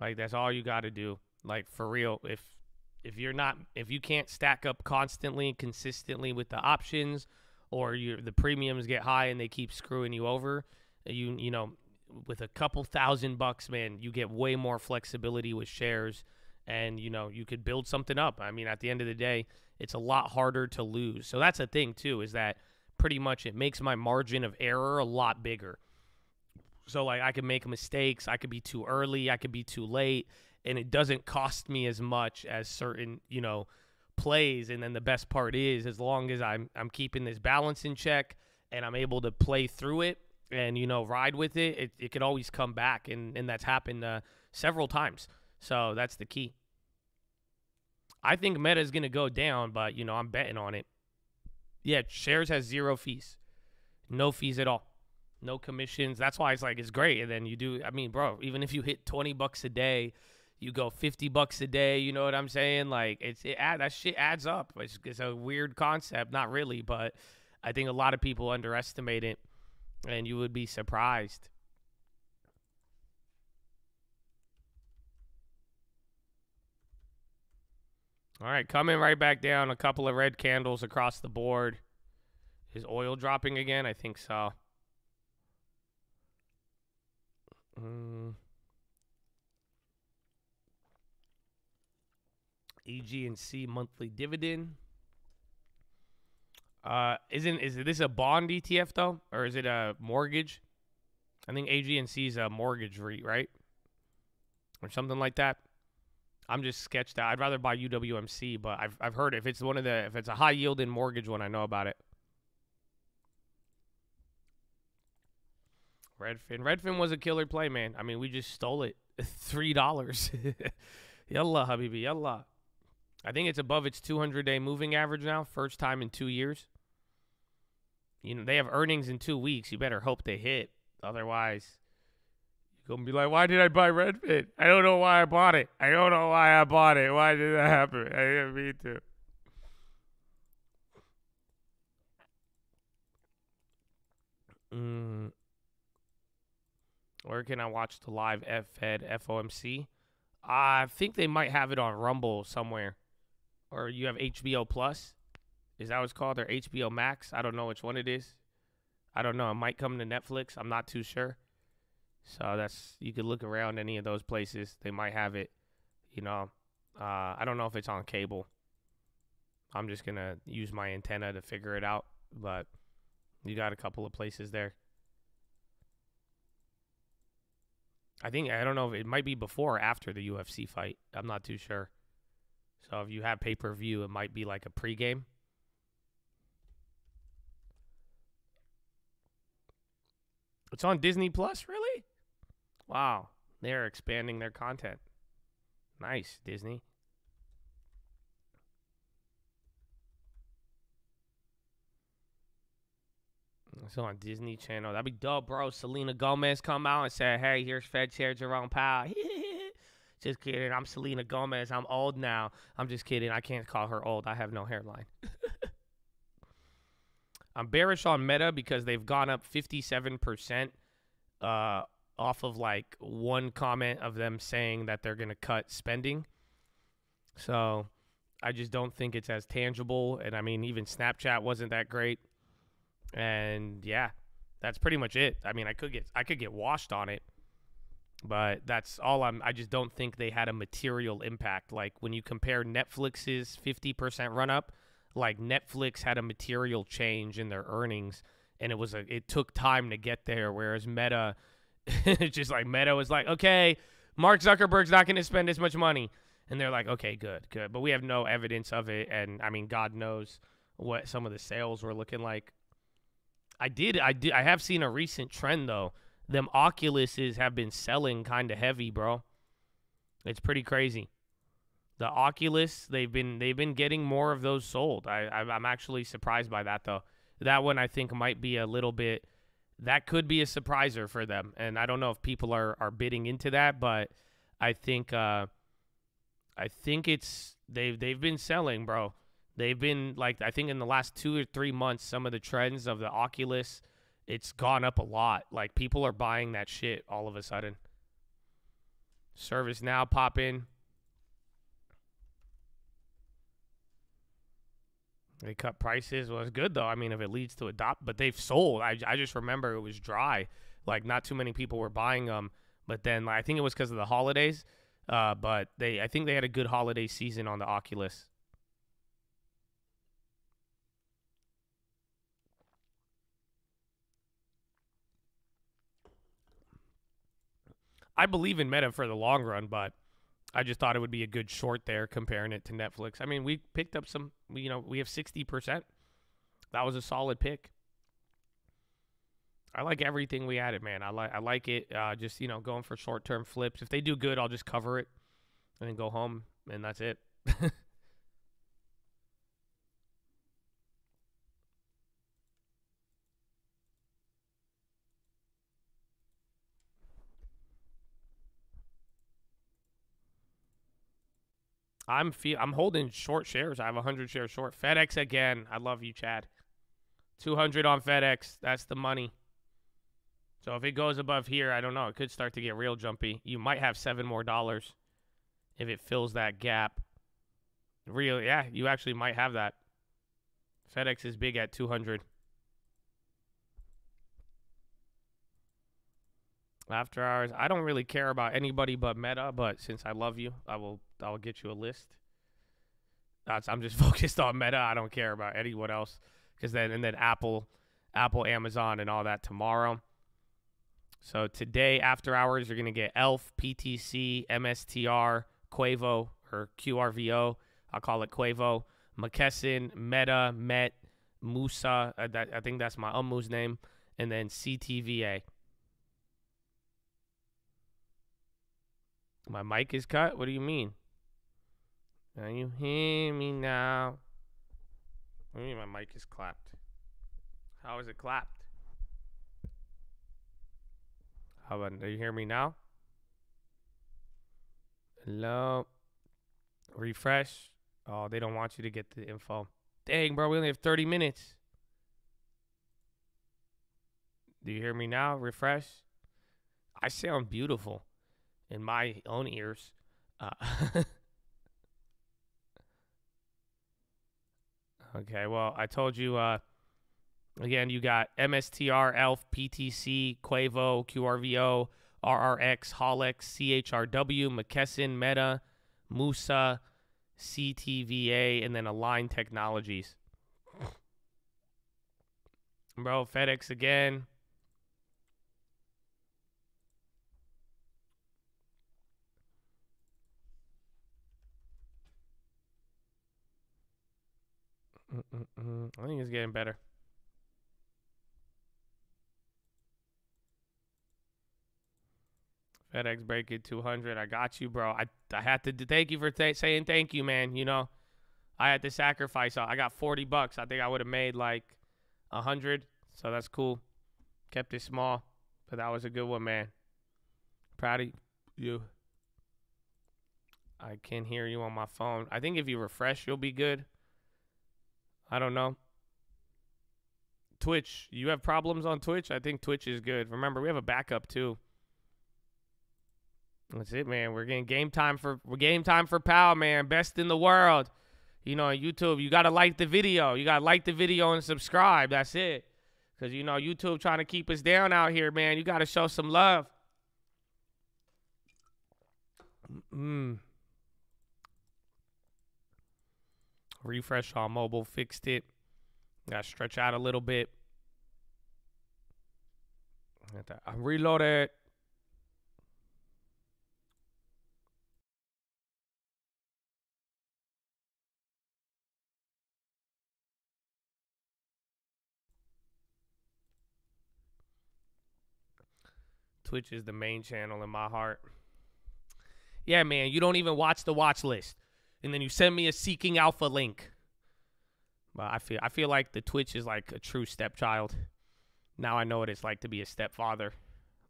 Like that's all you got to do. Like for real, if if you're not if you can't stack up constantly consistently with the options or you the premiums get high and they keep screwing you over, you you know, with a couple thousand bucks, man, you get way more flexibility with shares and you know, you could build something up. I mean, at the end of the day, it's a lot harder to lose. So that's a thing too is that pretty much it makes my margin of error a lot bigger. So like I could make mistakes, I could be too early, I could be too late, and it doesn't cost me as much as certain, you know, plays. And then the best part is as long as I'm I'm keeping this balance in check and I'm able to play through it and you know ride with it, it, it could always come back and and that's happened uh, several times. So that's the key. I think Meta is to go down, but you know I'm betting on it. Yeah, shares has zero fees, no fees at all, no commissions. That's why it's like it's great. And then you do. I mean, bro, even if you hit twenty bucks a day, you go fifty bucks a day. You know what I'm saying? Like it's it add that shit adds up. It's, it's a weird concept, not really, but I think a lot of people underestimate it, and you would be surprised. All right, coming right back down. A couple of red candles across the board. Is oil dropping again? I think so. Mm. AGNC monthly dividend. Uh, isn't is this a bond ETF though, or is it a mortgage? I think AGNC is a mortgage REIT, right, or something like that. I'm just sketched out. I'd rather buy UWMC, but I've I've heard if it's one of the if it's a high yielding mortgage one, I know about it. Redfin. Redfin was a killer play, man. I mean, we just stole it. Three dollars. yalla, Habibi, yalla. I think it's above its 200 day moving average now. First time in two years. You know, they have earnings in two weeks. You better hope they hit. Otherwise, you're Gonna be like, why did I buy Redfin? I don't know why I bought it. I don't know why I bought it. Why did that happen? I didn't mean to. Mm. Where can I watch the live F Fed FOMC? I think they might have it on Rumble somewhere. Or you have HBO Plus. Is that what's called? Or HBO Max? I don't know which one it is. I don't know. It might come to Netflix. I'm not too sure. So that's you could look around any of those places. They might have it. You know, uh, I don't know if it's on cable. I'm just gonna use my antenna to figure it out. But you got a couple of places there. I think I don't know if it might be before or after the UFC fight. I'm not too sure. So if you have pay per view, it might be like a pregame. It's on Disney Plus, really? Wow, they're expanding their content. Nice, Disney. It's on Disney Channel. That'd be dope, bro. Selena Gomez come out and say, "Hey, here's Fed Chair Jerome Powell." just kidding. I'm Selena Gomez. I'm old now. I'm just kidding. I can't call her old. I have no hairline. I'm bearish on Meta because they've gone up 57% uh, off of like one comment of them saying that they're going to cut spending. So I just don't think it's as tangible. And I mean, even Snapchat wasn't that great. And yeah, that's pretty much it. I mean, I could get I could get washed on it, but that's all I'm. I just don't think they had a material impact. Like when you compare Netflix's 50% run up, like Netflix had a material change in their earnings, and it was a it took time to get there. Whereas Meta it's just like Meta was like, okay, Mark Zuckerberg's not going to spend as much money. And they're like, okay, good, good. But we have no evidence of it. And I mean, God knows what some of the sales were looking like. I did, I did, I have seen a recent trend though. Them Oculuses have been selling kind of heavy, bro. It's pretty crazy. The Oculus, they've been they've been getting more of those sold. I, I I'm actually surprised by that though. That one I think might be a little bit that could be a surpriser for them. And I don't know if people are, are bidding into that, but I think uh, I think it's they've they've been selling, bro. they've been like I think in the last two or three months, some of the trends of the Oculus, it's gone up a lot. Like people are buying that shit all of a sudden. Service now pop in. They cut prices. Well, it's good though. I mean, if it leads to adopt, but they've sold. I, I just remember it was dry. Like not too many people were buying them. But then like, I think it was because of the holidays. Uh, but they, I think they had a good holiday season on the Oculus. I believe in Meta for the long run, but I just thought it would be a good short there comparing it to Netflix. I mean, we picked up some, you know, we have 60%. That was a solid pick. I like everything we added, man. I like I like it. Uh, just you know, going for short term flips. If they do good, I'll just cover it and then go home, and that's it. I'm feel I'm holding short shares. I have 100 shares short. FedEx again. I love you, Chad. 200 on FedEx. That's the money. So if it goes above here, I don't know. It could start to get real jumpy. You might have seven more dollars if it fills that gap. Real, yeah, you actually might have that. FedEx is big at 200. After hours, I don't really care about anybody but Meta, but since I love you, I will I will get you a list. That's I'm just focused on Meta. I don't care about anyone else because then and then Apple, Apple, Amazon, and all that tomorrow. So today after hours, you're gonna get Elf, PTC, MSTR, Quavo or QRVO. I'll call it Quavo. McKesson, Meta, Met, Musa. Uh, that, I think that's my Ummu's name, and then CTVA. My mic is cut? What do you mean? Can you hear me now? You mean my mic is clapped? How is it clapped? How about, do you hear me now? Hello? Refresh. Oh, they don't want you to get the info. Dang, bro, we only have 30 minutes. Do you hear me now? Refresh. I sound beautiful in my own ears. Uh, okay, well, I told you. Uh, again, you got MSTR, ELF, PTC, Quavo, QRVO, RRX, Hollex, CHRW, McKesson, Meta, Musa, CTVA, and then Align Technologies. Bro, FedEx again. Mm-mm-mm. I think it's getting better. FedEx break it 200. I got you, bro. I I had to thank you for saying thank you, man. You know, I had to sacrifice. I got 40 bucks. I think I would have made like a hundred. So that's cool. Kept it small, but that was a good one, man. Proud of you. I can hear you on my phone. I think if you refresh, you'll be good. I don't know. Twitch, you have problems on Twitch? I think Twitch is good. Remember, we have a backup too. That's it, man. We're getting game time for we're game time for Powell, man. Best in the world. You know, YouTube, you gotta like the video. You gotta like the video and subscribe. That's it. Cause you know, YouTube trying to keep us down out here, man. You gotta show some love. Mm. Refresh on mobile, fixed it. Got stretch out a little bit. I'm reloaded. Twitch is the main channel in my heart. Yeah, man, you don't even watch the watch list and then you send me a seeking alpha link. But I feel I feel like the Twitch is like a true stepchild. Now I know what it's like to be a stepfather.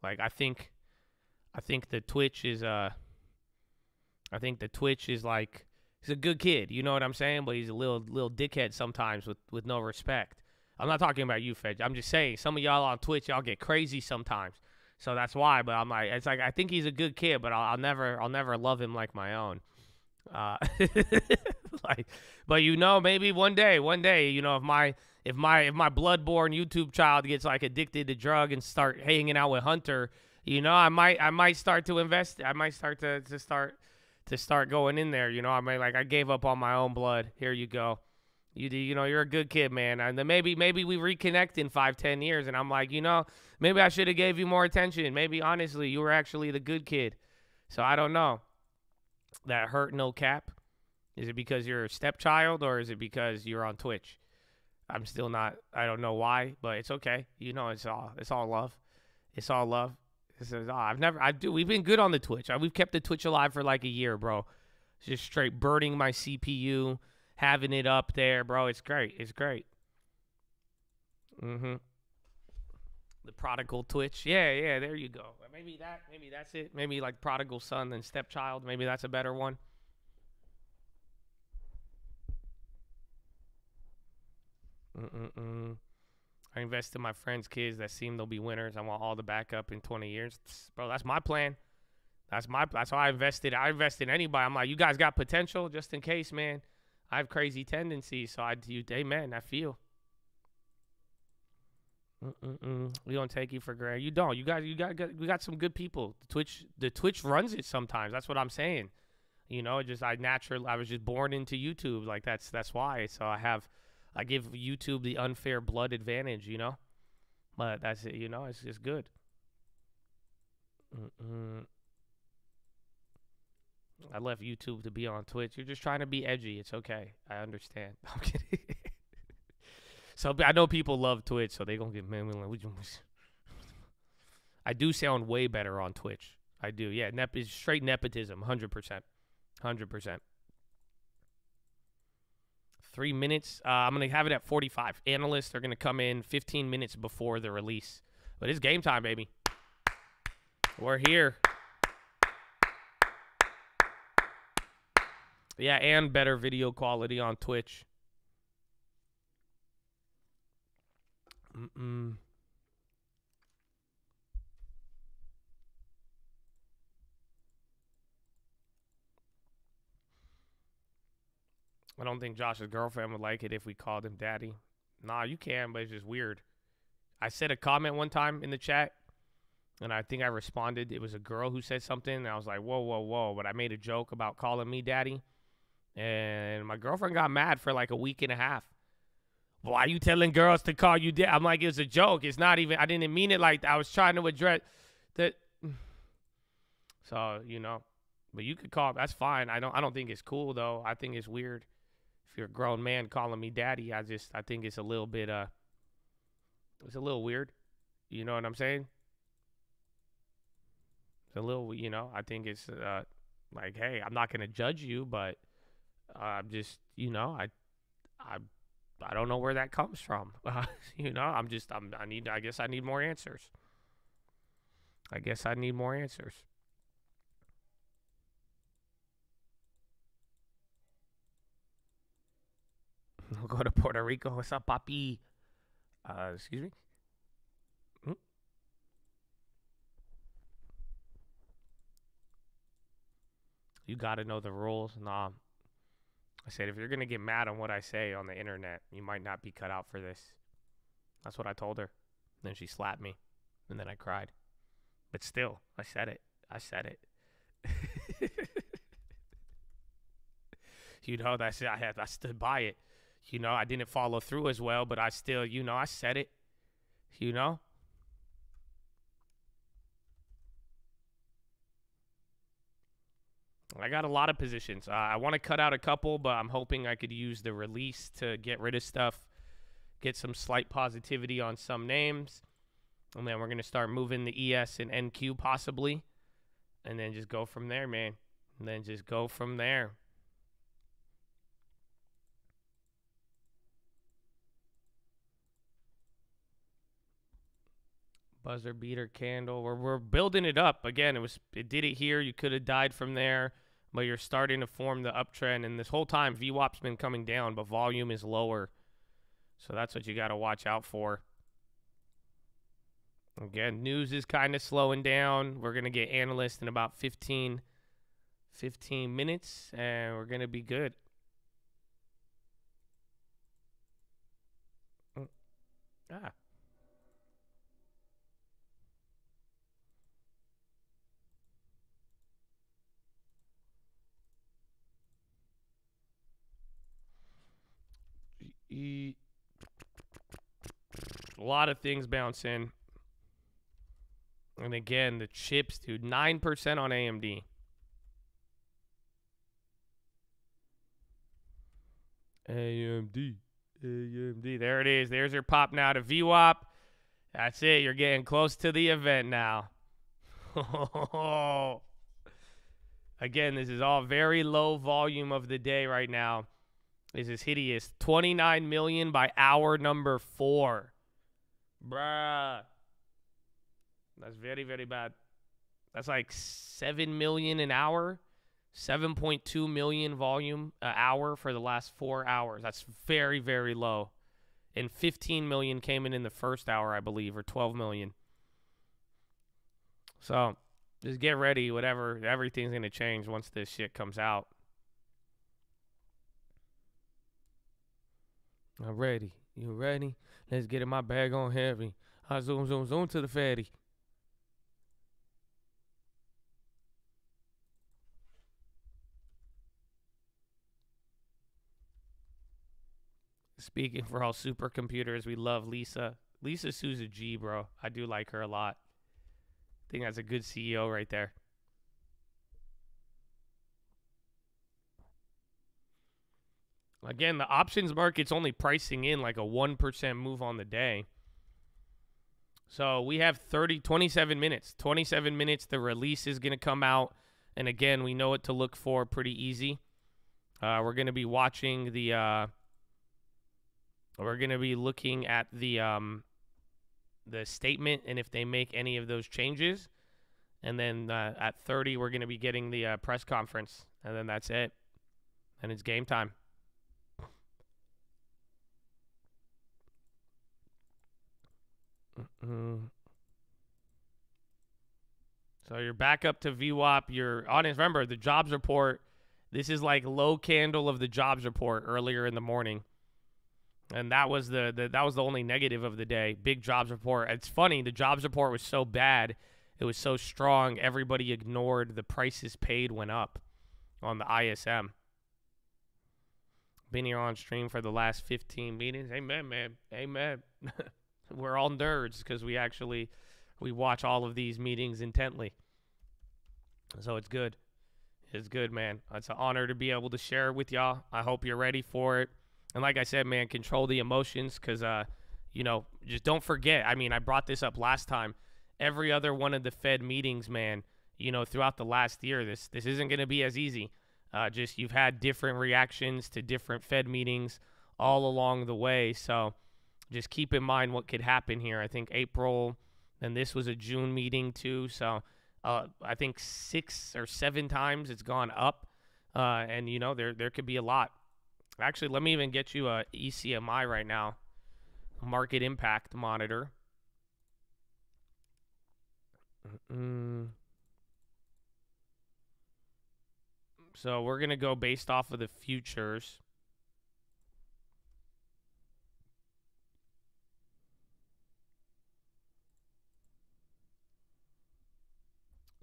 Like I think I think the Twitch is uh I think the Twitch is like He's a good kid, you know what I'm saying? But he's a little little dickhead sometimes with with no respect. I'm not talking about you, Fed. I'm just saying some of y'all on Twitch, y'all get crazy sometimes. So that's why. But I'm like, it's like I think he's a good kid, but I'll, I'll never, I'll never love him like my own. Uh, like, but you know, maybe one day, one day, you know, if my, if my, if my bloodborne YouTube child gets like addicted to drug and start hanging out with Hunter, you know, I might, I might start to invest. I might start to, to start, to start going in there. You know, I mean, like I gave up on my own blood. Here you go. You do, you know, you're a good kid, man. And then maybe, maybe we reconnect in five, ten years, and I'm like, you know, maybe I should have gave you more attention. Maybe honestly, you were actually the good kid. So I don't know. That hurt no cap. Is it because you're a stepchild, or is it because you're on Twitch? I'm still not. I don't know why, but it's okay. You know, it's all it's all love. It's all love. It's, it's, oh, I've never. I do. We've been good on the Twitch. We've kept the Twitch alive for like a year, bro. Just straight burning my CPU having it up there, bro. It's great. It's great. Mm-hmm. The prodigal Twitch. Yeah, yeah, there you go. Maybe that maybe that's it. Maybe like prodigal son and stepchild. Maybe that's a better one. Mm-mm-mm. I invest in my friends' kids that seem they'll be winners. I want all the backup in 20 years. Bro, that's my plan. That's my that's why I invested. I invest in anybody. I'm like, you guys got potential just in case, man. I have crazy tendencies, so I do. Amen. I feel. Mm-mm-mm. We don't take you for granted. You don't. You guys, you got, got, we got some good people. The Twitch, the Twitch runs it sometimes. That's what I'm saying. You know, just I naturally, I was just born into YouTube. Like that's that's why. So I have, I give YouTube the unfair blood advantage. You know, but that's it. You know, it's just good. Mm-mm. I left YouTube to be on Twitch. You're just trying to be edgy. It's okay. I understand. I'm kidding. So I know people love Twitch, so they gonna get man. I do sound way better on Twitch. I do. Yeah, nep straight nepotism, hundred percent, hundred percent. Three minutes. Uh, I'm gonna have it at 45. Analysts are gonna come in 15 minutes before the release, but it's game time, baby. We're here. Yeah, and better video quality on Twitch. Mm-mm. I don't think Josh's girlfriend would like it if we called him daddy. Nah, you can, but it's just weird. I said a comment one time in the chat, and I think I responded. It was a girl who said something, and I was like, whoa, whoa, whoa. But I made a joke about calling me daddy. And my girlfriend got mad for like a week and a half. Why are you telling girls to call you dad? I'm like, it's a joke. It's not even, I didn't mean it like I was trying to address that. So, you know, but you could call, that's fine. I don't, I don't think it's cool though. I think it's weird. If you're a grown man calling me daddy, I just, I think it's a little bit, uh, it's a little weird. You know what I'm saying? It's a little, you know, I think it's, uh, like, hey, I'm not going to judge you, but I'm just, you know, I, I, I don't know where that comes from. Uh, you know, I'm just, I'm, I need, I guess I need more answers. I guess I need more answers. We'll go to Puerto Rico. What's up, papi? Uh, excuse me. Hmm? You got to know the rules. Nah, I said, if you're going to get mad on what I say on the internet, you might not be cut out for this. That's what I told her. Then she slapped me. And then I cried. But still, I said it. I said it. you know, that's I had I stood by it. You know, I didn't follow through as well, but I still, you know, I said it. You know? I got a lot of positions. Uh, I want to cut out a couple, but I'm hoping I could use the release to get rid of stuff, get some slight positivity on some names. And then we're going to start moving the ES and NQ possibly. And then just go from there, man. And then just go from there. Buzzer beater candle. We're, we're building it up. Again, it was it did it here. You could have died from there. But you're starting to form the uptrend. And this whole time, VWAP's been coming down, but volume is lower. So that's what you got to watch out for. Again, news is kind of slowing down. We're going to get analysts in about 15, 15 minutes, and we're going to be good. Mm. A lot of things bounce in. And again, the chips, dude, 9% on AMD. AMD. AMD. There it is. There's your pop now to VWAP. That's it. You're getting close to the event now. Again, this is all very low volume of the day right now. This is hideous. 29 million by hour number four. Bruh. That's very, very bad. That's like 7 million an hour. 7.2 million volume an hour for the last four hours. That's very, very low. And 15 million came in in the first hour, I believe, or 12 million. So just get ready. Whatever, everything's going to change once this shit comes out. I'm ready. You ready? Let's get in my bag on heavy. I zoom, zoom, zoom to the fatty. Speaking for all supercomputers, we love Lisa. Lisa Su's a G, bro. I do like her a lot. I think that's a good CEO right there. Again, the options market's only pricing in like a 1% move on the day. So we have 30, 27 minutes. 27 minutes, the release is going to come out. And again, we know what to look for pretty easy. Uh, we're going to be watching the, uh, we're going to be looking at the, um, the statement and if they make any of those changes. And then uh, at 30, we're going to be getting the uh, press conference. And then that's it. And it's game time. So you're back up to VWAP. You're honest. Remember the jobs report. This is like low candle of the jobs report earlier in the morning, and that was the, the that was the only negative of the day. Big jobs report. It's funny. The jobs report was so bad. It was so strong. Everybody ignored the prices paid went up on the ISM. Been here on stream for the last 15 meetings. Amen, man. Amen. We're all nerds because we actually we watch all of these meetings intently. So it's good. It's good, man. It's an honor to be able to share with y'all. I hope you're ready for it. And like I said, man, control the emotions because, uh, you know, just don't forget. I mean, I brought this up last time. Every other one of the Fed meetings, man, you know, throughout the last year, this this isn't going to be as easy. Uh, just you've had different reactions to different Fed meetings all along the way. So just keep in mind what could happen here. I think April, and this was a June meeting too. So uh, I think six or seven times it's gone up, uh, and you know there there could be a lot. Actually, let me even get you a ECMI right now, market impact monitor. Mm. So we're gonna go based off of the futures.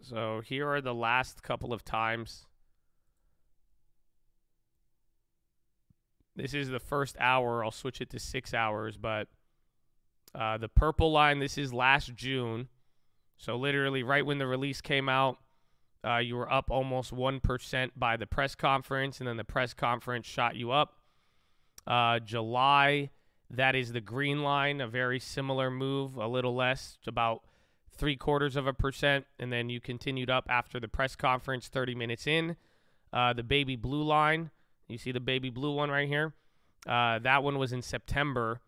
So here are the last couple of times. This is the first hour. I'll switch it to six hours, but uh, the purple line, this is last June. So literally right when the release came out, uh, you were up almost 1% by the press conference, and then the press conference shot you up. Uh, July, that is the green line, a very similar move, a little less, about – three quarters of a percent, and then you continued up after the press conference 30 minutes in. Uh, the baby blue line, you see the baby blue one right here? Uh, that one was in September,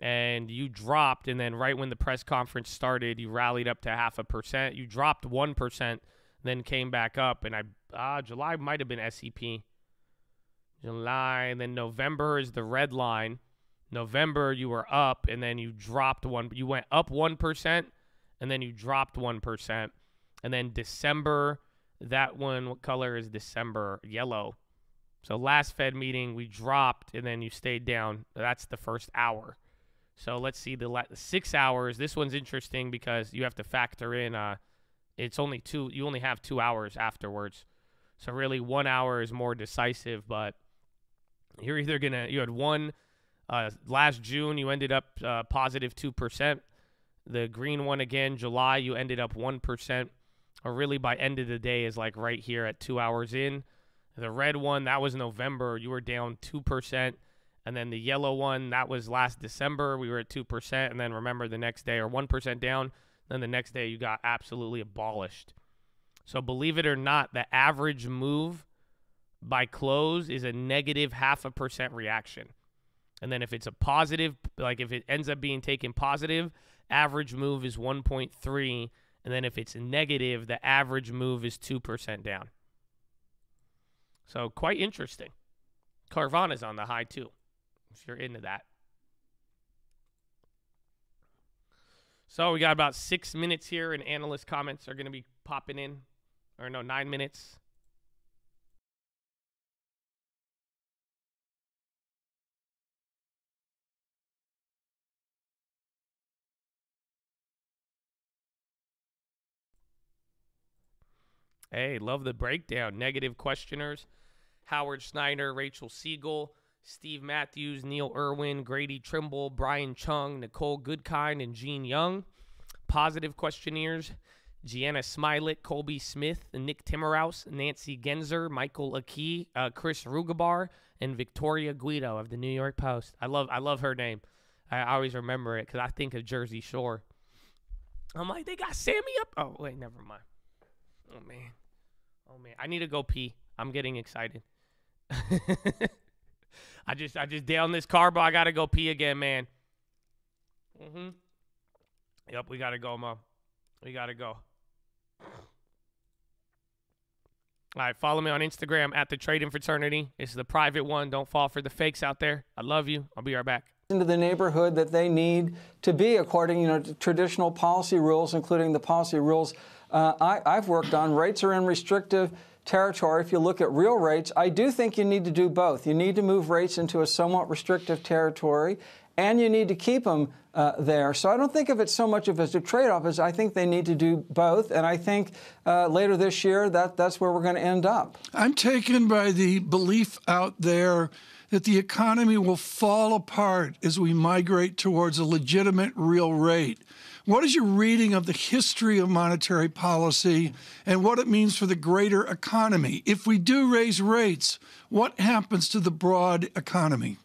and you dropped, and then right when the press conference started, you rallied up to half a percent. You dropped 1% then came back up, and I uh, July might have been SEP. July, and then November is the red line. November you were up, and then you dropped one. You went up one percent, and then you dropped one percent, and then December. That one, what color is December? Yellow. So last Fed meeting we dropped, and then you stayed down. That's the first hour. So let's see the, six hours. This one's interesting because you have to factor in. Uh, it's only two. You only have two hours afterwards. So really, one hour is more decisive. But you're either gonna. You had one uh, last June. You ended up uh, positive two percent. The green one again, July. You ended up one percent. Or really, by end of the day is like right here at two hours in. The red one that was November. You were down two percent. And then the yellow one, that was last December. We were at 2%. And then remember the next day, or 1% down. Then the next day, you got absolutely abolished. So believe it or not, the average move by close is a negative half a percent reaction. And then if it's a positive, like if it ends up being taken positive, average move is 1.3. And then if it's negative, the average move is 2% down. So quite interesting. Carvana's on the high too if you're into that. So we got about six minutes here, and analyst comments are going to be popping in. Or no, nine minutes. Hey, love the breakdown. Negative questioners. Howard Schneider, Rachel Siegel, Steve Matthews, Neil Irwin, Grady Trimble, Brian Cheung, Nicole Goodkind, and Jean Yung. Positive questioners Jeanna Smialek, Colby Smith, Nick Timiraos, Nancy Genzer, Michael McKee, uh, Chris Rugaber, and Victoria Guida of the New York Post. I love I love her name. I always remember it because I think of Jersey Shore. I'm like, they got Sammy up. Oh wait, never mind. Oh man, oh man, I need to go pee. I'm getting excited. I just I just down this carbo. I gotta go pee again, man. Mm-hmm. Yep, we gotta go, mom. We gotta go. All right, follow me on Instagram at the Trading Fraternity. It's the private one. Don't fall for the fakes out there. I love you. I'll be right back. Into the neighborhood that they need to be according, you know, to traditional policy rules, including the policy rules uh, I, I've worked on. Rates are in restrictive territory, if you look at real rates, I do think you need to do both. You need to move rates into a somewhat restrictive territory, and you need to keep them uh, there. So I don't think of it so much of as a trade-off as I think they need to do both, and I think uh, later this year that that's where we're going to end up. I'm taken by the belief out there that the economy will fall apart as we migrate towards a legitimate real rate. What is your reading of the history of monetary policy and what it means for the greater economy? If we do raise rates, what happens to the broad economy?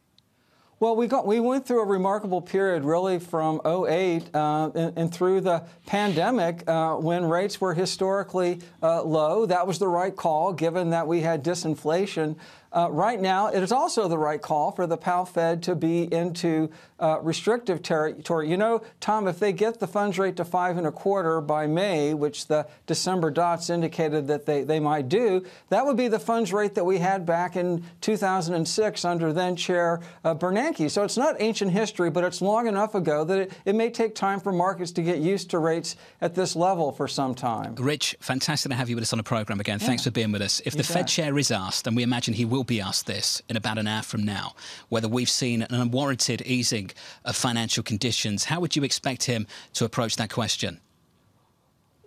Well, we got we went through a remarkable period, really, from 08 uh, and, and, through the pandemic, uh, when rates were historically uh, low. That was the right call, given that we had disinflation. Uh, right now, it is also the right call for the Powell Fed to be into uh, restrictive territory. You know, Tom, if they get the funds rate to five and a quarter by May, which the December dots indicated that they, they might do, that would be the funds rate that we had back in 2006 under then Chair uh, Bernanke. So it's not ancient history, but it's long enough ago that it, it may take time for markets to get used to rates at this level for some time. Rich, fantastic to have you with us on the program again. Yeah. Thanks for being with us. If you the bet. Fed chair is asked, and we imagine he will will be asked this in about an hour from now, whether we've seen an unwarranted easing of financial conditions. How would you expect him to approach that question?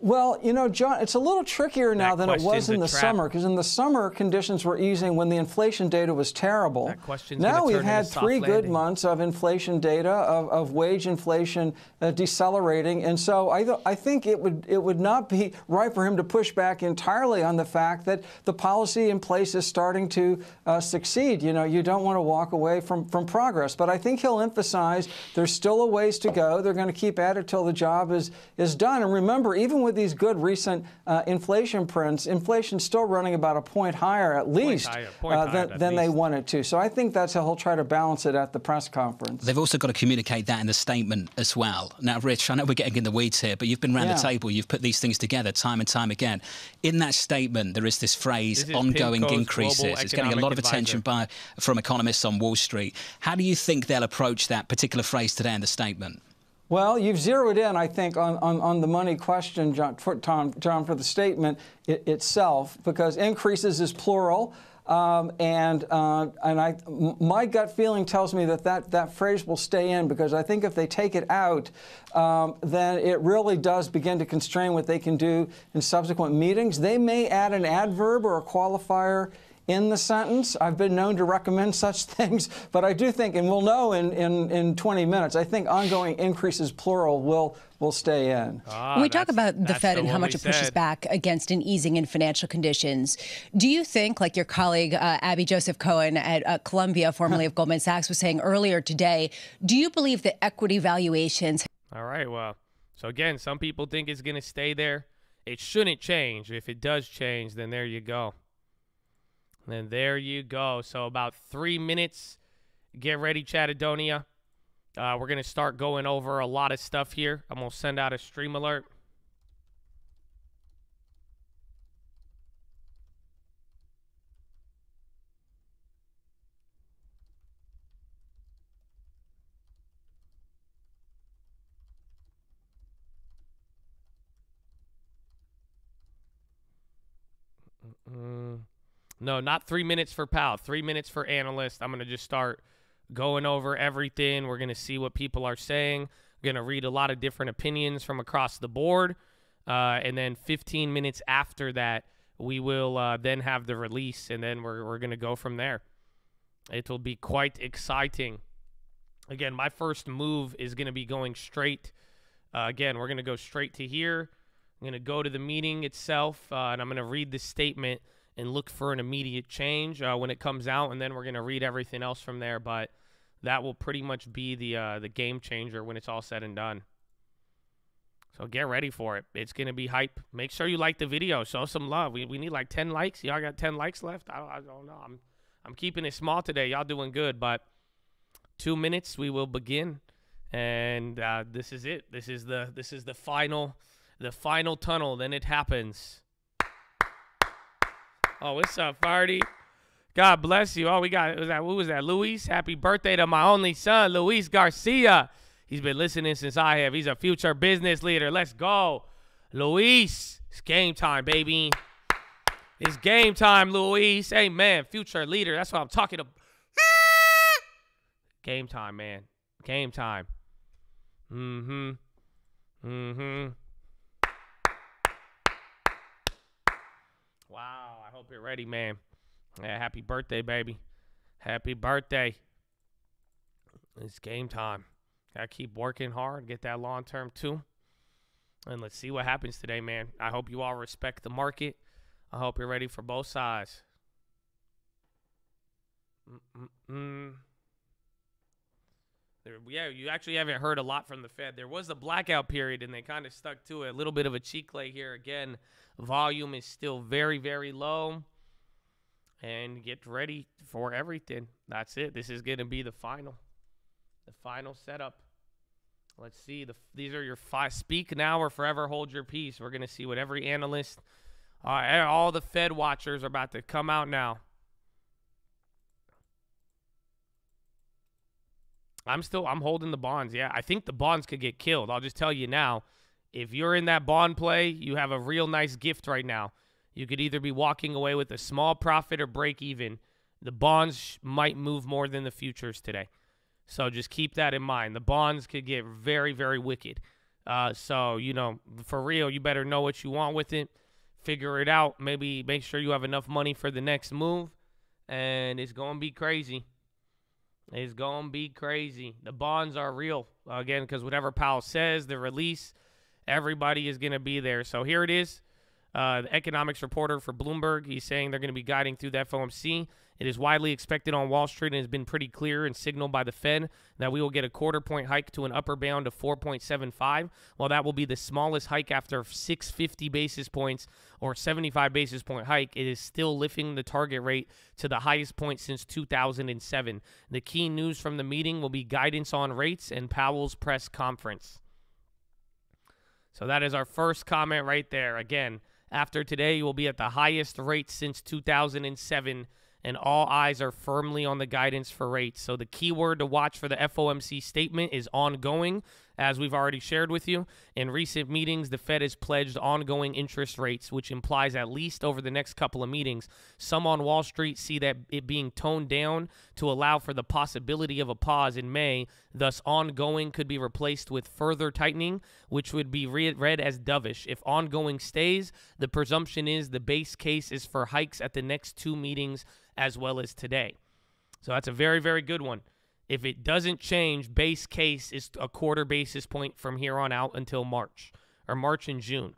Well, you know, John, it's a little trickier now that than it was in the trap. summer because in the summer conditions were easing when the inflation data was terrible. now we've had three good months of inflation data of, of wage inflation uh, decelerating, and so I, th- I think it would it would not be right for him to push back entirely on the fact that the policy in place is starting to uh, succeed. You know, you don't want to walk away from from progress, but I think he'll emphasize there's still a ways to go. They're going to keep at it till the job is is done. And remember, even with these good recent uh, inflation prints, inflation's still running about a point higher at least higher, point uh, higher than, at than they least. wanted to. So I think that's how he'll try to balance it at the press conference. They've also got to communicate that in the statement as well. Now, Rich, I know we're getting in the weeds here, but you've been around Yeah. the table, you've put these things together time and time again. In that statement, there is this phrase, This is ongoing PIMCO's increases. It's getting a lot of Economic attention by, from economists on Wall Street. How do you think they'll approach that particular phrase today in the statement? Well, you've zeroed in, I think, on, on, on the money question, John, for, Tom, John, for the statement i itself, because increases is plural. Um, and uh, and I, my gut feeling tells me that, that that phrase will stay in because I think if they take it out, um, then it really does begin to constrain what they can do in subsequent meetings. They may add an adverb or a qualifier in the sentence. I've been known to recommend such things, but I do think, and we'll know in, in, in 20 minutes, I think ongoing increases plural will will stay in. Ah, when we talk about the Fed the and how much it pushes said. back against an easing in financial conditions, do you think, like your colleague uh, Abby Joseph Cohen at uh, Columbia, formerly of Goldman Sachs, was saying earlier today, do you believe that equity valuations All right, well, so again, some people think it's going to stay there. It shouldn't change. If it does change, then there you go. Then there you go. So about three minutes. Get ready, Chattadonia. Uh, we're going to start going over a lot of stuff here. I'm going to send out a stream alert. Mm, no, not three minutes for Powell. Three minutes for analyst. I'm gonna just start going over everything. We're gonna see what people are saying. We're gonna read a lot of different opinions from across the board, uh, and then 15 minutes after that, we will uh, then have the release, and then we're we're gonna go from there. It will be quite exciting. Again, my first move is gonna be going straight. Uh, again, we're gonna go straight to here. I'm going to go to the meeting itself, uh, and I'm going to read the statement and look for an immediate change uh, when it comes out, and then we're going to read everything else from there. But that will pretty much be the uh, the game changer when it's all said and done. So get ready for it. It's going to be hype. Make sure you like the video. Show some love. We, we need like 10 likes. Y'all got 10 likes left? I don't, I don't know. I'm I'm keeping it small today. Y'all doing good, but two minutes we will begin, and uh, this is it. This is the this is the final the final tunnel. Then it happens. Oh, what's up, Farty? God bless you. Oh, we got was that who was that? Luis. Happy birthday to my only son, Luis Garcia. He's been listening since I have. He's a future business leader. Let's go, Luis. It's game time, baby. It's game time, Luis. Hey, man, future leader. That's what I'm talking about. Game time, man. Game time. Mm-hmm. Mm-hmm. Wow, hope you're ready, man. Yeah, happy birthday, baby. Happy birthday. It's game time. Gotta keep working hard, get that long term too. And let's see what happens today, man. I hope you all respect the market. I hope you're ready for both sides. Mm-mm-mm. Yeah, you actually haven't heard a lot from the Fed. There was a blackout period, and they kind of stuck to it. A little bit of a cheek lay here again. Volume is still very, very low. And get ready for everything. That's it. This is going to be the final, the final setup. Let's see. The these are your five. Speak now or forever hold your peace. We're going to see what every analyst, uh, all the Fed watchers are about to come out now. I'm still I'm holding the bonds. Yeah, I think the bonds could get killed. I'll just tell you now. If you're in that bond play, you have a real nice gift right now. You could either be walking away with a small profit or break even. The bonds might move more than the futures today. So just keep that in mind. The bonds could get very, very wicked. Uh, so, you know, for real, you better know what you want with it. Figure it out. Maybe make sure you have enough money for the next move. And it's going to be crazy. It's going to be crazy. The bonds are real. Again, because whatever Powell says, the release, everybody is going to be there. So here it is. Uh, the economics reporter for Bloomberg, he's saying they're going to be guiding through the FOMC. It is widely expected on Wall Street and has been pretty clear and signaled by the Fed that we will get a quarter point hike to an upper bound of 4.75. While that will be the smallest hike after 650 basis points or 75 basis point hike, it is still lifting the target rate to the highest point since 2007. The key news from the meeting will be guidance on rates and Powell's press conference. So that is our first comment right there. Again, after today, will be at the highest rate since 2007 and all eyes are firmly on the guidance for rates. So the key word to watch for the FOMC statement is ongoing, as we've already shared with you. In recent meetings, the Fed has pledged ongoing interest rates, which implies at least over the next couple of meetings. Some on Wall Street see that it being toned down to allow for the possibility of a pause in May. Thus, ongoing could be replaced with further tightening, which would be read as dovish. If ongoing stays, the presumption is the base case is for hikes at the next two meetings as well as today. So that's a very, very good one. If it doesn't change, base case is a quarter basis point from here on out until March or March and June,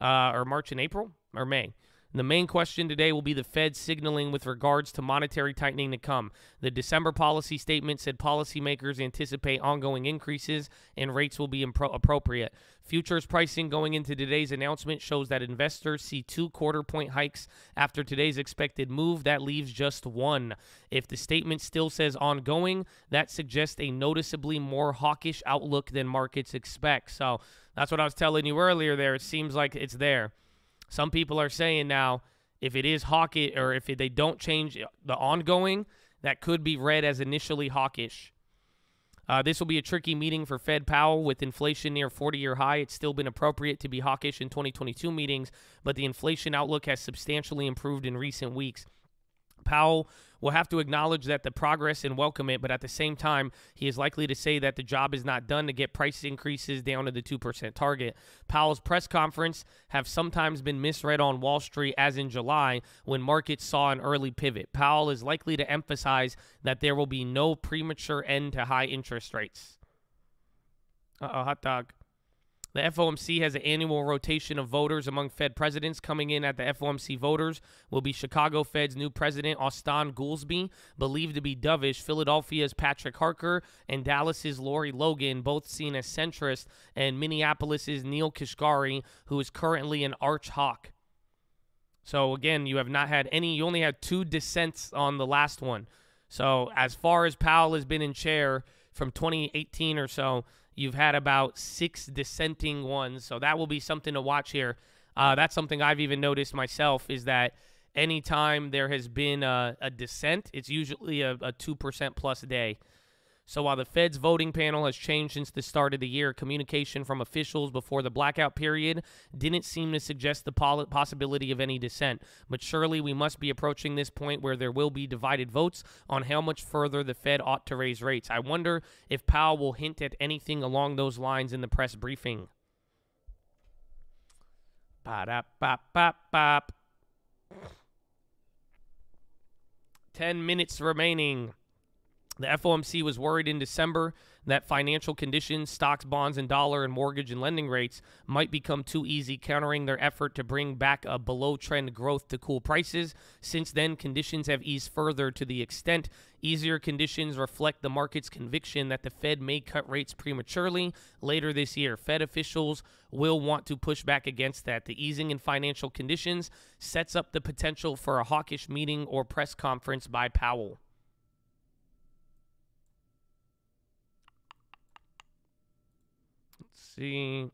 uh, or March and April or May. The main question today will be the Fed signaling with regards to monetary tightening to come. The December policy statement said policymakers anticipate ongoing increases and rates will be impro- appropriate. Futures pricing going into today's announcement shows that investors see two quarter point hikes after today's expected move. That leaves just one. If the statement still says ongoing, that suggests a noticeably more hawkish outlook than markets expect. So that's what I was telling you earlier there. It seems like it's there. Some people are saying now if it is hawkish or if they don't change the ongoing, that could be read as initially hawkish. Uh, this will be a tricky meeting for Fed Powell with inflation near 40 year high. It's still been appropriate to be hawkish in 2022 meetings, but the inflation outlook has substantially improved in recent weeks. Powell will have to acknowledge that the progress and welcome it, but at the same time, he is likely to say that the job is not done to get price increases down to the 2% target. Powell's press conference have sometimes been misread on Wall Street as in July when markets saw an early pivot. Powell is likely to emphasize that there will be no premature end to high interest rates. Uh-oh, hot dog. The FOMC has an annual rotation of voters among Fed presidents. Coming in at the FOMC voters will be Chicago Fed's new president, Austan Goolsbee, believed to be dovish, Philadelphia's Patrick Harker, and Dallas's Lori Logan, both seen as centrist, and Minneapolis's Neel Kashkari, who is currently an arch hawk. So again, you have not had any, you only had two dissents on the last one. So as far as Powell has been in chair from 2018 or so, You've had about six dissenting ones, so that will be something to watch here. Uh, that's something I've even noticed myself is that anytime there has been a, a dissent, it's usually a, a 2% plus day. So while the Fed's voting panel has changed since the start of the year, communication from officials before the blackout period didn't seem to suggest the possibility of any dissent. But surely we must be approaching this point where there will be divided votes on how much further the Fed ought to raise rates. I wonder if Powell will hint at anything along those lines in the press briefing. Ba-da-ba-ba-bop. 10 minutes remaining. The FOMC was worried in December that financial conditions, stocks, bonds, and dollar and mortgage and lending rates might become too easy, countering their effort to bring back a below trend growth to cool prices. Since then, conditions have eased further to the extent easier conditions reflect the market's conviction that the Fed may cut rates prematurely later this year. Fed officials will want to push back against that. The easing in financial conditions sets up the potential for a hawkish meeting or press conference by Powell. See.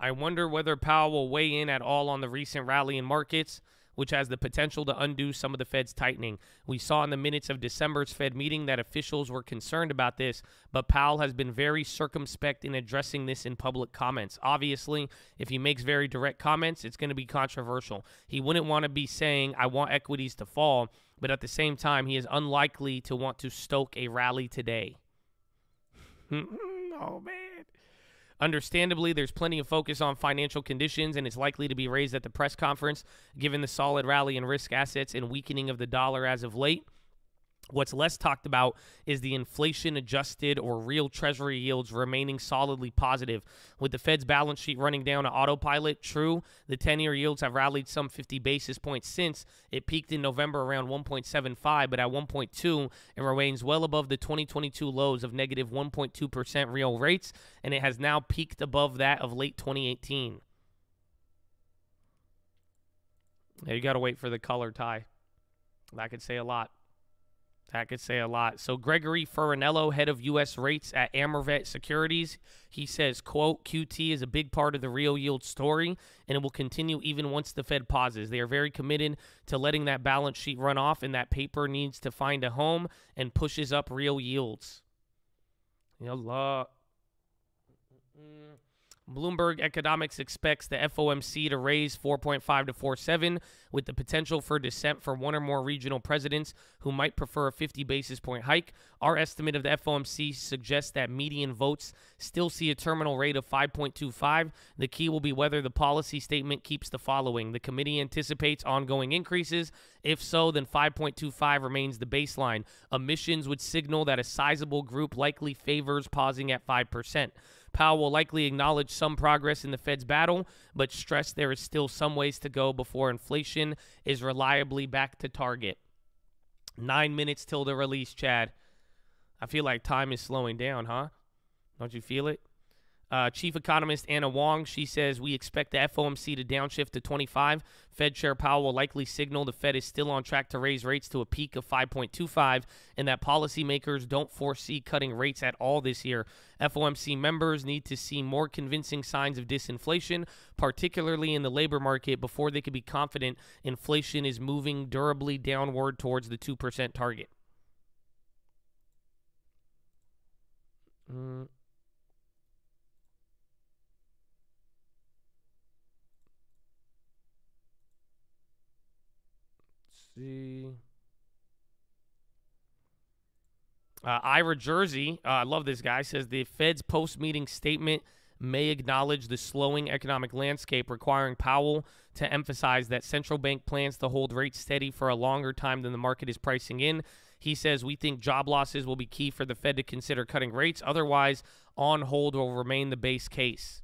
I wonder whether Powell will weigh in at all on the recent rally in markets which has the potential to undo some of the Fed's tightening. We saw in the minutes of December's Fed meeting that officials were concerned about this, but Powell has been very circumspect in addressing this in public comments. Obviously, if he makes very direct comments, it's going to be controversial. He wouldn't want to be saying, I want equities to fall, but at the same time, he is unlikely to want to stoke a rally today. oh, man. Understandably, there's plenty of focus on financial conditions, and it's likely to be raised at the press conference given the solid rally in risk assets and weakening of the dollar as of late. What's less talked about is the inflation adjusted or real treasury yields remaining solidly positive. With the Fed's balance sheet running down on autopilot, true, the 10 year yields have rallied some 50 basis points since. It peaked in November around 1.75, but at 1.2, it remains well above the 2022 lows of negative 1.2% real rates, and it has now peaked above that of late 2018. Yeah, you got to wait for the color tie. That could say a lot. That could say a lot. So Gregory Faranello, head of U.S. rates at AmeriVet Securities, he says, quote, QT is a big part of the real yield story, and it will continue even once the Fed pauses. They are very committed to letting that balance sheet run off, and that paper needs to find a home and pushes up real yields. Yallah. Bloomberg Economics expects the FOMC to raise 4.5 to 4.7 with the potential for dissent for one or more regional presidents who might prefer a 50 basis point hike. Our estimate of the FOMC suggests that median votes still see a terminal rate of 5.25. The key will be whether the policy statement keeps the following. The committee anticipates ongoing increases. If so, then 5.25 remains the baseline. Emissions would signal that a sizable group likely favors pausing at 5%. Powell will likely acknowledge some progress in the Fed's battle, but stress there is still some ways to go before inflation is reliably back to target. Nine minutes till the release, Chad. I feel like time is slowing down, huh? Don't you feel it? Uh, Chief economist Anna Wong, she says we expect the FOMC to downshift to 25. Fed Chair Powell will likely signal the Fed is still on track to raise rates to a peak of 5.25 and that policymakers don't foresee cutting rates at all this year. FOMC members need to see more convincing signs of disinflation, particularly in the labor market, before they can be confident inflation is moving durably downward towards the 2% target. Mm. See. Uh, Ira Jersey, uh, I love this guy, says the Fed's post meeting statement may acknowledge the slowing economic landscape, requiring Powell to emphasize that central bank plans to hold rates steady for a longer time than the market is pricing in. He says, We think job losses will be key for the Fed to consider cutting rates. Otherwise, on hold will remain the base case.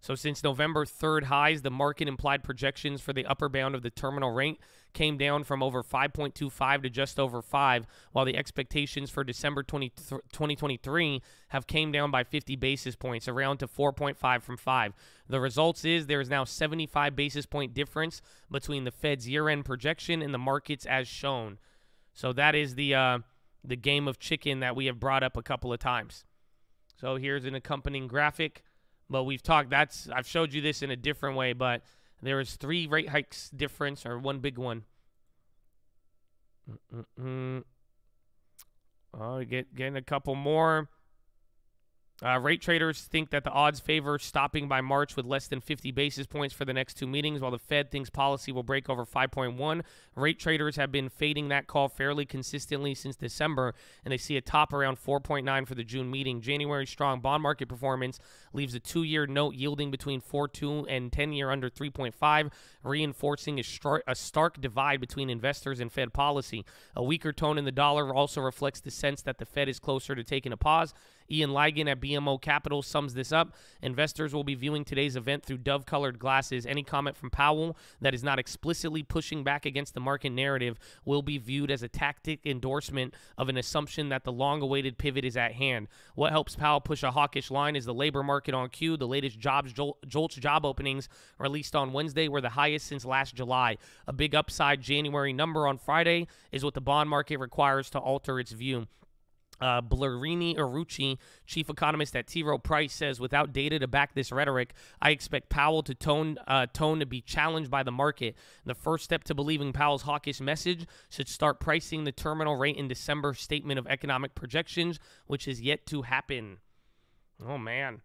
So since November 3rd highs, the market implied projections for the upper bound of the terminal rate came down from over 5.25 to just over 5, while the expectations for December 20, 2023 have came down by 50 basis points, around to 4.5 from 5. The results is there is now 75 basis point difference between the Fed's year-end projection and the markets as shown. So that is the uh, the game of chicken that we have brought up a couple of times. So here's an accompanying graphic but we've talked. That's I've showed you this in a different way, but there is three rate hikes difference or one big one. Mm-mm-mm. Oh, get getting a couple more. Uh, rate traders think that the odds favor stopping by March with less than 50 basis points for the next two meetings, while the Fed thinks policy will break over 5.1. Rate traders have been fading that call fairly consistently since December, and they see a top around 4.9 for the June meeting. January strong bond market performance leaves a two year note yielding between 4.2 and 10 year under 3.5, reinforcing a, a stark divide between investors and Fed policy. A weaker tone in the dollar also reflects the sense that the Fed is closer to taking a pause Ian Lyngen at BMO Capital sums this up. Investors will be viewing today's event through dove colored glasses. Any comment from Powell that is not explicitly pushing back against the market narrative will be viewed as a tactic endorsement of an assumption that the long awaited pivot is at hand. What helps Powell push a hawkish line is the labor market on cue. The latest jobs Jol- JOLTS job openings released on Wednesday were the highest since last July. A big upside January number on Friday is what the bond market requires to alter its view. Uh, Blerina Uruci, chief economist at T. Rowe Price, says, without data to back this rhetoric, I expect Powell to tone uh, tone to be challenged by the market. The first step to believing Powell's hawkish message should start pricing the terminal rate in December statement of economic projections, which is yet to happen. Oh man,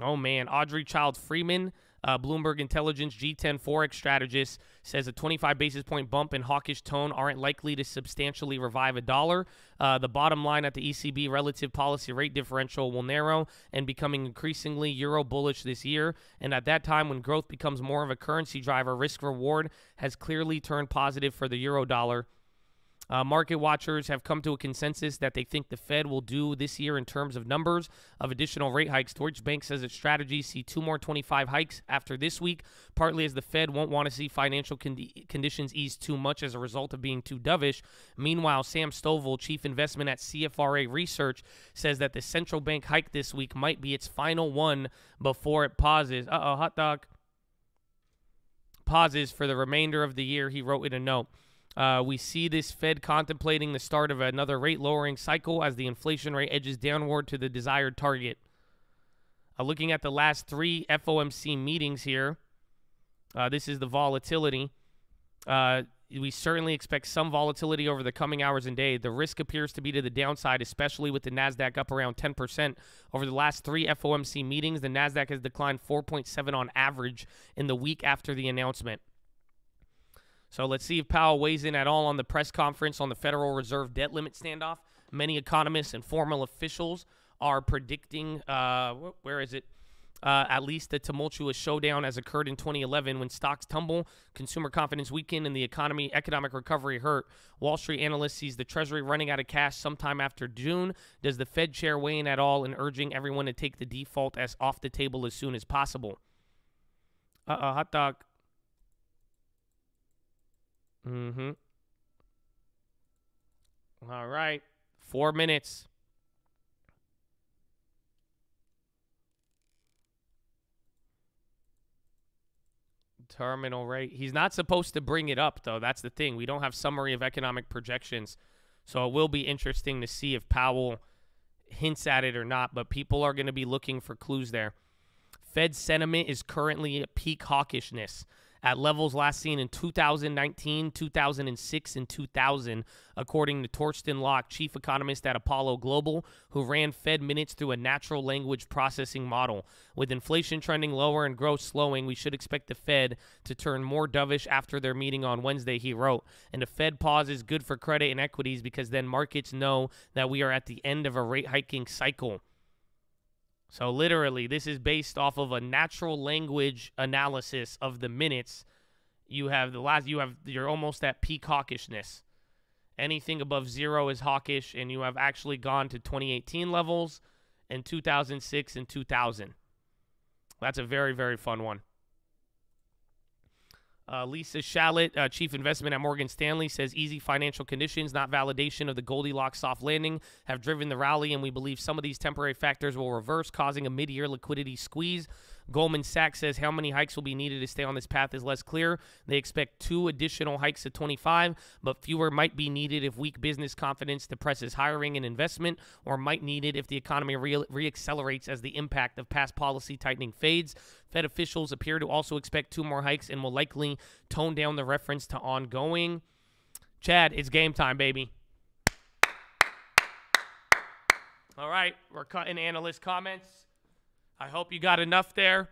oh man, Audrey Childe-Freeman uh, Bloomberg Intelligence G10 Forex strategist says a 25 basis point bump in hawkish tone aren't likely to substantially revive a dollar. Uh, the bottom line at the ECB relative policy rate differential will narrow and becoming increasingly euro bullish this year. And at that time, when growth becomes more of a currency driver, risk reward has clearly turned positive for the euro dollar. Uh, market watchers have come to a consensus that they think the Fed will do this year in terms of numbers of additional rate hikes. Deutsche Bank says its strategy see two more 25 hikes after this week, partly as the Fed won't want to see financial condi- conditions ease too much as a result of being too dovish. Meanwhile, Sam Stovall, chief investment at CFRA Research, says that the central bank hike this week might be its final one before it pauses. Uh oh, hot dog. Pauses for the remainder of the year, he wrote in a note. Uh, we see this Fed contemplating the start of another rate lowering cycle as the inflation rate edges downward to the desired target. Uh, looking at the last three FOMC meetings here, uh, this is the volatility. Uh, we certainly expect some volatility over the coming hours and day. The risk appears to be to the downside, especially with the NASDAQ up around 10%. Over the last three FOMC meetings, the NASDAQ has declined 4.7 on average in the week after the announcement. So let's see if Powell weighs in at all on the press conference on the Federal Reserve debt limit standoff. Many economists and formal officials are predicting, uh, where is it? Uh, at least the tumultuous showdown as occurred in 2011 when stocks tumble, consumer confidence weakened, and the economy economic recovery hurt. Wall Street analyst sees the Treasury running out of cash sometime after June. Does the Fed chair weigh in at all in urging everyone to take the default as off the table as soon as possible? Uh oh, hot dog. Mm-hmm. All right. Four minutes. Terminal rate. He's not supposed to bring it up, though. That's the thing. We don't have summary of economic projections. So it will be interesting to see if Powell hints at it or not. But people are going to be looking for clues there. Fed sentiment is currently at peak hawkishness at levels last seen in 2019, 2006, and 2000, according to Torsten Slok, chief economist at Apollo Global, who ran Fed minutes through a natural language processing model. With inflation trending lower and growth slowing, we should expect the Fed to turn more dovish after their meeting on Wednesday, he wrote. And a Fed pause is good for credit and equities because then markets know that we are at the end of a rate hiking cycle. So literally, this is based off of a natural language analysis of the minutes. You have the last you have you're almost at peak hawkishness. Anything above 0 is hawkish and you have actually gone to 2018 levels and 2006 and 2000. That's a very very fun one. Uh, Lisa Shalett, uh, chief investment at Morgan Stanley, says easy financial conditions, not validation of the Goldilocks soft landing, have driven the rally, and we believe some of these temporary factors will reverse, causing a mid year liquidity squeeze. Goldman Sachs says how many hikes will be needed to stay on this path is less clear. They expect two additional hikes to 25, but fewer might be needed if weak business confidence depresses hiring and investment, or might need it if the economy re- reaccelerates as the impact of past policy tightening fades. Fed officials appear to also expect two more hikes and will likely tone down the reference to ongoing. Chad, it's game time, baby. All right, we're cutting analyst comments. I hope you got enough there.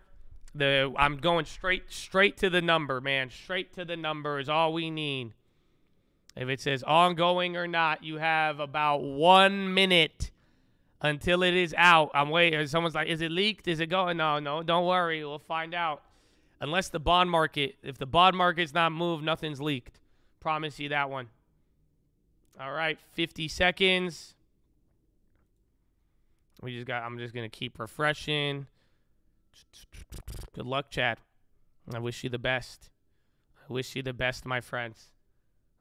The I'm going straight straight to the number, man. Straight to the number is all we need. If it says ongoing or not, you have about one minute until it is out. I'm waiting. Someone's like, is it leaked? Is it going? No, no, don't worry. We'll find out. Unless the bond market, if the bond market's not moved, nothing's leaked. Promise you that one. All right, 50 seconds. We just got, I'm just going to keep refreshing. Good luck, Chad. I wish you the best. I wish you the best, my friends.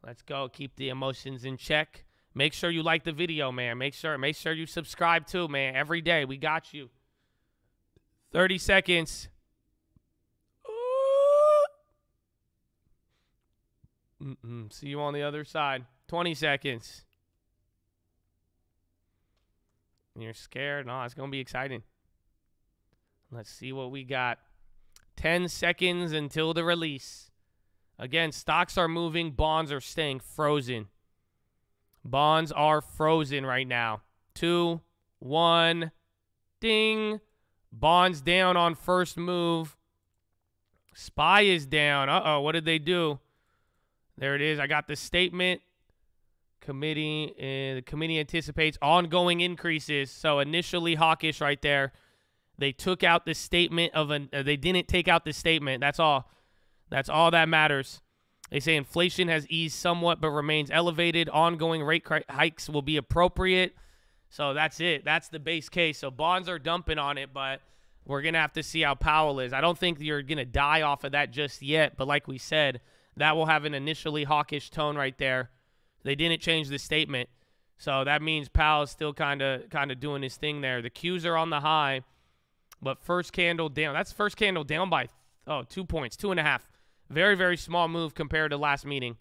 Let's go. Keep the emotions in check. Make sure you like the video, man. Make sure, make sure you subscribe too, man. Every day, we got you. 30 seconds. Mm-mm. See you on the other side. 20 seconds. You're scared? No, it's going to be exciting. Let's see what we got. 10 seconds until the release. Again, stocks are moving, bonds are staying frozen. Bonds are frozen right now. Two, one, ding. Bonds down on first move. SPY is down. Uh oh, what did they do? There it is. I got the statement. Committee, uh, the committee anticipates ongoing increases. So initially hawkish right there. They took out the statement of an. Uh, they didn't take out the statement. That's all. That's all that matters. They say inflation has eased somewhat but remains elevated. Ongoing rate hikes will be appropriate. So that's it. That's the base case. So bonds are dumping on it, but we're going to have to see how Powell is. I don't think you're going to die off of that just yet, but like we said, that will have an initially hawkish tone right there. They didn't change the statement. So that means Powell is still kind of kind of doing his thing there. The Qs are on the high, but first candle down. That's first candle down by oh two points, two and a half. Very very small move compared to last meeting.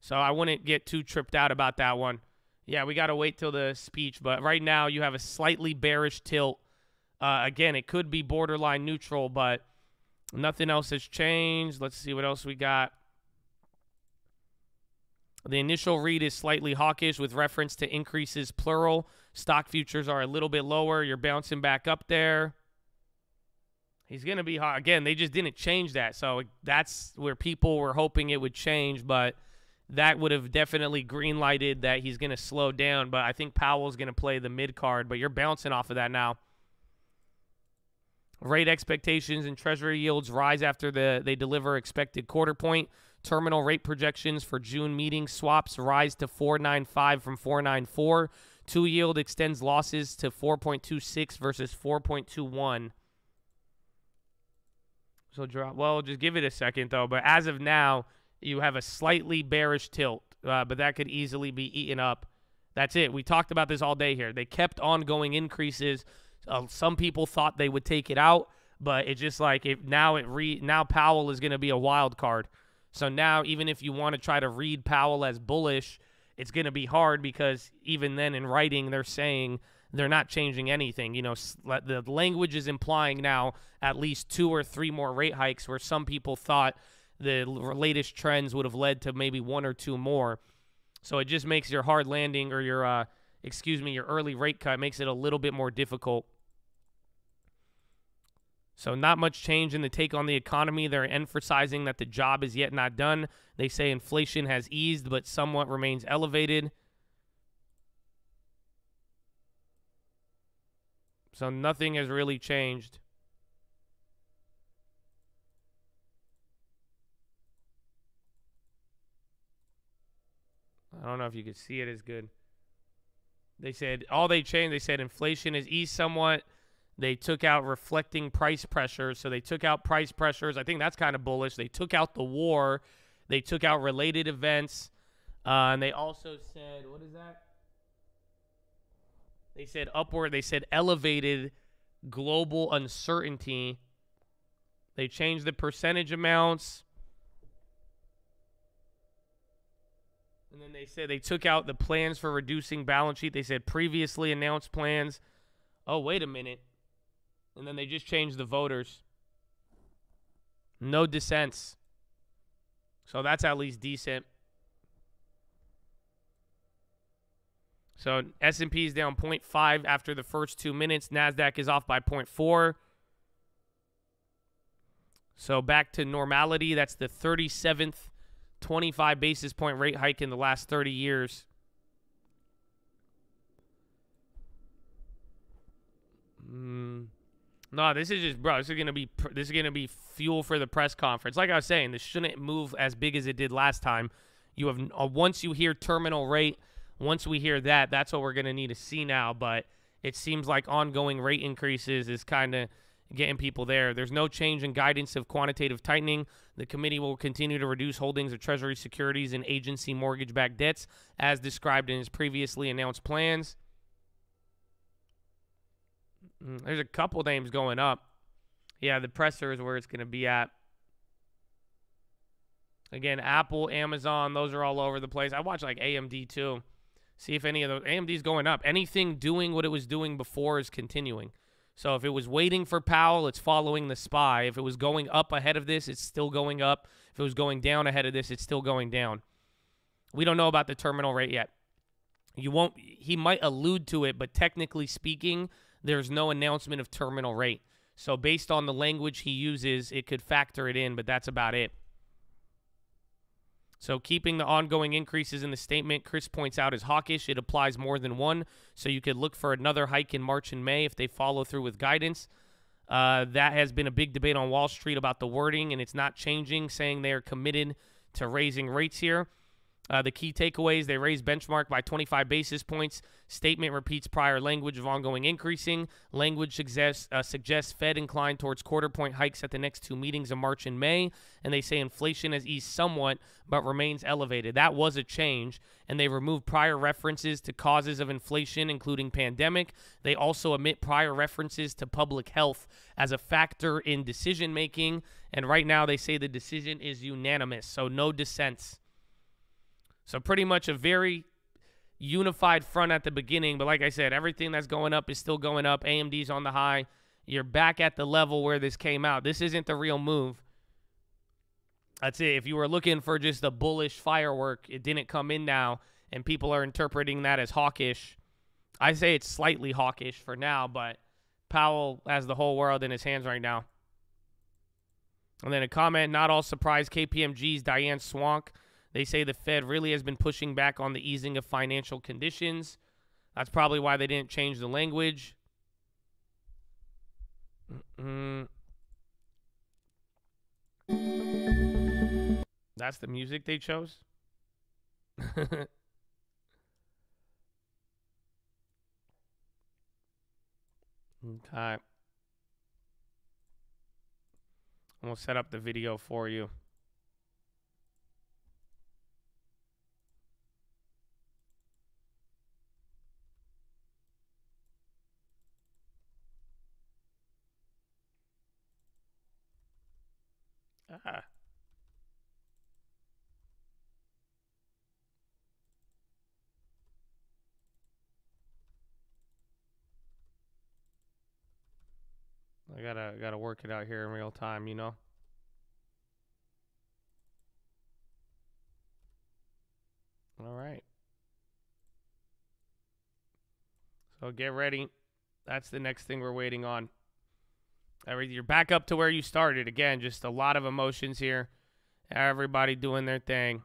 So I wouldn't get too tripped out about that one. Yeah, we got to wait till the speech, but right now you have a slightly bearish tilt. Uh, again, it could be borderline neutral, but nothing else has changed. Let's see what else we got. The initial read is slightly hawkish with reference to increases plural. Stock futures are a little bit lower. You're bouncing back up there. He's going to be hot. Again, they just didn't change that. So that's where people were hoping it would change, but that would have definitely green lighted that he's going to slow down. But I think Powell's going to play the mid card, but you're bouncing off of that now. Rate expectations and treasury yields rise after the they deliver expected quarter point. Terminal rate projections for June meeting swaps rise to 495 from 494. Two yield extends losses to 4.26 versus 4.21. So drop. Well, just give it a second though. But as of now, you have a slightly bearish tilt, uh, but that could easily be eaten up. That's it. We talked about this all day here. They kept ongoing increases. Uh, some people thought they would take it out, but it's just like if now it re now Powell is going to be a wild card. So now, even if you want to try to read Powell as bullish, it's going to be hard because even then in writing, they're saying they're not changing anything. You know, the language is implying now at least two or three more rate hikes where some people thought the latest trends would have led to maybe one or two more. So it just makes your hard landing or your, uh, excuse me, your early rate cut makes it a little bit more difficult. So, not much change in the take on the economy. They're emphasizing that the job is yet not done. They say inflation has eased, but somewhat remains elevated. So, nothing has really changed. I don't know if you could see it as good. They said all they changed. They said inflation is eased somewhat. They took out reflecting price pressures. So they took out price pressures. I think that's kind of bullish. They took out the war. They took out related events. Uh, and they also said, what is that? They said upward. They said elevated global uncertainty. They changed the percentage amounts. And then they said they took out the plans for reducing balance sheet. They said previously announced plans. Oh, wait a minute. And then they just changed the voters. No dissents. So that's at least decent. So S&P is down 0.5 after the first 2 minutes. Nasdaq is off by 0.4. So back to normality. That's the 37th 25 basis point rate hike in the last 30 years. Mm. No, this is just, bro. This is gonna be this is gonna be fuel for the press conference. Like I was saying, this shouldn't move as big as it did last time. You have uh, once you hear terminal rate, once we hear that, that's what we're gonna need to see now. But it seems like ongoing rate increases is kind of getting people there. There's no change in guidance of quantitative tightening. The committee will continue to reduce holdings of Treasury securities and agency mortgage backed debts as described in its previously announced plans. Mm, there's a couple names going up. Yeah, the presser is where it's going to be at. Again, Apple, Amazon, those are all over the place. I watch like AMD too. See if any of those AMD's going up. Anything doing what it was doing before is continuing. So if it was waiting for Powell, it's following the SPY. If it was going up ahead of this, it's still going up. If it was going down ahead of this, it's still going down. We don't know about the terminal rate yet. You won't he might allude to it, but technically speaking, there's no announcement of terminal rate. So based on the language he uses, it could factor it in, but that's about it. So keeping the ongoing increases in the statement, Chris points out, is hawkish. It applies more than one. So you could look for another hike in March and May if they follow through with guidance. Uh, that has been a big debate on Wall Street about the wording, and it's not changing, saying they are committed to raising rates here. Uh, the key takeaways they raise benchmark by 25 basis points. Statement repeats prior language of ongoing increasing. Language suggests, uh, suggests Fed inclined towards quarter point hikes at the next two meetings of March and May. And they say inflation has eased somewhat but remains elevated. That was a change. And they removed prior references to causes of inflation, including pandemic. They also omit prior references to public health as a factor in decision making. And right now they say the decision is unanimous, so no dissents. So pretty much a very unified front at the beginning. But like I said, everything that's going up is still going up. AMD's on the high. You're back at the level where this came out. This isn't the real move. That's it. If you were looking for just a bullish firework, it didn't come in now, and people are interpreting that as hawkish. I say it's slightly hawkish for now, but Powell has the whole world in his hands right now. And then a comment, not all surprised, KPMG's Diane Swonk they say the Fed really has been pushing back on the easing of financial conditions. That's probably why they didn't change the language. Mm-hmm. That's the music they chose. okay. We'll set up the video for you. Ah. I gotta gotta work it out here in real time, you know. All right. So get ready. That's the next thing we're waiting on. You're back up to where you started. Again, just a lot of emotions here. Everybody doing their thing.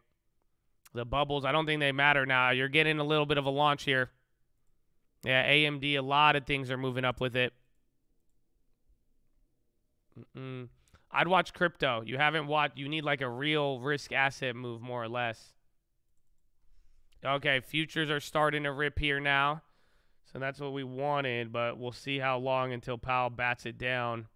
The bubbles, I don't think they matter now. You're getting a little bit of a launch here. Yeah, AMD, a lot of things are moving up with it. Mm-mm. I'd watch crypto. You haven't watched, you need like a real risk asset move, more or less. Okay, futures are starting to rip here now. So that's what we wanted, but we'll see how long until Powell bats it down.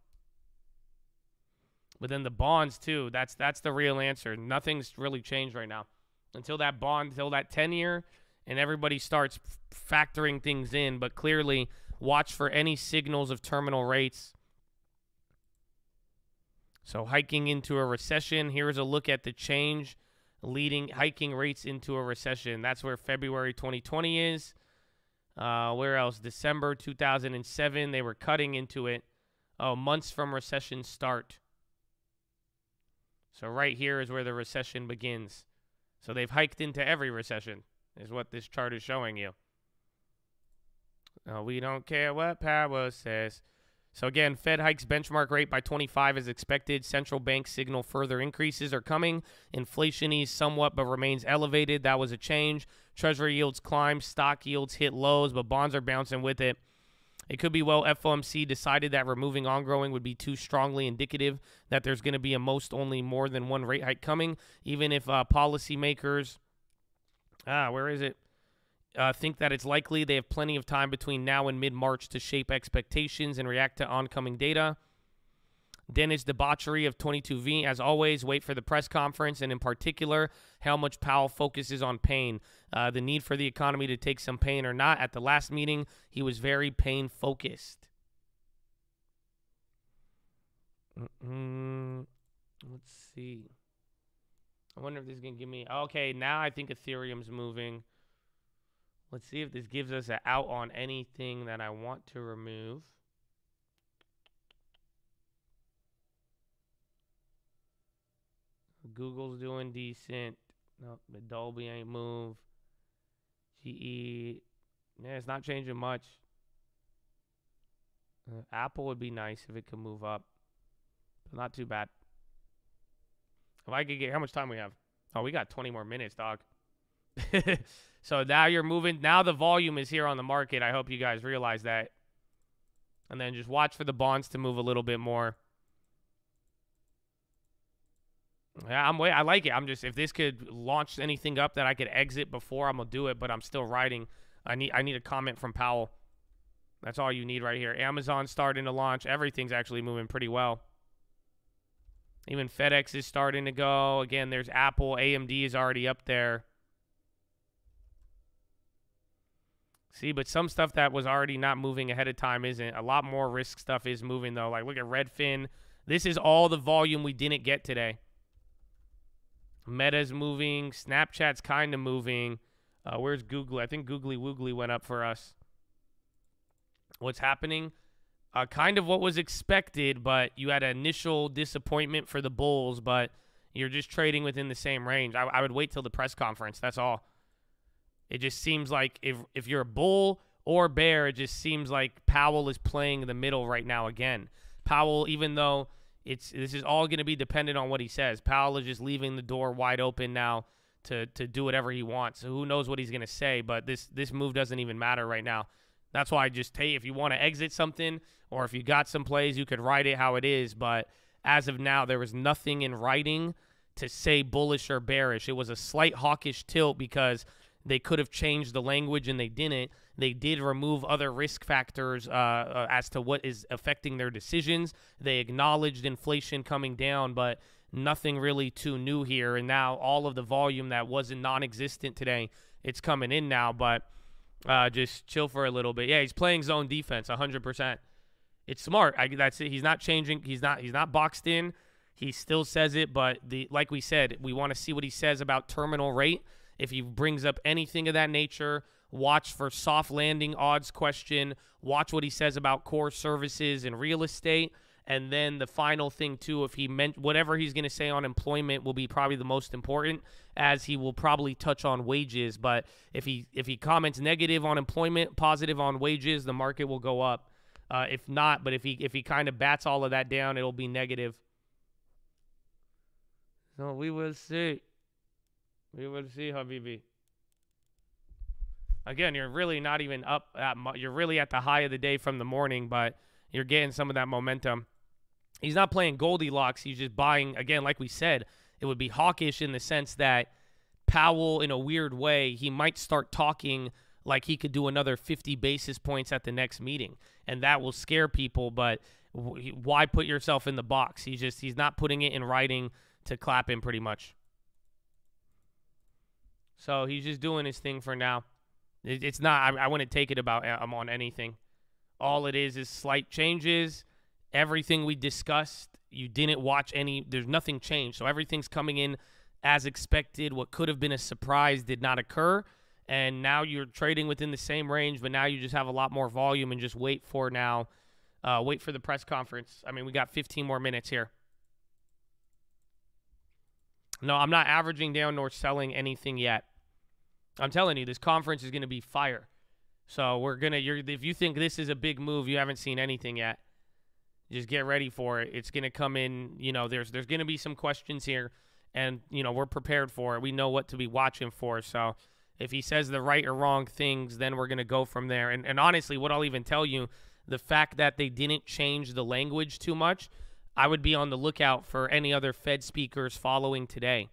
But then the bonds too. That's that's the real answer. Nothing's really changed right now until that bond, until that ten year, and everybody starts factoring things in. But clearly, watch for any signals of terminal rates. So hiking into a recession. Here's a look at the change leading hiking rates into a recession. That's where February 2020 is. Uh, where else? December 2007, they were cutting into it. Oh, months from recession start. So right here is where the recession begins. So they've hiked into every recession, is what this chart is showing you. Uh, we don't care what Powell says. So again, Fed hikes benchmark rate by 25 as expected. Central banks signal further increases are coming. Inflation eased somewhat but remains elevated. That was a change. Treasury yields climb. Stock yields hit lows, but bonds are bouncing with it. It could be well FOMC decided that removing ongoing would be too strongly indicative that there's going to be a most only more than one rate hike coming, even if uh, policymakers, ah, where is it? Uh, think that it's likely they have plenty of time between now and mid March to shape expectations and react to oncoming data. Dennis DeBusschere of 22V. As always, wait for the press conference, and in particular, how much Powell focuses on pain. Uh, the need for the economy to take some pain or not. At the last meeting, he was very pain focused. mm Let's see. I wonder if this is going to give me. Okay, now I think Ethereum's moving. Let's see if this gives us an out on anything that I want to remove. Google's doing decent. No, but Dolby ain't move. GE, yeah, it's not changing much. Uh, Apple would be nice if it could move up, but not too bad. If I could get, how much time we have? Oh, we got 20 more minutes, dog. so now you're moving. Now the volume is here on the market. I hope you guys realize that. And then just watch for the bonds to move a little bit more. Yeah, I'm wait. I like it. I'm just if this could launch anything up that I could exit before, I'm gonna do it. But I'm still writing. I need I need a comment from Powell. That's all you need right here. Amazon starting to launch. Everything's actually moving pretty well. Even FedEx is starting to go. Again, there's Apple. AMD is already up there. See, but some stuff that was already not moving ahead of time isn't. A lot more risk stuff is moving, though. Like, look at Redfin. This is all the volume we didn't get today. Meta's moving. Snapchat's kind of moving. Uh, where's Google? I think Googly Woogly went up for us. What's happening? Uh, kind of what was expected, but you had an initial disappointment for the Bulls, but you're just trading within the same range. I, I would wait till the press conference. That's all. It just seems like if if you're a bull or bear, it just seems like Powell is playing in the middle right now again. Powell, even though it's this is all going to be dependent on what he says. Powell is just leaving the door wide open now to to do whatever he wants. So who knows what he's going to say? But this this move doesn't even matter right now. That's why I just you if you want to exit something or if you got some plays, you could write it how it is. But as of now, there was nothing in writing to say bullish or bearish. It was a slight hawkish tilt because they could have changed the language and they didn't. They did remove other risk factors uh, uh, as to what is affecting their decisions. They acknowledged inflation coming down, but nothing really too new here. And now all of the volume that wasn't non existent today, it's coming in now. But uh, just chill for a little bit. Yeah, he's playing zone defense 100%. It's smart. I, that's it. He's not changing. He's not. He's not boxed in. He still says it, but the like we said, we want to see what he says about terminal rate if he brings up anything of that nature, watch for soft landing odds question. Watch what he says about core services and real estate. And then the final thing too, if he meant whatever he's going to say on employment will be probably the most important, as he will probably touch on wages. But if he if he comments negative on employment, positive on wages, the market will go up. Uh, if not, but if he if he kind of bats all of that down, it'll be negative. So we will see. We will see, Habibi. Again, you're really not even up at you're really at the high of the day from the morning, but you're getting some of that momentum. He's not playing Goldilocks. He's just buying again, like we said, it would be hawkish in the sense that Powell, in a weird way, he might start talking like he could do another 50 basis points at the next meeting, and that will scare people. But why put yourself in the box? He's just he's not putting it in writing to clap him pretty much. So he's just doing his thing for now. It, it's not. I, I wouldn't take it about I'm on anything. All it is is slight changes. Everything we discussed, you didn't watch any. There's nothing changed. So everything's coming in as expected. What could have been a surprise did not occur. And now you're trading within the same range, but now you just have a lot more volume and just wait for now. Uh, wait for the press conference. I mean, we got 15 more minutes here. No, I'm not averaging down nor selling anything yet. I'm telling you, this conference is going to be fire. So we're gonna. If you think this is a big move, you haven't seen anything yet. Just get ready for it. It's gonna come in. You know, there's there's gonna be some questions here, and you know we're prepared for it. We know what to be watching for. So if he says the right or wrong things, then we're gonna go from there. And and honestly, what I'll even tell you, the fact that they didn't change the language too much I would be on the lookout for any other Fed speakers following today.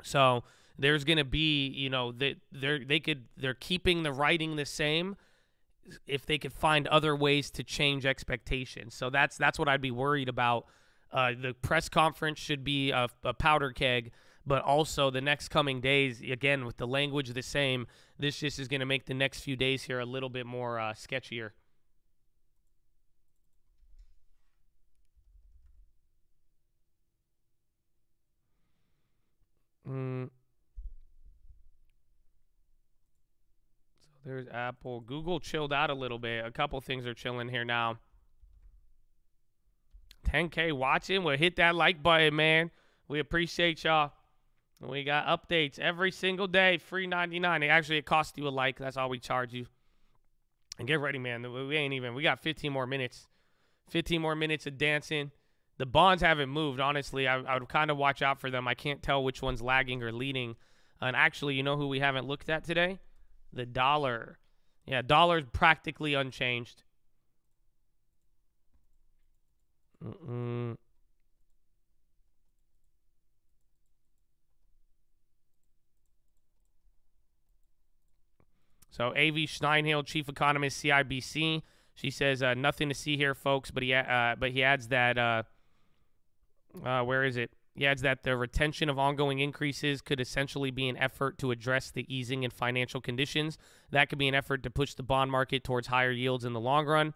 So there's going to be, you know, they they they could they're keeping the writing the same if they could find other ways to change expectations. So that's that's what I'd be worried about. Uh, the press conference should be a, a powder keg, but also the next coming days, again with the language the same. This just is going to make the next few days here a little bit more uh, sketchier. Mm. There's Apple. Google chilled out a little bit. A couple things are chilling here now. 10K watching. Well, hit that like button, man. We appreciate y'all. We got updates every single day, free 99. Actually, it costs you a like. That's all we charge you. And get ready, man. We ain't even. We got 15 more minutes. 15 more minutes of dancing. The bonds haven't moved, honestly. I, I would kind of watch out for them. I can't tell which one's lagging or leading. And actually, you know who we haven't looked at today? The dollar. Yeah, dollar's practically unchanged. Mm-mm. So Avery Shenfeld, chief economist, CIBC, she says uh, nothing to see here, folks. But he uh, but he adds that uh, uh where is it? He adds that the retention of ongoing increases could essentially be an effort to address the easing in financial conditions. That could be an effort to push the bond market towards higher yields in the long run.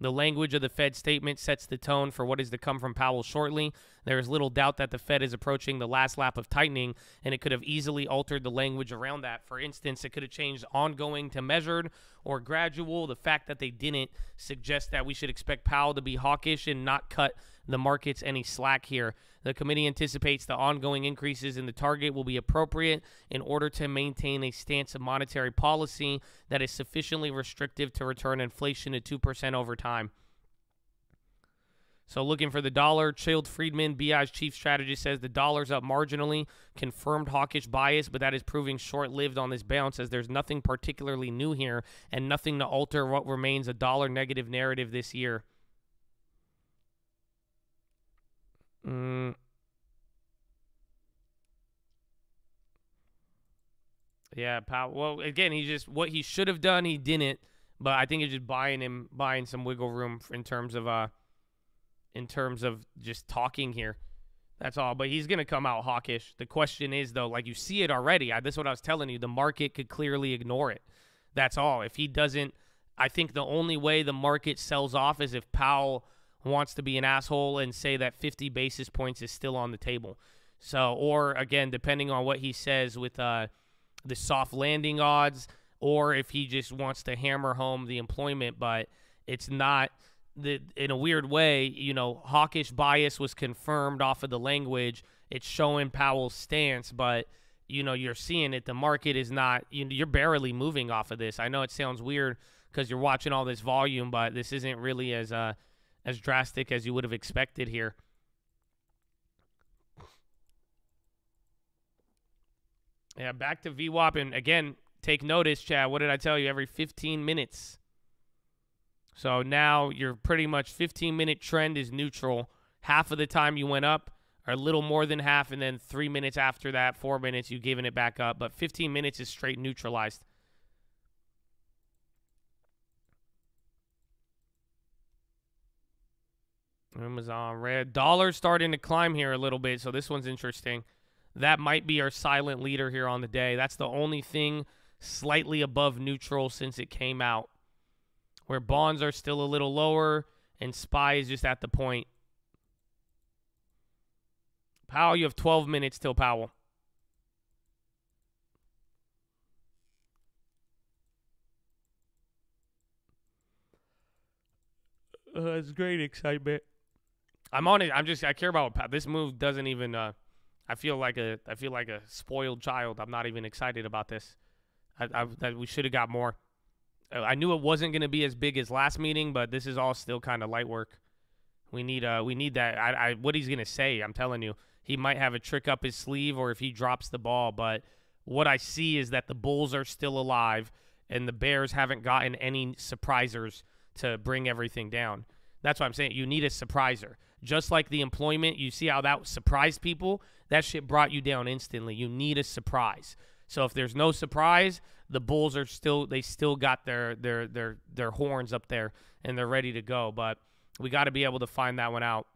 The language of the Fed statement sets the tone for what is to come from Powell shortly. There is little doubt that the Fed is approaching the last lap of tightening, and it could have easily altered the language around that. For instance, it could have changed ongoing to measured or gradual. The fact that they didn't suggests that we should expect Powell to be hawkish and not cut the markets any slack here. The committee anticipates the ongoing increases in the target will be appropriate in order to maintain a stance of monetary policy that is sufficiently restrictive to return inflation to 2% over time. So looking for the dollar, Childe-Freeman, BI's chief strategist, says the dollar's up marginally, confirmed hawkish bias, but that is proving short-lived on this bounce as there's nothing particularly new here and nothing to alter what remains a dollar negative narrative this year. Mm. Yeah. Well, again, he just what he should have done, he didn't. But I think it's just buying him, buying some wiggle room in terms of uh, in terms of just talking here. That's all. But he's gonna come out hawkish. The question is though, like you see it already. I, this is what I was telling you. The market could clearly ignore it. That's all. If he doesn't, I think the only way the market sells off is if Powell wants to be an asshole and say that 50 basis points is still on the table. So, or again, depending on what he says with uh, the soft landing odds, or if he just wants to hammer home the employment, but it's not the in a weird way, you know, hawkish bias was confirmed off of the language. It's showing Powell's stance, but you know, you're seeing it. The market is not. You, you're barely moving off of this. I know it sounds weird because you're watching all this volume, but this isn't really as uh as drastic as you would have expected here. Yeah, back to VWAP. And again, take notice, Chad. What did I tell you? Every 15 minutes. So now your pretty much 15 minute trend is neutral. Half of the time you went up, or a little more than half, and then three minutes after that, four minutes, you've given it back up. But 15 minutes is straight neutralized. Amazon red. Dollar starting to climb here a little bit, so this one's interesting. That might be our silent leader here on the day. That's the only thing slightly above neutral since it came out. Where bonds are still a little lower and SPY is just at the point. Powell, you have 12 minutes till Powell. Uh, it's great excitement. I'm on it. I'm just I care about this move. Doesn't even. Uh, I feel like a I feel like a spoiled child. I'm not even excited about this. I, I that we should have got more. Uh, I knew it wasn't going to be as big as last meeting, but this is all still kind of light work. We need uh we need that. I, I what he's going to say. I'm telling you, he might have a trick up his sleeve, or if he drops the ball. But what I see is that the Bulls are still alive, and the Bears haven't gotten any surprisers to bring everything down. That's what I'm saying. You need a surpriser. Just like the employment, you see how that surprised people? That shit brought you down instantly. You need a surprise. So if there's no surprise, the Bulls are still they still got their their their their horns up there and they're ready to go. But we got to be able to find that one out.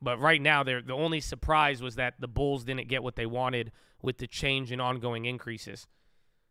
But right now, they're, the only surprise was that the Bulls didn't get what they wanted with the change in ongoing increases.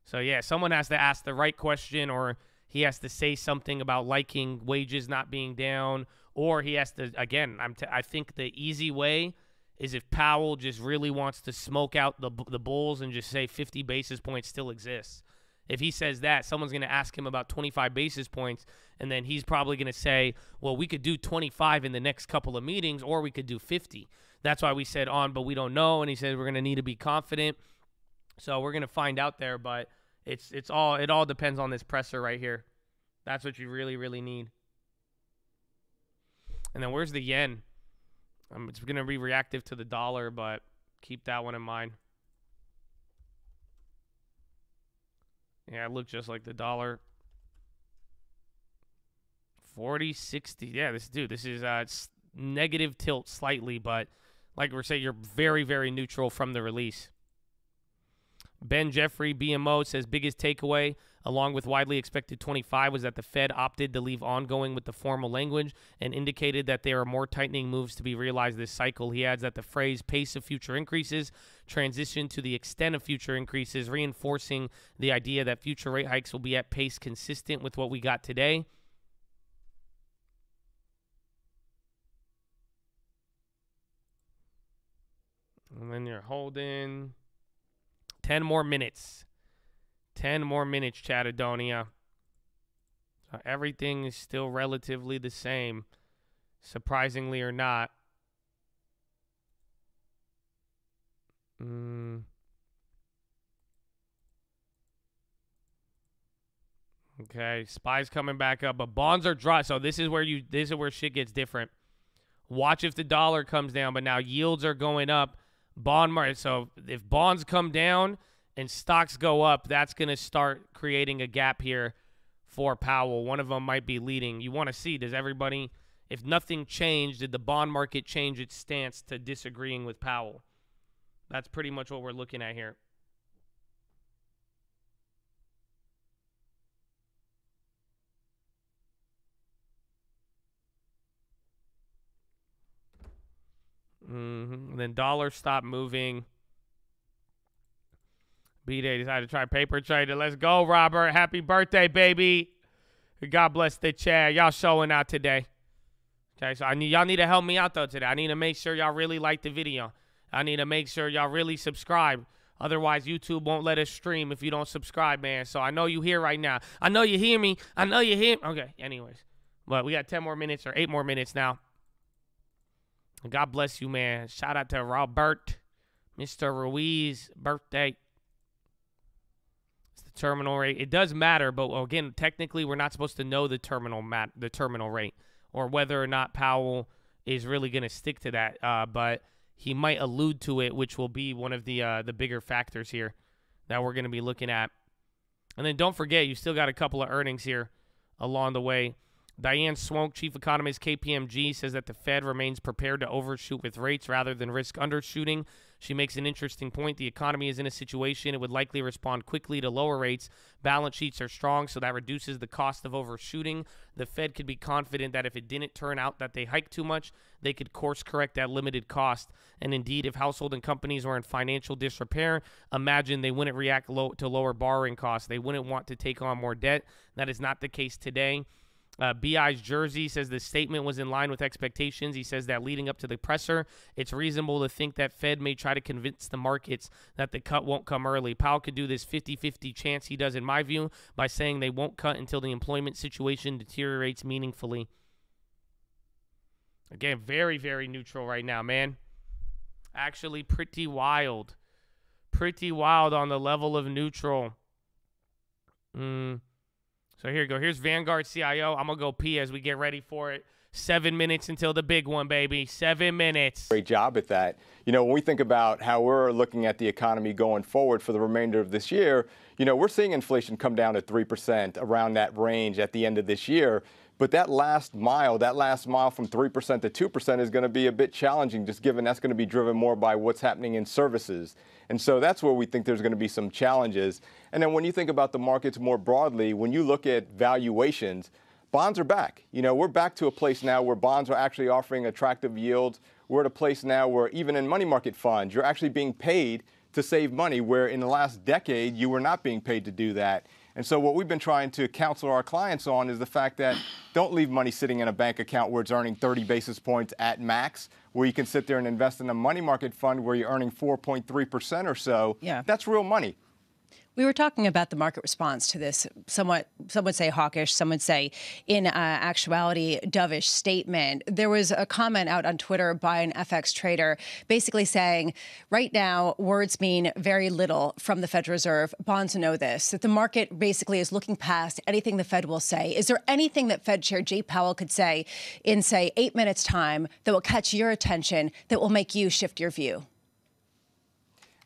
So yeah, someone has to ask the right question, or he has to say something about liking wages not being down, or he has to again. I'm t- I think the easy way is if Powell just really wants to smoke out the the Bulls and just say 50 basis points still exists. If he says that, someone's going to ask him about 25 basis points, and then he's probably going to say, "Well, we could do 25 in the next couple of meetings, or we could do 50." That's why we said on, but we don't know. And he said we're going to need to be confident. So we're going to find out there, but it's it's all it all depends on this presser right here. That's what you really really need. And then where's the yen? It's going to be reactive to the dollar, but keep that one in mind. Yeah, it looked just like the dollar. 40, 60. Yeah, this dude, this is uh negative tilt slightly, but like we're saying, you're very, very neutral from the release. Ben Jeffery, BMO, says biggest takeaway along with widely expected 25, was that the Fed opted to leave ongoing with the formal language and indicated that there are more tightening moves to be realized this cycle. He adds that the phrase pace of future increases transition to the extent of future increases, reinforcing the idea that future rate hikes will be at pace consistent with what we got today. And then you're holding 10 more minutes. 10 more minutes, Chattadonia. So everything is still relatively the same, surprisingly or not. Mm. Okay, spies coming back up, but bonds are dry. So this is where you this is where shit gets different. Watch if the dollar comes down, but now yields are going up. Bond market. So if bonds come down and stocks go up, that's going to start creating a gap here for Powell. One of them might be leading. You want to see does everybody, if nothing changed, did the bond market change its stance to disagreeing with Powell? That's pretty much what we're looking at here. Mm-hmm. then dollar stopped moving. B Day decided to try paper trader. Let's go, Robert. Happy birthday, baby. God bless the chat. Y'all showing out today. Okay, so I need y'all need to help me out though today. I need to make sure y'all really like the video. I need to make sure y'all really subscribe. Otherwise, YouTube won't let us stream if you don't subscribe, man. So I know you here right now. I know you hear me. I know you hear. Me. Okay. Anyways, but we got ten more minutes or eight more minutes now. God bless you, man. Shout out to Robert, Mr. Ruiz, birthday. It's the terminal rate. It does matter, but again, technically, we're not supposed to know the terminal mat, the terminal rate, or whether or not Powell is really going to stick to that. Uh, but he might allude to it, which will be one of the uh, the bigger factors here that we're going to be looking at. And then don't forget, you still got a couple of earnings here along the way. Diane Swonk, chief economist KPMG, says that the Fed remains prepared to overshoot with rates rather than risk undershooting. She makes an interesting point. The economy is in a situation it would likely respond quickly to lower rates. Balance sheets are strong, so that reduces the cost of overshooting. The Fed could be confident that if it didn't turn out that they hiked too much, they could course correct at limited cost. And indeed, if household and companies were in financial disrepair, imagine they wouldn't react low to lower borrowing costs. They wouldn't want to take on more debt. That is not the case today. Uh, BI's Jersey says the statement was in line with expectations. He says that leading up to the presser, it's reasonable to think that Fed may try to convince the markets that the cut won't come early. Powell could do this 50 50 chance he does, in my view, by saying they won't cut until the employment situation deteriorates meaningfully. Again, very, very neutral right now, man. Actually, pretty wild. Pretty wild on the level of neutral. Hmm. So here you go. Here's Vanguard CIO. I'm going to go pee as we get ready for it. Seven minutes until the big one, baby. Seven minutes. Great job at that. You know, when we think about how we're looking at the economy going forward for the remainder of this year, you know, we're seeing inflation come down to 3% around that range at the end of this year. But that last mile, that last mile from 3% to 2% is going to be a bit challenging, just given that's going to be driven more by what's happening in services. And so that's where we think there's going to be some challenges. And then when you think about the markets more broadly, when you look at valuations, bonds are back. You know, we're back to a place now where bonds are actually offering attractive yields. We're at a place now where even in money market funds, you're actually being paid to save money, where in the last decade, you were not being paid to do that. And so what we've been trying to counsel our clients on is the fact that don't leave money sitting in a bank account where it's earning 30 basis points at max, where you can sit there and invest in a money market fund where you're earning 4.3% or so. Yeah. That's real money. We were talking about the market response to this somewhat, some would say hawkish, some would say in uh, actuality dovish statement. There was a comment out on Twitter by an FX trader basically saying, right now, words mean very little from the Federal Reserve. Bonds know this, that the market basically is looking past anything the Fed will say. Is there anything that Fed Chair Jay Powell could say in, say, eight minutes' time that will catch your attention, that will make you shift your view?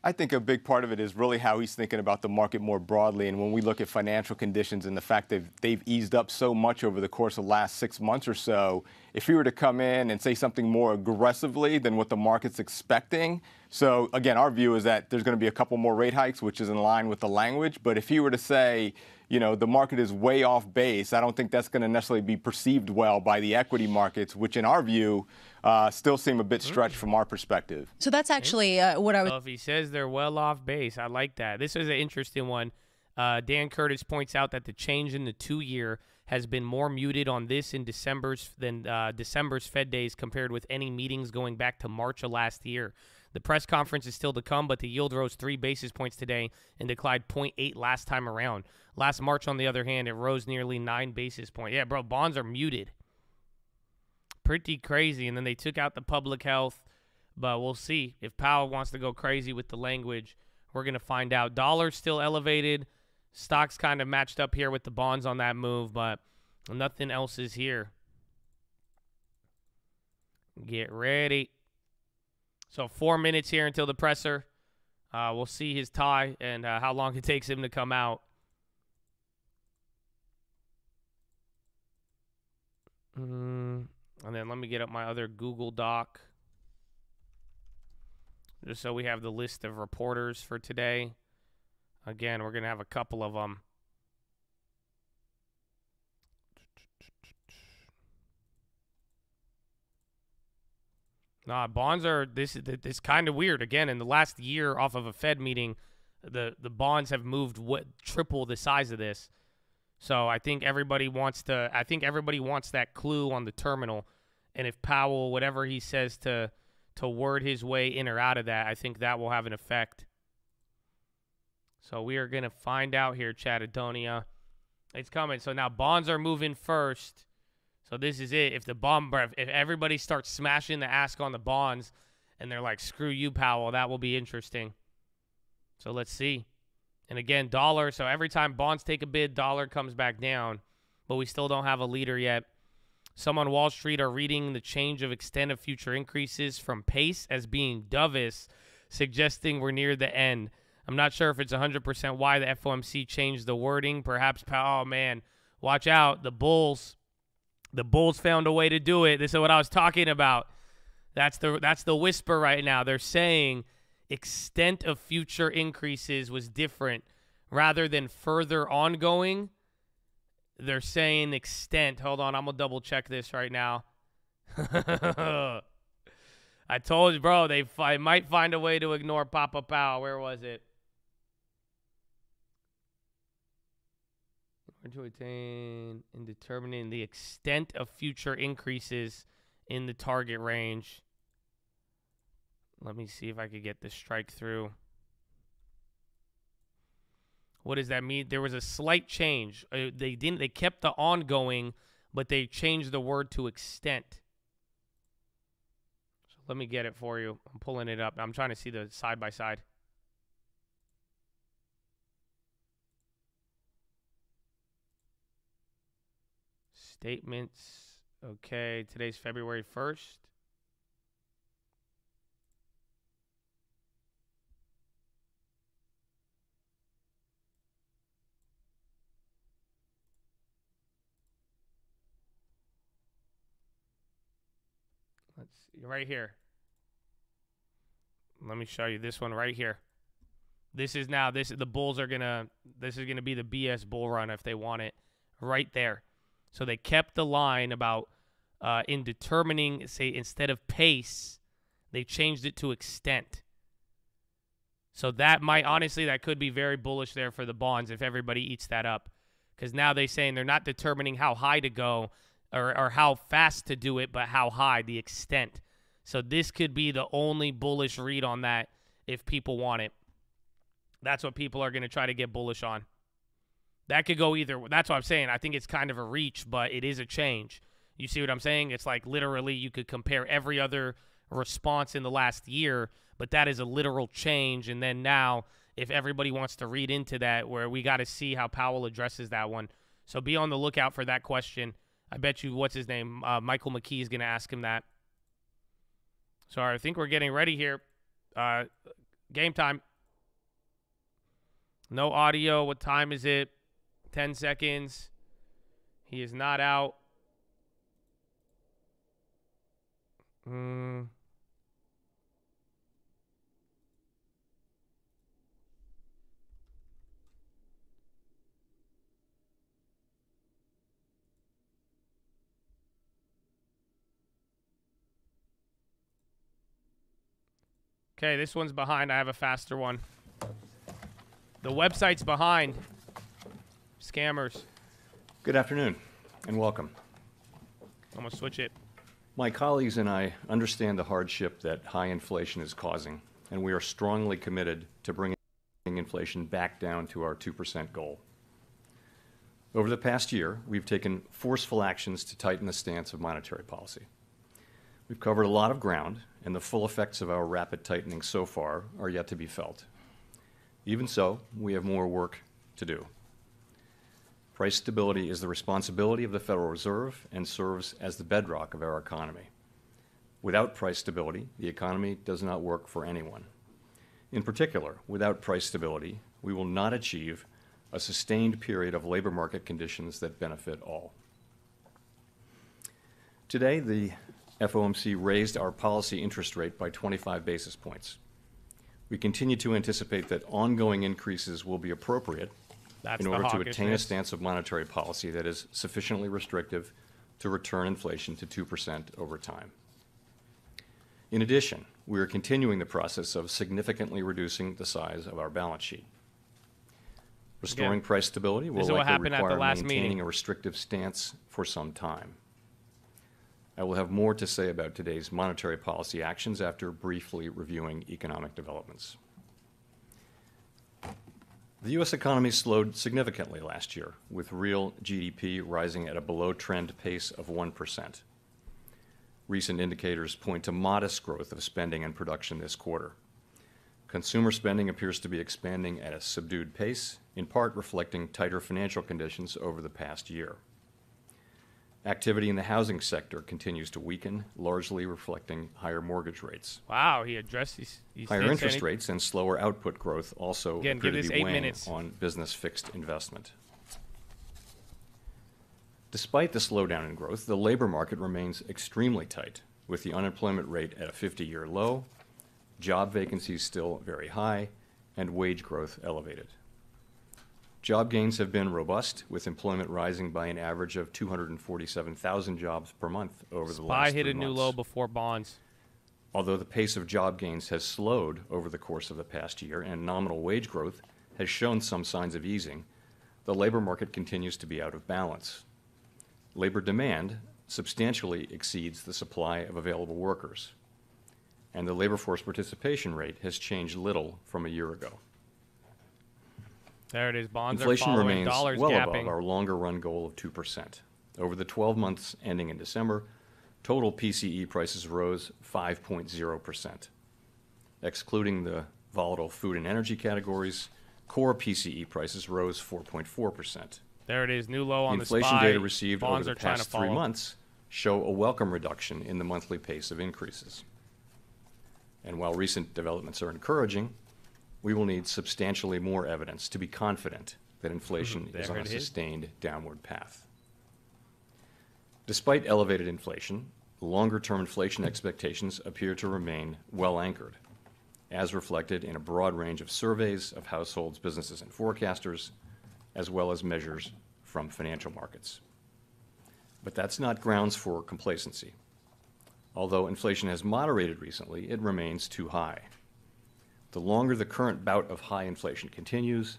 I think a big part of it is really how he's thinking about the market more broadly. And when we look at financial conditions and the fact that they've eased up so much over the course of the last six months or so, if he were to come in and say something more aggressively than what the market's expecting, so again, our view is that there's going to be a couple more rate hikes, which is in line with the language. But if he were to say, you know, the market is way off base. I don't think that's going to necessarily be perceived well by the equity markets, which in our view uh, still seem a bit stretched from our perspective. So that's actually uh, what I was. So if he says they're well off base, I like that. This is an interesting one. Uh, Dan Curtis points out that the change in the two-year has been more muted on this in December's than uh, December's Fed days compared with any meetings going back to March of last year. The press conference is still to come, but the yield rose three basis points today and declined 0.8 last time around. Last March, on the other hand, it rose nearly nine basis points. Yeah, bro, bonds are muted. Pretty crazy. And then they took out the public health, but we'll see if Powell wants to go crazy with the language. We're going to find out. Dollar's still elevated. Stocks kind of matched up here with the bonds on that move, but nothing else is here. Get ready. So four minutes here until the presser. Uh, we'll see his tie and uh, how long it takes him to come out. Mm, and then let me get up my other Google Doc. Just so we have the list of reporters for today. Again, we're going to have a couple of them. Nah, bonds are this is this kind of weird. Again, in the last year, off of a Fed meeting, the the bonds have moved what triple the size of this. So I think everybody wants to. I think everybody wants that clue on the terminal, and if Powell, whatever he says to to word his way in or out of that, I think that will have an effect. So we are gonna find out here, Chattadonia. It's coming. So now bonds are moving first. So this is it. If the bond, if everybody starts smashing the ask on the bonds, and they're like, "Screw you, Powell," that will be interesting. So let's see. And again, dollar. So every time bonds take a bid, dollar comes back down, but we still don't have a leader yet. Some on Wall Street are reading the change of extent of future increases from pace as being dovish, suggesting we're near the end. I'm not sure if it's 100% why the FOMC changed the wording. Perhaps, oh man, watch out. The Bulls the Bulls found a way to do it. This is what I was talking about. That's the that's the whisper right now. They're saying extent of future increases was different rather than further ongoing. They're saying extent. Hold on, I'm gonna double check this right now. I told you, bro. They might find a way to ignore Papa Pow. Where was it? to attain in determining the extent of future increases in the target range. Let me see if I could get this strike through. What does that mean? There was a slight change. Uh, they didn't. They kept the ongoing, but they changed the word to extent. So let me get it for you. I'm pulling it up. I'm trying to see the side by side. Statements. Okay, today's February 1st. Let's see, right here. Let me show you this one right here. This is now this the Bulls are gonna this is gonna be the BS bull run if they want it. Right there. So they kept the line about uh, in determining, say, instead of pace, they changed it to extent. So that might, honestly, that could be very bullish there for the bonds if everybody eats that up. Because now they're saying they're not determining how high to go or, or how fast to do it, but how high, the extent. So this could be the only bullish read on that if people want it. That's what people are going to try to get bullish on. That could go either. That's what I'm saying. I think it's kind of a reach, but it is a change. You see what I'm saying? It's like literally you could compare every other response in the last year, but that is a literal change. And then now, if everybody wants to read into that, where we got to see how Powell addresses that one. So be on the lookout for that question. I bet you, what's his name? Uh, Michael McKee is going to ask him that. So I think we're getting ready here. Uh, game time. No audio. What time is it? 10 seconds. He is not out. Mm. Okay, this one's behind. I have a faster one. The website's behind. Scammers. Good afternoon and welcome. I'm going to switch it. My colleagues and I understand the hardship that high inflation is causing, and we are strongly committed to bringing inflation back down to our 2% goal. Over the past year, we've taken forceful actions to tighten the stance of monetary policy. We've covered a lot of ground, and the full effects of our rapid tightening so far are yet to be felt. Even so, we have more work to do. Price stability is the responsibility of the Federal Reserve and serves as the bedrock of our economy. Without price stability, the economy does not work for anyone. In particular, without price stability, we will not achieve a sustained period of labor market conditions that benefit all. Today, the FOMC raised our policy interest rate by 25 basis points. We continue to anticipate that ongoing increases will be appropriate That's in order to attain a stance of monetary policy that is sufficiently restrictive to return inflation to 2% over time. In addition, we are continuing the process of significantly reducing the size of our balance sheet. Restoring Again, price stability will likely happened at the require last maintaining meeting. a restrictive stance for some time. I will have more to say about today's monetary policy actions after briefly reviewing economic developments. The U.S. economy slowed significantly last year, with real GDP rising at a below trend pace of 1%. Recent indicators point to modest growth of spending and production this quarter. Consumer spending appears to be expanding at a subdued pace, in part reflecting tighter financial conditions over the past year. Activity in the housing sector continues to weaken, largely reflecting higher mortgage rates. Wow, he addressed these. these Higher interest and rates and slower output growth also Again, appear give to be eight weighing minutes. on business fixed investment. Despite the slowdown in growth, the labor market remains extremely tight, with the unemployment rate at a 50-year low, job vacancies still very high, and wage growth elevated. Job gains have been robust, with employment rising by an average of 247,000 jobs per month over the Spy last hit a new low before bonds. Although the pace of job gains has slowed over the course of the past year and nominal wage growth has shown some signs of easing, the labor market continues to be out of balance. Labor demand substantially exceeds the supply of available workers, and the labor force participation rate has changed little from a year ago. There it is. Bonds Inflation are remains Dollars well gapping. above our longer run goal of 2%. Over the 12 months ending in December, total PCE prices rose 5.0%. Excluding the volatile food and energy categories, core PCE prices rose 4.4%. There it is. New low on the Inflation SPY. data received Bonds over the past three months show a welcome reduction in the monthly pace of increases. And while recent developments are encouraging, we will need substantially more evidence to be confident that inflation is on a sustained downward path. Despite elevated inflation, longer term inflation expectations appear to remain well anchored, as reflected in a broad range of surveys of households, businesses, and forecasters, as well as measures from financial markets. But that's not grounds for complacency. Although inflation has moderated recently, it remains too high. The longer the current bout of high inflation continues,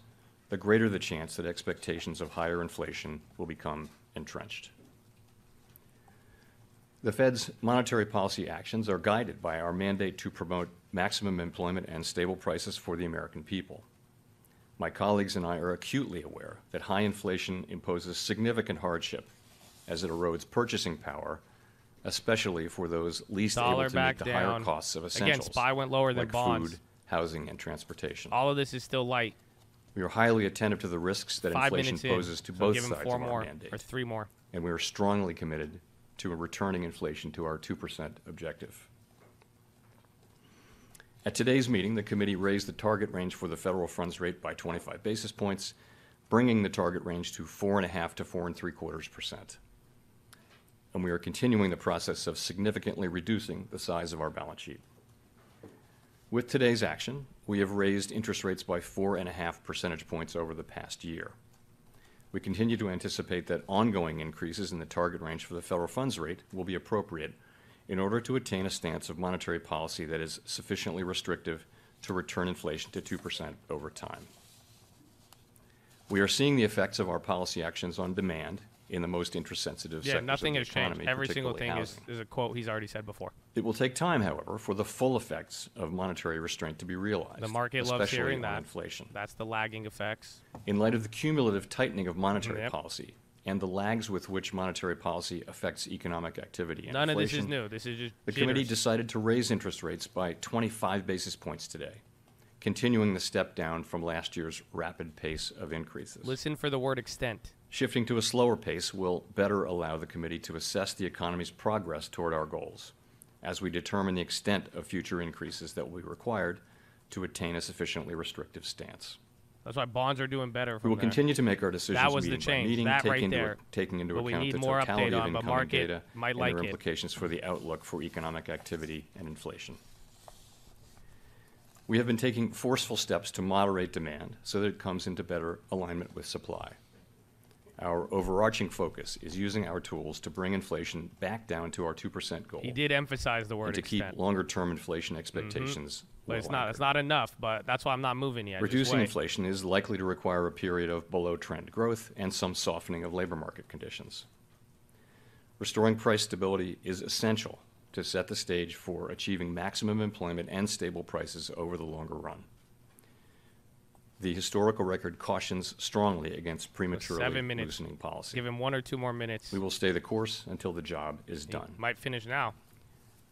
the greater the chance that expectations of higher inflation will become entrenched. The Fed's monetary policy actions are guided by our mandate to promote maximum employment and stable prices for the American people. My colleagues and I are acutely aware that high inflation imposes significant hardship as it erodes purchasing power, especially for those least Dollar able to meet the higher costs of essentials. Again. SPY went lower than like bonds. food, housing, and transportation. All of this is still light. We are highly attentive to the risks that Five inflation minutes in, poses to so both give sides four of our more, mandate. or three more. And we are strongly committed to returning inflation to our 2% objective. At today's meeting, the committee raised the target range for the federal funds rate by 25 basis points, bringing the target range to 4.5 to 4.75 percent. And we are continuing the process of significantly reducing the size of our balance sheet. With today's action, we have raised interest rates by 4.5 percentage points over the past year. We continue to anticipate that ongoing increases in the target range for the federal funds rate will be appropriate in order to attain a stance of monetary policy that is sufficiently restrictive to return inflation to 2% over time. We are seeing the effects of our policy actions on demand in the most interest-sensitive Yeah, sectors nothing of has the economy, changed. Every single thing is, is a quote he's already said before. It will take time, however, for the full effects of monetary restraint to be realized. The market loves hearing that. inflation. That's the lagging effects. In light of the cumulative tightening of monetary Yep. policy and the lags with which monetary policy affects economic activity and None of this is new. This is just the committee jitters. decided to raise interest rates by 25 basis points today, continuing the step down from last year's rapid pace of increases. Listen for the word extent. Shifting to a slower pace will better allow the committee to assess the economy's progress toward our goals as we determine the extent of future increases that will be required to attain a sufficiently restrictive stance. That's why bonds are doing better. For us. We will there. continue to make our decisions That was the meeting by change. meeting, that taking right into, there. taking into But account the more totality of on, market data might and like their it. implications for the outlook for economic activity and inflation. We have been taking forceful steps to moderate demand so that it comes into better alignment with supply. Our overarching focus is using our tools to bring inflation back down to our 2% goal. He did emphasize the word and to extent. keep longer-term inflation Mhm. expectations But it's not. It's not enough. But that's why I'm not moving yet. Reducing inflation is likely to require a period of below-trend growth and some softening of labor market conditions. Restoring price stability is essential to set the stage for achieving maximum employment and stable prices over the longer run. The historical record cautions strongly against prematurely Seven minutes. loosening policy. Give him one or two more minutes. We will stay the course until the job is He done. Might finish now.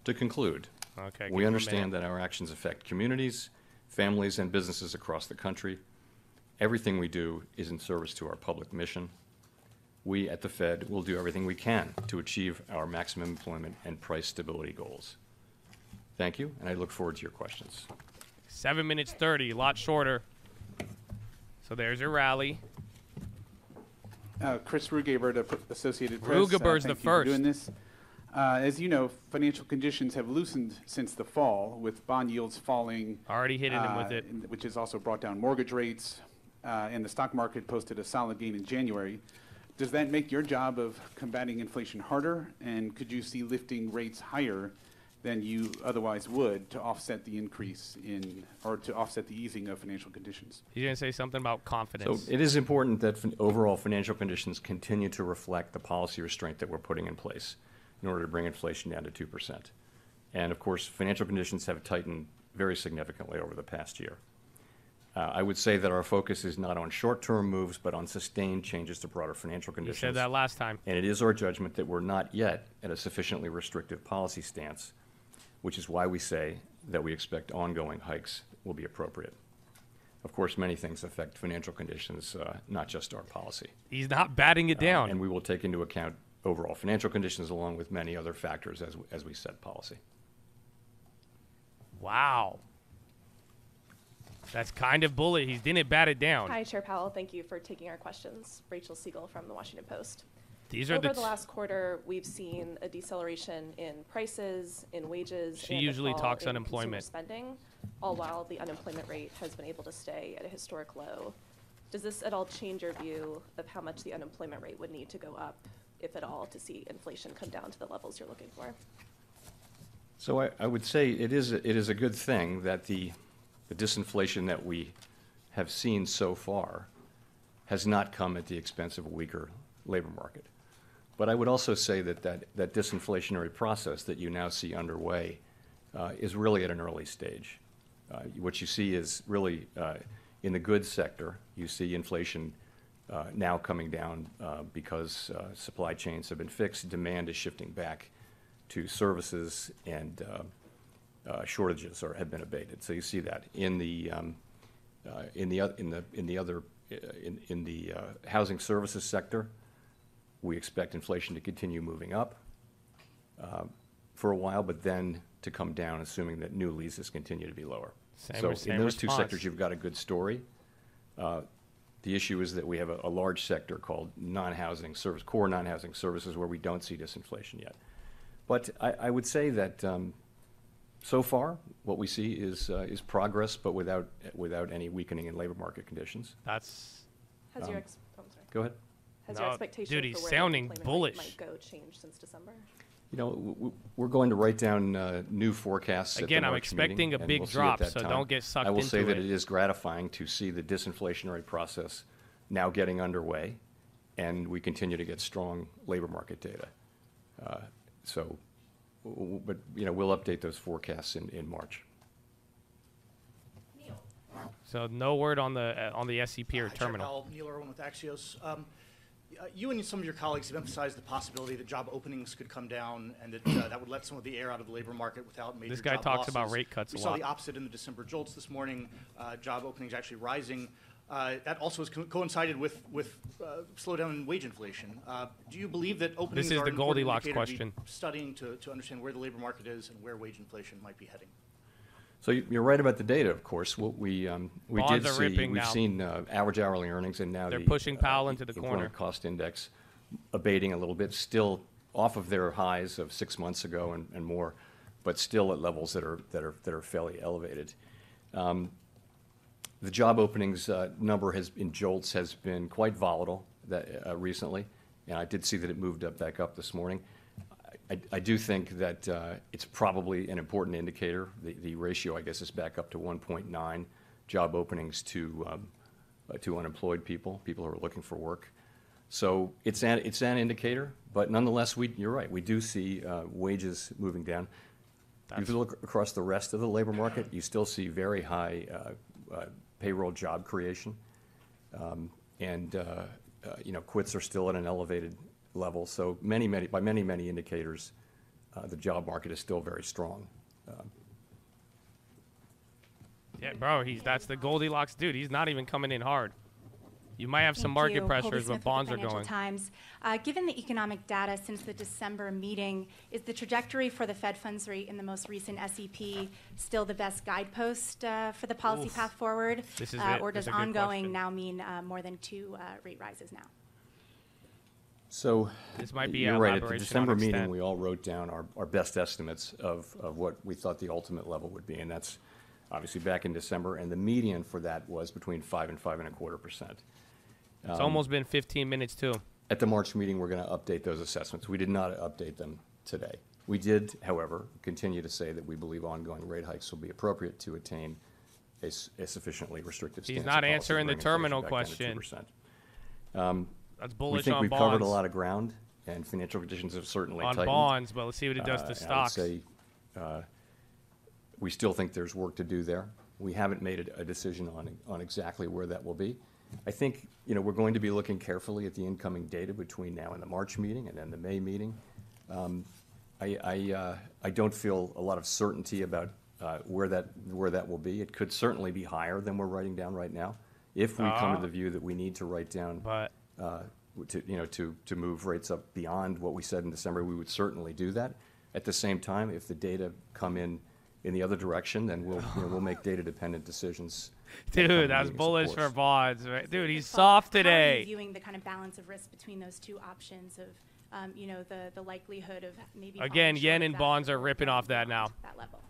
To conclude, Okay, give we a understand minute. that our actions affect communities, families, and businesses across the country. Everything we do is in service to our public mission. We at the Fed will do everything we can to achieve our maximum employment and price stability goals. Thank you, and I look forward to your questions. Seven minutes thirty. A lot shorter. So there's your rally. Uh, Chris Rugaber, the Associated Press. Rugaber's uh, the thank you for first. doing this. Uh, as you know, financial conditions have loosened since the fall, with bond yields falling. Already hitting them with uh, it. Which has also brought down mortgage rates, uh, and the stock market posted a solid gain in January. Does that make your job of combating inflation harder? And could you see lifting rates higher than you otherwise would to offset the increase in, or to offset the easing of financial conditions? He's gonna say something about confidence. So it is important that fin- overall financial conditions continue to reflect the policy restraint that we're putting in place in order to bring inflation down to 2%. And of course, financial conditions have tightened very significantly over the past year. Uh, I would say that our focus is not on short-term moves, but on sustained changes to broader financial you conditions. said that last time. And it is our judgment that we're not yet at a sufficiently restrictive policy stance, which is why we say that we expect ongoing hikes will be appropriate. Of course, many things affect financial conditions, uh, not just our policy. He's not batting it Uh, down. and we will take into account overall financial conditions along with many other factors as, as we set policy. Wow. That's kind of bullet. He didn't bat it down. Hi, Chair Powell. Thank you for taking our questions. Rachel Siegel from the Washington Post. These are Over the the last quarter, we've seen a deceleration in prices, in wages, She and usually fall talks in consumer unemployment. spending, all while the unemployment rate has been able to stay at a historic low. Does this at all change your view of how much the unemployment rate would need to go up, if at all, to see inflation come down to the levels you're looking for? So I, I would say it is, it is a good thing that the, the disinflation that we have seen so far has not come at the expense of a weaker labor market. But I would also say that that, disinflationary process that you now see underway uh, is really at an early stage. Uh, what you see is really uh, in the goods sector, you see inflation uh, now coming down uh, because uh, supply chains have been fixed, demand is shifting back to services, and shortages have been abated. So you see that in the um, in the oth- in the in the other in in the housing services sector, we expect inflation to continue moving up uh, for a while, but then to come down, assuming that new leases continue to be lower. Same so re- same in those two sectors, you've got a good story. Uh, the issue is that we have a, a large sector called non-housing service, core non-housing services, where we don't see disinflation yet. But I, I would say that um, so far, what we see is uh, is progress, but without without any weakening in labor market conditions. That's. Has your Um, ex- oh, I'm sorry. Go ahead. Has No, your expectation dude, for he's where sounding the unemployment rate bullish. might go changed since December? You know, w- w- we're going to write down uh, new forecasts. at the Again, I'm March expecting meeting, a and big we'll see at drop, that so time. don't get sucked I will say into that it. it is gratifying to see the disinflationary process now getting underway, and we continue to get strong labor market data. Uh, So, w- w- but, you know, we'll update those forecasts in, in March. So no word on the uh, on the SEP or Hi, Chair terminal. Powell, Neil Irwin with Axios. Um, uh, You and some of your colleagues have emphasized the possibility that job openings could come down and that uh, that would let some of the air out of the labor market without major This guy job talks about losses. rate cuts We a saw lot. the opposite in the December JOLTS this morning, uh, job openings actually rising. Uh, That also has co- coincided with with uh, slowdown in wage inflation. Uh, Do you believe that openings is are the important Goldilocks indicator to be question. Studying to to understand where the labor market is and where wage inflation might be heading? So you- you're right about the data, of course. What we um, we Bonds did see, we've now. seen uh, average hourly earnings and now They're the, pushing uh, Powell into the corner. cost index abating a little bit, still off of their highs of six months ago and, and more, but still at levels that are, that are, that are fairly elevated. Um, the job openings uh, number has, in JOLTS, has been quite volatile that, uh, recently, and I did see that it moved up back up this morning. I, do think that uh, it's probably an important indicator. The, ratio, I guess, is back up to 1.9 job openings to, um, uh, to unemployed people, people who are looking for work. So it's an, it's an indicator, but nonetheless, we, you're right, we do see uh, wages moving down. If you look across the rest of the labor market, you still see very high payroll job creation. Um, And, you know, quits are still at an elevated level. So many, many, by many, many indicators, uh, the job market is still very strong. Yeah, bro, he's that's the Goldilocks dude. He's not even coming in hard. You might have some Thank market you. Colby pressures, Smith but with bonds the are Financial going. Times. Uh, given the economic data since the December meeting, is the trajectory for the Fed funds rate in the most recent SEP still the best guidepost uh, for the policy Oof. path forward? This is Uh, it. Or does ongoing question. now mean uh, more than two uh, rate rises now? So. This might be You're a right, at the December meeting, we all wrote down our, our best estimates of, of what we thought the ultimate level would be, and that's obviously back in December, and the median for that was between five and five and a quarter percent. It's Um, almost been 15 minutes too. At the March meeting, we're going to update those assessments. We did not update them today. We did, however, continue to say that we believe ongoing rate hikes will be appropriate to attain a sufficiently restrictive He's not of policy to answering the terminal back down to question. Um, That's We think on we've covered a lot of ground, and financial conditions have certainly On tightened. bonds, but let's see what it does to Uh, and I would stocks. say, uh, we still think there's work to do there. We haven't made a, a decision on, on exactly where that will be. I think, you know, we're going to be looking carefully at the incoming data between now and the March meeting and then the May meeting. Um, I, I, uh, I don't feel a lot of certainty about uh, where that, where that will be. It could certainly be higher than we're writing down right now. If we come Ah. to the view that we need to write down, But- uh, to, you know, to, to move rates up beyond what we said in December, we would certainly do that. At the same time, if the data come in, in the other direction, then we'll, you know, we'll make data-dependent decisions. Dude, that's meetings, of bullish for bonds. Right? Dude, he's Follow- soft How are you today. viewing the kind of balance of risk between those two options of, um, you know, the, the likelihood of maybe Again, yen and bonds are ripping off that now. that level?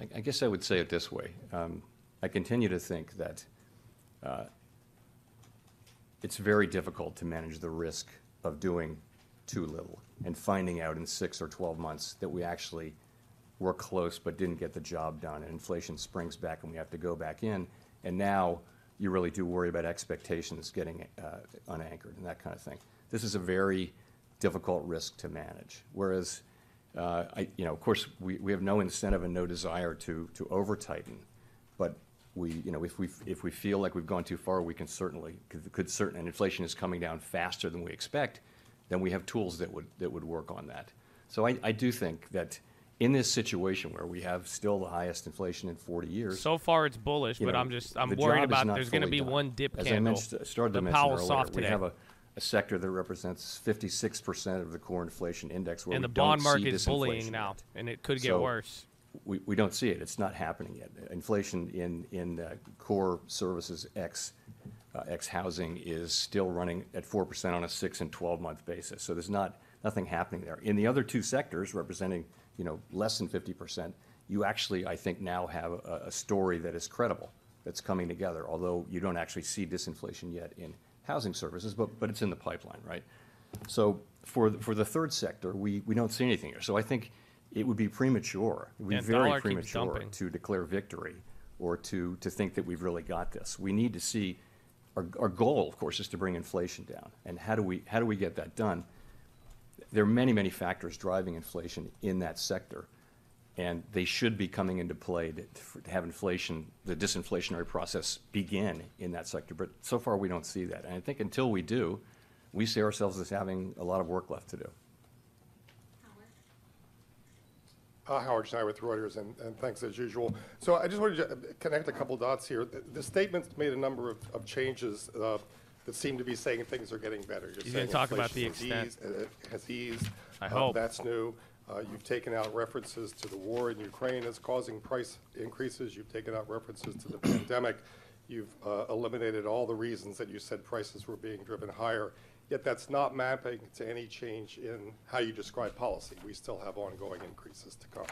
I, I guess I would say it this way. Um, I continue to think that uh, it's very difficult to manage the risk of doing too little and finding out in six or 12 months that we actually were close but didn't get the job done, and inflation springs back and we have to go back in. And now you really do worry about expectations getting uh, unanchored and that kind of thing. This is a very difficult risk to manage. Whereas, uh, I, you know, of course, we, we have no incentive and no desire to, to over tighten, but we, you know, if we, if we feel like we've gone too far, we can certainly, could, could certain, and inflation is coming down faster than we expect, then we have tools that would, that would work on that. So I, I do think that in this situation where we have still the highest inflation in 40 years. So far, it's bullish, you but know, I'm just I'm worried about there's going to be done. one dip As I mentioned, started to the mention earlier, soft we today. have a, a sector that represents 56% of the core inflation index where and the bond market is bullying now, yet. and it could get So, worse. We, we don't see it. It's not happening yet. Inflation in, in uh, core services X, uh, X housing is still running at 4% on a six and 12 month basis. So there's not, nothing happening there. In the other two sectors representing, you know, less than 50%, you actually, I think, now have a, a story that is credible, that's coming together, although you don't actually see disinflation yet in housing services, but, but it's in the pipeline, right? So for the, for the third sector, we, we don't see anything here. So I think it would be premature. It would Yeah, be very keeps premature dumping. to declare victory or to, to think that we've really got this. We need to see, our, our goal, of course, is to bring inflation down. And how do we, how do we get that done? There are many, many factors driving inflation in that sector. And they should be coming into play to, to have inflation, the disinflationary process begin in that sector. But so far, we don't see that. And I think until we do, we see ourselves as having a lot of work left to do. Uh, Howard Schneider with Reuters, and, and thanks as usual. So I just wanted to connect a couple dots here. The, the statement's made a number of, of changes uh, that seem to be saying things are getting better. You're gonna talk about the inflation has extent. eased- uh, Has eased. I Uh, hope. That's new. Uh, You've taken out references to the war in Ukraine as causing price increases. You've taken out references to the pandemic. You've uh, eliminated all the reasons that you said prices were being driven higher. Yet that's not mapping to any change in how you describe policy. We still have ongoing increases to come.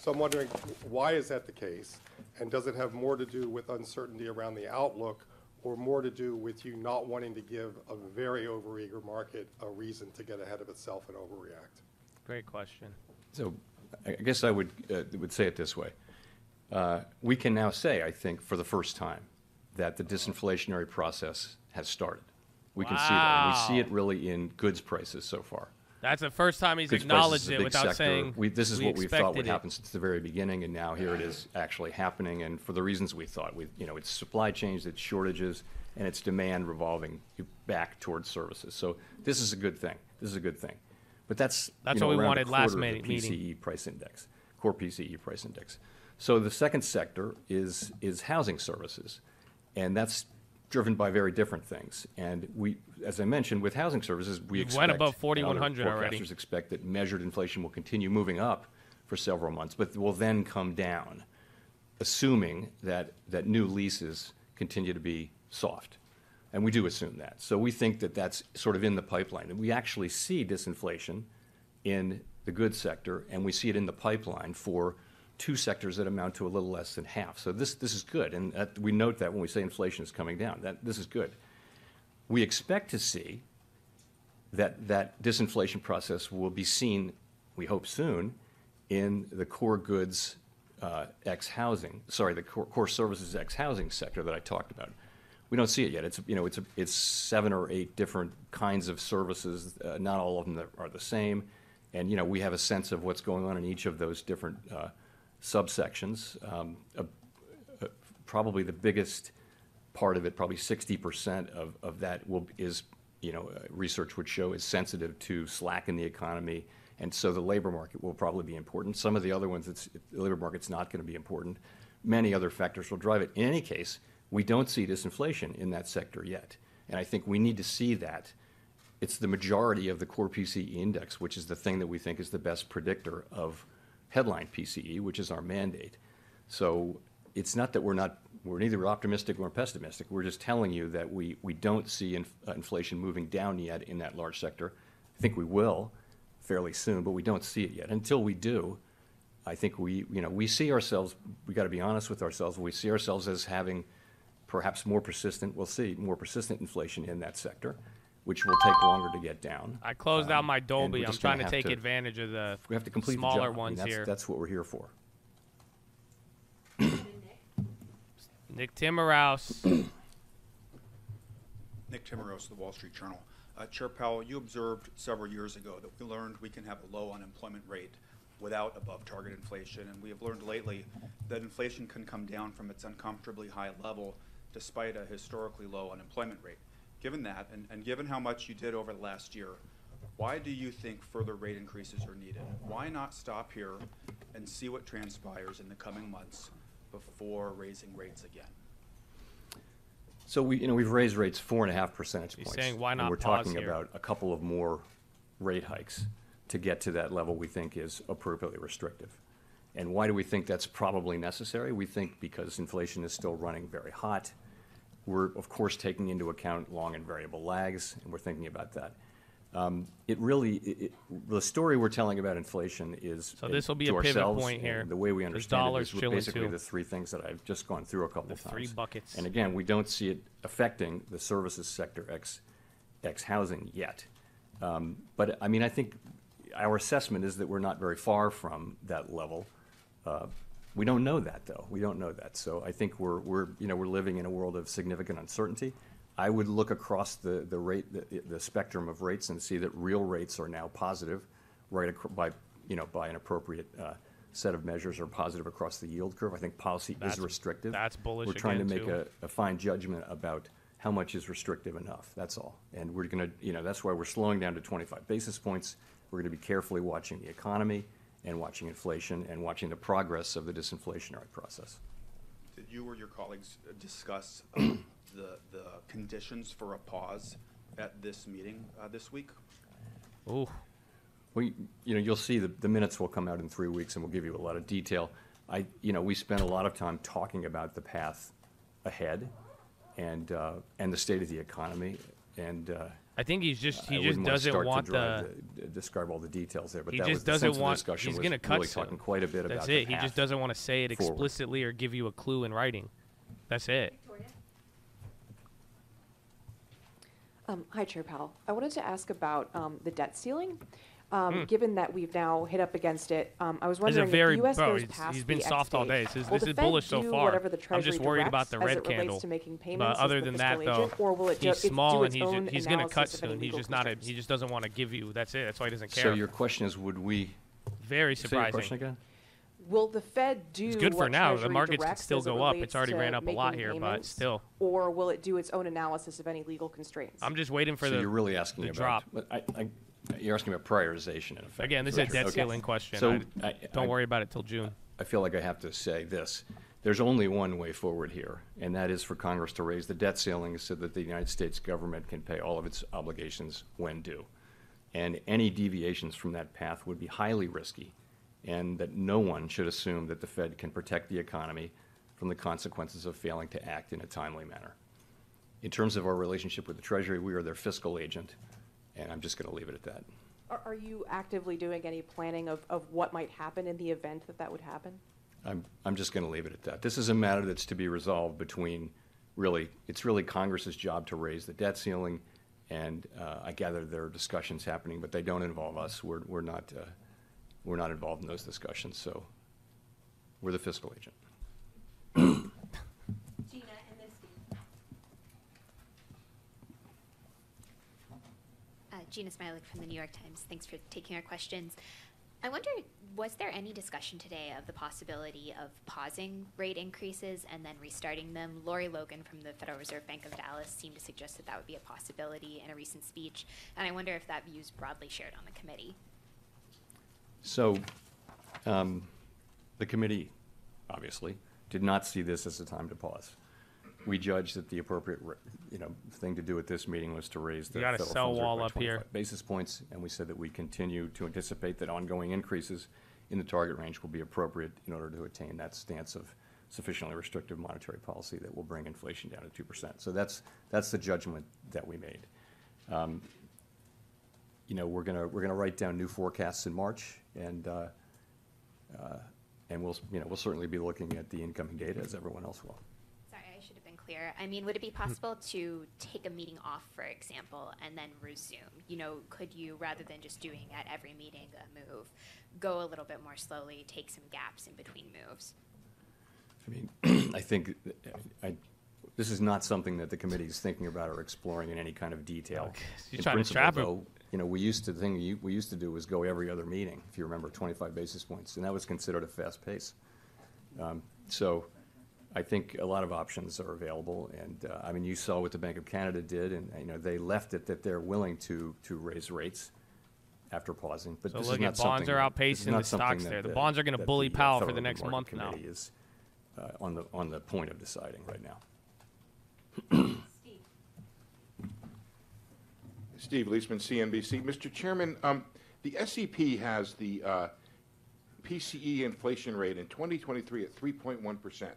So I'm wondering, why is that the case? And does it have more to do with uncertainty around the outlook or more to do with you not wanting to give a very overeager market a reason to get ahead of itself and overreact? Great question. So I I guess I would, uh, would say it this way. Uh, We can now say, I think, for the first time, that the disinflationary process has started. We can see that. and We see it really in goods prices so far. That's the first time he's Goods acknowledged it without sector. saying. We, this is what we thought would it. happen since the very beginning, and now here it is actually happening, and for the reasons we thought. We, you know, it's supply chains, it's shortages, and it's demand revolving back towards services. So this is a good thing. This is a good thing. But that's That's you know, what we wanted last quarter of the me- meeting. PCE price index, core PCE price index. So the second sector is is housing services, and that's driven by very different things. And we, as I mentioned, with housing services, we expect went above and other 4,100 already. forecasters expect that measured inflation will continue moving up for several months, but will then come down, assuming that that new leases continue to be soft. And we do assume that. So we think that that's sort of in the pipeline. And we actually see disinflation in the goods sector, and we see it in the pipeline for two sectors that amount to a little less than half. So this, this is good. And that, we note that when we say inflation is coming down, that this is good. We expect to see that that disinflation process will be seen, we hope soon, in the core goods uh, housing, sorry, the core, core services ex housing sector that I talked about. We don't see it yet. It's you know it's a, it's seven or eight different kinds of services. Uh, not all of them are the same, and you know we have a sense of what's going on in each of those different uh, subsections. Um, probably the biggest part of it, probably 60% of, of that will, is, you know, uh, research would show is sensitive to slack in the economy. And so the labor market will probably be important. Some of the other ones, it's, the labor market's not going to be important. Many other factors will drive it. In any case, we don't see disinflation in that sector yet. And I think we need to see that. It's the majority of the core PCE index, which is the thing that we think is the best predictor of headline PCE, which is our mandate. So it's not that we're not, we're neither optimistic nor pessimistic. We're just telling you that we, we don't see inf- uh, inflation moving down yet in that large sector. I think we will fairly soon, but we don't see it yet. Until we do, I think we, you know, we see ourselves, we got to be honest with ourselves, we see ourselves as having perhaps more persistent, we'll see, more persistent inflation in that sector, which will take longer to get down. I closed out my Dolby. I'm trying to take to- advantage of the We have to complete the smaller job. I mean, ones that's- here. That's what we're here for. Nick Timmerhouse. Nick Timiraos, The Wall Street Journal. Uh, Chair Powell, you observed several years ago that we learned we can have a low unemployment rate without above target inflation, and we have learned lately that inflation can come down from its uncomfortably high level despite a historically low unemployment rate. Given that, and, and given how much you did over the last year, why do you think further rate increases are needed? Why not stop here and see what transpires in the coming months before raising rates again? So we, you know, we've raised rates four and a half percentage He's points. saying, why and not We're pause talking here? about a couple of more rate hikes to get to that level we think is appropriately restrictive. And why do we think that's probably necessary? We think because inflation is still running very hot. We're, of course, taking into account long and variable lags, and we're thinking about that. Um, It really, it- it- the story we're telling about inflation is. So this will be a pivot point here, The way we understand it dollar's is basically too. the three things that I've just gone through a couple The of times. three buckets. And again, we don't see it affecting the services sector ex, ex housing yet. Um, but I mean, I think our assessment is that we're not very far from that level. Uh, we don't know that though. We don't know that. So I think we're, we're you know we're living in a world of significant uncertainty. I would look across the, the rate the, the spectrum of rates and see that real rates are now positive, right by you know by an appropriate uh, set of measures are positive across the yield curve. I think policy That's- is restrictive. that's bullish We're trying to make a, a fine judgment about how much is restrictive enough. That's all. And we're going to you know that's why we're slowing down to 25 basis points. We're going to be carefully watching the economy and watching inflation and watching the progress of the disinflationary process. Did you or your colleagues uh, discuss um, the, the conditions for a pause at this meeting uh, this week? Ooh. We, you know, you'll see the, the minutes will come out in three weeks and we'll give you a lot of detail. I, you know, we spent a lot of time talking about the path ahead and, uh, and the state of the economy. And, uh, I think he's just- he I just wouldn't wanna doesn't to want the- Describe all the details there, but he that was just the doesn't the want. discussion He's was going to cut really soon. talking quite a bit That's about it. the He just doesn't want to say it forward. explicitly or give you a clue in writing. That's it. Um, hi, Chair Powell. I wanted to ask about um, the debt ceiling. Um, Hmm. Given that we've now hit up against it, um, I was He's a wondering very if the U.S. bro, goes he's- past he's been the X soft all date, day. This is- will this the is Fed bullish so do far. Whatever the I'm Treasury just worried about directs the as red it relates candle. To making But payments other the than that, fiscal though, agent, or will it do, he's it small do and its he's, own he's going to cut of any soon. He's legal just not. A, constraints? he just doesn't want to give you. That's it. That's why he doesn't care. So your question is, would we? Very Say your surprising. question again? Will the Fed do It's good for what now. The Treasury markets could directs still as it go up. It's already to ran up a lot making here, but payments, still. Or will it do its own analysis of any legal constraints? I'm just waiting for so the. you're really asking the about, drop. but I, I, you're asking about prioritization in effect. Again, this is a debt Okay. ceiling question. So I- don't worry about it till June. I feel like I have to say this. There's only one way forward here, and that is for Congress to raise the debt ceiling so that the United States government can pay all of its obligations when due. And any deviations from that path would be highly risky, and that no one should assume that the Fed can protect the economy from the consequences of failing to act in a timely manner. In terms of our relationship with the Treasury, we are their fiscal agent, and I'm just going to leave it at that. Are, are you actively doing any planning of, of what might happen in the event that that would happen? I'm, I'm just going to leave it at that. This is a matter that's to be resolved between, really, it's really Congress's job to raise the debt ceiling, and uh, I gather there are discussions happening, but they don't involve us. We're, we're not, uh, we're not involved in those discussions, so we're the fiscal agent. Jeanna and then Steve. Uh, Jeanna Smialek from the New York Times. Thanks for taking our questions. I wonder, was there any discussion today of the possibility of pausing rate increases and then restarting them? Lori Logan from the Federal Reserve Bank of Dallas seemed to suggest that that would be a possibility in a recent speech, and I wonder if that view is broadly shared on the committee. So, um, the committee, obviously, did not see this as a time to pause. We judged that the appropriate, ra- you know, thing to do at this meeting was to raise the You got a federal cell funds rate wall by up here. 25 basis points, and we said that we continue to anticipate that ongoing increases in the target range will be appropriate in order to attain that stance of sufficiently restrictive monetary policy that will bring inflation down to two percent. So that's, that's the judgment that we made. Um, you know, we're gonna, we're gonna write down new forecasts in March, and, uh, uh, and we'll, you know, we'll certainly be looking at the incoming data as everyone else will. Sorry, I should have been clear. I mean, would it be possible to take a meeting off, for example, and then resume? You know, could you, rather than just doing at every meeting a move, go a little bit more slowly, take some gaps in between moves? I mean, I think, I, this is not something that the committee is thinking about or exploring in any kind of detail. You're In trying to principle, trap him. though, You know, we used to, the thing you- we used to do was go every other meeting, if you remember, 25 basis points, and that was considered a fast pace. Um, So I think a lot of options are available, and, uh, I mean, you saw what the Bank of Canada did, and, you know, they left it that they're willing to, to raise rates after pausing, but So this is not at bonds are that- this is outpacing the stocks there. The bonds are gonna bully the, uh, Powell for the next Open month Market now. Committee is uh, on the, on the point of deciding right now. Steve Liesman, CNBC. Mr. Chairman, um, the SEP has the uh, PCE inflation rate in 2023 at 3.1%.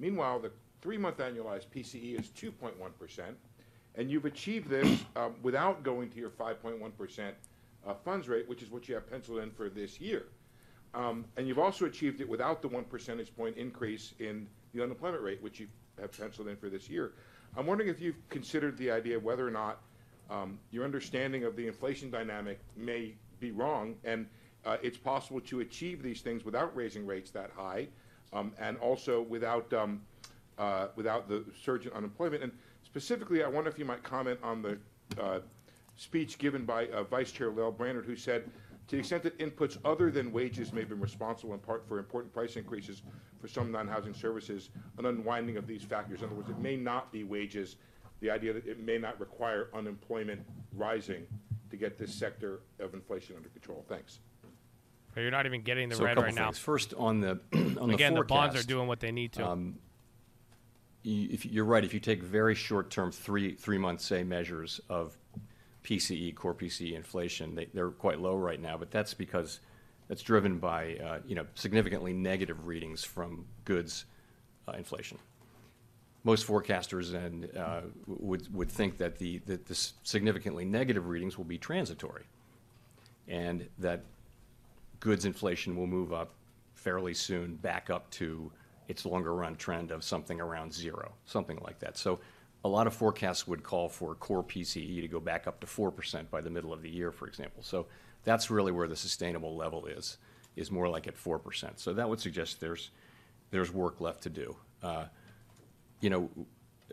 Meanwhile, the three-month annualized PCE is 2.1%, and you've achieved this um, without going to your 5.1% uh, funds rate, which is what you have penciled in for this year. Um, and you've also achieved it without the one percentage point increase in the unemployment rate, which you have penciled in for this year. I'm wondering if you've considered the idea of whether or not um, your understanding of the inflation dynamic may be wrong, and uh, it's possible to achieve these things without raising rates that high, um, and also without um, uh, without the surge in unemployment. And specifically, I wonder if you might comment on the uh, speech given by uh, Vice Chair Lael Brainard, who said, to the extent that inputs other than wages may been responsible in part for important price increases for some non-housing services, an unwinding of these factors. In other words, it may not be wages, the idea that it may not require unemployment rising to get this sector of inflation under control. Thanks. But you're not even getting the So red right now. First, on the on Again, the the bonds are doing what they need to. Um, you, if you're right, if you take very short-term three three month say measures of PCE core PCE inflation, they, they're quite low right now. But that's because that's driven by uh, you know significantly negative readings from goods uh, inflation. Most forecasters and uh, would would think that the that the significantly negative readings will be transitory, and that goods inflation will move up fairly soon back up to its longer run trend of something around zero, something like that. So a lot of forecasts would call for core PCE to go back up to 4% by the middle of the year, for example. So that's really where the sustainable level is, is more like at 4%. So that would suggest there's, there's work left to do. Uh, you know,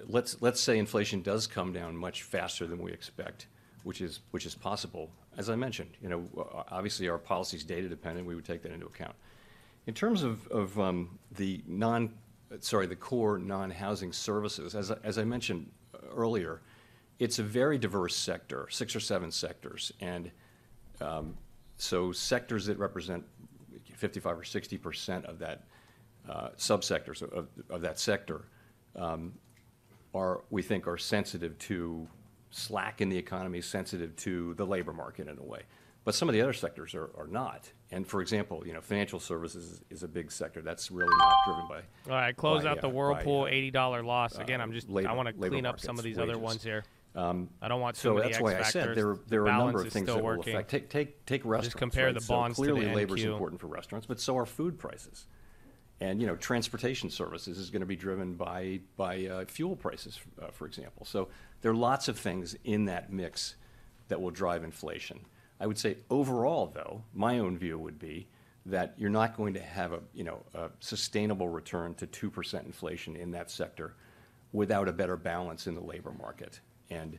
let's, let's say inflation does come down much faster than we expect, which is, which is possible. As I mentioned, you know, obviously our policy is data dependent. We would take that into account. In terms of, of um, the non, sorry, the core non-housing services, as, I- as I mentioned earlier, it's a very diverse sector, six or seven sectors. And um, so sectors that represent 55 or 60 percent of that uh, subsectors of, of that sector um, are, we think, are sensitive to slack in the economy, sensitive to the labor market in a way. But some of the other sectors are, are not. And for example, you know, financial services is, is a big sector. That's really not driven by. All right, close by, out the uh, by, Whirlpool uh, eighty dollar loss. Again, uh, I'm just labor- I want to clean up some of these other ones here. Um, I don't want too so many that's X why I said there, The there are a number of things still that will affect. Take take take restaurants. compare right? the So bonds to clearly, the labor is important for restaurants, but so are food prices. And you know, transportation services is going to be driven by by uh, fuel prices, uh, for example. So there are lots of things in that mix that will drive inflation. I would say overall, though, my own view would be that you're not going to have a you know a sustainable return to two percent inflation in that sector without a better balance in the labor market. And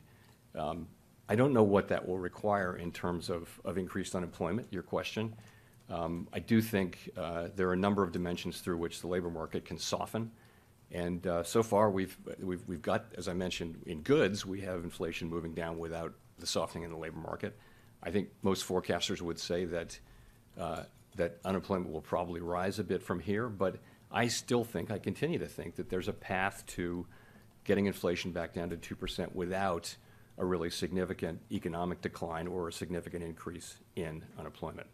um, I don't know what that will require in terms of, of increased unemployment. Your question. Um, I do think uh, there are a number of dimensions through which the labor market can soften. And uh, so far, we've, got, as I mentioned, in goods, we have inflation moving down without the softening in the labor market. I think most forecasters would say that, uh, that unemployment will probably rise a bit from here, but I still think, I continue to think, that there's a path to getting inflation back down to 2% without a really significant economic decline or a significant increase in unemployment.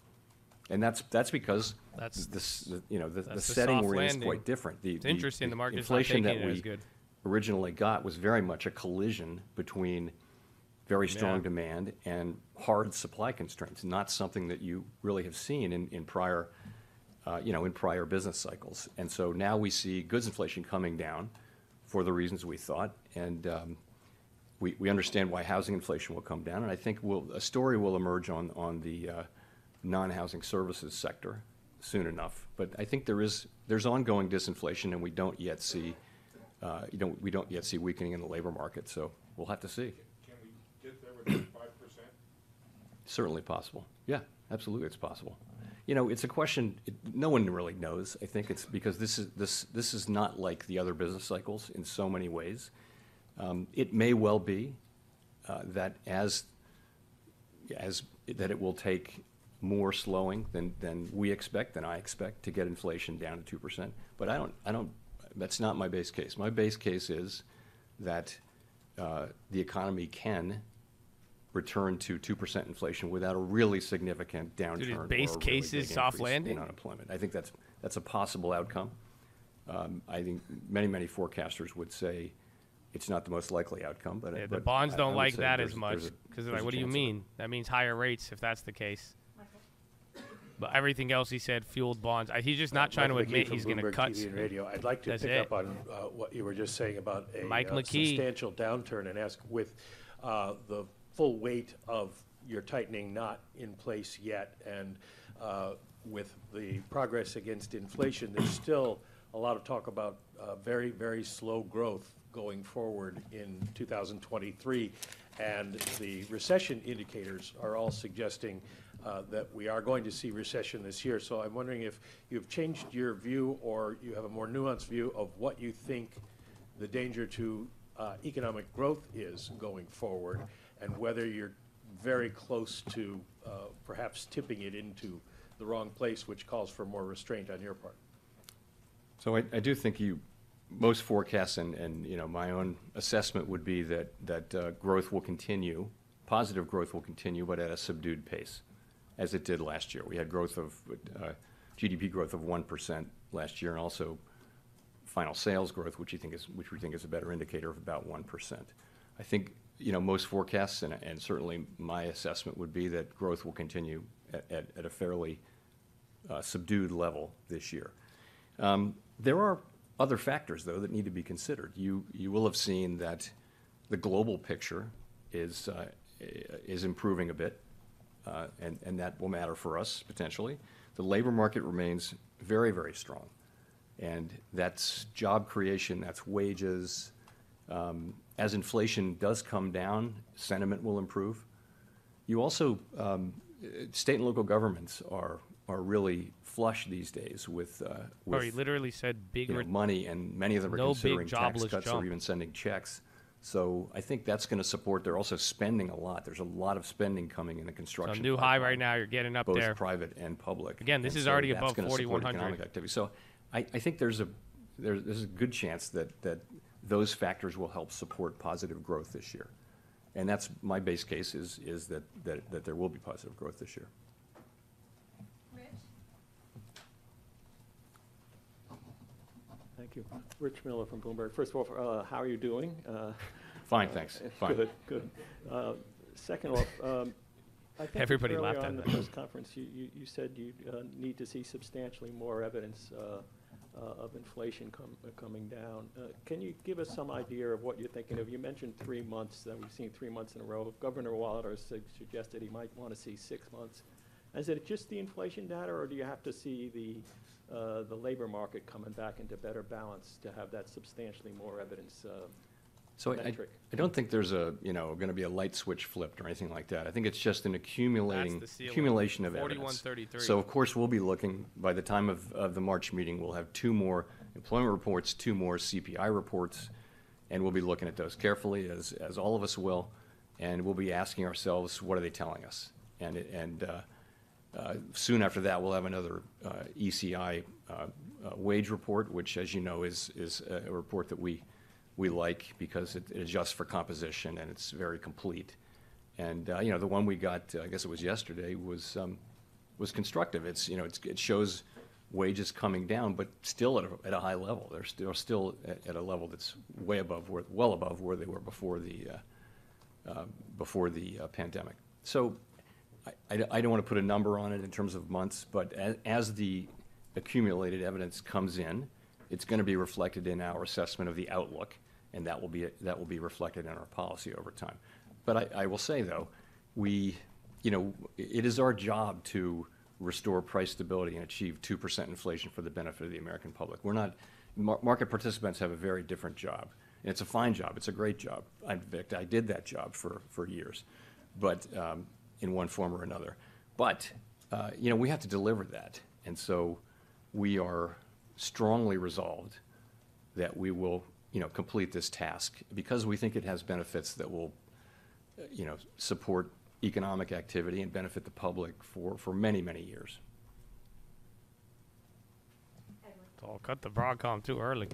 And that's that's because That's- this, the, you know the, the the setting soft we're in is quite different. The, It's interesting the market's not inflation that we originally got was very much a collision between very strong Yeah. demand and hard supply constraints, not something that you really have seen in, in prior, uh, you know, in prior business cycles. And so now we see goods inflation coming down for the reasons we thought, and um, we, we understand why housing inflation will come down. And I think we'll, a story will emerge on, on the uh, non-housing services sector soon enough. But I think there is, there's ongoing disinflation, and we don't yet see, uh, you don't, we don't yet see weakening in the labor market, so we'll have to see. Can we get there with five percent? Certainly possible. Yeah, absolutely, it's possible. You know, it's a question, it, no one really knows. I think it's because this is, this, this is not like the other business cycles in so many ways. Um, it may well be uh, that as, as, that it will take more slowing than, than we expect, than I expect, to get inflation down to 2%. But I don't, I don't, that's not my base case. My base case is that uh, the economy can return to 2% inflation without a really significant downturn. his base really case is soft landing? In unemployment. I think that's, that's a possible outcome. Um, I think many, many forecasters would say it's not the most likely outcome, but. Yeah, the bonds I- I don't would like that as much because like, what do you chance of it. mean? That means higher rates if that's the case. But everything else he said fueled bonds. I, he's just not trying to McKee admit he's going to cut. TV and radio. I'd like to That's pick it. up on uh, what you were just saying about a Mike uh, substantial downturn and ask with uh, the full weight of your tightening not in place yet, and uh, with the progress against inflation, there's still a lot of talk about uh, very, very slow growth going forward in 2023. And the recession indicators are all suggesting uh, that we are going to see recession this year. So I'm wondering if you've changed your view or you have a more nuanced view of what you think the danger to uh, economic growth is going forward, and whether you're very close to uh, perhaps tipping it into the wrong place, which calls for more restraint on your part. So I, I do think you, most forecasts and, and, you know, my own assessment would be that, that uh, growth will continue, positive growth will continue, but at a subdued pace, as it did last year. We had growth of, uh, GDP growth of 1% last year, and also final sales growth, which you think is, which we think is a better indicator of about 1%. I think, you know, most forecasts, and, certainly my assessment would be that growth will continue at, a fairly uh, subdued level this year. Um, there are other factors, though, that need to be considered. You, you will have seen that the global picture is, uh, is improving a bit, uh, and, and that will matter for us potentially. The labor market remains very, very strong, and that's job creation, that's wages. Um, as inflation does come down, sentiment will improve. You also, um, state and local governments are, are really flush these days with, uh, with Oh, he literally said big you know, money, and many of them are no considering tax cuts jump. or even sending checks. So I think that's going to support. They're also spending a lot. There's a lot of spending coming in the So construction. new high right now. You're getting up both there. private and public. Again, this And is so already above gonna support 4,100. economic activity. So I, I think there's a there's, there's a good chance that that those factors will help support positive growth this year, and that's my base case is is that that, that there will be positive growth this year. Thank you. Rich Miller from Bloomberg. First of all, uh, how are you doing? Uh, Fine, thanks. Fine. Good, good. Uh, Second off, um, I think Everybody laughed on at the that. press conference, you, you, you said you uh, need to see substantially more evidence uh, uh, of inflation com- uh, coming down. Uh, Can you give us some idea of what you're thinking of? You mentioned three months, that we've seen three months in a row. Governor Waller su- suggested he might want to see six months. Is it just the inflation data, or do you have to see the, uh, the labor market coming back into better balance to have that substantially more evidence uh, So I, I metric? I don't think there's a, you know, going to be a light switch flipped or anything like that. I think it's just an accumulating, the ceiling, accumulation of evidence. 41.33. So of course, we'll be looking, by the time of, of the March meeting, we'll have two more employment reports, two more CPI reports, and we'll be looking at those carefully, as, as all of us will, and we'll be asking ourselves, what are they telling us? And, it- and uh, soon after that, we'll have another uh, ECI uh, uh, wage report, which, as you know, is, is a report that we, we like because it adjusts for composition and it's very complete. And, uh, you know, the one we got, uh, I guess it was yesterday, was, um, was constructive. It's, you know, it shows wages coming down, but still at a, at a high level. They're still, still at, a level that's way above, where, well above where they were before the, uh, uh, before the uh, pandemic. So I, I don't- want to put a number on it in terms of months, but as, as the accumulated evidence comes in, it's going to be reflected in our assessment of the outlook, and that will be, that will be reflected in our policy over time. But I, I will say, though, we, you know, it is our job to restore price stability and achieve 2% inflation for the benefit of the American public. We're not, mar- market participants have a very different job. And it's a fine job, it's a great job. I- In fact, I did that job for, for years, but, um, in one form or another. But, uh, you know, we have to deliver that. And so we are strongly resolved that we will, you know, complete this task because we think it has benefits that will, uh, you know, support economic activity and benefit the public for, for many, many years. I'll cut the Broadcom too early.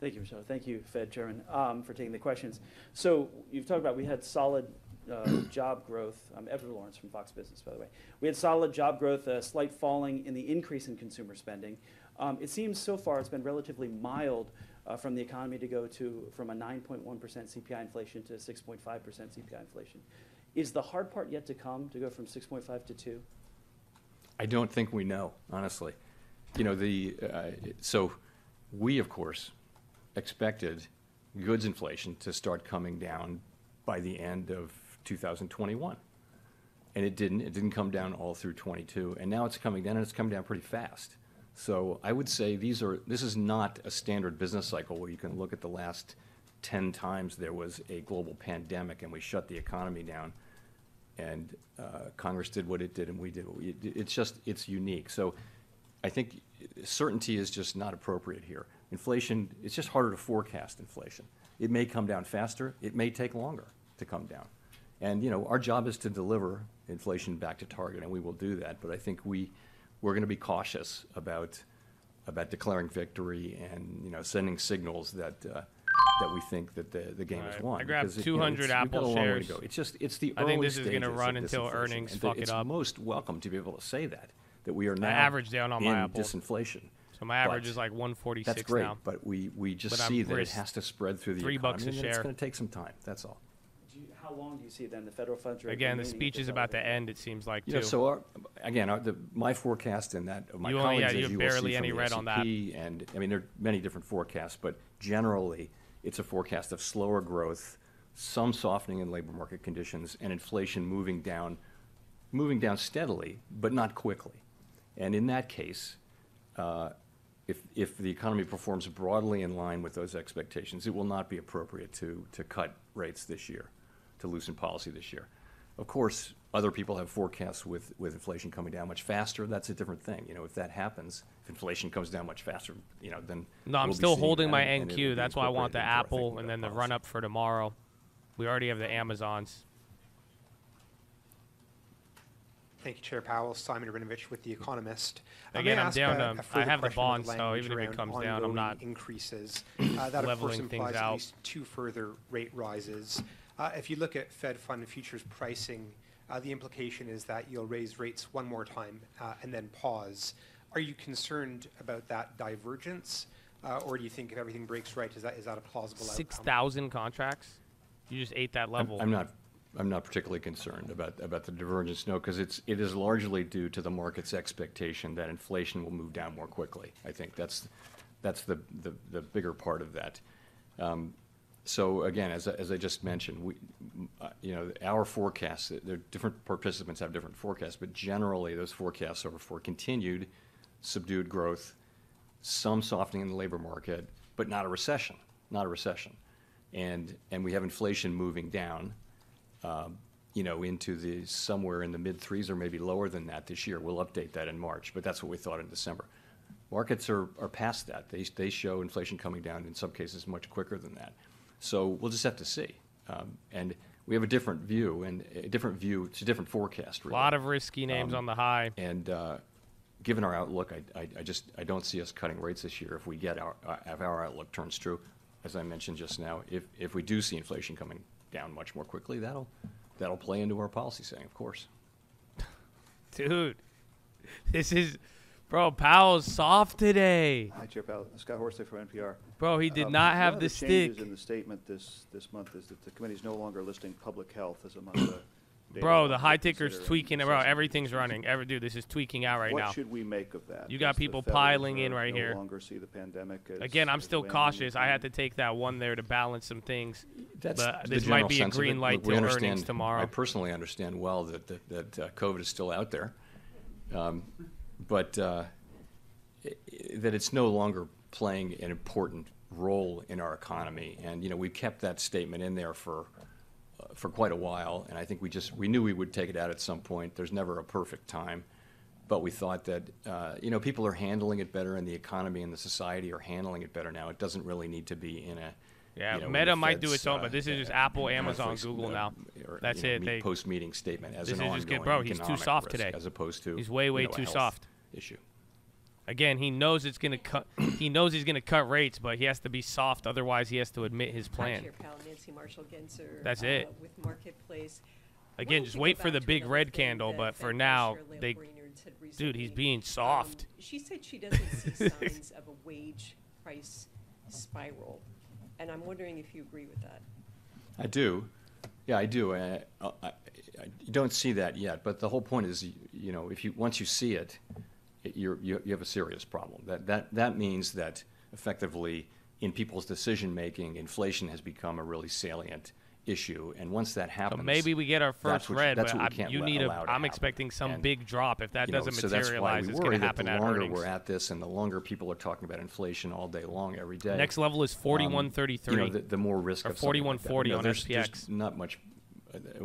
Thank you, Michelle. Thank you, Fed Chairman, um, for taking the questions. So you've talked about, we had solid uh, job growth. I'm Edward Lawrence from Fox Business, by the way. We had solid job growth, a slight falling in the increase in consumer spending. Um, It seems so far it's been relatively mild uh, from the economy to go to, from a 9.1% CPI inflation to 6.5% CPI inflation. Is the hard part yet to come, to go from 6.5 to 2? I don't think we know, honestly. You know, the, uh, so we, of course, expected goods inflation to start coming down by the end of 2021. And it didn't. It didn't come down all through 22, and now it's coming down, and it's coming down pretty fast. So I would say these are. This is not a standard business cycle where you can look at the last 10 times there was a global pandemic and we shut the economy down, and uh, Congress did what it did and we did what we. did. It's just it's unique. So I think certainty is just not appropriate here. Inflation. It's just harder to forecast inflation. It may come down faster. It may take longer to come down. And, you know, our job is to deliver inflation back to target, and we will do that. But I think we, we're going to be cautious about, about declaring victory and, you know, sending signals that, uh, that we think that the, the game All is right, won. I grabbed because it- you know, 200 it's- we've got Apple a long way to shares. go. It's just, it's the I think this is gonna run until earnings fuck it it's up. most welcome to be able to say that, that we are I now averaged down on in my Apple. disinflation. So my average is like 146 That's great, now. but we, we just But I'm see that it has to spread through the three economy. bucks a and that It's going to take some time, that's all. Do you- How long do you see then the federal funds rate? Again, the remaining at speech is about to elevated end. It seems like You know, too. so our, again, our, the, my forecast and that of my You only- colleagues, yeah, you as have you will barely see from any the red on that. S&P, and I mean there are many different forecasts, but generally it's a forecast of slower growth, some softening in labor market conditions, and inflation moving down, moving down steadily, but not quickly. And in that case, uh, if, if the economy performs broadly in line with those expectations, it will not be appropriate to, to cut rates this year, to loosen policy this year. Of course, other people have forecasts with, with inflation coming down much faster. That's a different thing. You know, if that happens, if inflation comes down much faster, you know, then No, I'm we'll still seeing holding my and NQ. be That's why I want the incorporated into our Apple and then the policy. run up for tomorrow. We already have the Amazons. Thank you, Chair Powell. Simon Rabinovitch with The Economist. Again, I I'm down a- to- a I have the question with bonds, so even if it around comes down, I'm not Increases. Uh, That, of course, leveling things implies at least two further rate rises. Uh, If you look at Fed Fund futures pricing, uh, the implication is that you'll raise rates one more time uh, and then pause. Are you concerned about that divergence? Uh, Or do you think if everything breaks right, is that, is that a plausible outcome? 6,000 contracts? You just ate that I'm- level. I'm not, I'm not particularly concerned about, about the divergence, no, because it's, it is largely due to the market's expectation that inflation will move down more quickly. I think that's, that's the, the, the bigger part of that. So again, as, I- as I just mentioned, we, uh, you know, our forecasts, there, different participants have different forecasts, but generally those forecasts are for continued subdued growth, some softening in the labor market, but not a recession, not a recession. And, and we have inflation moving down, um, you know, into the, somewhere in the mid threes or maybe lower than that this year. We'll update that in March, but that's what we thought in December. Markets are, are past that. They, they show inflation coming down in some cases much quicker than that. So we'll just have to see. Um, and we have a different view and a different view, it's a different forecast. Really. A lot of risky names Um, on the high. And uh, given our outlook, I, I, I just I don't see us cutting rates this year if we get our uh, if our outlook turns true. As I mentioned just now, if if we do see inflation coming down much more quickly, that'll that'll play into our policy setting, of course. Dude, this is, bro, Powell's soft today. Hi, Chair Powell. Scott Horsley from NPR. Bro, he did Um, not have one the of the changes in the statement this, this month is that the committee is no longer listing public health as among the. Bro, the high ticker's tweaking bro. Everything's running. Every dude, this is tweaking out right what now. What should we make of that? You got Does people piling in Reserve right no here. longer see the pandemic as- Again, I'm still cautious. I had to take that one there to balance some things. That's but the this general might be a sense of green it. light Look, we earnings understand- tomorrow. I personally understand well that that, that uh, COVID is still out there, um, but uh, that it's no longer playing an important role in our economy. And you know, we've kept that statement in there for uh, for quite a while, and I think we just we knew we would take it out at some point. There's never a perfect time. But we thought that, uh, you know, people are handling it better, and the economy and the society are handling it better now. It doesn't really need to be in a Yeah, you know, Meta might do its own, uh, but this is just Apple, Amazon, Netflix, Google uh, now. or, That's you know, it. They- post-meeting statement as this an is just good, bro. He's too soft today. as opposed to he's way, you way know, too health soft. Issue. Again, he knows it's gonna cut. he knows he's gonna cut rates, but he has to be soft. Otherwise, he has to admit his plan. Chair Powell, Nancy Marshall Genzer. That's uh, it. With Marketplace. Again, just wait for the big red candle, but for now, they, dude, he's being soft. Um, she said she doesn't see signs of a wage price spiral, and I'm wondering if you agree with that. I do. Yeah, I do. Uh, I, I, I don't see that yet, but the whole point is, you, you know, if you once you see it, it you're, you, you have a serious problem. That that that means that effectively in people's decision making, inflation has become a really salient issue, and once that happens, maybe we get our first what- red, that's but what we I'm- can't you let- need a- to I'm happen. expecting some And, big drop. If that doesn't so that's why materialize, it's gonna happen the at longer earnings. we're at this, and the longer people are talking about inflation all day long, every day. Next level is um, 41.33. You know, the, the more risk Or of something like that. 41.40 No, on there's, there's not much.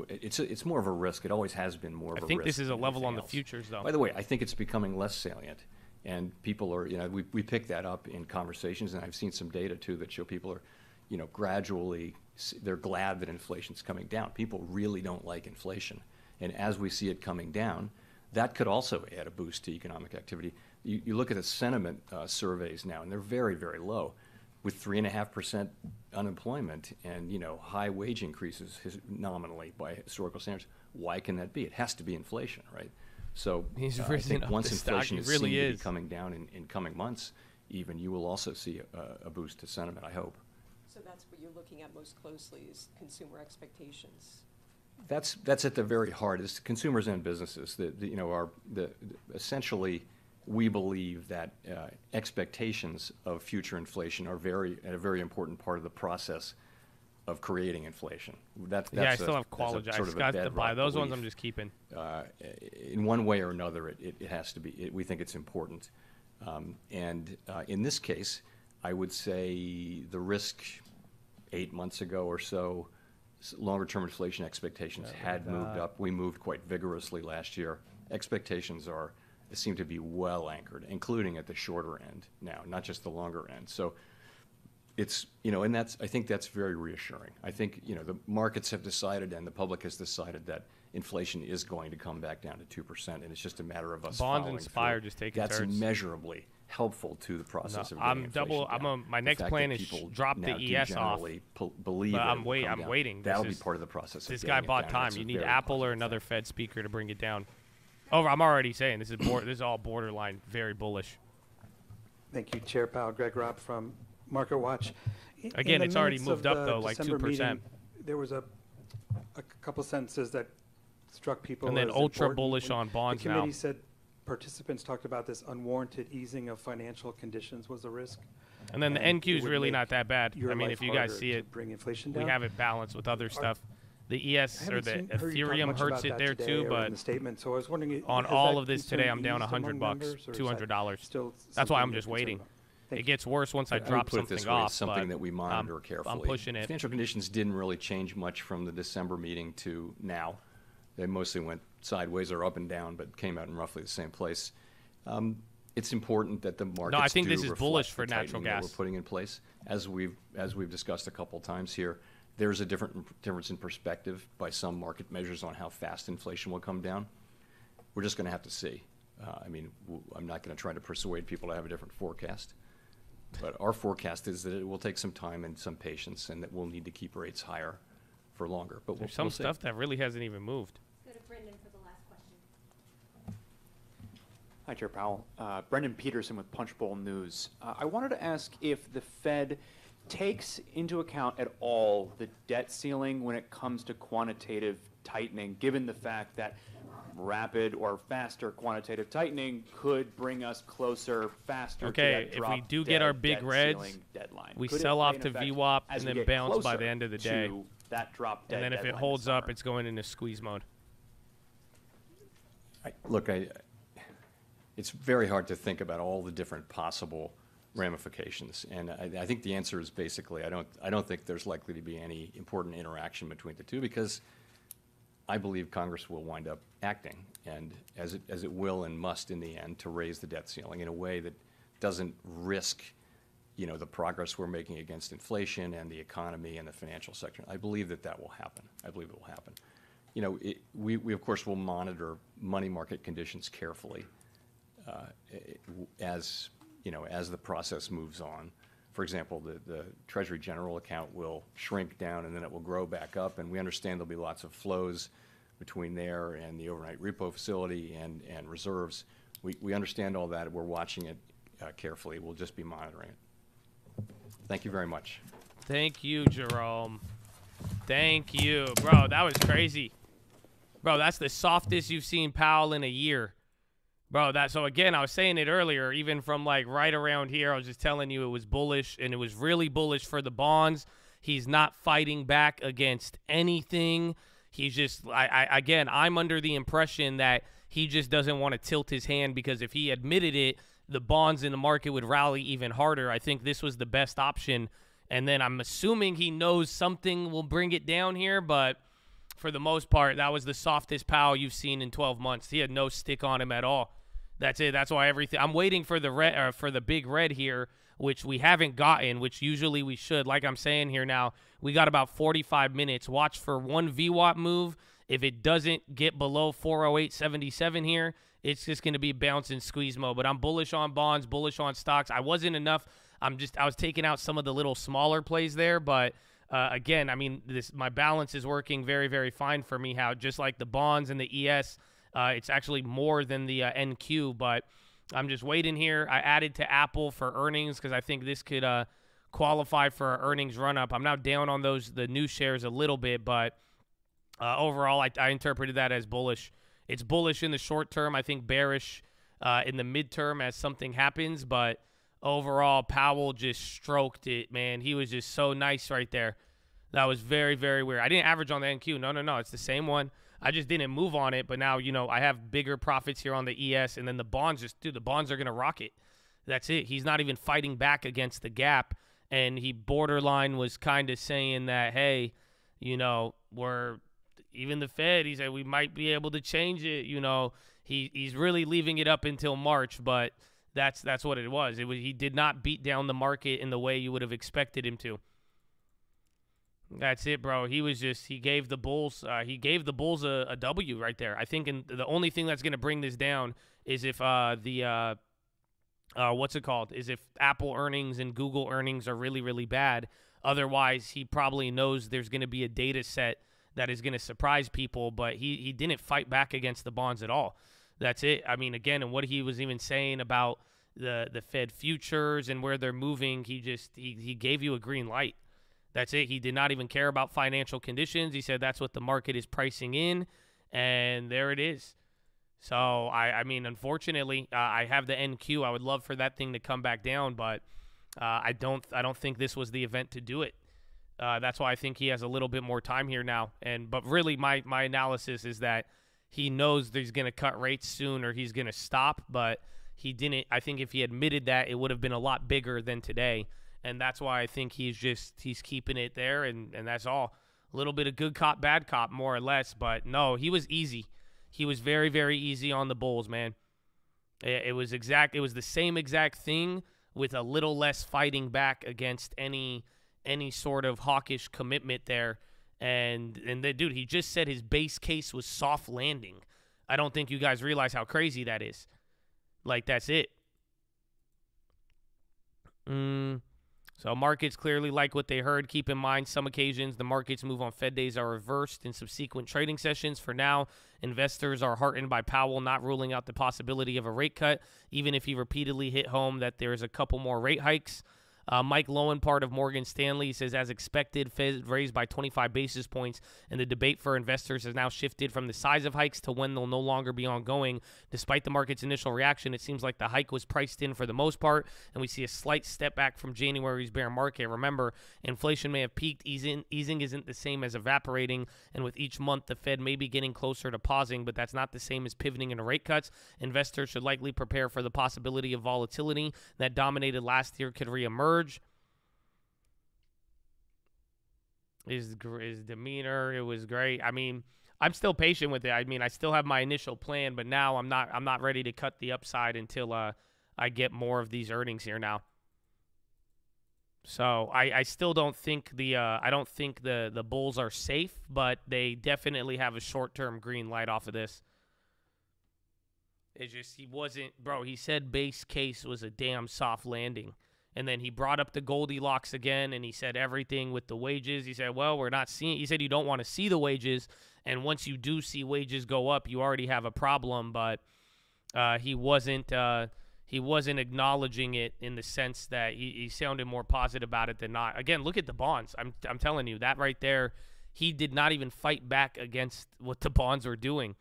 It's a, it's more of a risk. It always has been more of I a think risk. this is a level on the futures, though. By the way, I think it's becoming less salient, and people are, you know, we we pick that up in conversations, and I've seen some data too that show people are, you know, gradually they're glad that inflation's coming down. People really don't like inflation, and as we see it coming down, that could also add a boost to economic activity. You, you look at the sentiment uh, surveys now, and they're very very low, with three and a half percent unemployment and you know high wage increases his, nominally by historical standards. Why can that be? It has to be inflation, right? So He's uh, I think once the stock, inflation is really seen to be coming down in, in coming months, even you will also see a, a boost to sentiment. I hope. So that's what you're looking at most closely is consumer expectations. That's that's at the very heart. It's consumers and businesses that that, you know are the essentially we believe that uh, expectations of future inflation are very a very important part of the process of creating inflation. That, Yeah, I that's a- still have that's quality. I sort of a got to buy those ones. I'm just keeping. Uh, in one way or another, it, it, it has to be. It, we think it's important, um, and uh, in this case, I would say the risk eight months ago or so, longer-term inflation expectations had moved up. We moved quite vigorously last year. Expectations are seem to be well anchored, including at the shorter end now, not just the longer end. So it's you know and that's i think that's very reassuring i think you know the markets have decided and the public has decided that inflation is going to come back down to 2% and it's just a matter of us Bonds and through. just taking that's turns. measurably helpful to the process No, of I'm double- I'm down. a- my The next plan is drop the ES off. generally p- believe But I'm it wait. I'm down. waiting. that'll This be is- part of the process This guy bought time. You need Apple or another Fed speaker to bring it down. Oh, I'm already saying this is bor- this is all borderline, very bullish. Thank you, Chair Powell. Greg Robb from Market Watch. In Again, the it's already moved up, though, like 2%. There was a, a couple sentences that struck people And then ultra important. bullish When on bonds The now. committee said participants talked about this unwarranted easing of financial conditions was a risk. And then the NQ is really not that bad. I mean, if you guys see it, bring inflation we have it balanced with other Are- stuff. The ES or the seen- heard you talk Ethereum much hurts it there too, but the statement, so I was wondering, on all of this today, I'm down 100 among bucks, members, or is that 200 dollars. still That's why I'm just waiting. It gets worse once I I would drop put it something this way, off. it's something that we I'm- monitor carefully. I'm pushing it. Financial conditions didn't really change much from the December meeting to now. They mostly went sideways or up and down, but came out in roughly the same place. Um, it's important that the markets No, I think this is bullish for natural tightening that gas. we're putting in place. As we've as we've discussed a couple times here, there's a different difference in perspective by some market measures on how fast inflation will come down. We're just going to have to see. Uh, I mean, w- I'm not going to try to persuade people to have a different forecast. But our forecast is that it will take some time and some patience, and that we'll need to keep rates higher for longer. But we'll, There's some we'll see. stuff that really hasn't even moved. Go to Brendan for the last question. Hi, Chair Powell. Uh, Brendan Pedersen with Punchbowl News. Uh, I wanted to ask if the Fed takes into account at all the debt ceiling when it comes to quantitative tightening, given the fact that rapid or faster quantitative tightening could bring us closer, faster Okay, to that if we drop do get our big debt reds, deadline. we Could sell off to effect VWAP and then bounce by the end of the day. That drop dead And then if it holds up, it's going into squeeze mode. I, look, I, it's very hard to think about all the different possible ramifications, and I, I think the answer is basically I don't I don't think there's likely to be any important interaction between the two because I believe Congress will wind up acting, and as it as it will and must in the end to raise the debt ceiling in a way that doesn't risk you know the progress we're making against inflation and the economy and the financial sector. I believe that that will happen. I believe it will happen. You know, it, we, we of course will monitor money market conditions carefully uh, as you know as the process moves on. For example, the, the Treasury General account will shrink down and then it will grow back up, and we understand there'll be lots of flows between there and the overnight repo facility and, and reserves. We, we understand all that. We're watching it uh, carefully. We'll just be monitoring it. Thank you very much. Thank you, Jerome. Thank you, bro. That was crazy, bro. That's the softest you've seen Powell in a year, bro. That so again, I was saying it earlier, even from like right around here, I was just telling you it was bullish and it was really bullish for the bonds. He's not fighting back against anything. He's just, I, I again, I'm under the impression that he just doesn't want to tilt his hand because if he admitted it, the bonds in the market would rally even harder. I think this was the best option. And then I'm assuming he knows something will bring it down here, but for the most part, that was the softest Powell you've seen in 12 months. He had no stick on him at all. That's it. That's why everything. I'm waiting for the red, uh, for the big red here, which we haven't gotten, which usually we should. Like I'm saying here now, we got about 45 minutes. Watch for one VWAP move. If it doesn't get below 408.77 here, it's just going to be bounce and squeeze mode. But I'm bullish on bonds, bullish on stocks. I wasn't enough. I'm just I was taking out some of the little smaller plays there, but uh, again, I mean this my balance is working very very fine for me. How just like the bonds and the ES, uh, it's actually more than the uh, NQ, but I'm just waiting here. I added to Apple for earnings because I think this could uh, qualify for an earnings run up. I'm now down on those the new shares a little bit, but uh, overall I, I interpreted that as bullish. It's bullish in the short term. I think bearish uh, in the midterm as something happens, but overall, Powell just stroked it, man. He was just so nice right there. That was very, very weird. I didn't average on the NQ. No, no, no. It's the same one. I just didn't move on it, but now, you know, I have bigger profits here on the ES, and then the bonds just, dude, the bonds are going to rock it. That's it. He's not even fighting back against the gap, and he borderline was kind of saying that, hey, you know, we're even the Fed, he said we might be able to change it. You know, he he's really leaving it up until March, but that's that's what it was. It was he did not beat down the market in the way you would have expected him to. That's it, bro. He was just he gave the Bulls uh, he gave the Bulls a, a W right there. I think in, the only thing that's going to bring this down is if uh, the uh, uh, what's it called? Is if Apple earnings and Google earnings are really really bad. Otherwise, he probably knows there's going to be a data set that is going to surprise people. But he he didn't fight back against the bonds at all. That's it. I mean, again, and what he was even saying about the the Fed futures and where they're moving, he just he he gave you a green light. That's it. He did not even care about financial conditions. He said that's what the market is pricing in, and there it is. So I I mean, unfortunately, uh, I have the NQ. I would love for that thing to come back down, but uh, I don't I don't think this was the event to do it. Uh, that's why I think he has a little bit more time here now. And but really, my my analysis is that he knows that he's going to cut rates soon or he's going to stop, but he didn't. I think if he admitted that, it would have been a lot bigger than today, and that's why I think he's just he's keeping it there, and and that's all. A little bit of good cop, bad cop, more or less, but no, he was easy. He was very, very easy on the Bulls, man. It, it was exact. It was the same exact thing with a little less fighting back against any any sort of hawkish commitment there and and the dude, he just said his base case was soft landing. I don't think you guys realize how crazy that is. Like that's it. Mm. So markets clearly like what they heard. Keep in mind, some occasions the markets move on Fed days are reversed in subsequent trading sessions. For now, investors are heartened by Powell not ruling out the possibility of a rate cut, even if he repeatedly hit home that there's a couple more rate hikes. Uh, Mike Loewengart of Morgan Stanley, says, as expected, Fed raised by 25 basis points, and the debate for investors has now shifted from the size of hikes to when they'll no longer be ongoing. Despite the market's initial reaction, it seems like the hike was priced in for the most part, and we see a slight step back from January's bear market. Remember, inflation may have peaked. Easing, easing isn't the same as evaporating, and with each month, the Fed may be getting closer to pausing, but that's not the same as pivoting into rate cuts. Investors should likely prepare for the possibility of volatility that dominated last year could reemerge his his demeanor, it was great. I mean, I'm still patient with it. I mean, I still have my initial plan, but now I'm not I'm not ready to cut the upside until uh, I get more of these earnings here now. So I, I still don't think the uh, I don't think the the Bulls are safe, but they definitely have a short term green light off of this. It just he wasn't, bro. He said base case was a damn soft landing. And then he brought up the Goldilocks again and he said everything with the wages. He said, well, we're not seeing, he said you don't want to see the wages. And once you do see wages go up, you already have a problem. But uh, he wasn't, uh, he wasn't acknowledging it in the sense that he, he sounded more positive about it than not. Again, look at the bonds. I'm, I'm telling you, that right there, he did not even fight back against what the bonds were doing.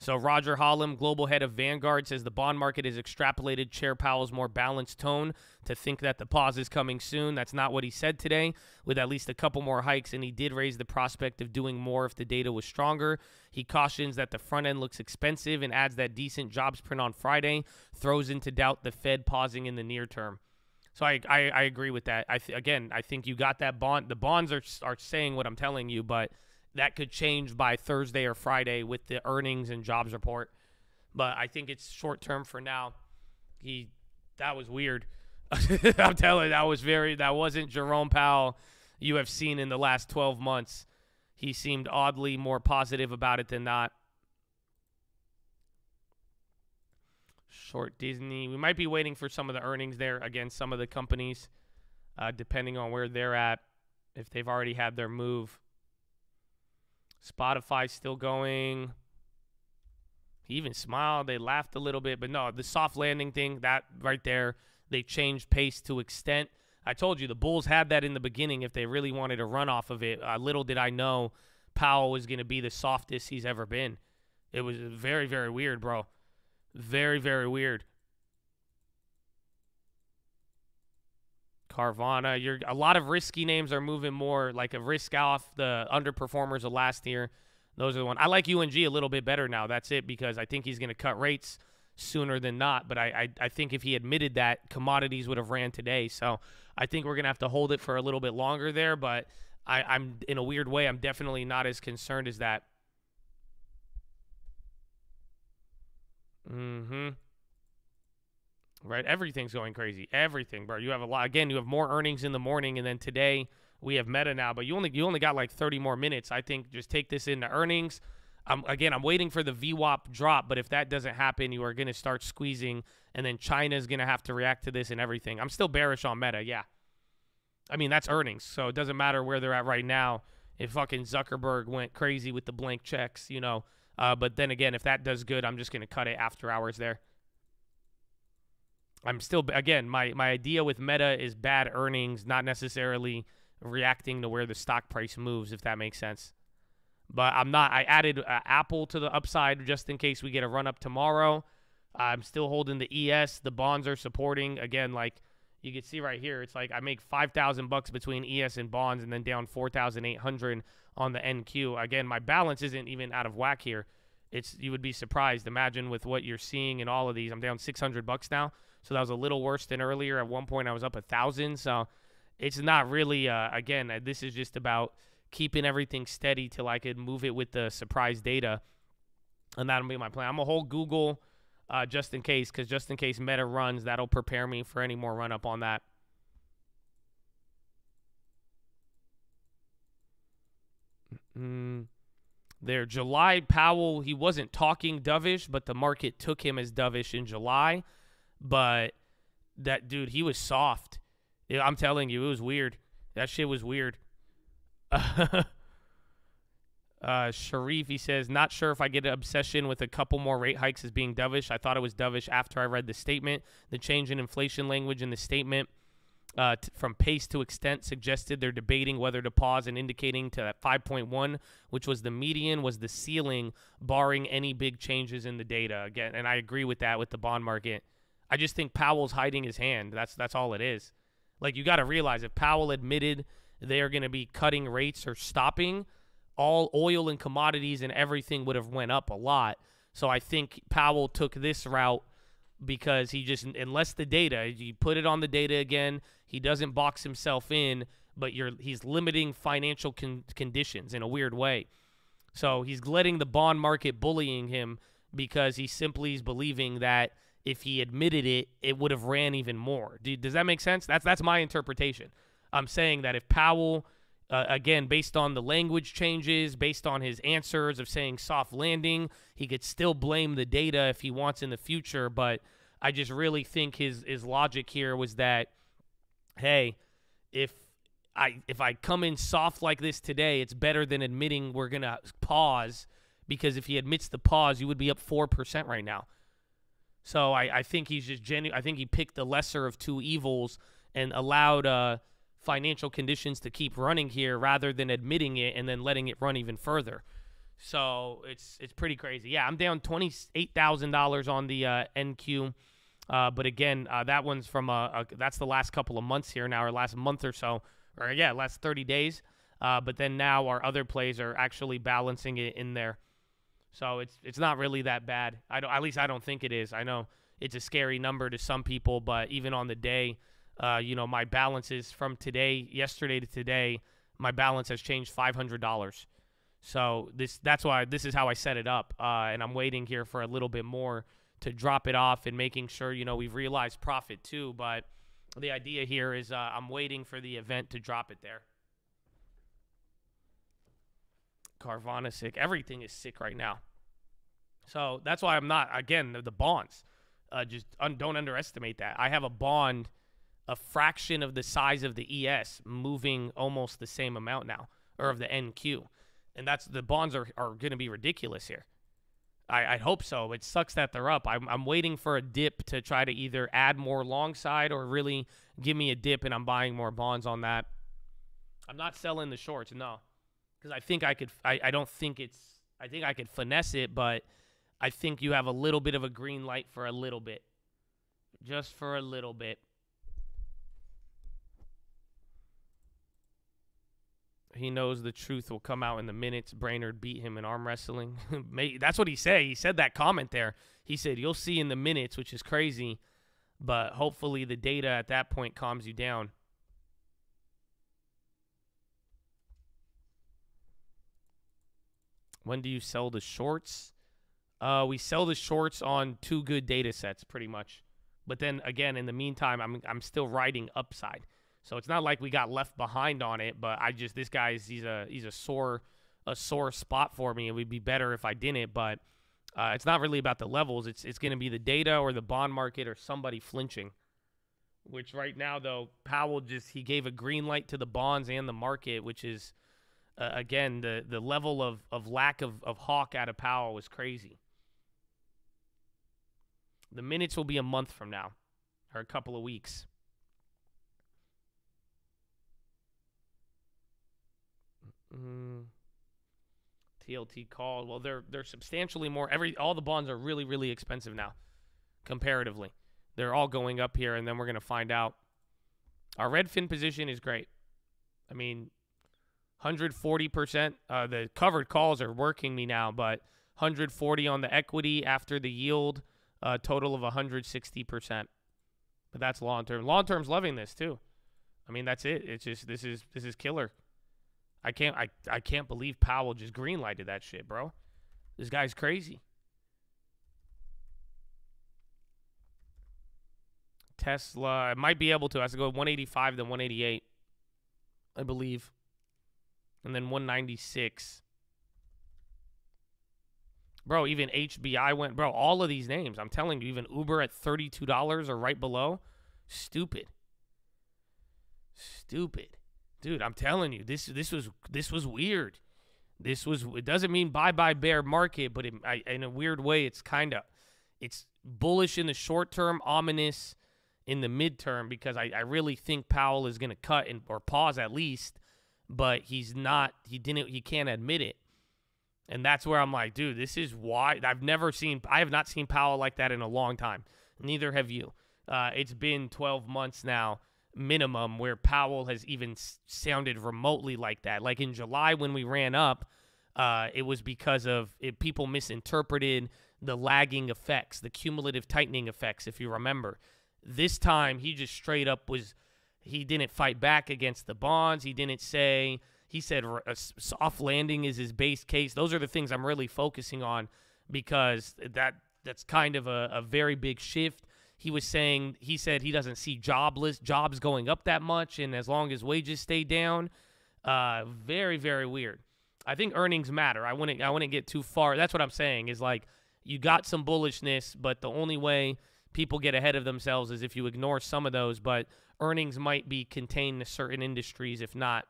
So Roger Hallam, global head of Vanguard, says the bond market has extrapolated Chair Powell's more balanced tone to think that the pause is coming soon. That's not what he said today, with at least a couple more hikes, and he did raise the prospect of doing more if the data was stronger. He cautions that the front end looks expensive and adds that decent jobs print on Friday throws into doubt the Fed pausing in the near term. So I, I, I agree with that. I th- again, I think you got that bond. The bonds are are saying what I'm telling you, but that could change by Thursday or Friday with the earnings and jobs report. But I think it's short term for now. He that was weird. I'm telling you, that was very that wasn't Jerome Powell you have seen in the last 12 months. He seemed oddly more positive about it than not. Short Disney. We might be waiting for some of the earnings there against some of the companies, uh, depending on where they're at, if they've already had their move. Spotify still going. He even smiled. They laughed a little bit, but no, the soft landing thing, that right there, they changed pace to extent. I told you the Bulls had that in the beginning if they really wanted to run off of it. Uh, little did I know Powell was going to be the softest he's ever been. It was very, very weird, bro. Very, very weird. Carvana, you're a lot of risky names are moving more like a risk off the underperformers of last year. Those are the one. I like UNG a little bit better now. That's it because I think he's going to cut rates sooner than not. But I, I I think if he admitted that, commodities would have ran today. So I think we're gonna have to hold it for a little bit longer there. But I, I'm in a weird way, I'm definitely not as concerned as that. Mm-hmm. Right, everything's going crazy. Everything, bro. You have a lot. Again, you have more earnings in the morning, and then today we have Meta now. But you only you only got like 30 more minutes. I think just take this into earnings. I'm again, I'm waiting for the VWAP drop, but if that doesn't happen, you are going to start squeezing, and then China is going to have to react to this and everything. I'm still bearish on Meta, yeah. I mean, that's earnings, so it doesn't matter where they're at right now. If fucking Zuckerberg went crazy with the blank checks, you know. Uh, but then again, if that does good, I'm just going to cut it after hours there. I'm still again my my idea with Meta is bad earnings, not necessarily reacting to where the stock price moves, if that makes sense. But I'm not. I added uh, Apple to the upside just in case we get a run up tomorrow. I'm still holding the ES. The bonds are supporting again. Like you can see right here, it's like I make five thousand bucks between ES and bonds, and then down four thousand eight hundred on the NQ. Again, my balance isn't even out of whack here. It's you would be surprised. Imagine with what you're seeing in all of these. I'm down six hundred bucks now. So that was a little worse than earlier. At one point, I was up a thousand. So it's not really. Uh, again, uh, this is just about keeping everything steady till I could move it with the surprise data, and that'll be my plan. I'm gonna hold Google uh, just in case, because just in case Meta runs, that'll prepare me for any more run up on that. Mm. There, July Powell, he wasn't talking dovish, but the market took him as dovish in July. But that dude, he was soft. I'm telling you, it was weird. That shit was weird. uh, Sharif, he says, not sure if I get an obsession with a couple more rate hikes as being dovish. I thought it was dovish after I read the statement. The change in inflation language in the statement uh, from pace to extent suggested they're debating whether to pause and indicating to that 5.1, which was the median, was the ceiling, barring any big changes in the data. Again, and I agree with that with the bond market. I just think Powell's hiding his hand. That's that's all it is. Like you got to realize if Powell admitted they are going to be cutting rates or stopping, all oil and commodities and everything would have went up a lot. So I think Powell took this route because he just unless the data you put it on the data again, he doesn't box himself in, but you're he's limiting financial con- conditions in a weird way. So he's letting the bond market bullying him because he simply is believing that if he admitted it, it would have ran even more. Do, does that make sense? That's that's my interpretation. I'm saying that if Powell, uh, again, based on the language changes, based on his answers of saying soft landing, he could still blame the data if he wants in the future. But I just really think his his logic here was that, hey, if I if I come in soft like this today, it's better than admitting we're gonna pause because if he admits the pause, you would be up four percent right now. So I, I think he's just I think he picked the lesser of two evils and allowed uh, financial conditions to keep running here rather than admitting it and then letting it run even further. So it's it's pretty crazy. Yeah, I'm down twenty eight thousand dollars on the uh, NQ. Uh, but again, uh, that one's from a, a, that's the last couple of months here now, or last month or so, or yeah, last 30 days. Uh, but then now our other plays are actually balancing it in there, so it's it's not really that bad. I don't, at least I don't think it is. I know it's a scary number to some people, but even on the day, uh, you know, my balances from today, yesterday to today, my balance has changed five hundred dollars. So this that's why this is how I set it up, uh, and I'm waiting here for a little bit more to drop it off and making sure you know we've realized profit too. But the idea here is uh, I'm waiting for the event to drop it there. Carvana sick. Everything is sick right now. So that's why I'm not again the, the bonds. Uh, just un- don't underestimate that. I have a bond, a fraction of the size of the ES, moving almost the same amount now, or of the NQ, and that's the bonds are are going to be ridiculous here. I, I hope so. It sucks that they're up. I'm, I'm waiting for a dip to try to either add more long side or really give me a dip, and I'm buying more bonds on that. I'm not selling the shorts, no, because I think I could. I, I don't think it's. I think I could finesse it, but I think you have a little bit of a green light for a little bit, just for a little bit. He knows the truth will come out in the minutes. Brainard beat him in arm wrestling. That's what he said. He said that comment there. He said, You'll see in the minutes, which is crazy, but hopefully the data at that point calms you down. When do you sell the shorts? Uh, we sell the shorts on two good data sets, pretty much. But then again, in the meantime, I'm I'm still riding upside. So it's not like we got left behind on it, but I just this guy's he's a he's a sore a sore spot for me. It would be better if I didn't, but uh, it's not really about the levels. It's it's going to be the data or the bond market or somebody flinching. Which right now though, Powell just he gave a green light to the bonds and the market, which is uh, again the the level of of lack of of hawk out of Powell was crazy. The minutes will be a month from now, or a couple of weeks. Mm. TLT called. Well, they're they're substantially more. Every all the bonds are really really expensive now, comparatively. They're all going up here, and then we're gonna find out. Our Redfin position is great. I mean, 140 percent. Uh, the covered calls are working me now, but 140 on the equity after the yield, a total of 160 percent. But that's long term. Long term's loving this too. I mean, that's it. It's just this is this is killer. I can't I, I can't believe Powell just greenlighted that shit, bro. This guy's crazy. Tesla, I might be able to. I have to go 185 then 188, I believe, and then 196. Bro, even HBI went. Bro, all of these names. I'm telling you, even Uber at $32 or right below. Stupid. Stupid dude, I'm telling you, this this was this was weird. This was it doesn't mean bye bye bear market, but it, I, in a weird way, it's kind of it's bullish in the short term, ominous in the midterm because I, I really think Powell is going to cut and or pause at least, but he's not. He didn't. He can't admit it, and that's where I'm like, dude, this is why I've never seen. I have not seen Powell like that in a long time. Neither have you. Uh, it's been 12 months now minimum where Powell has even sounded remotely like that. Like in July when we ran up, uh, it was because of it, people misinterpreted the lagging effects, the cumulative tightening effects, if you remember. This time he just straight up was he didn't fight back against the bonds. He didn't say he said soft landing is his base case. Those are the things I'm really focusing on because that that's kind of a, a very big shift he was saying he said he doesn't see jobless jobs going up that much, and as long as wages stay down, uh, very very weird. I think earnings matter. I wouldn't I wouldn't get too far. That's what I'm saying is like you got some bullishness, but the only way people get ahead of themselves is if you ignore some of those. But earnings might be contained to certain industries, if not.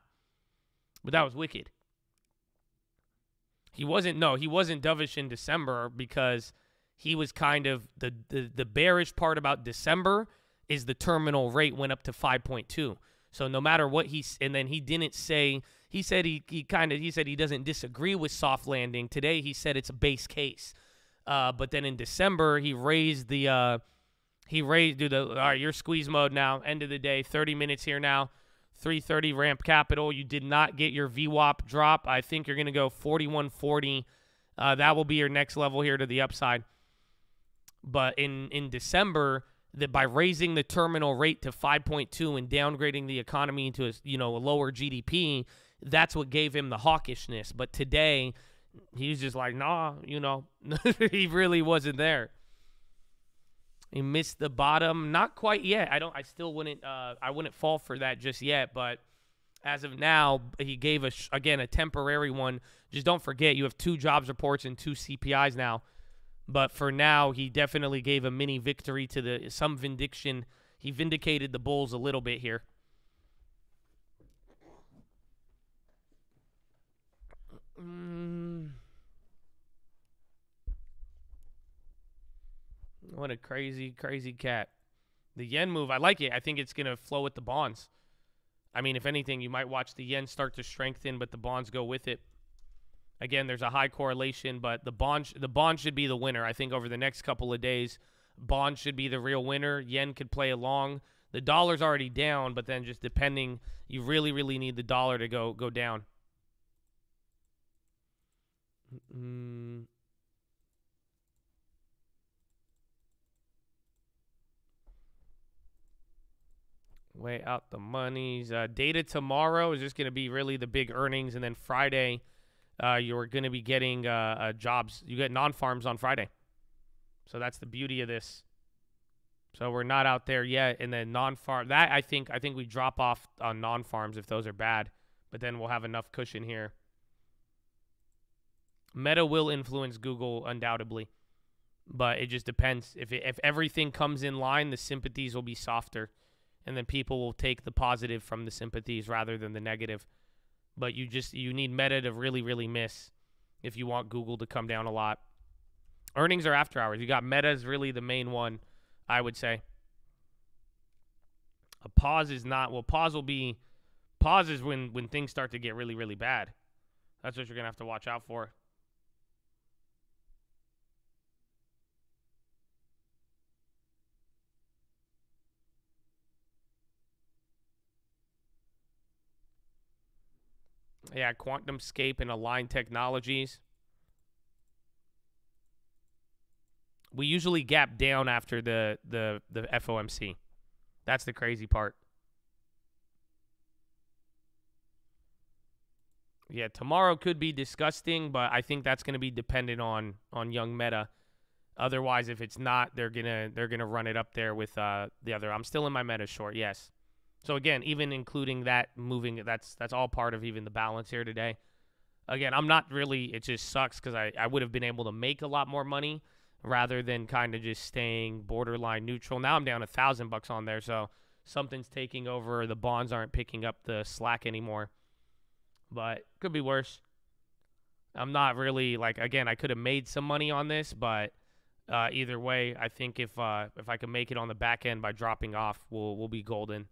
But that was wicked. He wasn't no, he wasn't dovish in December because he was kind of the, the the bearish part about December is the terminal rate went up to 5.2. So no matter what he and then he didn't say he said he, he kind of he said he doesn't disagree with soft landing. Today he said it's a base case. Uh, but then in December he raised the uh, he raised do the all right. You're squeeze mode now. End of the day, 30 minutes here now. 330 ramp capital. You did not get your VWAP drop. I think you're going to go 4140. Uh, that will be your next level here to the upside. But in in December, that by raising the terminal rate to 5.2 and downgrading the economy into a you know a lower GDP, that's what gave him the hawkishness. But today, he's just like, nah, you know, he really wasn't there. He missed the bottom, not quite yet. I don't. I still wouldn't. Uh, I wouldn't fall for that just yet. But as of now, he gave us again a temporary one. Just don't forget, you have two jobs reports and two CPIs now. But for now, he definitely gave a mini victory to the some vindication. He vindicated the Bulls a little bit here. Mm. What a crazy, crazy cat. The yen move, I like it. I think it's going to flow with the bonds. I mean, if anything, you might watch the yen start to strengthen, but the bonds go with it. Again, there's a high correlation, but the bond the bond should be the winner. I think over the next couple of days, bond should be the real winner. Yen could play along. The dollar's already down, but then just depending, you really, really need the dollar to go go down. Mm. Way out the monies. Uh, data tomorrow is just going to be really the big earnings, and then Friday, uh, you're going to be getting uh, uh, jobs. You get non-farms on Friday, so that's the beauty of this. So we're not out there yet, and then non-farm. That I think I think we drop off on non-farms if those are bad, but then we'll have enough cushion here. Meta will influence Google undoubtedly, but it just depends. If it, if everything comes in line, the sympathies will be softer and then people will take the positive from the sympathies rather than the negative. But you just you need Meta to really really miss if you want Google to come down a lot. Earnings are after hours. You got Meta is really the main one, I would say. A pause is not well. Pause will be pause is when when things start to get really really bad. That's what you're gonna have to watch out for. Yeah, QuantumScape and Align Technologies. We usually gap down after the the the FOMC. That's the crazy part. Yeah, tomorrow could be disgusting, but I think that's going to be dependent on on young Meta. Otherwise, if it's not, they're gonna they're gonna run it up there with uh, the other. I'm still in my Meta short, yes. So again, even including that moving, that's that's all part of even the balance here today. Again, I'm not really. It just sucks because I I would have been able to make a lot more money rather than kind of just staying borderline neutral. Now I'm down a thousand bucks on there, so something's taking over. The bonds aren't picking up the slack anymore, but could be worse. I'm not really like again. I could have made some money on this, but uh, either way, I think if uh, if I can make it on the back end by dropping off, we'll we'll be golden.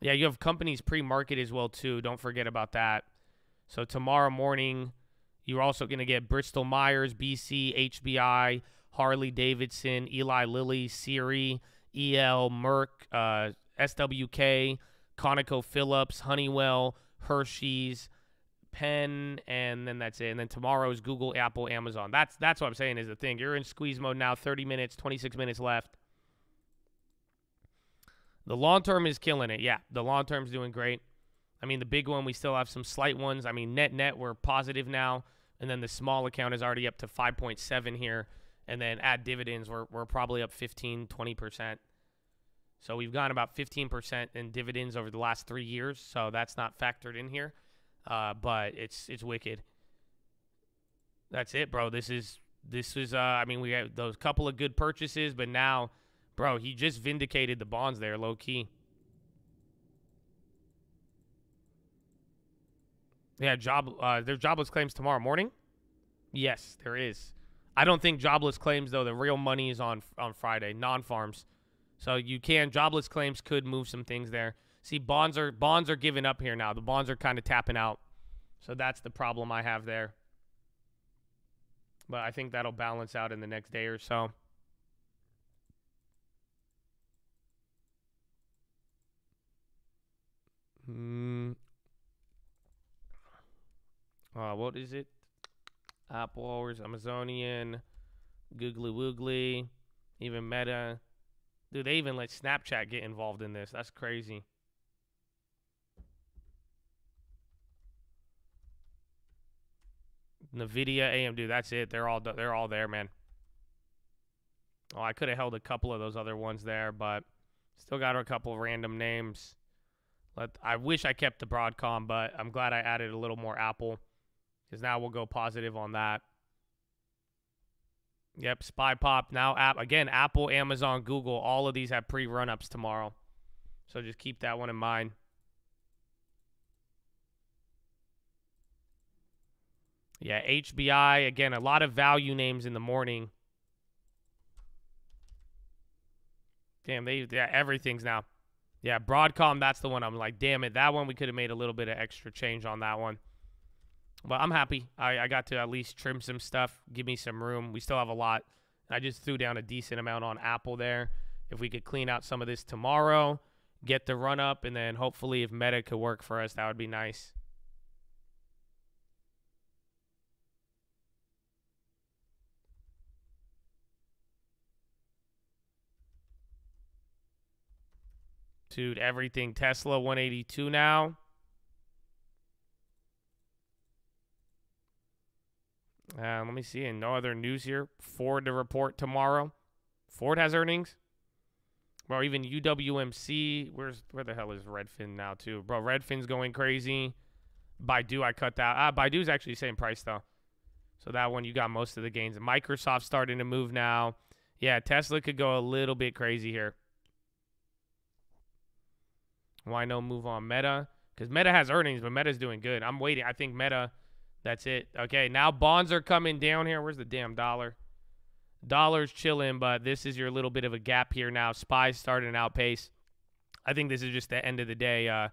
Yeah, you have companies pre-market as well too. Don't forget about that. So tomorrow morning, you're also going to get Bristol Myers, BC, HBI, Harley Davidson, Eli Lilly, Siri, EL, Merck, uh, SWK, ConocoPhillips, Honeywell, Hershey's, Penn, and then that's it. And then tomorrow is Google, Apple, Amazon. That's that's what I'm saying is the thing. You're in squeeze mode now. 30 minutes, 26 minutes left. The long term is killing it. Yeah, the long term's doing great. I mean, the big one, we still have some slight ones. I mean, net net, we're positive now. And then the small account is already up to 5.7 here. And then add dividends, we're, we're probably up 15, 20%. So we've gone about 15% in dividends over the last three years. So that's not factored in here. Uh, but it's it's wicked. That's it, bro. This is this is uh I mean we have those couple of good purchases, but now Bro, he just vindicated the bonds there, low key. Yeah, job. Uh, there's jobless claims tomorrow morning. Yes, there is. I don't think jobless claims though. The real money is on on Friday, non-farms. So you can jobless claims could move some things there. See, bonds are bonds are giving up here now. The bonds are kind of tapping out. So that's the problem I have there. But I think that'll balance out in the next day or so. Hmm. Uh, what is it? Apple Hours, Amazonian, Googly Woogly, even Meta. Dude, they even let Snapchat get involved in this. That's crazy. Nvidia, AMD, that's it. They're all they're all there, man. Oh, I could have held a couple of those other ones there, but still got a couple of random names. I wish I kept the Broadcom, but I'm glad I added a little more Apple because now we'll go positive on that. Yep, Spy Pop now app again. Apple, Amazon, Google, all of these have pre run ups tomorrow, so just keep that one in mind. Yeah, HBI again. A lot of value names in the morning. Damn, they yeah everything's now. Yeah, Broadcom. That's the one. I'm like, damn it, that one we could have made a little bit of extra change on that one. But I'm happy. I, I got to at least trim some stuff, give me some room. We still have a lot. I just threw down a decent amount on Apple there. If we could clean out some of this tomorrow, get the run up, and then hopefully if Meta could work for us, that would be nice. Dude, everything Tesla 182 now. Uh, let me see. And no other news here. Ford to report tomorrow. Ford has earnings. Bro, even UWMC. Where's where the hell is Redfin now too? Bro, Redfin's going crazy. Baidu, I cut that. Ah, Baidu's actually the same price though. So that one you got most of the gains. Microsoft starting to move now. Yeah, Tesla could go a little bit crazy here. Why no move on Meta? Because Meta has earnings, but Meta's doing good. I'm waiting. I think Meta, that's it. Okay, now bonds are coming down here. Where's the damn dollar? Dollar's chilling, but this is your little bit of a gap here now. Spies starting to outpace. I think this is just the end of the day. Uh,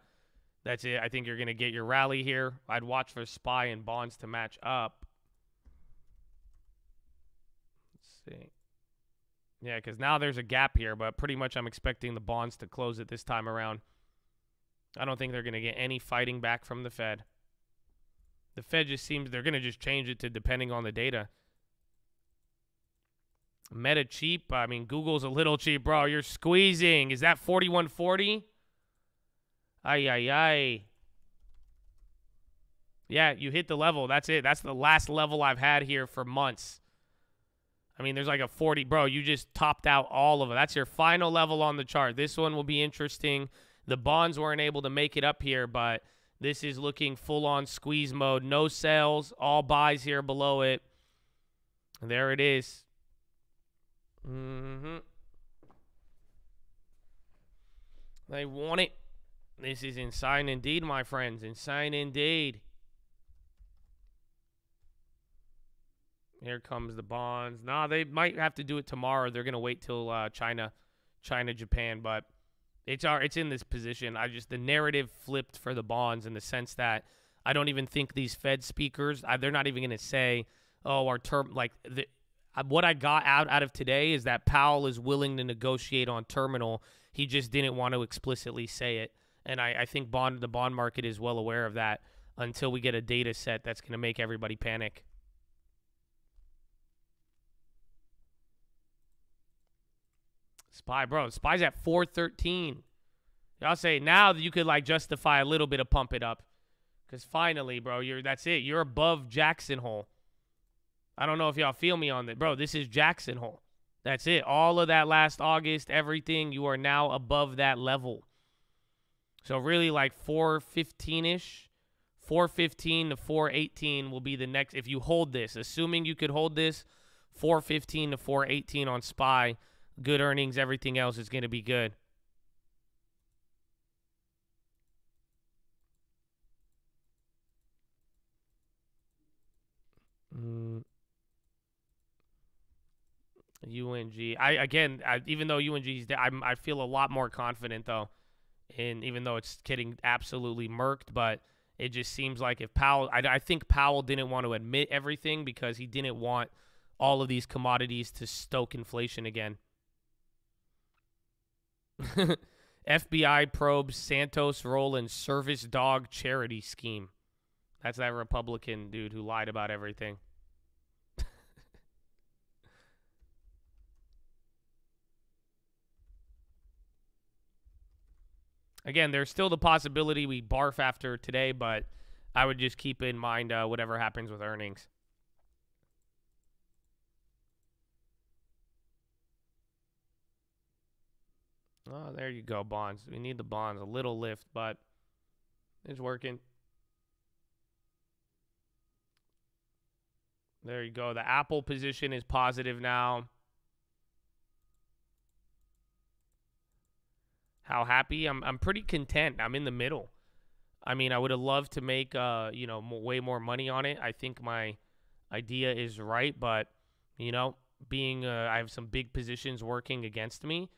that's it. I think you're going to get your rally here. I'd watch for SPY and bonds to match up. Let's see. Yeah, because now there's a gap here, but pretty much I'm expecting the bonds to close it this time around. I don't think they're going to get any fighting back from the Fed. The Fed just seems they're going to just change it to depending on the data. Meta cheap. I mean, Google's a little cheap, bro. You're squeezing. Is that 4140? Ay, ay, ay. Yeah, you hit the level. That's it. That's the last level I've had here for months. I mean, there's like a 40. Bro, you just topped out all of it. That's your final level on the chart. This one will be interesting. The bonds weren't able to make it up here, but this is looking full on squeeze mode. No sales, all buys here below it. There it is. Mm-hmm. They want it. This is insane indeed, my friends. Insane indeed. Here comes the bonds. Nah, they might have to do it tomorrow. They're gonna wait till uh, China, China, Japan. But it's our, it's in this position. I just the narrative flipped for the bonds in the sense that I don't even think these Fed speakers. I, they're not even gonna say, "Oh, our term." Like the, what I got out out of today is that Powell is willing to negotiate on terminal. He just didn't want to explicitly say it, and I, I think bond the bond market is well aware of that until we get a data set that's going to make everybody panic. Spy, bro. Spy's at 413. Y'all say now that you could like justify a little bit of pump it up. Cause finally, bro, you're that's it. You're above Jackson Hole. I don't know if y'all feel me on that. Bro, this is Jackson Hole. That's it. All of that last August, everything, you are now above that level. So really like 415-ish. 415 to 418 will be the next if you hold this. Assuming you could hold this 415 to 418 on SPY good earnings, everything else is going to be good. Mm. UNG. I again, I, even though UNG is, I I feel a lot more confident though and even though it's getting absolutely murked, but it just seems like if Powell, I, I think Powell didn't want to admit everything because he didn't want all of these commodities to stoke inflation again. FBI probes Santos role in service dog charity scheme. That's that Republican dude who lied about everything. Again, there's still the possibility we barf after today, but I would just keep in mind uh, whatever happens with earnings. Oh, there you go, bonds. We need the bonds. A little lift, but it's working. There you go. The Apple position is positive now. How happy? I'm I'm pretty content. I'm in the middle. I mean, I would have loved to make uh, you know, way more money on it. I think my idea is right, but you know, being uh, I have some big positions working against me.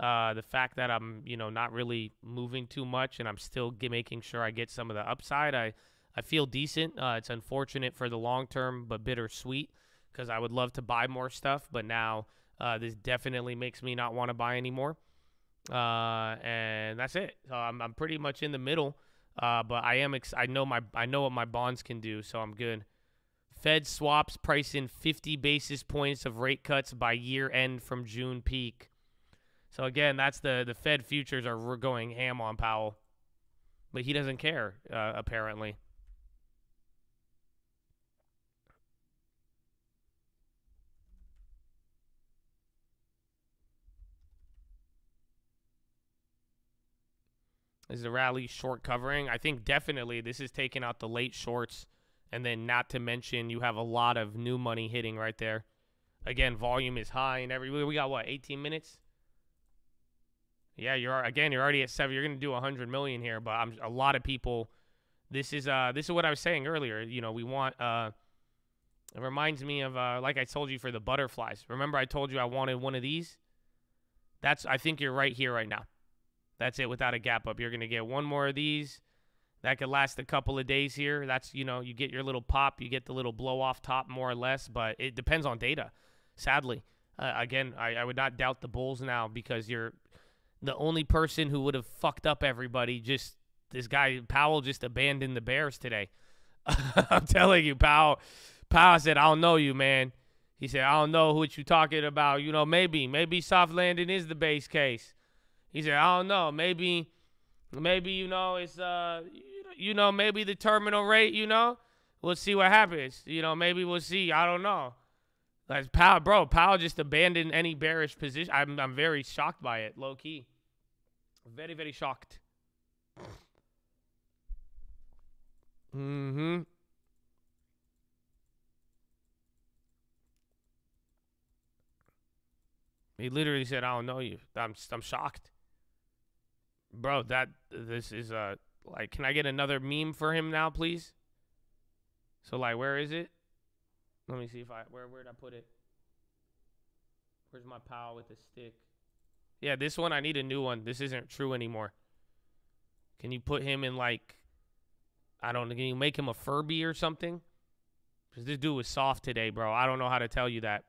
Uh, the fact that I'm, you know, not really moving too much and I'm still making sure I get some of the upside. I, I feel decent. Uh, it's unfortunate for the long term, but bittersweet because I would love to buy more stuff. But now uh, this definitely makes me not want to buy anymore. Uh, and that's it. So I'm, I'm pretty much in the middle. Uh, but I am ex- I know my I know what my bonds can do, so I'm good. Fed swaps price in 50 basis points of rate cuts by year end from June peak. So again, that's the the Fed futures are going ham on Powell, but he doesn't care uh, apparently. Is the rally short covering? I think definitely this is taking out the late shorts, and then not to mention you have a lot of new money hitting right there. Again, volume is high and every we got what 18 minutes. Yeah, you're again. You're already at seven. You're going to do a 100 million here, but I'm a lot of people. This is uh this is what I was saying earlier. You know, we want uh. It reminds me of uh like I told you for the butterflies. Remember I told you I wanted one of these. That's I think you're right here right now. That's it without a gap up. You're going to get one more of these. That could last a couple of days here. That's, you know, you get your little pop, you get the little blow off top more or less, but it depends on data, sadly. Uh, again, I, I would not doubt the Bulls now because you're the only person who would have fucked up everybody. Just this guy, Powell, just abandoned the Bears today. I'm telling you, Powell. Powell said, I don't know you, man. He said, I don't know what you're talking about. You know, maybe, maybe soft landing is the base case. He said, I don't know. Maybe, maybe you know it's uh, you know, maybe the terminal rate. You know, we'll see what happens. You know, maybe we'll see. I don't know. Like Powell, bro, Powell just abandoned any bearish position. I'm, I'm very shocked by it, low key. Very, very shocked. Mm-hmm. He literally said, "I don't know you." I'm, I'm shocked bro that this is uh like can i get another meme for him now please so like where is it let me see if i where where'd i put it where's my pal with the stick yeah this one i need a new one this isn't true anymore can you put him in like i don't know can you make him a furby or something because this dude was soft today bro i don't know how to tell you that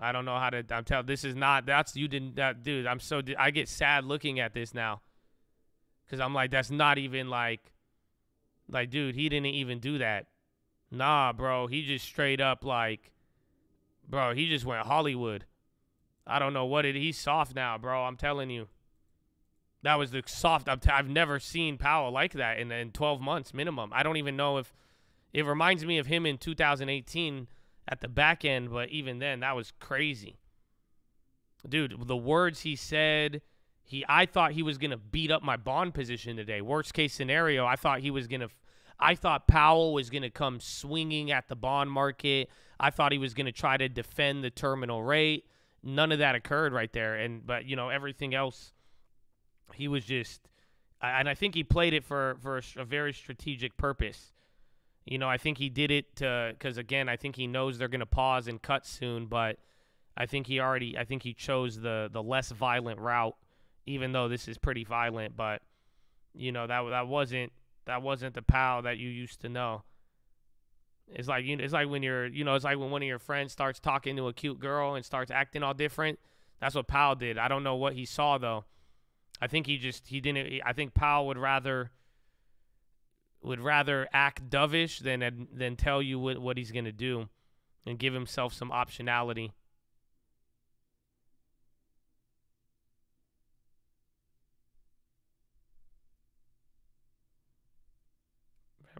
I don't know how to. I'm telling. This is not. That's you didn't. That dude. I'm so. I get sad looking at this now. Cause I'm like, that's not even like, like, dude, he didn't even do that. Nah, bro. He just straight up like, bro. He just went Hollywood. I don't know what it. He's soft now, bro. I'm telling you. That was the soft. i have never seen Powell like that in in 12 months minimum. I don't even know if. It reminds me of him in 2018 at the back end, but even then, that was crazy. Dude, the words he said, he I thought he was gonna beat up my bond position today. Worst case scenario, I thought he was gonna. I thought Powell was gonna come swinging at the bond market. I thought he was gonna try to defend the terminal rate. None of that occurred right there, and but you know everything else, he was just, and I think he played it for for a, a very strategic purpose. You know, I think he did it because again, I think he knows they're going to pause and cut soon. But I think he already, I think he chose the the less violent route even though this is pretty violent, but you know that that wasn't that wasn't the pal that you used to know. It's like you it's like when you're you know it's like when one of your friends starts talking to a cute girl and starts acting all different. That's what Powell did. I don't know what he saw though. I think he just he didn't. I think Powell would rather would rather act dovish than than tell you what what he's gonna do, and give himself some optionality.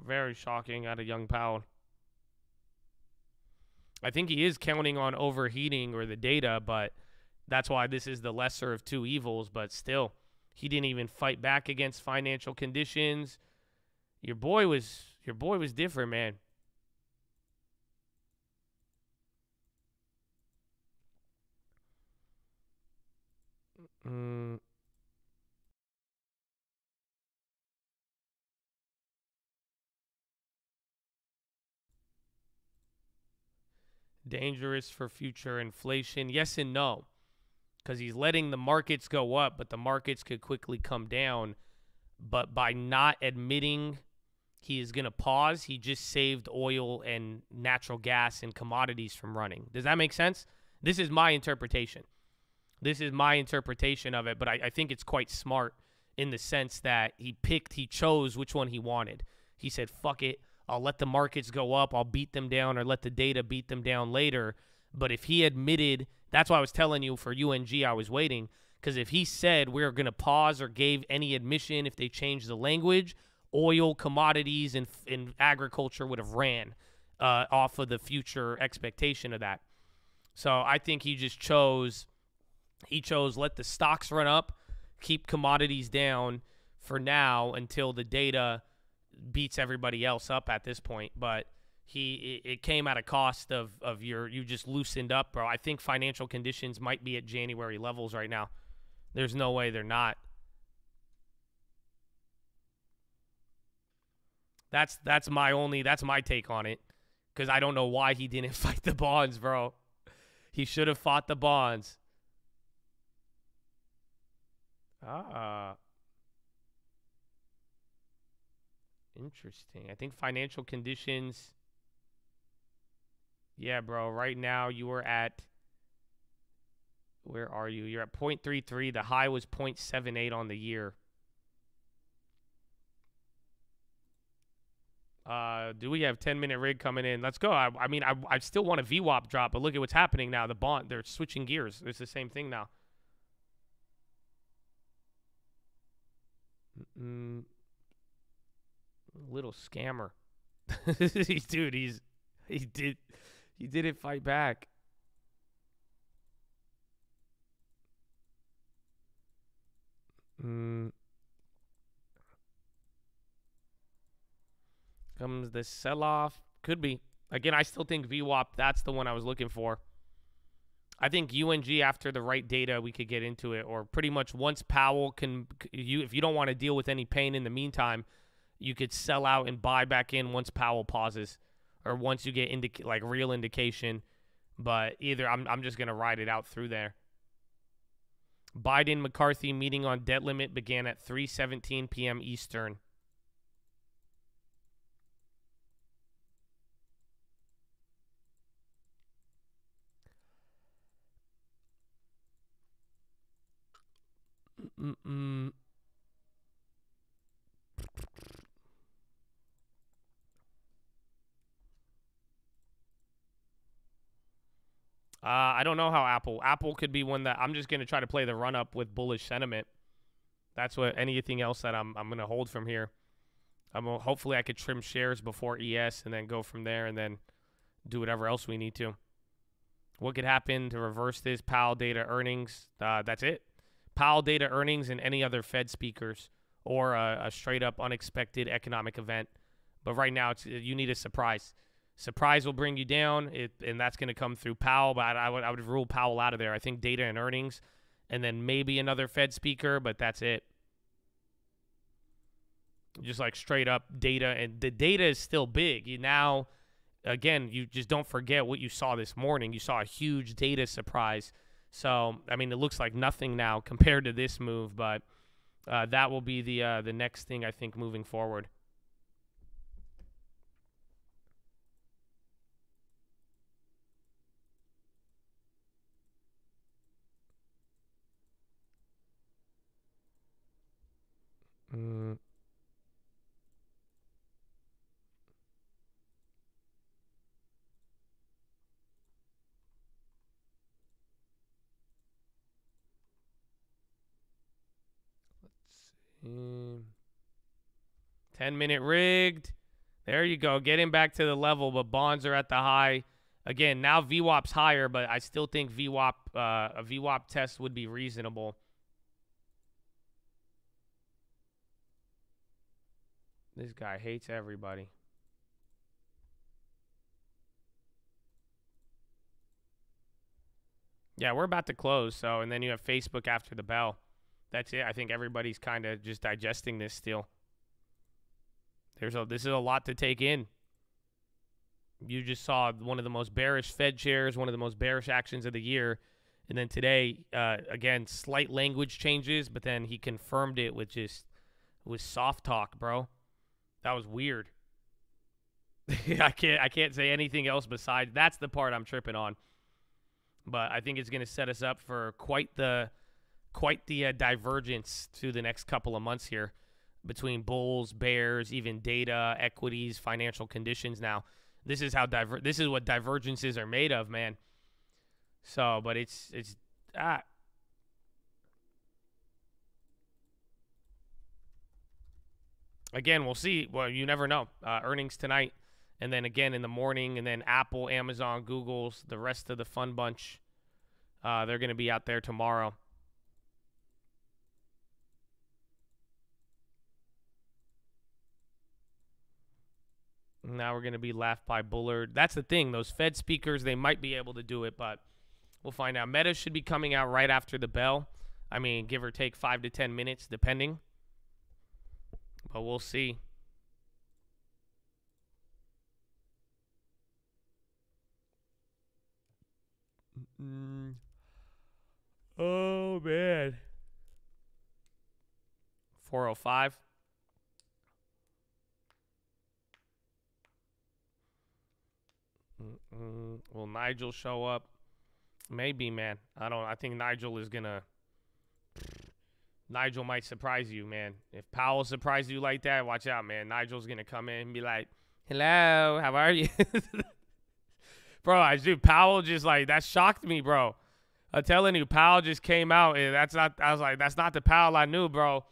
Very shocking out of young Powell. I think he is counting on overheating or the data, but that's why this is the lesser of two evils. But still, he didn't even fight back against financial conditions. Your boy was your boy was different, man. Mm. Dangerous for future inflation? Yes and no. Because he's letting the markets go up, but the markets could quickly come down. But by not admitting he is going to pause, he just saved oil and natural gas and commodities from running. Does that make sense? This is my interpretation. This is my interpretation of it, but I, I think it's quite smart in the sense that he picked, he chose which one he wanted. He said, fuck it. I'll let the markets go up, I'll beat them down, or let the data beat them down later. But if he admitted, that's why I was telling you for UNG, I was waiting. Because if he said we're going to pause or gave any admission if they changed the language, oil, commodities, and, and agriculture would have ran uh, off of the future expectation of that. So I think he just chose, he chose let the stocks run up, keep commodities down for now until the data – beats everybody else up at this point, but he it, came at a cost of of your you just loosened up, bro. I think financial conditions might be at January levels right now. There's no way they're not. That's that's my only that's my take on it cuz I don't know why he didn't fight the bonds, bro. He should have fought the bonds. Ah. Interesting. I think financial conditions. Yeah, bro. Right now you are at. Where are you? You're at 0.33. The high was 0.78 on the year. Uh, do we have 10 minute rig coming in? Let's go. I, I mean, I, I still want a VWAP drop, but look at what's happening now. The bond, they're switching gears. It's the same thing now. Mm little scammer. Dude, he's he did he didn't fight back. Mm. Comes the sell off. Could be. Again, I still think VWAP, that's the one I was looking for. I think UNG after the right data we could get into it or pretty much once Powell can you if you don't want to deal with any pain in the meantime, you could sell out and buy back in once Powell pauses or once you get like real indication. But either I'm I'm just gonna ride it out through there. Biden McCarthy meeting on debt limit began at 3:17 p.m. Eastern. Mm-mm. Uh, I don't know how Apple. Apple could be one that I'm just going to try to play the run up with bullish sentiment. That's what anything else that I'm I'm going to hold from here. I'm hopefully I could trim shares before ES and then go from there and then do whatever else we need to. What could happen to reverse this? Powell data earnings. Uh, that's it. Powell data earnings and any other Fed speakers or a, a straight up unexpected economic event. But right now, it's you need a surprise. Surprise will bring you down, it, and that's going to come through Powell. But I would I would rule Powell out of there. I think data and earnings, and then maybe another Fed speaker, but that's it. Just like straight up data, and the data is still big. You now, again, you just don't forget what you saw this morning. You saw a huge data surprise. So I mean, it looks like nothing now compared to this move, but uh, that will be the uh, the next thing I think moving forward. Mm. Mm. 10 minute rigged. There you go. Getting back to the level, but bonds are at the high. Again, now VWAP's higher, but I still think VWAP uh, a VWAP test would be reasonable. This guy hates everybody. Yeah, we're about to close, so and then you have Facebook after the bell. That's it. I think everybody's kind of just digesting this still. There's a this is a lot to take in. You just saw one of the most bearish Fed chairs, one of the most bearish actions of the year, and then today, uh, again, slight language changes, but then he confirmed it with just with soft talk, bro. That was weird. I can't I can't say anything else besides that's the part I'm tripping on. But I think it's going to set us up for quite the quite the uh, divergence through the next couple of months here between bulls, bears, even data, equities, financial conditions. Now, this is how diver this is what divergences are made of, man. So, but it's it's ah. Again, we'll see. Well, you never know. Uh, earnings tonight, and then again in the morning, and then Apple, Amazon, Google's, the rest of the fun bunch. Uh, they're going to be out there tomorrow. Now we're going to be laughed by Bullard. That's the thing. Those Fed speakers, they might be able to do it, but we'll find out. Meta should be coming out right after the bell. I mean, give or take five to 10 minutes, depending. But we'll see. Mm. Oh, man. 405. Mm-mm. Will Nigel show up? Maybe, man. I don't. I think Nigel is gonna. Nigel might surprise you, man. If Powell surprises you like that, watch out, man. Nigel's gonna come in and be like, "Hello, how are you?" bro, I dude, Powell just like that shocked me, bro. I'm telling you, Powell just came out, and that's not. I was like, that's not the Powell I knew, bro.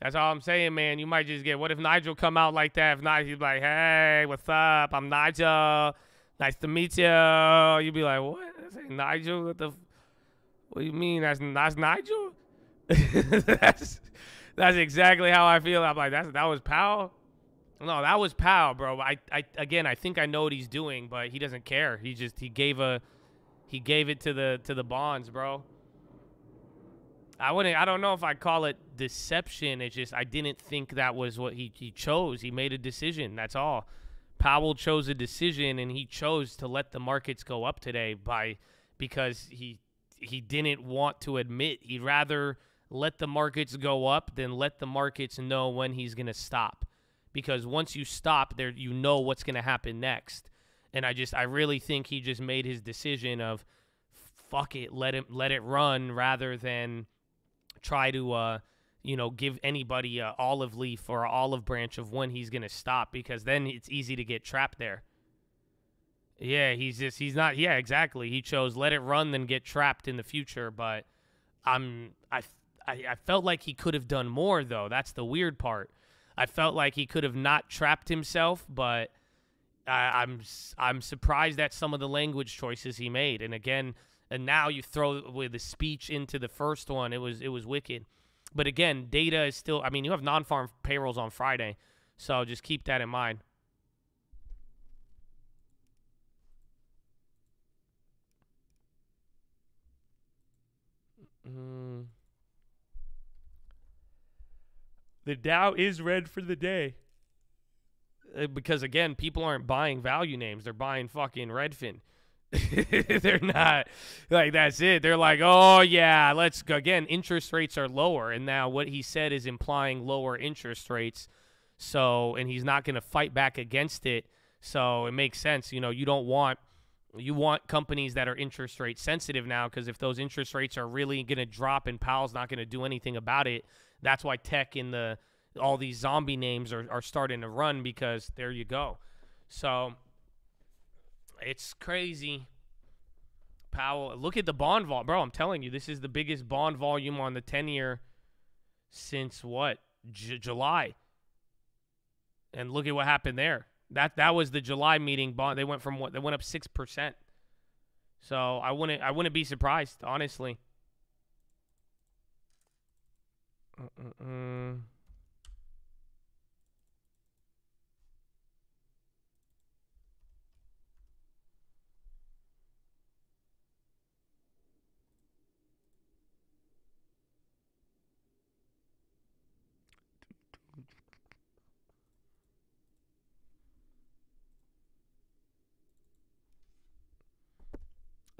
That's all I'm saying, man. You might just get. What if Nigel come out like that? If not, he's like, "Hey, what's up? I'm Nigel." Nice to meet you. You'd be like, what? Nigel? What the? What do you mean? That's that's Nigel? that's that's exactly how I feel. I'm like, that's that was Powell. No, that was Powell, bro. I, I again, I think I know what he's doing, but he doesn't care. He just he gave a he gave it to the to the bonds, bro. I wouldn't. I don't know if I call it deception. It's just I didn't think that was what he he chose. He made a decision. That's all. Powell chose a decision and he chose to let the markets go up today by because he he didn't want to admit. He'd rather let the markets go up than let the markets know when he's going to stop. Because once you stop there you know what's going to happen next. And I just I really think he just made his decision of fuck it let him let it run rather than try to uh you know, give anybody a olive leaf or a olive branch of when he's going to stop because then it's easy to get trapped there. Yeah, he's just he's not yeah, exactly. He chose let it run then get trapped in the future, but I'm I I, I felt like he could have done more though. That's the weird part. I felt like he could have not trapped himself, but I, I'm I'm surprised at some of the language choices he made. And again, and now you throw with the speech into the first one, it was it was wicked. But again, data is still, I mean, you have non farm payrolls on Friday. So just keep that in mind. Mm. The Dow is red for the day. Uh, because again, people aren't buying value names; they're buying fucking Redfin. They're not like that's it. They're like, oh yeah, let's go again. Interest rates are lower, and now what he said is implying lower interest rates. So, and he's not going to fight back against it. So it makes sense. You know, you don't want you want companies that are interest rate sensitive now because if those interest rates are really going to drop and Powell's not going to do anything about it, that's why tech in the all these zombie names are, are starting to run because there you go. So it's crazy. Powell, look at the bond vol, bro. I'm telling you, this is the biggest bond volume on the 10 year since what? J- July. And look at what happened there. That that was the July meeting bond. They went from what? They went up six percent. So I wouldn't I wouldn't be surprised, honestly. Mm-mm-mm.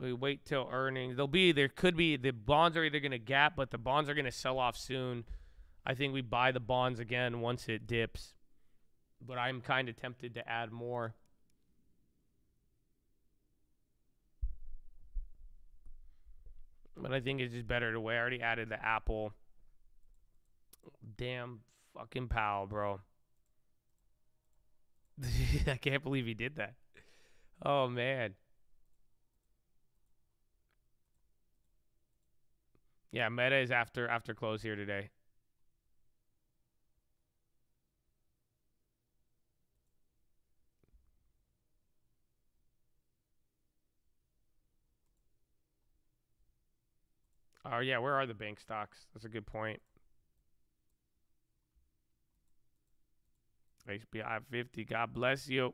We wait till earnings. There'll be there could be the bonds are either going to gap, but the bonds are going to sell off soon. I think we buy the bonds again once it dips, but I'm kind of tempted to add more. But I think it's just better to wait. I already added the Apple. Damn fucking Powell, bro. I can't believe he did that. Oh man. Yeah, Meta is after after close here today. Oh yeah, where are the bank stocks? That's a good point. HBI 50, God bless you.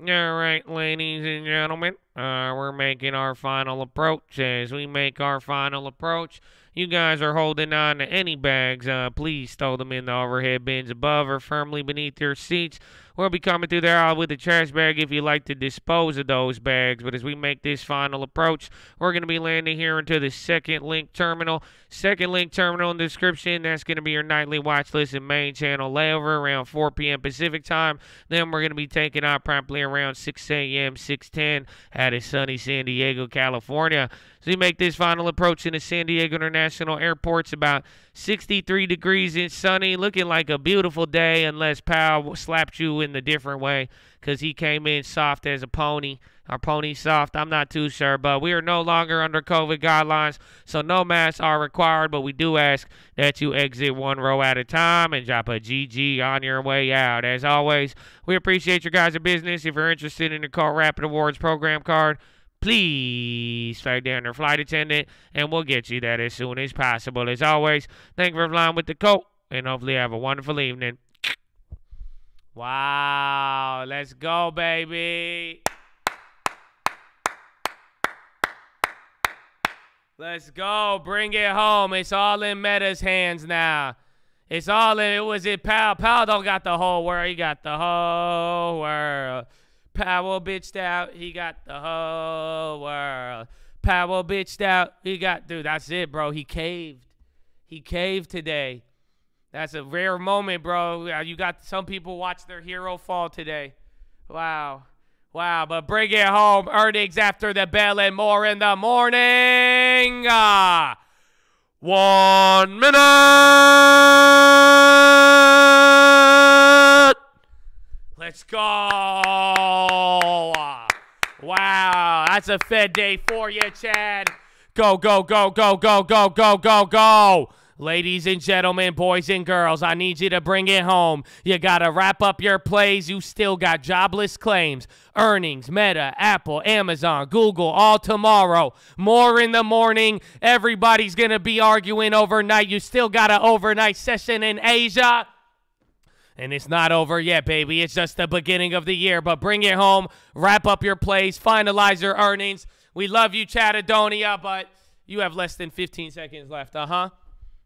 All right, ladies and gentlemen, uh, we're making our final approach. As we make our final approach, you guys are holding on to any bags. Uh, please stow them in the overhead bins above or firmly beneath your seats. We'll be coming through there all with a trash bag if you'd like to dispose of those bags. But as we make this final approach, we're going to be landing here into the second link terminal. Second link terminal in the description. That's going to be your nightly watch list and main channel layover around 4 p.m. Pacific time. Then we're going to be taking off promptly around 6 a.m. 6:10 of sunny San Diego, California. So you make this final approach into San Diego International Airport. It's about 63 degrees and sunny, looking like a beautiful day unless Powell slapped you in the different way because he came in soft as a pony. Our pony soft, I'm not too sure, but we are no longer under COVID guidelines, so no masks are required, but we do ask that you exit one row at a time and drop a GG on your way out. As always, we appreciate your guys' business. If you're interested in the Call Rapid Awards program card, please flag down their flight attendant, and we'll get you that as soon as possible. As always, thank you for flying with the coat, and hopefully have a wonderful evening. Wow, let's go, baby. Let's go. Bring it home. It's all in Meta's hands now. It's all in. It was it. Powell. Powell don't got the whole world. He got the whole world. Powell bitched out. He got the whole world. Powell bitched out. He got, dude, that's it, bro. He caved. He caved today. That's a rare moment, bro. Uh, you got some people watch their hero fall today. Wow. Wow. But bring it home. Earnings after the bell and more in the morning. Ah. One minute. Let's go. Wow, that's a Fed day for you, Chad. Go, go, go, go, go, go, go, go, go. Ladies and gentlemen, boys and girls, I need you to bring it home. You got to wrap up your plays. You still got jobless claims, earnings, Meta, Apple, Amazon, Google, all tomorrow. More in the morning. Everybody's going to be arguing overnight. You still got an overnight session in Asia. And it's not over yet, baby. It's just the beginning of the year. But bring it home, wrap up your plays, finalize your earnings. We love you, Chattadonia, but you have less than 15 seconds left, uh huh.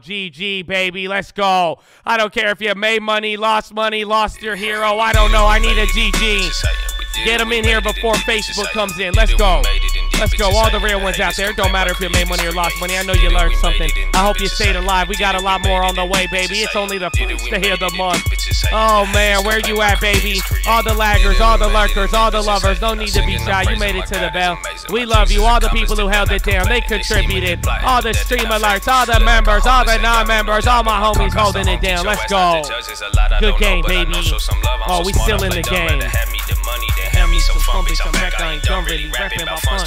GG, baby, let's go. I don't care if you made money, lost money, lost your hero. I don't know. I need a GG. Get them in here before Facebook comes in. Let's go. Let's go. All the real ones out there. It don't matter if you made money or lost money. I know you learned something. I hope you stayed alive. We got a lot more on the way, baby. It's only the first day of the month. Oh, man. Where you at, baby? All the laggers, all the lurkers, all the lovers. No need to be shy. You made it to the bell. We love you. All the people who held it down. They contributed. All the stream alerts, all the members, all the non-members, all my homies holding it down. Let's go. Good game, baby. Oh, we still in the game. Hand me some fun, bitch. I'm back. I ain't done really rapping about fun.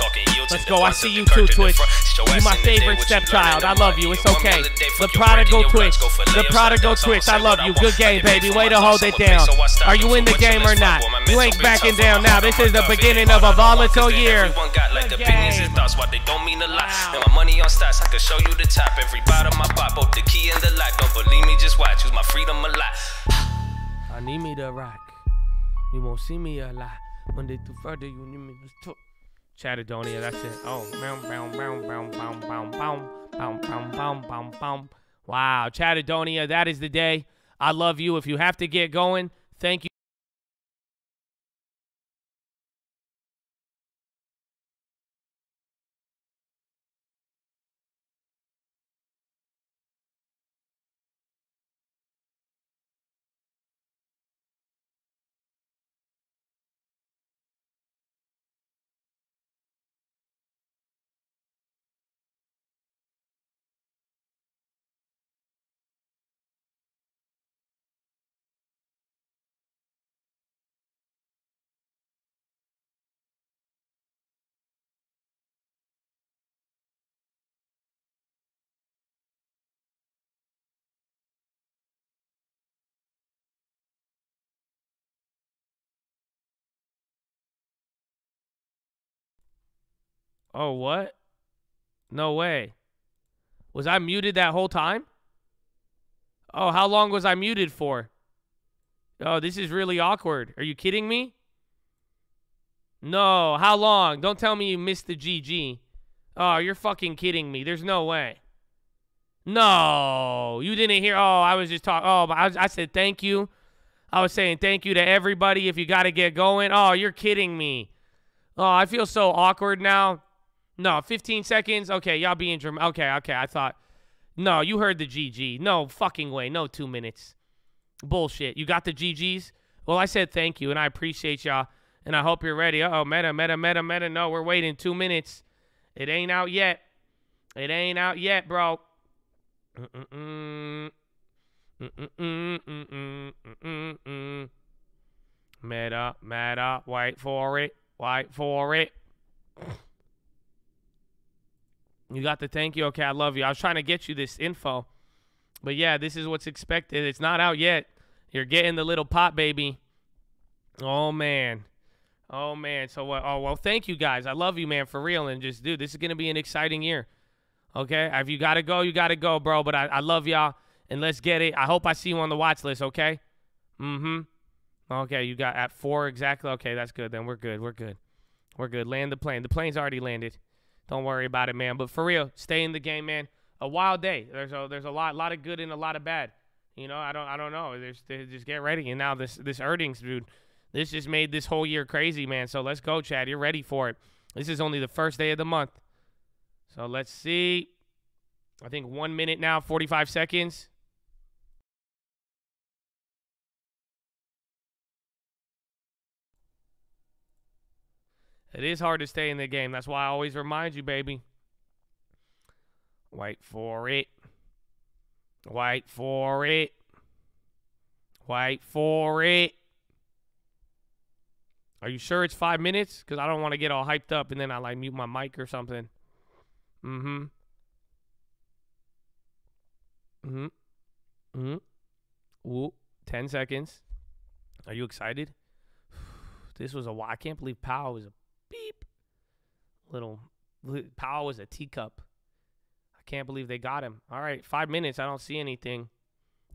Let's go. I see you too, Twitch. You my favorite stepchild. I love you. It's okay. The prodigal Twitch. The prodigal Twitch. I love you. Good game, baby. Way to hold it down. Are you in the game or not? You ain't backing down now. This is the beginning of a volatile year. Like opinions and thoughts, why they don't mean a lot. And my money on stats, I can show you the top. Every bottom I bought, both the key and the lock. Don't believe me, just watch. Use my freedom a lot. I need me to rock. You won't see me a lot. Monday through Friday, you need me to talk. Chattadonia, that's it. Oh, bow, bow, bow, bow, bow, bow, bow, bow, bow, bow, bow, bow. Wow, Chattadonia, that is the day. I love you. If you have to get going, thank you. Oh, what? No way. Was I muted that whole time? Oh, how long was I muted for? Oh, this is really awkward. Are you kidding me? No, how long? Don't tell me you missed the GG. Oh, you're fucking kidding me. There's no way. No, you didn't hear. Oh, I was just talking. Oh, I, was, I said thank you. I was saying thank you to everybody if you got to get going. Oh, you're kidding me. Oh, I feel so awkward now. No, 15 seconds. Okay, y'all being dramatic. Okay, okay. I thought. No, you heard the GG. No fucking way. No two minutes. Bullshit. You got the GGs? Well, I said thank you, and I appreciate y'all, and I hope you're ready. Uh oh, meta, meta, meta, meta. No, we're waiting two minutes. It ain't out yet. It ain't out yet, bro. Meta, meta. Wait for it. Wait for it. You got the thank you. Okay, I love you. I was trying to get you this info. But yeah, this is what's expected. It's not out yet. You're getting the little pop baby. Oh man. Oh man. So what? Oh well, thank you guys. I love you, man, for real. And just dude, this is gonna be an exciting year. Okay. If you gotta go, you gotta go, bro. But I, I love y'all. And let's get it. I hope I see you on the watch list, okay? Mm-hmm. Okay, you got at four exactly. Okay, that's good. Then we're good. We're good. We're good. Land the plane. The plane's already landed. Don't worry about it, man. But for real, stay in the game, man. A wild day. There's a there's a lot lot of good and a lot of bad. You know, I don't I don't know. There's, just get ready. And now this this earnings, dude. This just made this whole year crazy, man. So let's go, Chad. You're ready for it. This is only the first day of the month. So let's see. I think one minute now, 45 seconds. It is hard to stay in the game. That's why I always remind you, baby. Wait for it. Wait for it. Wait for it. Are you sure it's five minutes? Because I don't want to get all hyped up and then I like mute my mic or something. Mm-hmm. Mm-hmm. Mm-hmm. Whoop. 10 seconds. Are you excited? This was a. I can't believe Powell was a. Little. li- Powell was a teacup. I can't believe they got him. All right, five minutes. I don't see anything.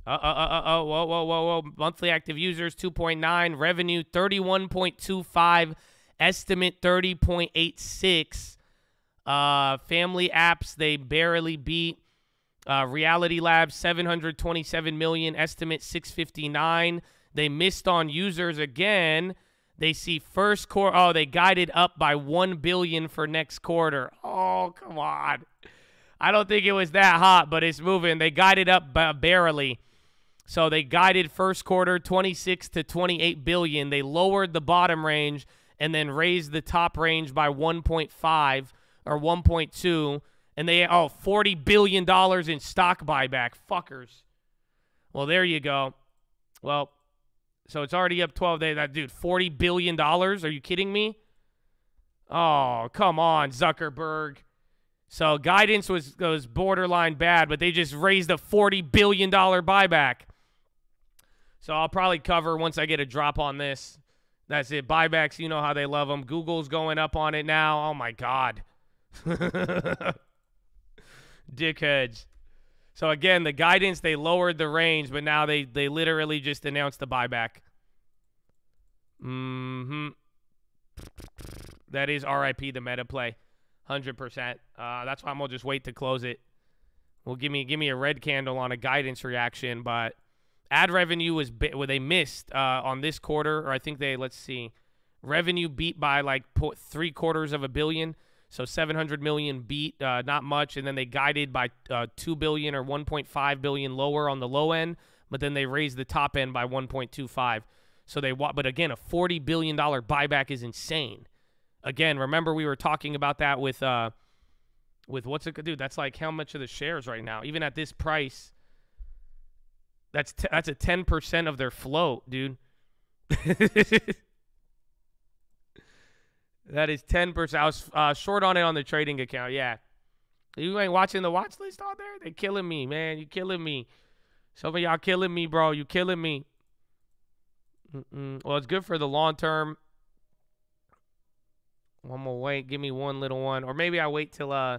Uh uh uh uh oh whoa whoa whoa whoa monthly active users 2.9 revenue 31.25 estimate 30.86 uh family apps they barely beat uh, Reality Labs 727 million estimate 659 they missed on users again they see first quarter oh they guided up by 1 billion for next quarter oh come on I don't think it was that hot but it's moving they guided up barely so they guided first quarter 26 to 28 billion. They lowered the bottom range and then raised the top range by 1.5 or 1.2 and they oh 40 billion dollars in stock buyback. Fuckers. Well, there you go. Well, so it's already up 12 days. That dude, 40 billion dollars? Are you kidding me? Oh, come on, Zuckerberg. So guidance was was borderline bad, but they just raised a 40 billion dollar buyback. So I'll probably cover once I get a drop on this. That's it. Buybacks, you know how they love them. Google's going up on it now. Oh my god. Dickheads. So again, the guidance they lowered the range, but now they they literally just announced the buyback. Mhm. That is RIP the meta play. 100%. Uh, that's why I'm to just wait to close it. Well, give me give me a red candle on a guidance reaction, but ad revenue was bi- well, they missed uh, on this quarter, or I think they let's see, revenue beat by like three quarters of a billion, so 700 million beat, uh, not much, and then they guided by uh, two billion or 1.5 billion lower on the low end, but then they raised the top end by 1.25. So they but again, a 40 billion dollar buyback is insane. Again, remember we were talking about that with uh with what's it dude? That's like how much of the shares right now? Even at this price, that's that's a ten percent of their float, dude. that is ten percent. I was uh, short on it on the trading account. Yeah, you ain't watching the watch list on there. They killing me, man. You killing me. Some of y'all killing me, bro. You killing me. Mm-mm. Well, it's good for the long term. One more wait. Give me one little one, or maybe I wait till uh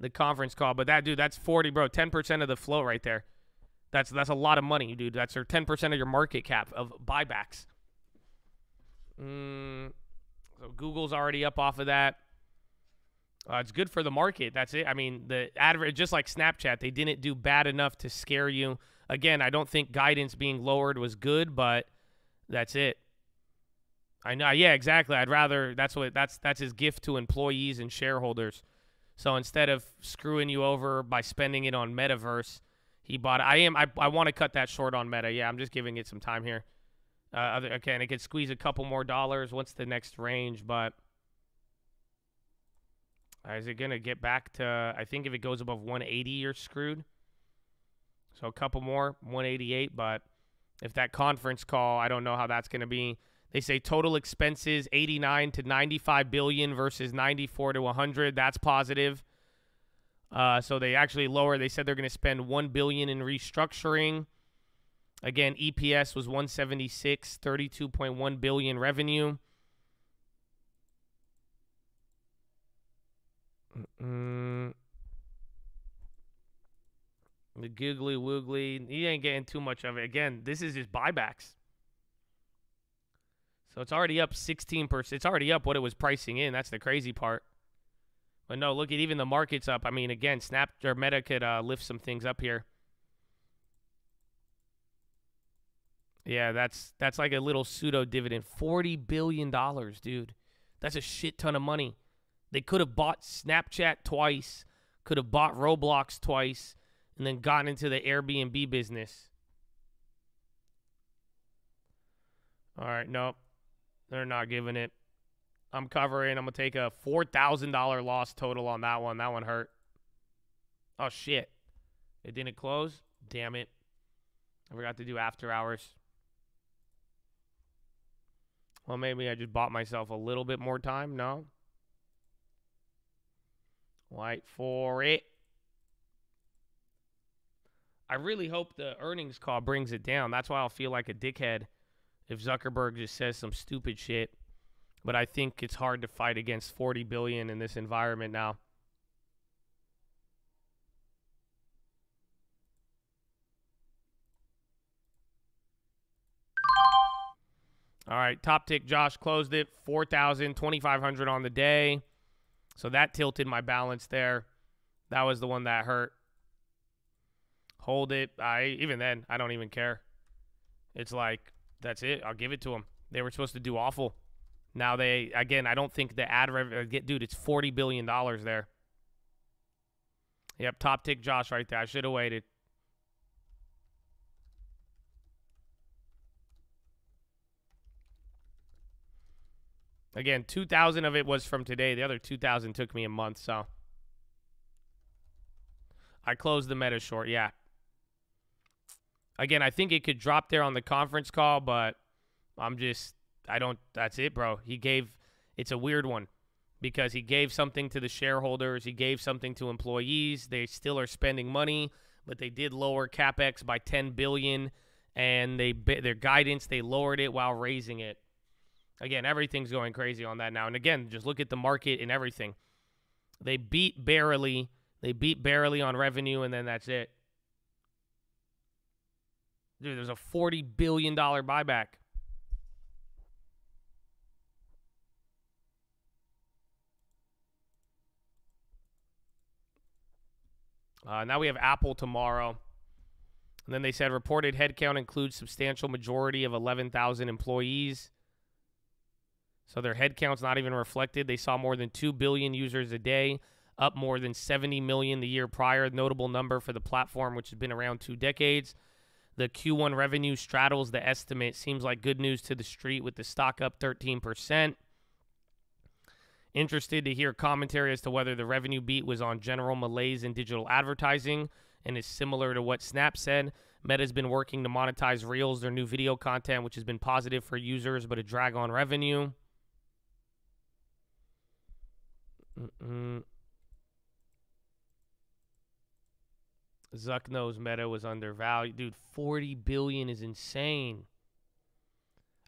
the conference call. But that dude, that's forty, bro. Ten percent of the float right there. That's that's a lot of money, dude. That's your ten percent of your market cap of buybacks. Mm, so Google's already up off of that. Uh, it's good for the market. That's it. I mean, the adver- just like Snapchat, they didn't do bad enough to scare you. Again, I don't think guidance being lowered was good, but that's it. I know. Yeah, exactly. I'd rather that's what that's that's his gift to employees and shareholders. So instead of screwing you over by spending it on Metaverse, he bought. I am. I I want to cut that short on Meta. Yeah, I'm just giving it some time here. Uh, okay, and it could squeeze a couple more dollars. What's the next range? But is it gonna get back to? I think if it goes above 180, you're screwed. So a couple more, 188. But if that conference call, I don't know how that's gonna be. They say total expenses 89 to 95 billion versus 94 to 100. That's positive. Uh, so they actually lower. They said they're going to spend 1 billion in restructuring. Again, EPS was 176, 32.1 billion revenue. Mm. The googly woogly. He ain't getting too much of it. Again, this is just buybacks. So it's already up 16%. It's already up what it was pricing in. That's the crazy part. But no, look at even the market's up. I mean, again, Snap or Meta could uh, lift some things up here. Yeah, that's that's like a little pseudo dividend. Forty billion dollars, dude. That's a shit ton of money. They could have bought Snapchat twice, could have bought Roblox twice, and then gotten into the Airbnb business. All right, nope. They're not giving it. I'm covering. I'm gonna take a four thousand dollar loss total on that one. That one hurt. Oh shit! It didn't close. Damn it! I forgot to do after hours. Well, maybe I just bought myself a little bit more time. No. Wait for it. I really hope the earnings call brings it down. That's why I'll feel like a dickhead if Zuckerberg just says some stupid shit. But I think it's hard to fight against 40 billion in this environment now. All right, top tick Josh closed it 4,000, 2,500 on the day. So that tilted my balance there. That was the one that hurt. Hold it. I even then, I don't even care. It's like that's it. I'll give it to them. They were supposed to do awful. Now they again, I don't think the ad revenue uh, get dude, it's 40 billion dollars there. Yep, top tick Josh right there. I should have waited. Again, 2,000 of it was from today. The other 2,000 took me a month, so. I closed the meta short, yeah. Again, I think it could drop there on the conference call, but I'm just, I don't, that's it, bro. He gave, it's a weird one because he gave something to the shareholders, he gave something to employees. They still are spending money, but they did lower capex by 10 billion and they their guidance, they lowered it while raising it. Again, everything's going crazy on that now. And again, just look at the market and everything. They beat barely. They beat barely on revenue, and then that's it. Dude, there's a $40 billion buyback. Uh, now we have Apple tomorrow. And then they said reported headcount includes substantial majority of 11,000 employees. So their headcount's not even reflected. They saw more than 2 billion users a day, up more than 70 million the year prior. Notable number for the platform, which has been around two decades. The Q1 revenue straddles the estimate. Seems like good news to the street with the stock up 13%. Interested to hear commentary as to whether the revenue beat was on general malaise in digital advertising and is similar to what Snap said. Meta's been working to monetize Reels, their new video content, which has been positive for users but a drag on revenue. Mm-mm. Zuck knows Meta was undervalued. Dude, 40 billion is insane.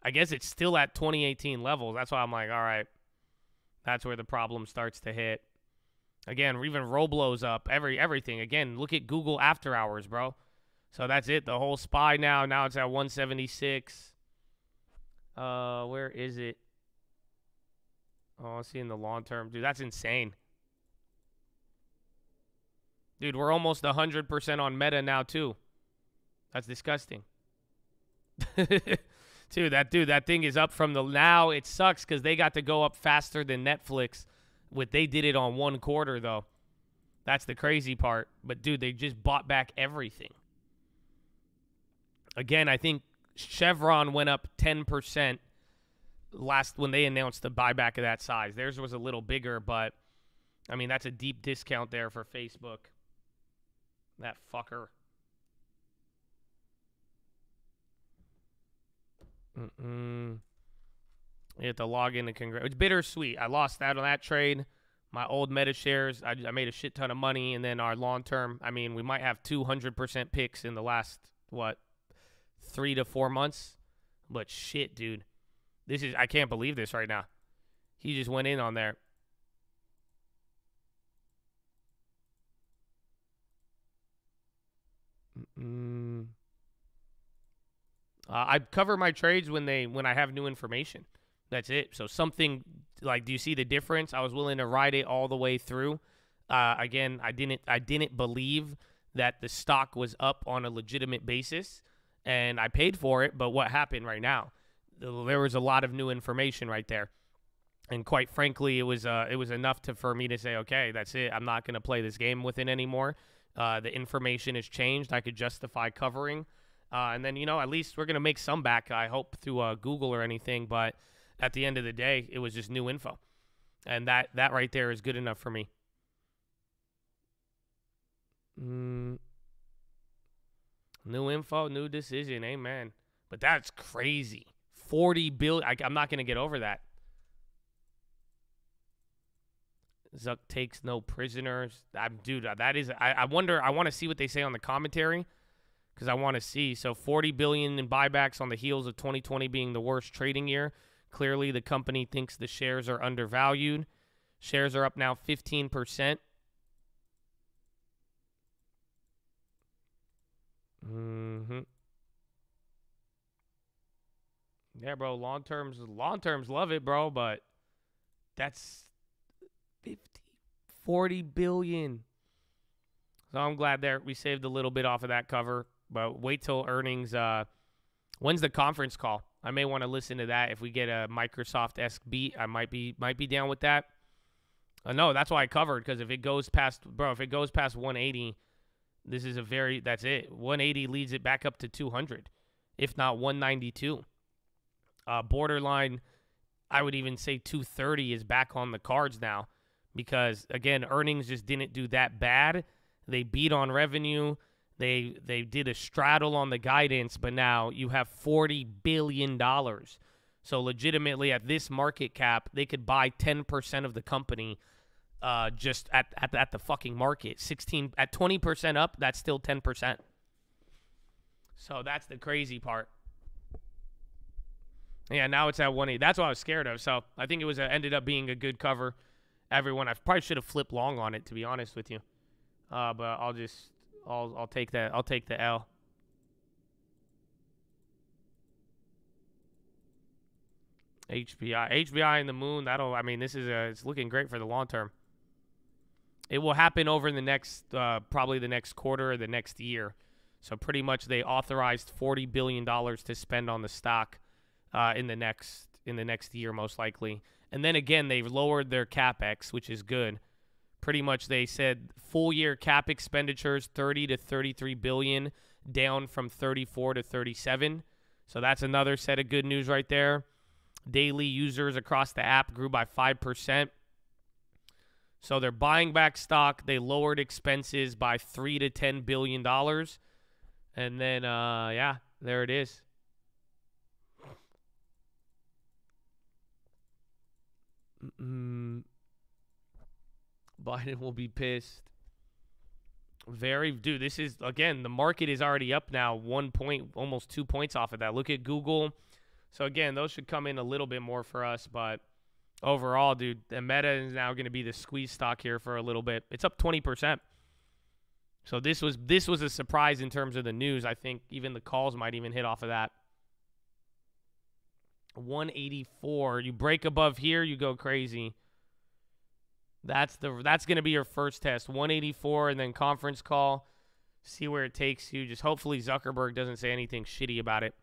I guess it's still at 2018 levels. That's why I'm like, all right. That's where the problem starts to hit. Again, even Roblo's up. Every everything. Again, look at Google after hours, bro. So that's it. The whole spy now. Now it's at 176. Uh, where is it? Oh, I see in the long term. Dude, that's insane. Dude, we're almost 100% on meta now, too. That's disgusting. dude, that dude, that thing is up from the now. It sucks because they got to go up faster than Netflix. With they did it on one quarter though. That's the crazy part. But dude, they just bought back everything. Again, I think Chevron went up 10% last when they announced the buyback of that size. Theirs was a little bigger, but I mean that's a deep discount there for Facebook. That fucker. Mm-mm. You have to log in and congrats. It's bittersweet. I lost out on that trade. My old meta shares, I, I made a shit ton of money, and then our long term. I mean, we might have 200% picks in the last what three to four months. But shit, dude, this is I can't believe this right now. He just went in on there. Uh, I cover my trades when they when I have new information. That's it. So something like, do you see the difference? I was willing to ride it all the way through. Uh, again, I didn't I didn't believe that the stock was up on a legitimate basis, and I paid for it. But what happened right now? There was a lot of new information right there, and quite frankly, it was uh, it was enough to for me to say, okay, that's it. I'm not going to play this game with it anymore. Uh, the information has changed. I could justify covering. Uh, and then, you know, at least we're going to make some back, I hope, through uh, Google or anything. But at the end of the day, it was just new info. And that, that right there is good enough for me. Mm. New info, new decision. Amen. But that's crazy. 40 billion. I, I'm not going to get over that. Zuck takes no prisoners. I'm dude. That is. I, I wonder. I want to see what they say on the commentary. because I want to see. So 40 billion in buybacks on the heels of 2020 being the worst trading year. Clearly, the company thinks the shares are undervalued. Shares are up now 15%. Mm-hmm. Yeah, bro. Long terms, long terms love it, bro. But that's 50, 40 billion. So I'm glad there we saved a little bit off of that cover. But wait till earnings. Uh, when's the conference call? I may want to listen to that. If we get a Microsoft esque beat, I might be might be down with that. Uh, no, that's why I covered because if it goes past, bro, if it goes past 180, this is a very that's it. 180 leads it back up to 200, if not 192. Uh, borderline, I would even say 230 is back on the cards now because again, earnings just didn't do that bad. They beat on revenue. They they did a straddle on the guidance, but now you have 40 billion dollars. So legitimately at this market cap, they could buy 10% of the company uh, just at, at at the fucking market. 16 at 20% up, that's still 10%. So that's the crazy part. Yeah, now it's at 180. That's what I was scared of. So I think it was a, ended up being a good cover. Everyone, I probably should have flipped long on it to be honest with you. Uh, but I'll just I'll I'll take that. I'll take the L. HBI, HBI in the moon. That'll. I mean, this is a. It's looking great for the long term. It will happen over in the next, uh, probably the next quarter or the next year. So pretty much, they authorized forty billion dollars to spend on the stock uh, in the next in the next year, most likely. And then again, they've lowered their capex, which is good. Pretty much, they said full year cap expenditures 30 to 33 billion, down from 34 to 37. So that's another set of good news right there. Daily users across the app grew by 5%. So they're buying back stock. They lowered expenses by 3 to 10 billion dollars. And then uh yeah, there it is. Mm, Biden will be pissed. Very, dude. This is again. The market is already up now, one point, almost two points off of that. Look at Google. So again, those should come in a little bit more for us, but overall, dude, the Meta is now going to be the squeeze stock here for a little bit. It's up twenty percent. So this was this was a surprise in terms of the news. I think even the calls might even hit off of that. 184. You break above here, you go crazy. That's the that's going to be your first test. 184 and then conference call. See where it takes you. Just hopefully Zuckerberg doesn't say anything shitty about it.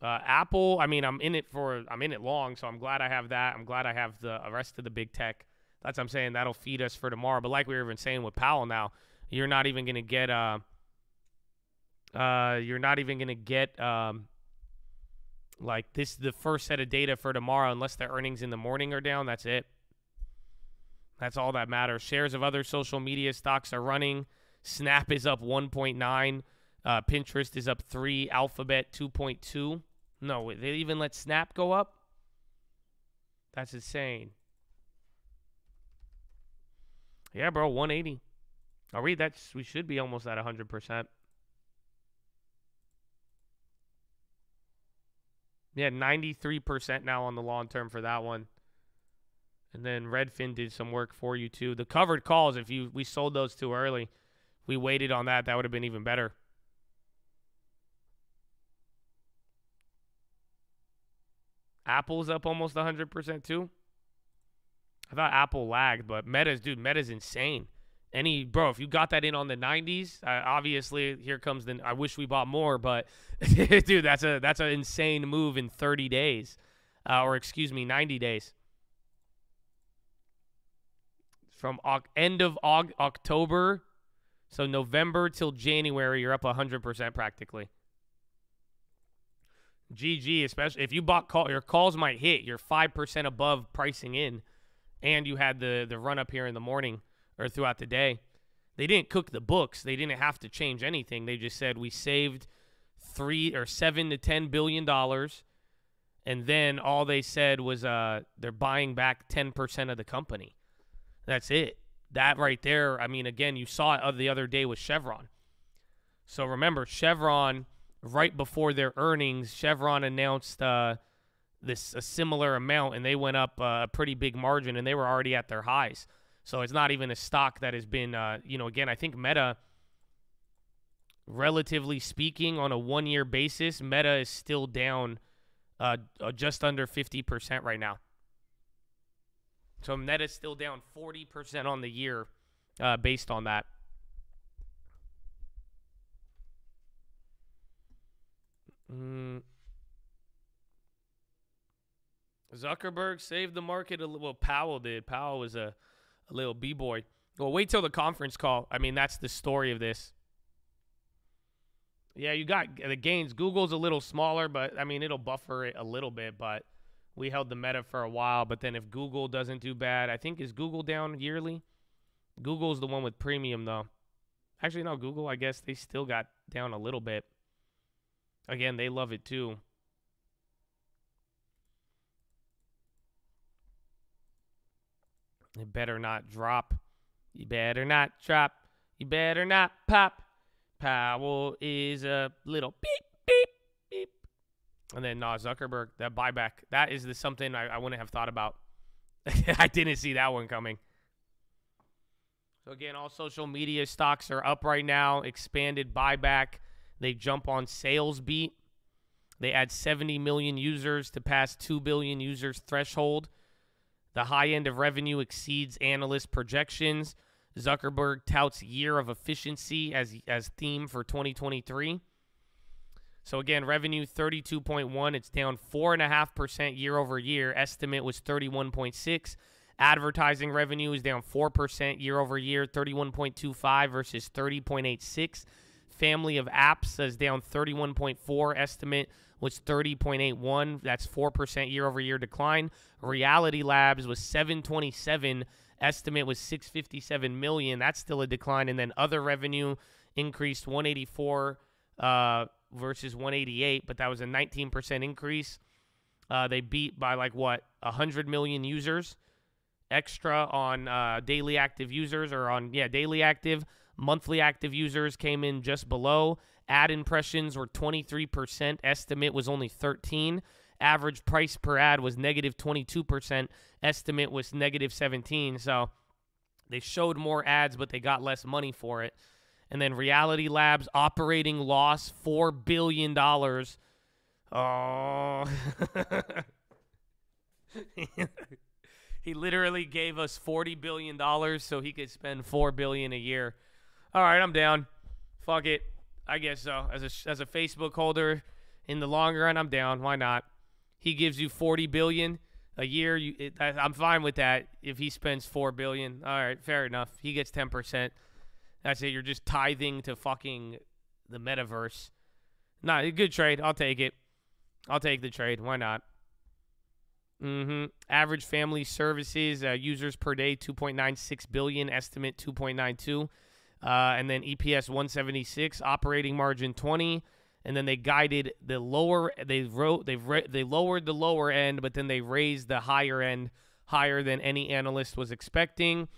Uh, Apple, I mean, I'm in it for I'm in it long, so I'm glad I have that. I'm glad I have the rest of the big tech. That's what I'm saying. That'll feed us for tomorrow. But like we were even saying with Powell now, you're not even going to get uh uh you're not even going to get um like this the first set of data for tomorrow unless the earnings in the morning are down, that's it. That's all that matters. Shares of other social media stocks are running. Snap is up 1.9. Uh, Pinterest is up 3. Alphabet 2.2. No, they even let Snap go up? That's insane. Yeah, bro, 180. Are read that. we should be almost at 100%. Yeah, 93% now on the long term for that one. And then Redfin did some work for you too. The covered calls, if you we sold those too early, we waited on that, that would have been even better. Apple's up almost 100% too. I thought Apple lagged, but Meta's, dude, Meta's insane. Any bro, if you got that in on the 90s, uh, obviously here comes the. I wish we bought more, but dude, that's a that's an insane move in 30 days, uh, or excuse me, 90 days. From end of og- October, so November till January, you're up 100% practically. GG, especially if you bought call, your calls might hit. You're five percent above pricing in, and you had the the run up here in the morning or throughout the day. They didn't cook the books. They didn't have to change anything. They just said we saved three or seven to ten billion dollars, and then all they said was uh they're buying back ten percent of the company. That's it. that right there, I mean, again, you saw it the other day with Chevron. So remember, Chevron, right before their earnings, Chevron announced uh, this a similar amount, and they went up uh, a pretty big margin, and they were already at their highs. So it's not even a stock that has been, uh, you know, again, I think Meta, relatively speaking, on a one-year basis, Meta is still down uh, uh, just under 50% right now. So Meta's still down 40% on the year uh, based on that. Mm. Zuckerberg saved the market a little. Well, Powell did. Powell was a, a little b boy. Well, wait till the conference call. I mean, that's the story of this. Yeah, you got the gains. Google's a little smaller, but I mean, it'll buffer it a little bit. But we held the meta for a while. But then if Google doesn't do bad, I think is Google down yearly. Google's the one with premium though. Actually, no, Google. I guess they still got down a little bit. Again, they love it too. It better not drop. You better not drop. You better not pop. Powell is a little beep, beep, beep. And then uh, Zuckerberg, that buyback, that is the something I, I wouldn't have thought about. I didn't see that one coming. So again, all social media stocks are up right now. Expanded buyback. They jump on sales beat. They add 70 million users to pass 2 billion users threshold. The high end of revenue exceeds analyst projections. Zuckerberg touts year of efficiency as as theme for 2023. So again, revenue 32.1. It's down four and a half percent year over year. Estimate was 31.6. Advertising revenue is down four percent year over year, 31.25 versus 30.86. Family of apps is down 31.4. Estimate was 30.81. That's 4% year over year decline. Reality Labs was 727. Estimate was 657 million. That's still a decline. And then other revenue increased 184 uh, versus 188, but that was a 19% increase. Uh, they beat by like what 100 million users extra on uh, daily active users or on yeah daily active monthly active users came in just below Ad impressions were 23%. Estimate was only 13. Average price per ad was negative 22%. Estimate was negative 17. So they showed more ads, but they got less money for it. And then Reality Labs operating loss four billion dollars. Oh, he literally gave us forty billion dollars so he could spend four billion a year. All right, I'm down. Fuck it. I guess so. As a as a Facebook holder, in the long run, I'm down. Why not? He gives you 40 billion a year. You, it, I, I'm fine with that. If he spends four billion, all right, fair enough. He gets 10 percent. That's it. You're just tithing to fucking the metaverse. Nah, a good trade. I'll take it. I'll take the trade. Why not? Mm-hmm. Average family services uh, users per day 2.96 billion. Estimate 2.92. Uh, and then EPS 176, operating margin 20, and then they guided the lower. They wrote they've they lowered the lower end, but then they raised the higher end higher than any analyst was expecting.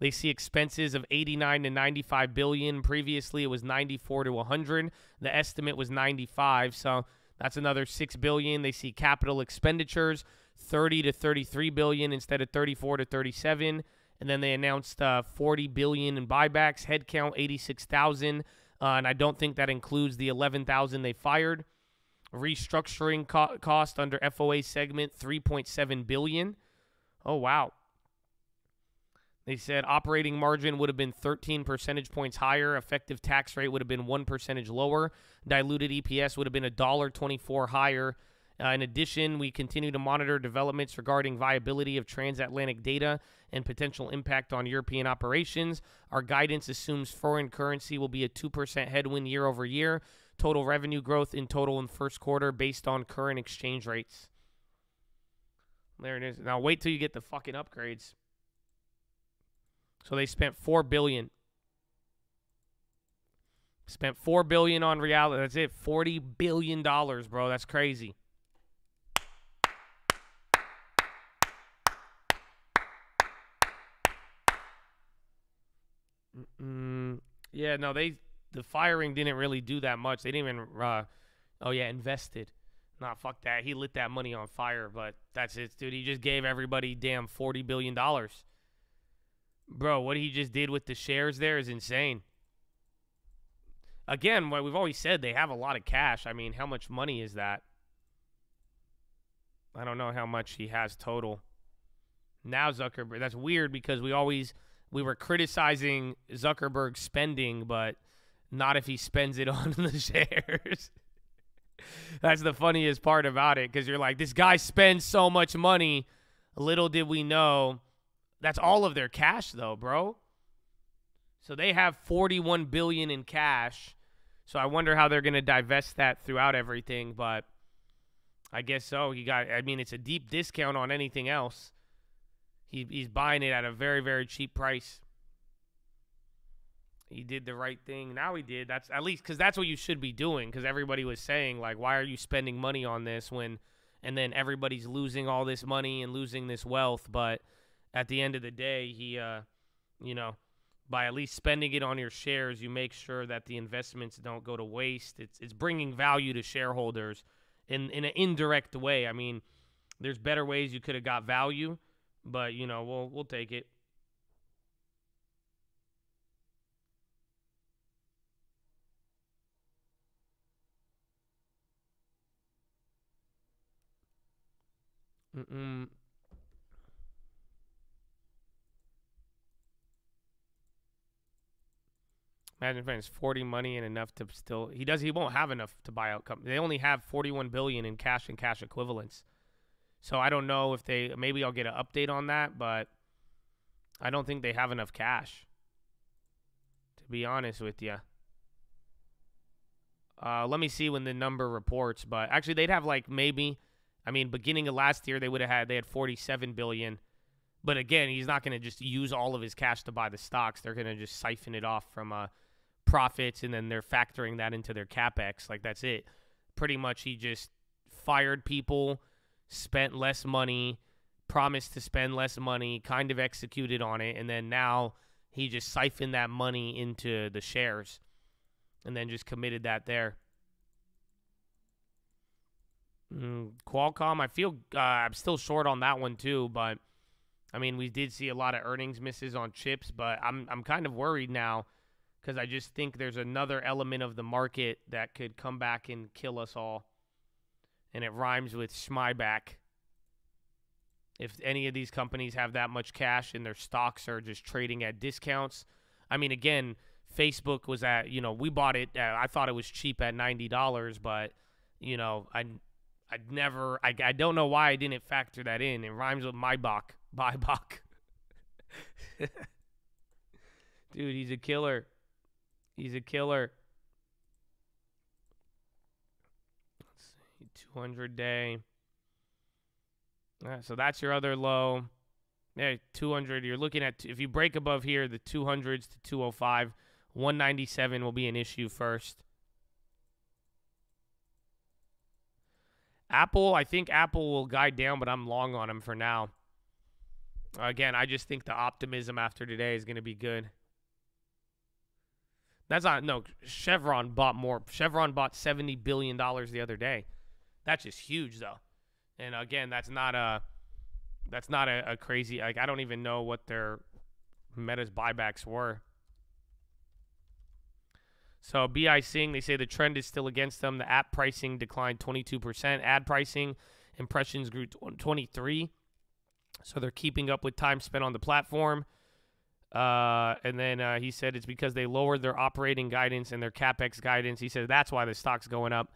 They see expenses of 89 to 95 billion. Previously, it was 94 to 100. The estimate was 95, so that's another 6 billion. They see capital expenditures 30 to 33 billion instead of 34 to 37 and then they announced uh, 40 billion in buybacks, headcount 86,000, uh, and I don't think that includes the 11,000 they fired. Restructuring co- cost under FOA segment 3.7 billion. Oh wow. They said operating margin would have been 13 percentage points higher. Effective tax rate would have been one percentage lower. Diluted EPS would have been a dollar 24 higher. Uh, in addition, we continue to monitor developments regarding viability of transatlantic data and potential impact on European operations. Our guidance assumes foreign currency will be a 2% headwind year over year. Total revenue growth in total in first quarter based on current exchange rates. There it is. Now wait till you get the fucking upgrades. So they spent 4 billion spent 4 billion on reality. That's it. 40 billion dollars, bro. That's crazy. Yeah, no, they the firing didn't really do that much. They didn't even. Uh, oh yeah, invested. Nah, fuck that. He lit that money on fire, but that's it, dude. He just gave everybody damn forty billion dollars. Bro, what he just did with the shares there is insane. Again, what we've always said, they have a lot of cash. I mean, how much money is that? I don't know how much he has total. Now Zuckerberg, that's weird because we always we were criticizing Zuckerberg spending, but not if he spends it on the shares. that's the funniest part about it because you're like, this guy spends so much money. Little did we know, that's all of their cash though, bro. So they have 41 billion in cash. So I wonder how they're going to divest that throughout everything, but I guess so. You got I mean it's a deep discount on anything else. He he's buying it at a very very cheap price. He did the right thing. Now he did. That's at least cuz that's what you should be doing cuz everybody was saying like why are you spending money on this when and then everybody's losing all this money and losing this wealth, but at the end of the day, he uh you know, by at least spending it on your shares, you make sure that the investments don't go to waste. It's it's bringing value to shareholders in in an indirect way. I mean, there's better ways you could have got value, but you know, we'll we'll take it. Mm-mm. Imagine if it's 40 money and enough to still he does he won't have enough to buy out company. They only have 41 billion in cash and cash equivalents. So I don't know if they maybe I'll get an update on that, but I don't think they have enough cash. To be honest with you. Uh, let me see when the number reports, but actually they'd have like maybe I mean beginning of last year they would have had they had 47 billion. But again, he's not going to just use all of his cash to buy the stocks. They're going to just siphon it off from uh profits and then they're factoring that into their capex. Like that's it. Pretty much he just fired people, spent less money, promised to spend less money, kind of executed on it, and then now he just siphoned that money into the shares and then just committed that there. Mm, Qualcomm, I feel uh, I'm still short on that one too, but I mean, we did see a lot of earnings misses on chips, but I'm I'm kind of worried now because I just think there's another element of the market that could come back and kill us all. And it rhymes with Schmieback. If any of these companies have that much cash and their stocks are just trading at discounts, I mean, again, Facebook was at, you know, we bought it, uh, I thought it was cheap at $90, but, you know, I. I'd never, I, I don't know why I didn't factor that in. It rhymes with Maybach, Maybach. Dude, he's a killer. He's a killer. Let's see, 200 day. so that's your other low. Yeah, 200. You're looking at, if you break above here, the 200s to 205, 197 will be an issue first. Apple, I think Apple will guide down, but I'm long on them for now. Again, I just think the optimism after today is going to be good. That's not no. Chevron bought more. Chevron bought seventy billion dollars the other day. That's just huge, though. And again, that's not a that's not a, a crazy. Like I don't even know what their Meta's buybacks were. So BI Sing, they say the trend is still against them. The app pricing declined 22%. Ad pricing impressions grew 23. So they're keeping up with time spent on the platform. Uh, and then uh, he said it's because they lowered their operating guidance and their capex guidance. He said that's why the stock's going up.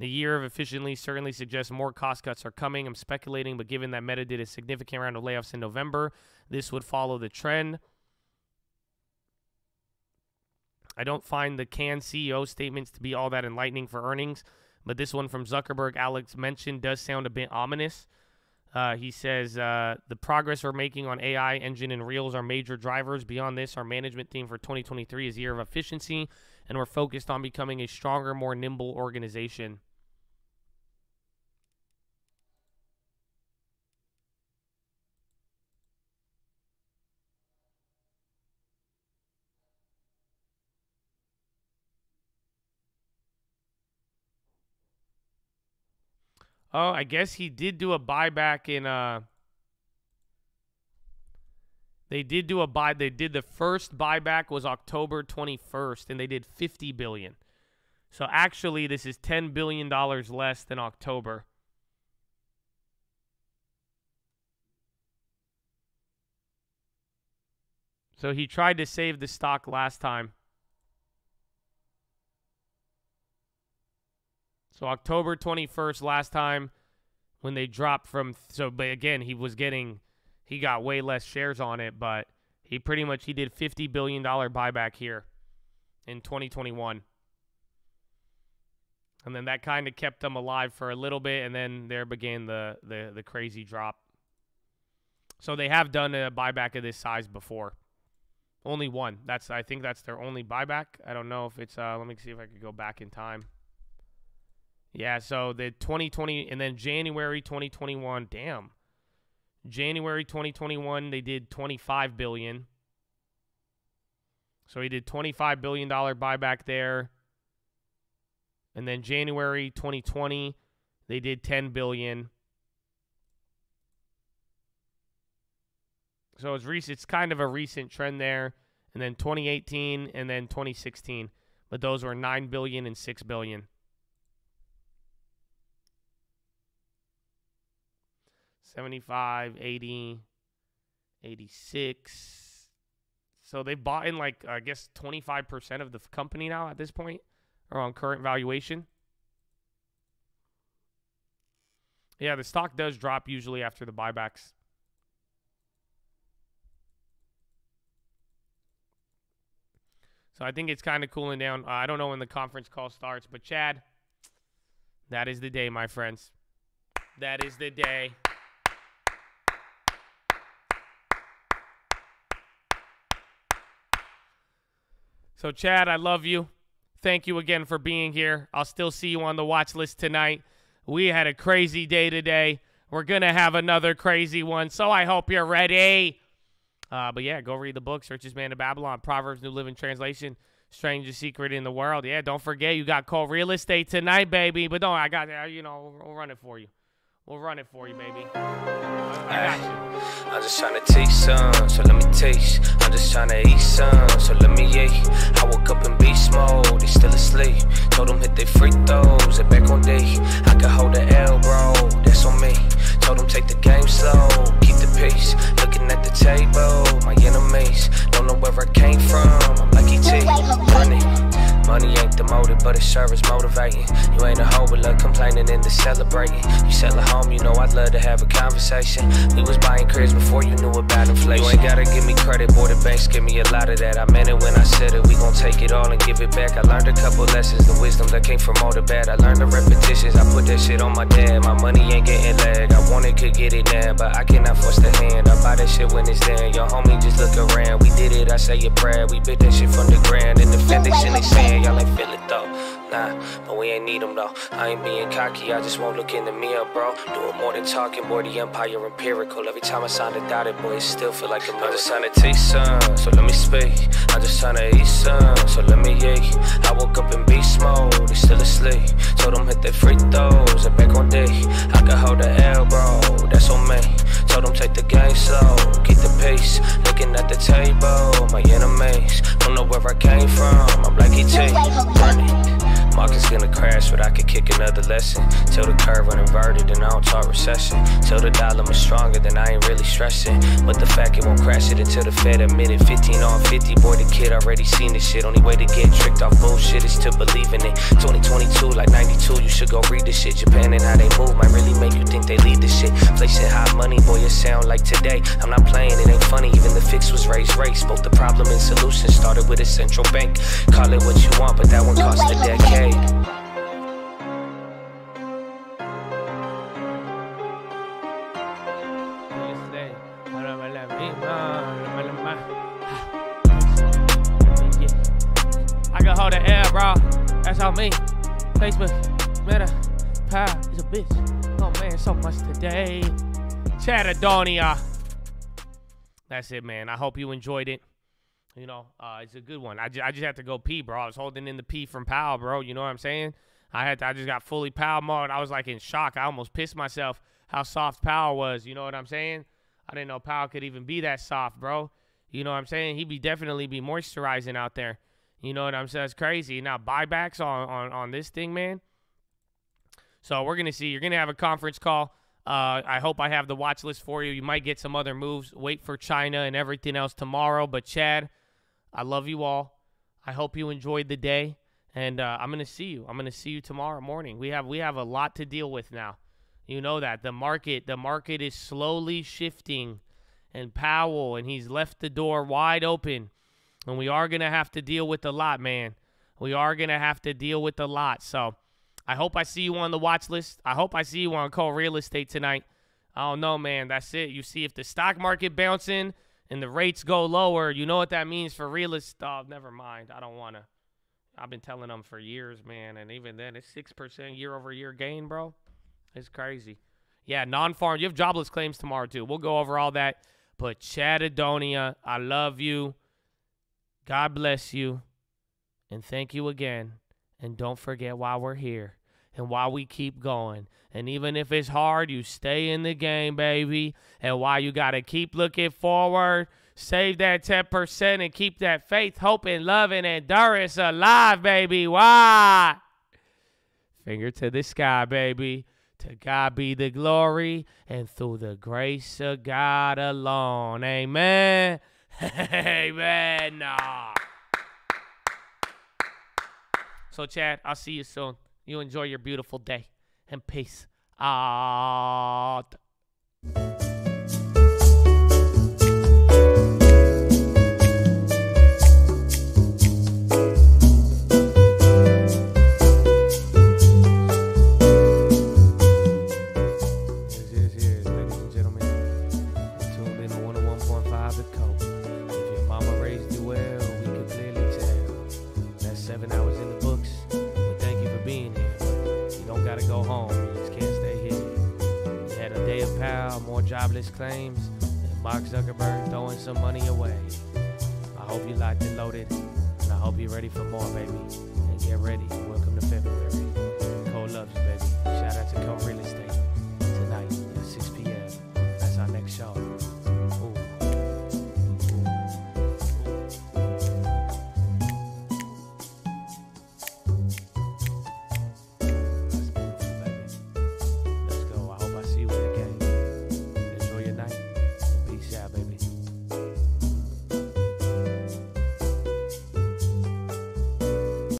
The year of efficiently certainly suggests more cost cuts are coming. I'm speculating, but given that Meta did a significant round of layoffs in November, this would follow the trend. I don't find the can CEO statements to be all that enlightening for earnings, but this one from Zuckerberg, Alex mentioned, does sound a bit ominous. Uh, he says uh, the progress we're making on AI, engine, and reels are major drivers. Beyond this, our management theme for 2023 is year of efficiency, and we're focused on becoming a stronger, more nimble organization. Oh, I guess he did do a buyback in uh They did do a buy they did the first buyback was October 21st and they did 50 billion. So actually this is 10 billion dollars less than October. So he tried to save the stock last time. So October 21st last time when they dropped from so but again he was getting he got way less shares on it but he pretty much he did 50 billion dollar buyback here in 2021. And then that kind of kept them alive for a little bit and then there began the the the crazy drop. So they have done a buyback of this size before. Only one. That's I think that's their only buyback. I don't know if it's uh let me see if I could go back in time. Yeah, so the 2020 and then January 2021, damn. January 2021 they did 25 billion. So he did 25 billion dollar buyback there. And then January 2020 they did 10 billion. So it's recent. It's kind of a recent trend there. And then 2018 and then 2016, but those were 9 billion and 6 billion. 75, 80, 86. So they bought in like I guess 25% of the company now at this point or on current valuation. Yeah, the stock does drop usually after the buybacks. So I think it's kind of cooling down. I don't know when the conference call starts, but Chad, that is the day, my friends. That is the day. So, Chad, I love you. Thank you again for being here. I'll still see you on the watch list tonight. We had a crazy day today. We're going to have another crazy one. So, I hope you're ready. Uh, but yeah, go read the book, Richest Man of Babylon, Proverbs, New Living Translation, Strangest Secret in the World. Yeah, don't forget, you got called real estate tonight, baby. But don't, I got, uh, you know, we'll run it for you. We'll run it for you, baby. I got you. I'm just tryna teach some, so let me taste. I'm just tryna eat some, so let me eat. I woke up in beast mode, they still asleep. Told them hit their free throws, they back on D. I could hold the L, bro, that's on me. Told them take the game slow, keep the pace. Looking at the table, my enemies. Don't know where I came from, I'm like E.T. Money. Money ain't the motive, but it sure is motivating. You ain't a hoe with love complaining and the celebrating. You sell a home, you know I'd love to have a conversation. We was buying cribs before you knew about inflation. You ain't gotta give me credit, boy, the banks give me a lot of that. I meant it when I said it, we gon' take it all and give it back. I learned a couple lessons, the wisdom that came from all the bad. I learned the repetitions, I put that shit on my dad. My money ain't getting lag, I wanted, could get it now, but I cannot force the hand. I buy that shit when it's there. Your homie just look around, we did it, I say a prayer. We bit that shit from the ground, and the foundation they saying, y'all ain't feel it though. Nah, but we ain't need them though. I ain't being cocky, I just won't look in the mirror, bro. Doing more than talking, boy, the empire empirical. Every time I sign a dotted, boy, it still feel like a miracle. I'm just trying to taste some, so let me speak. I'm just trying to eat some, so let me eat. I woke up in beast mode, they still asleep. Told them hit their free throws, and back on D. I can hold the L, bro, that's on me. Told them take the game slow, keep the pace. Looking at the table, my enemies. Don't know where I came from, I'm like E.T. Running. Market's gonna crash, but I could kick another lesson. Till the curve uninverted and I don't talk recession. Till the dollar was stronger, then I ain't really stressing. But the fact it won't crash it until the Fed admitted 15 on 50. Boy, the kid already seen this shit. Only way to get tricked off bullshit is to believe in it. 2022, like 92, you should go read this shit. Japan and how they move might really make you think they lead this shit. Inflation high money, boy, it sound like today. I'm not playing, it ain't funny. Even the fix was raised race. Both the problem and solution started with a central bank. Call it what you want, but that one cost a decade. Ah. I can hold the air, bro. That's on me. Facebook, Meta, Power is a bitch. Oh man, so much today. Chatadonia. That's it, man. I hope you enjoyed it. You know, uh, it's a good one. I, ju- I just have to go pee, bro. I was holding in the pee from Powell, bro. You know what I'm saying? I had to, I just got fully Powell mode. I was like in shock. I almost pissed myself how soft Powell was. You know what I'm saying? I didn't know Powell could even be that soft, bro. You know what I'm saying? He'd be definitely be moisturizing out there. You know what I'm saying? It's crazy. Now buybacks on on on this thing, man. So we're gonna see. You're gonna have a conference call. Uh, I hope I have the watch list for you. You might get some other moves. Wait for China and everything else tomorrow. But Chad, I love you all. I hope you enjoyed the day, and uh, I'm gonna see you. I'm gonna see you tomorrow morning. We have we have a lot to deal with now. You know that the market the market is slowly shifting, and Powell and he's left the door wide open, and we are gonna have to deal with a lot, man. We are gonna have to deal with a lot. So. I hope I see you on the watch list. I hope I see you on Call Real Estate tonight. I don't know, man. That's it. You see if the stock market bouncing and the rates go lower, you know what that means for real estate. Oh, never mind. I don't want to. I've been telling them for years, man. And even then, it's 6% year over year gain, bro. It's crazy. Yeah, non farm. You have jobless claims tomorrow, too. We'll go over all that. But Chattadonia, I love you. God bless you. And thank you again. And don't forget why we're here and why we keep going. And even if it's hard, you stay in the game, baby. And why you got to keep looking forward, save that 10% and keep that faith, hope, and love and endurance alive, baby. Why? Finger to the sky, baby. To God be the glory, and through the grace of God alone. Amen. Amen. Nah. So, Chad, I'll see you soon. You enjoy your beautiful day. And peace out. Jobless claims, and Mark Zuckerberg throwing some money away. I hope you liked it loaded, and I hope you're ready for more, baby. And get ready. Welcome to February. Cole loves baby. Shout out to Cole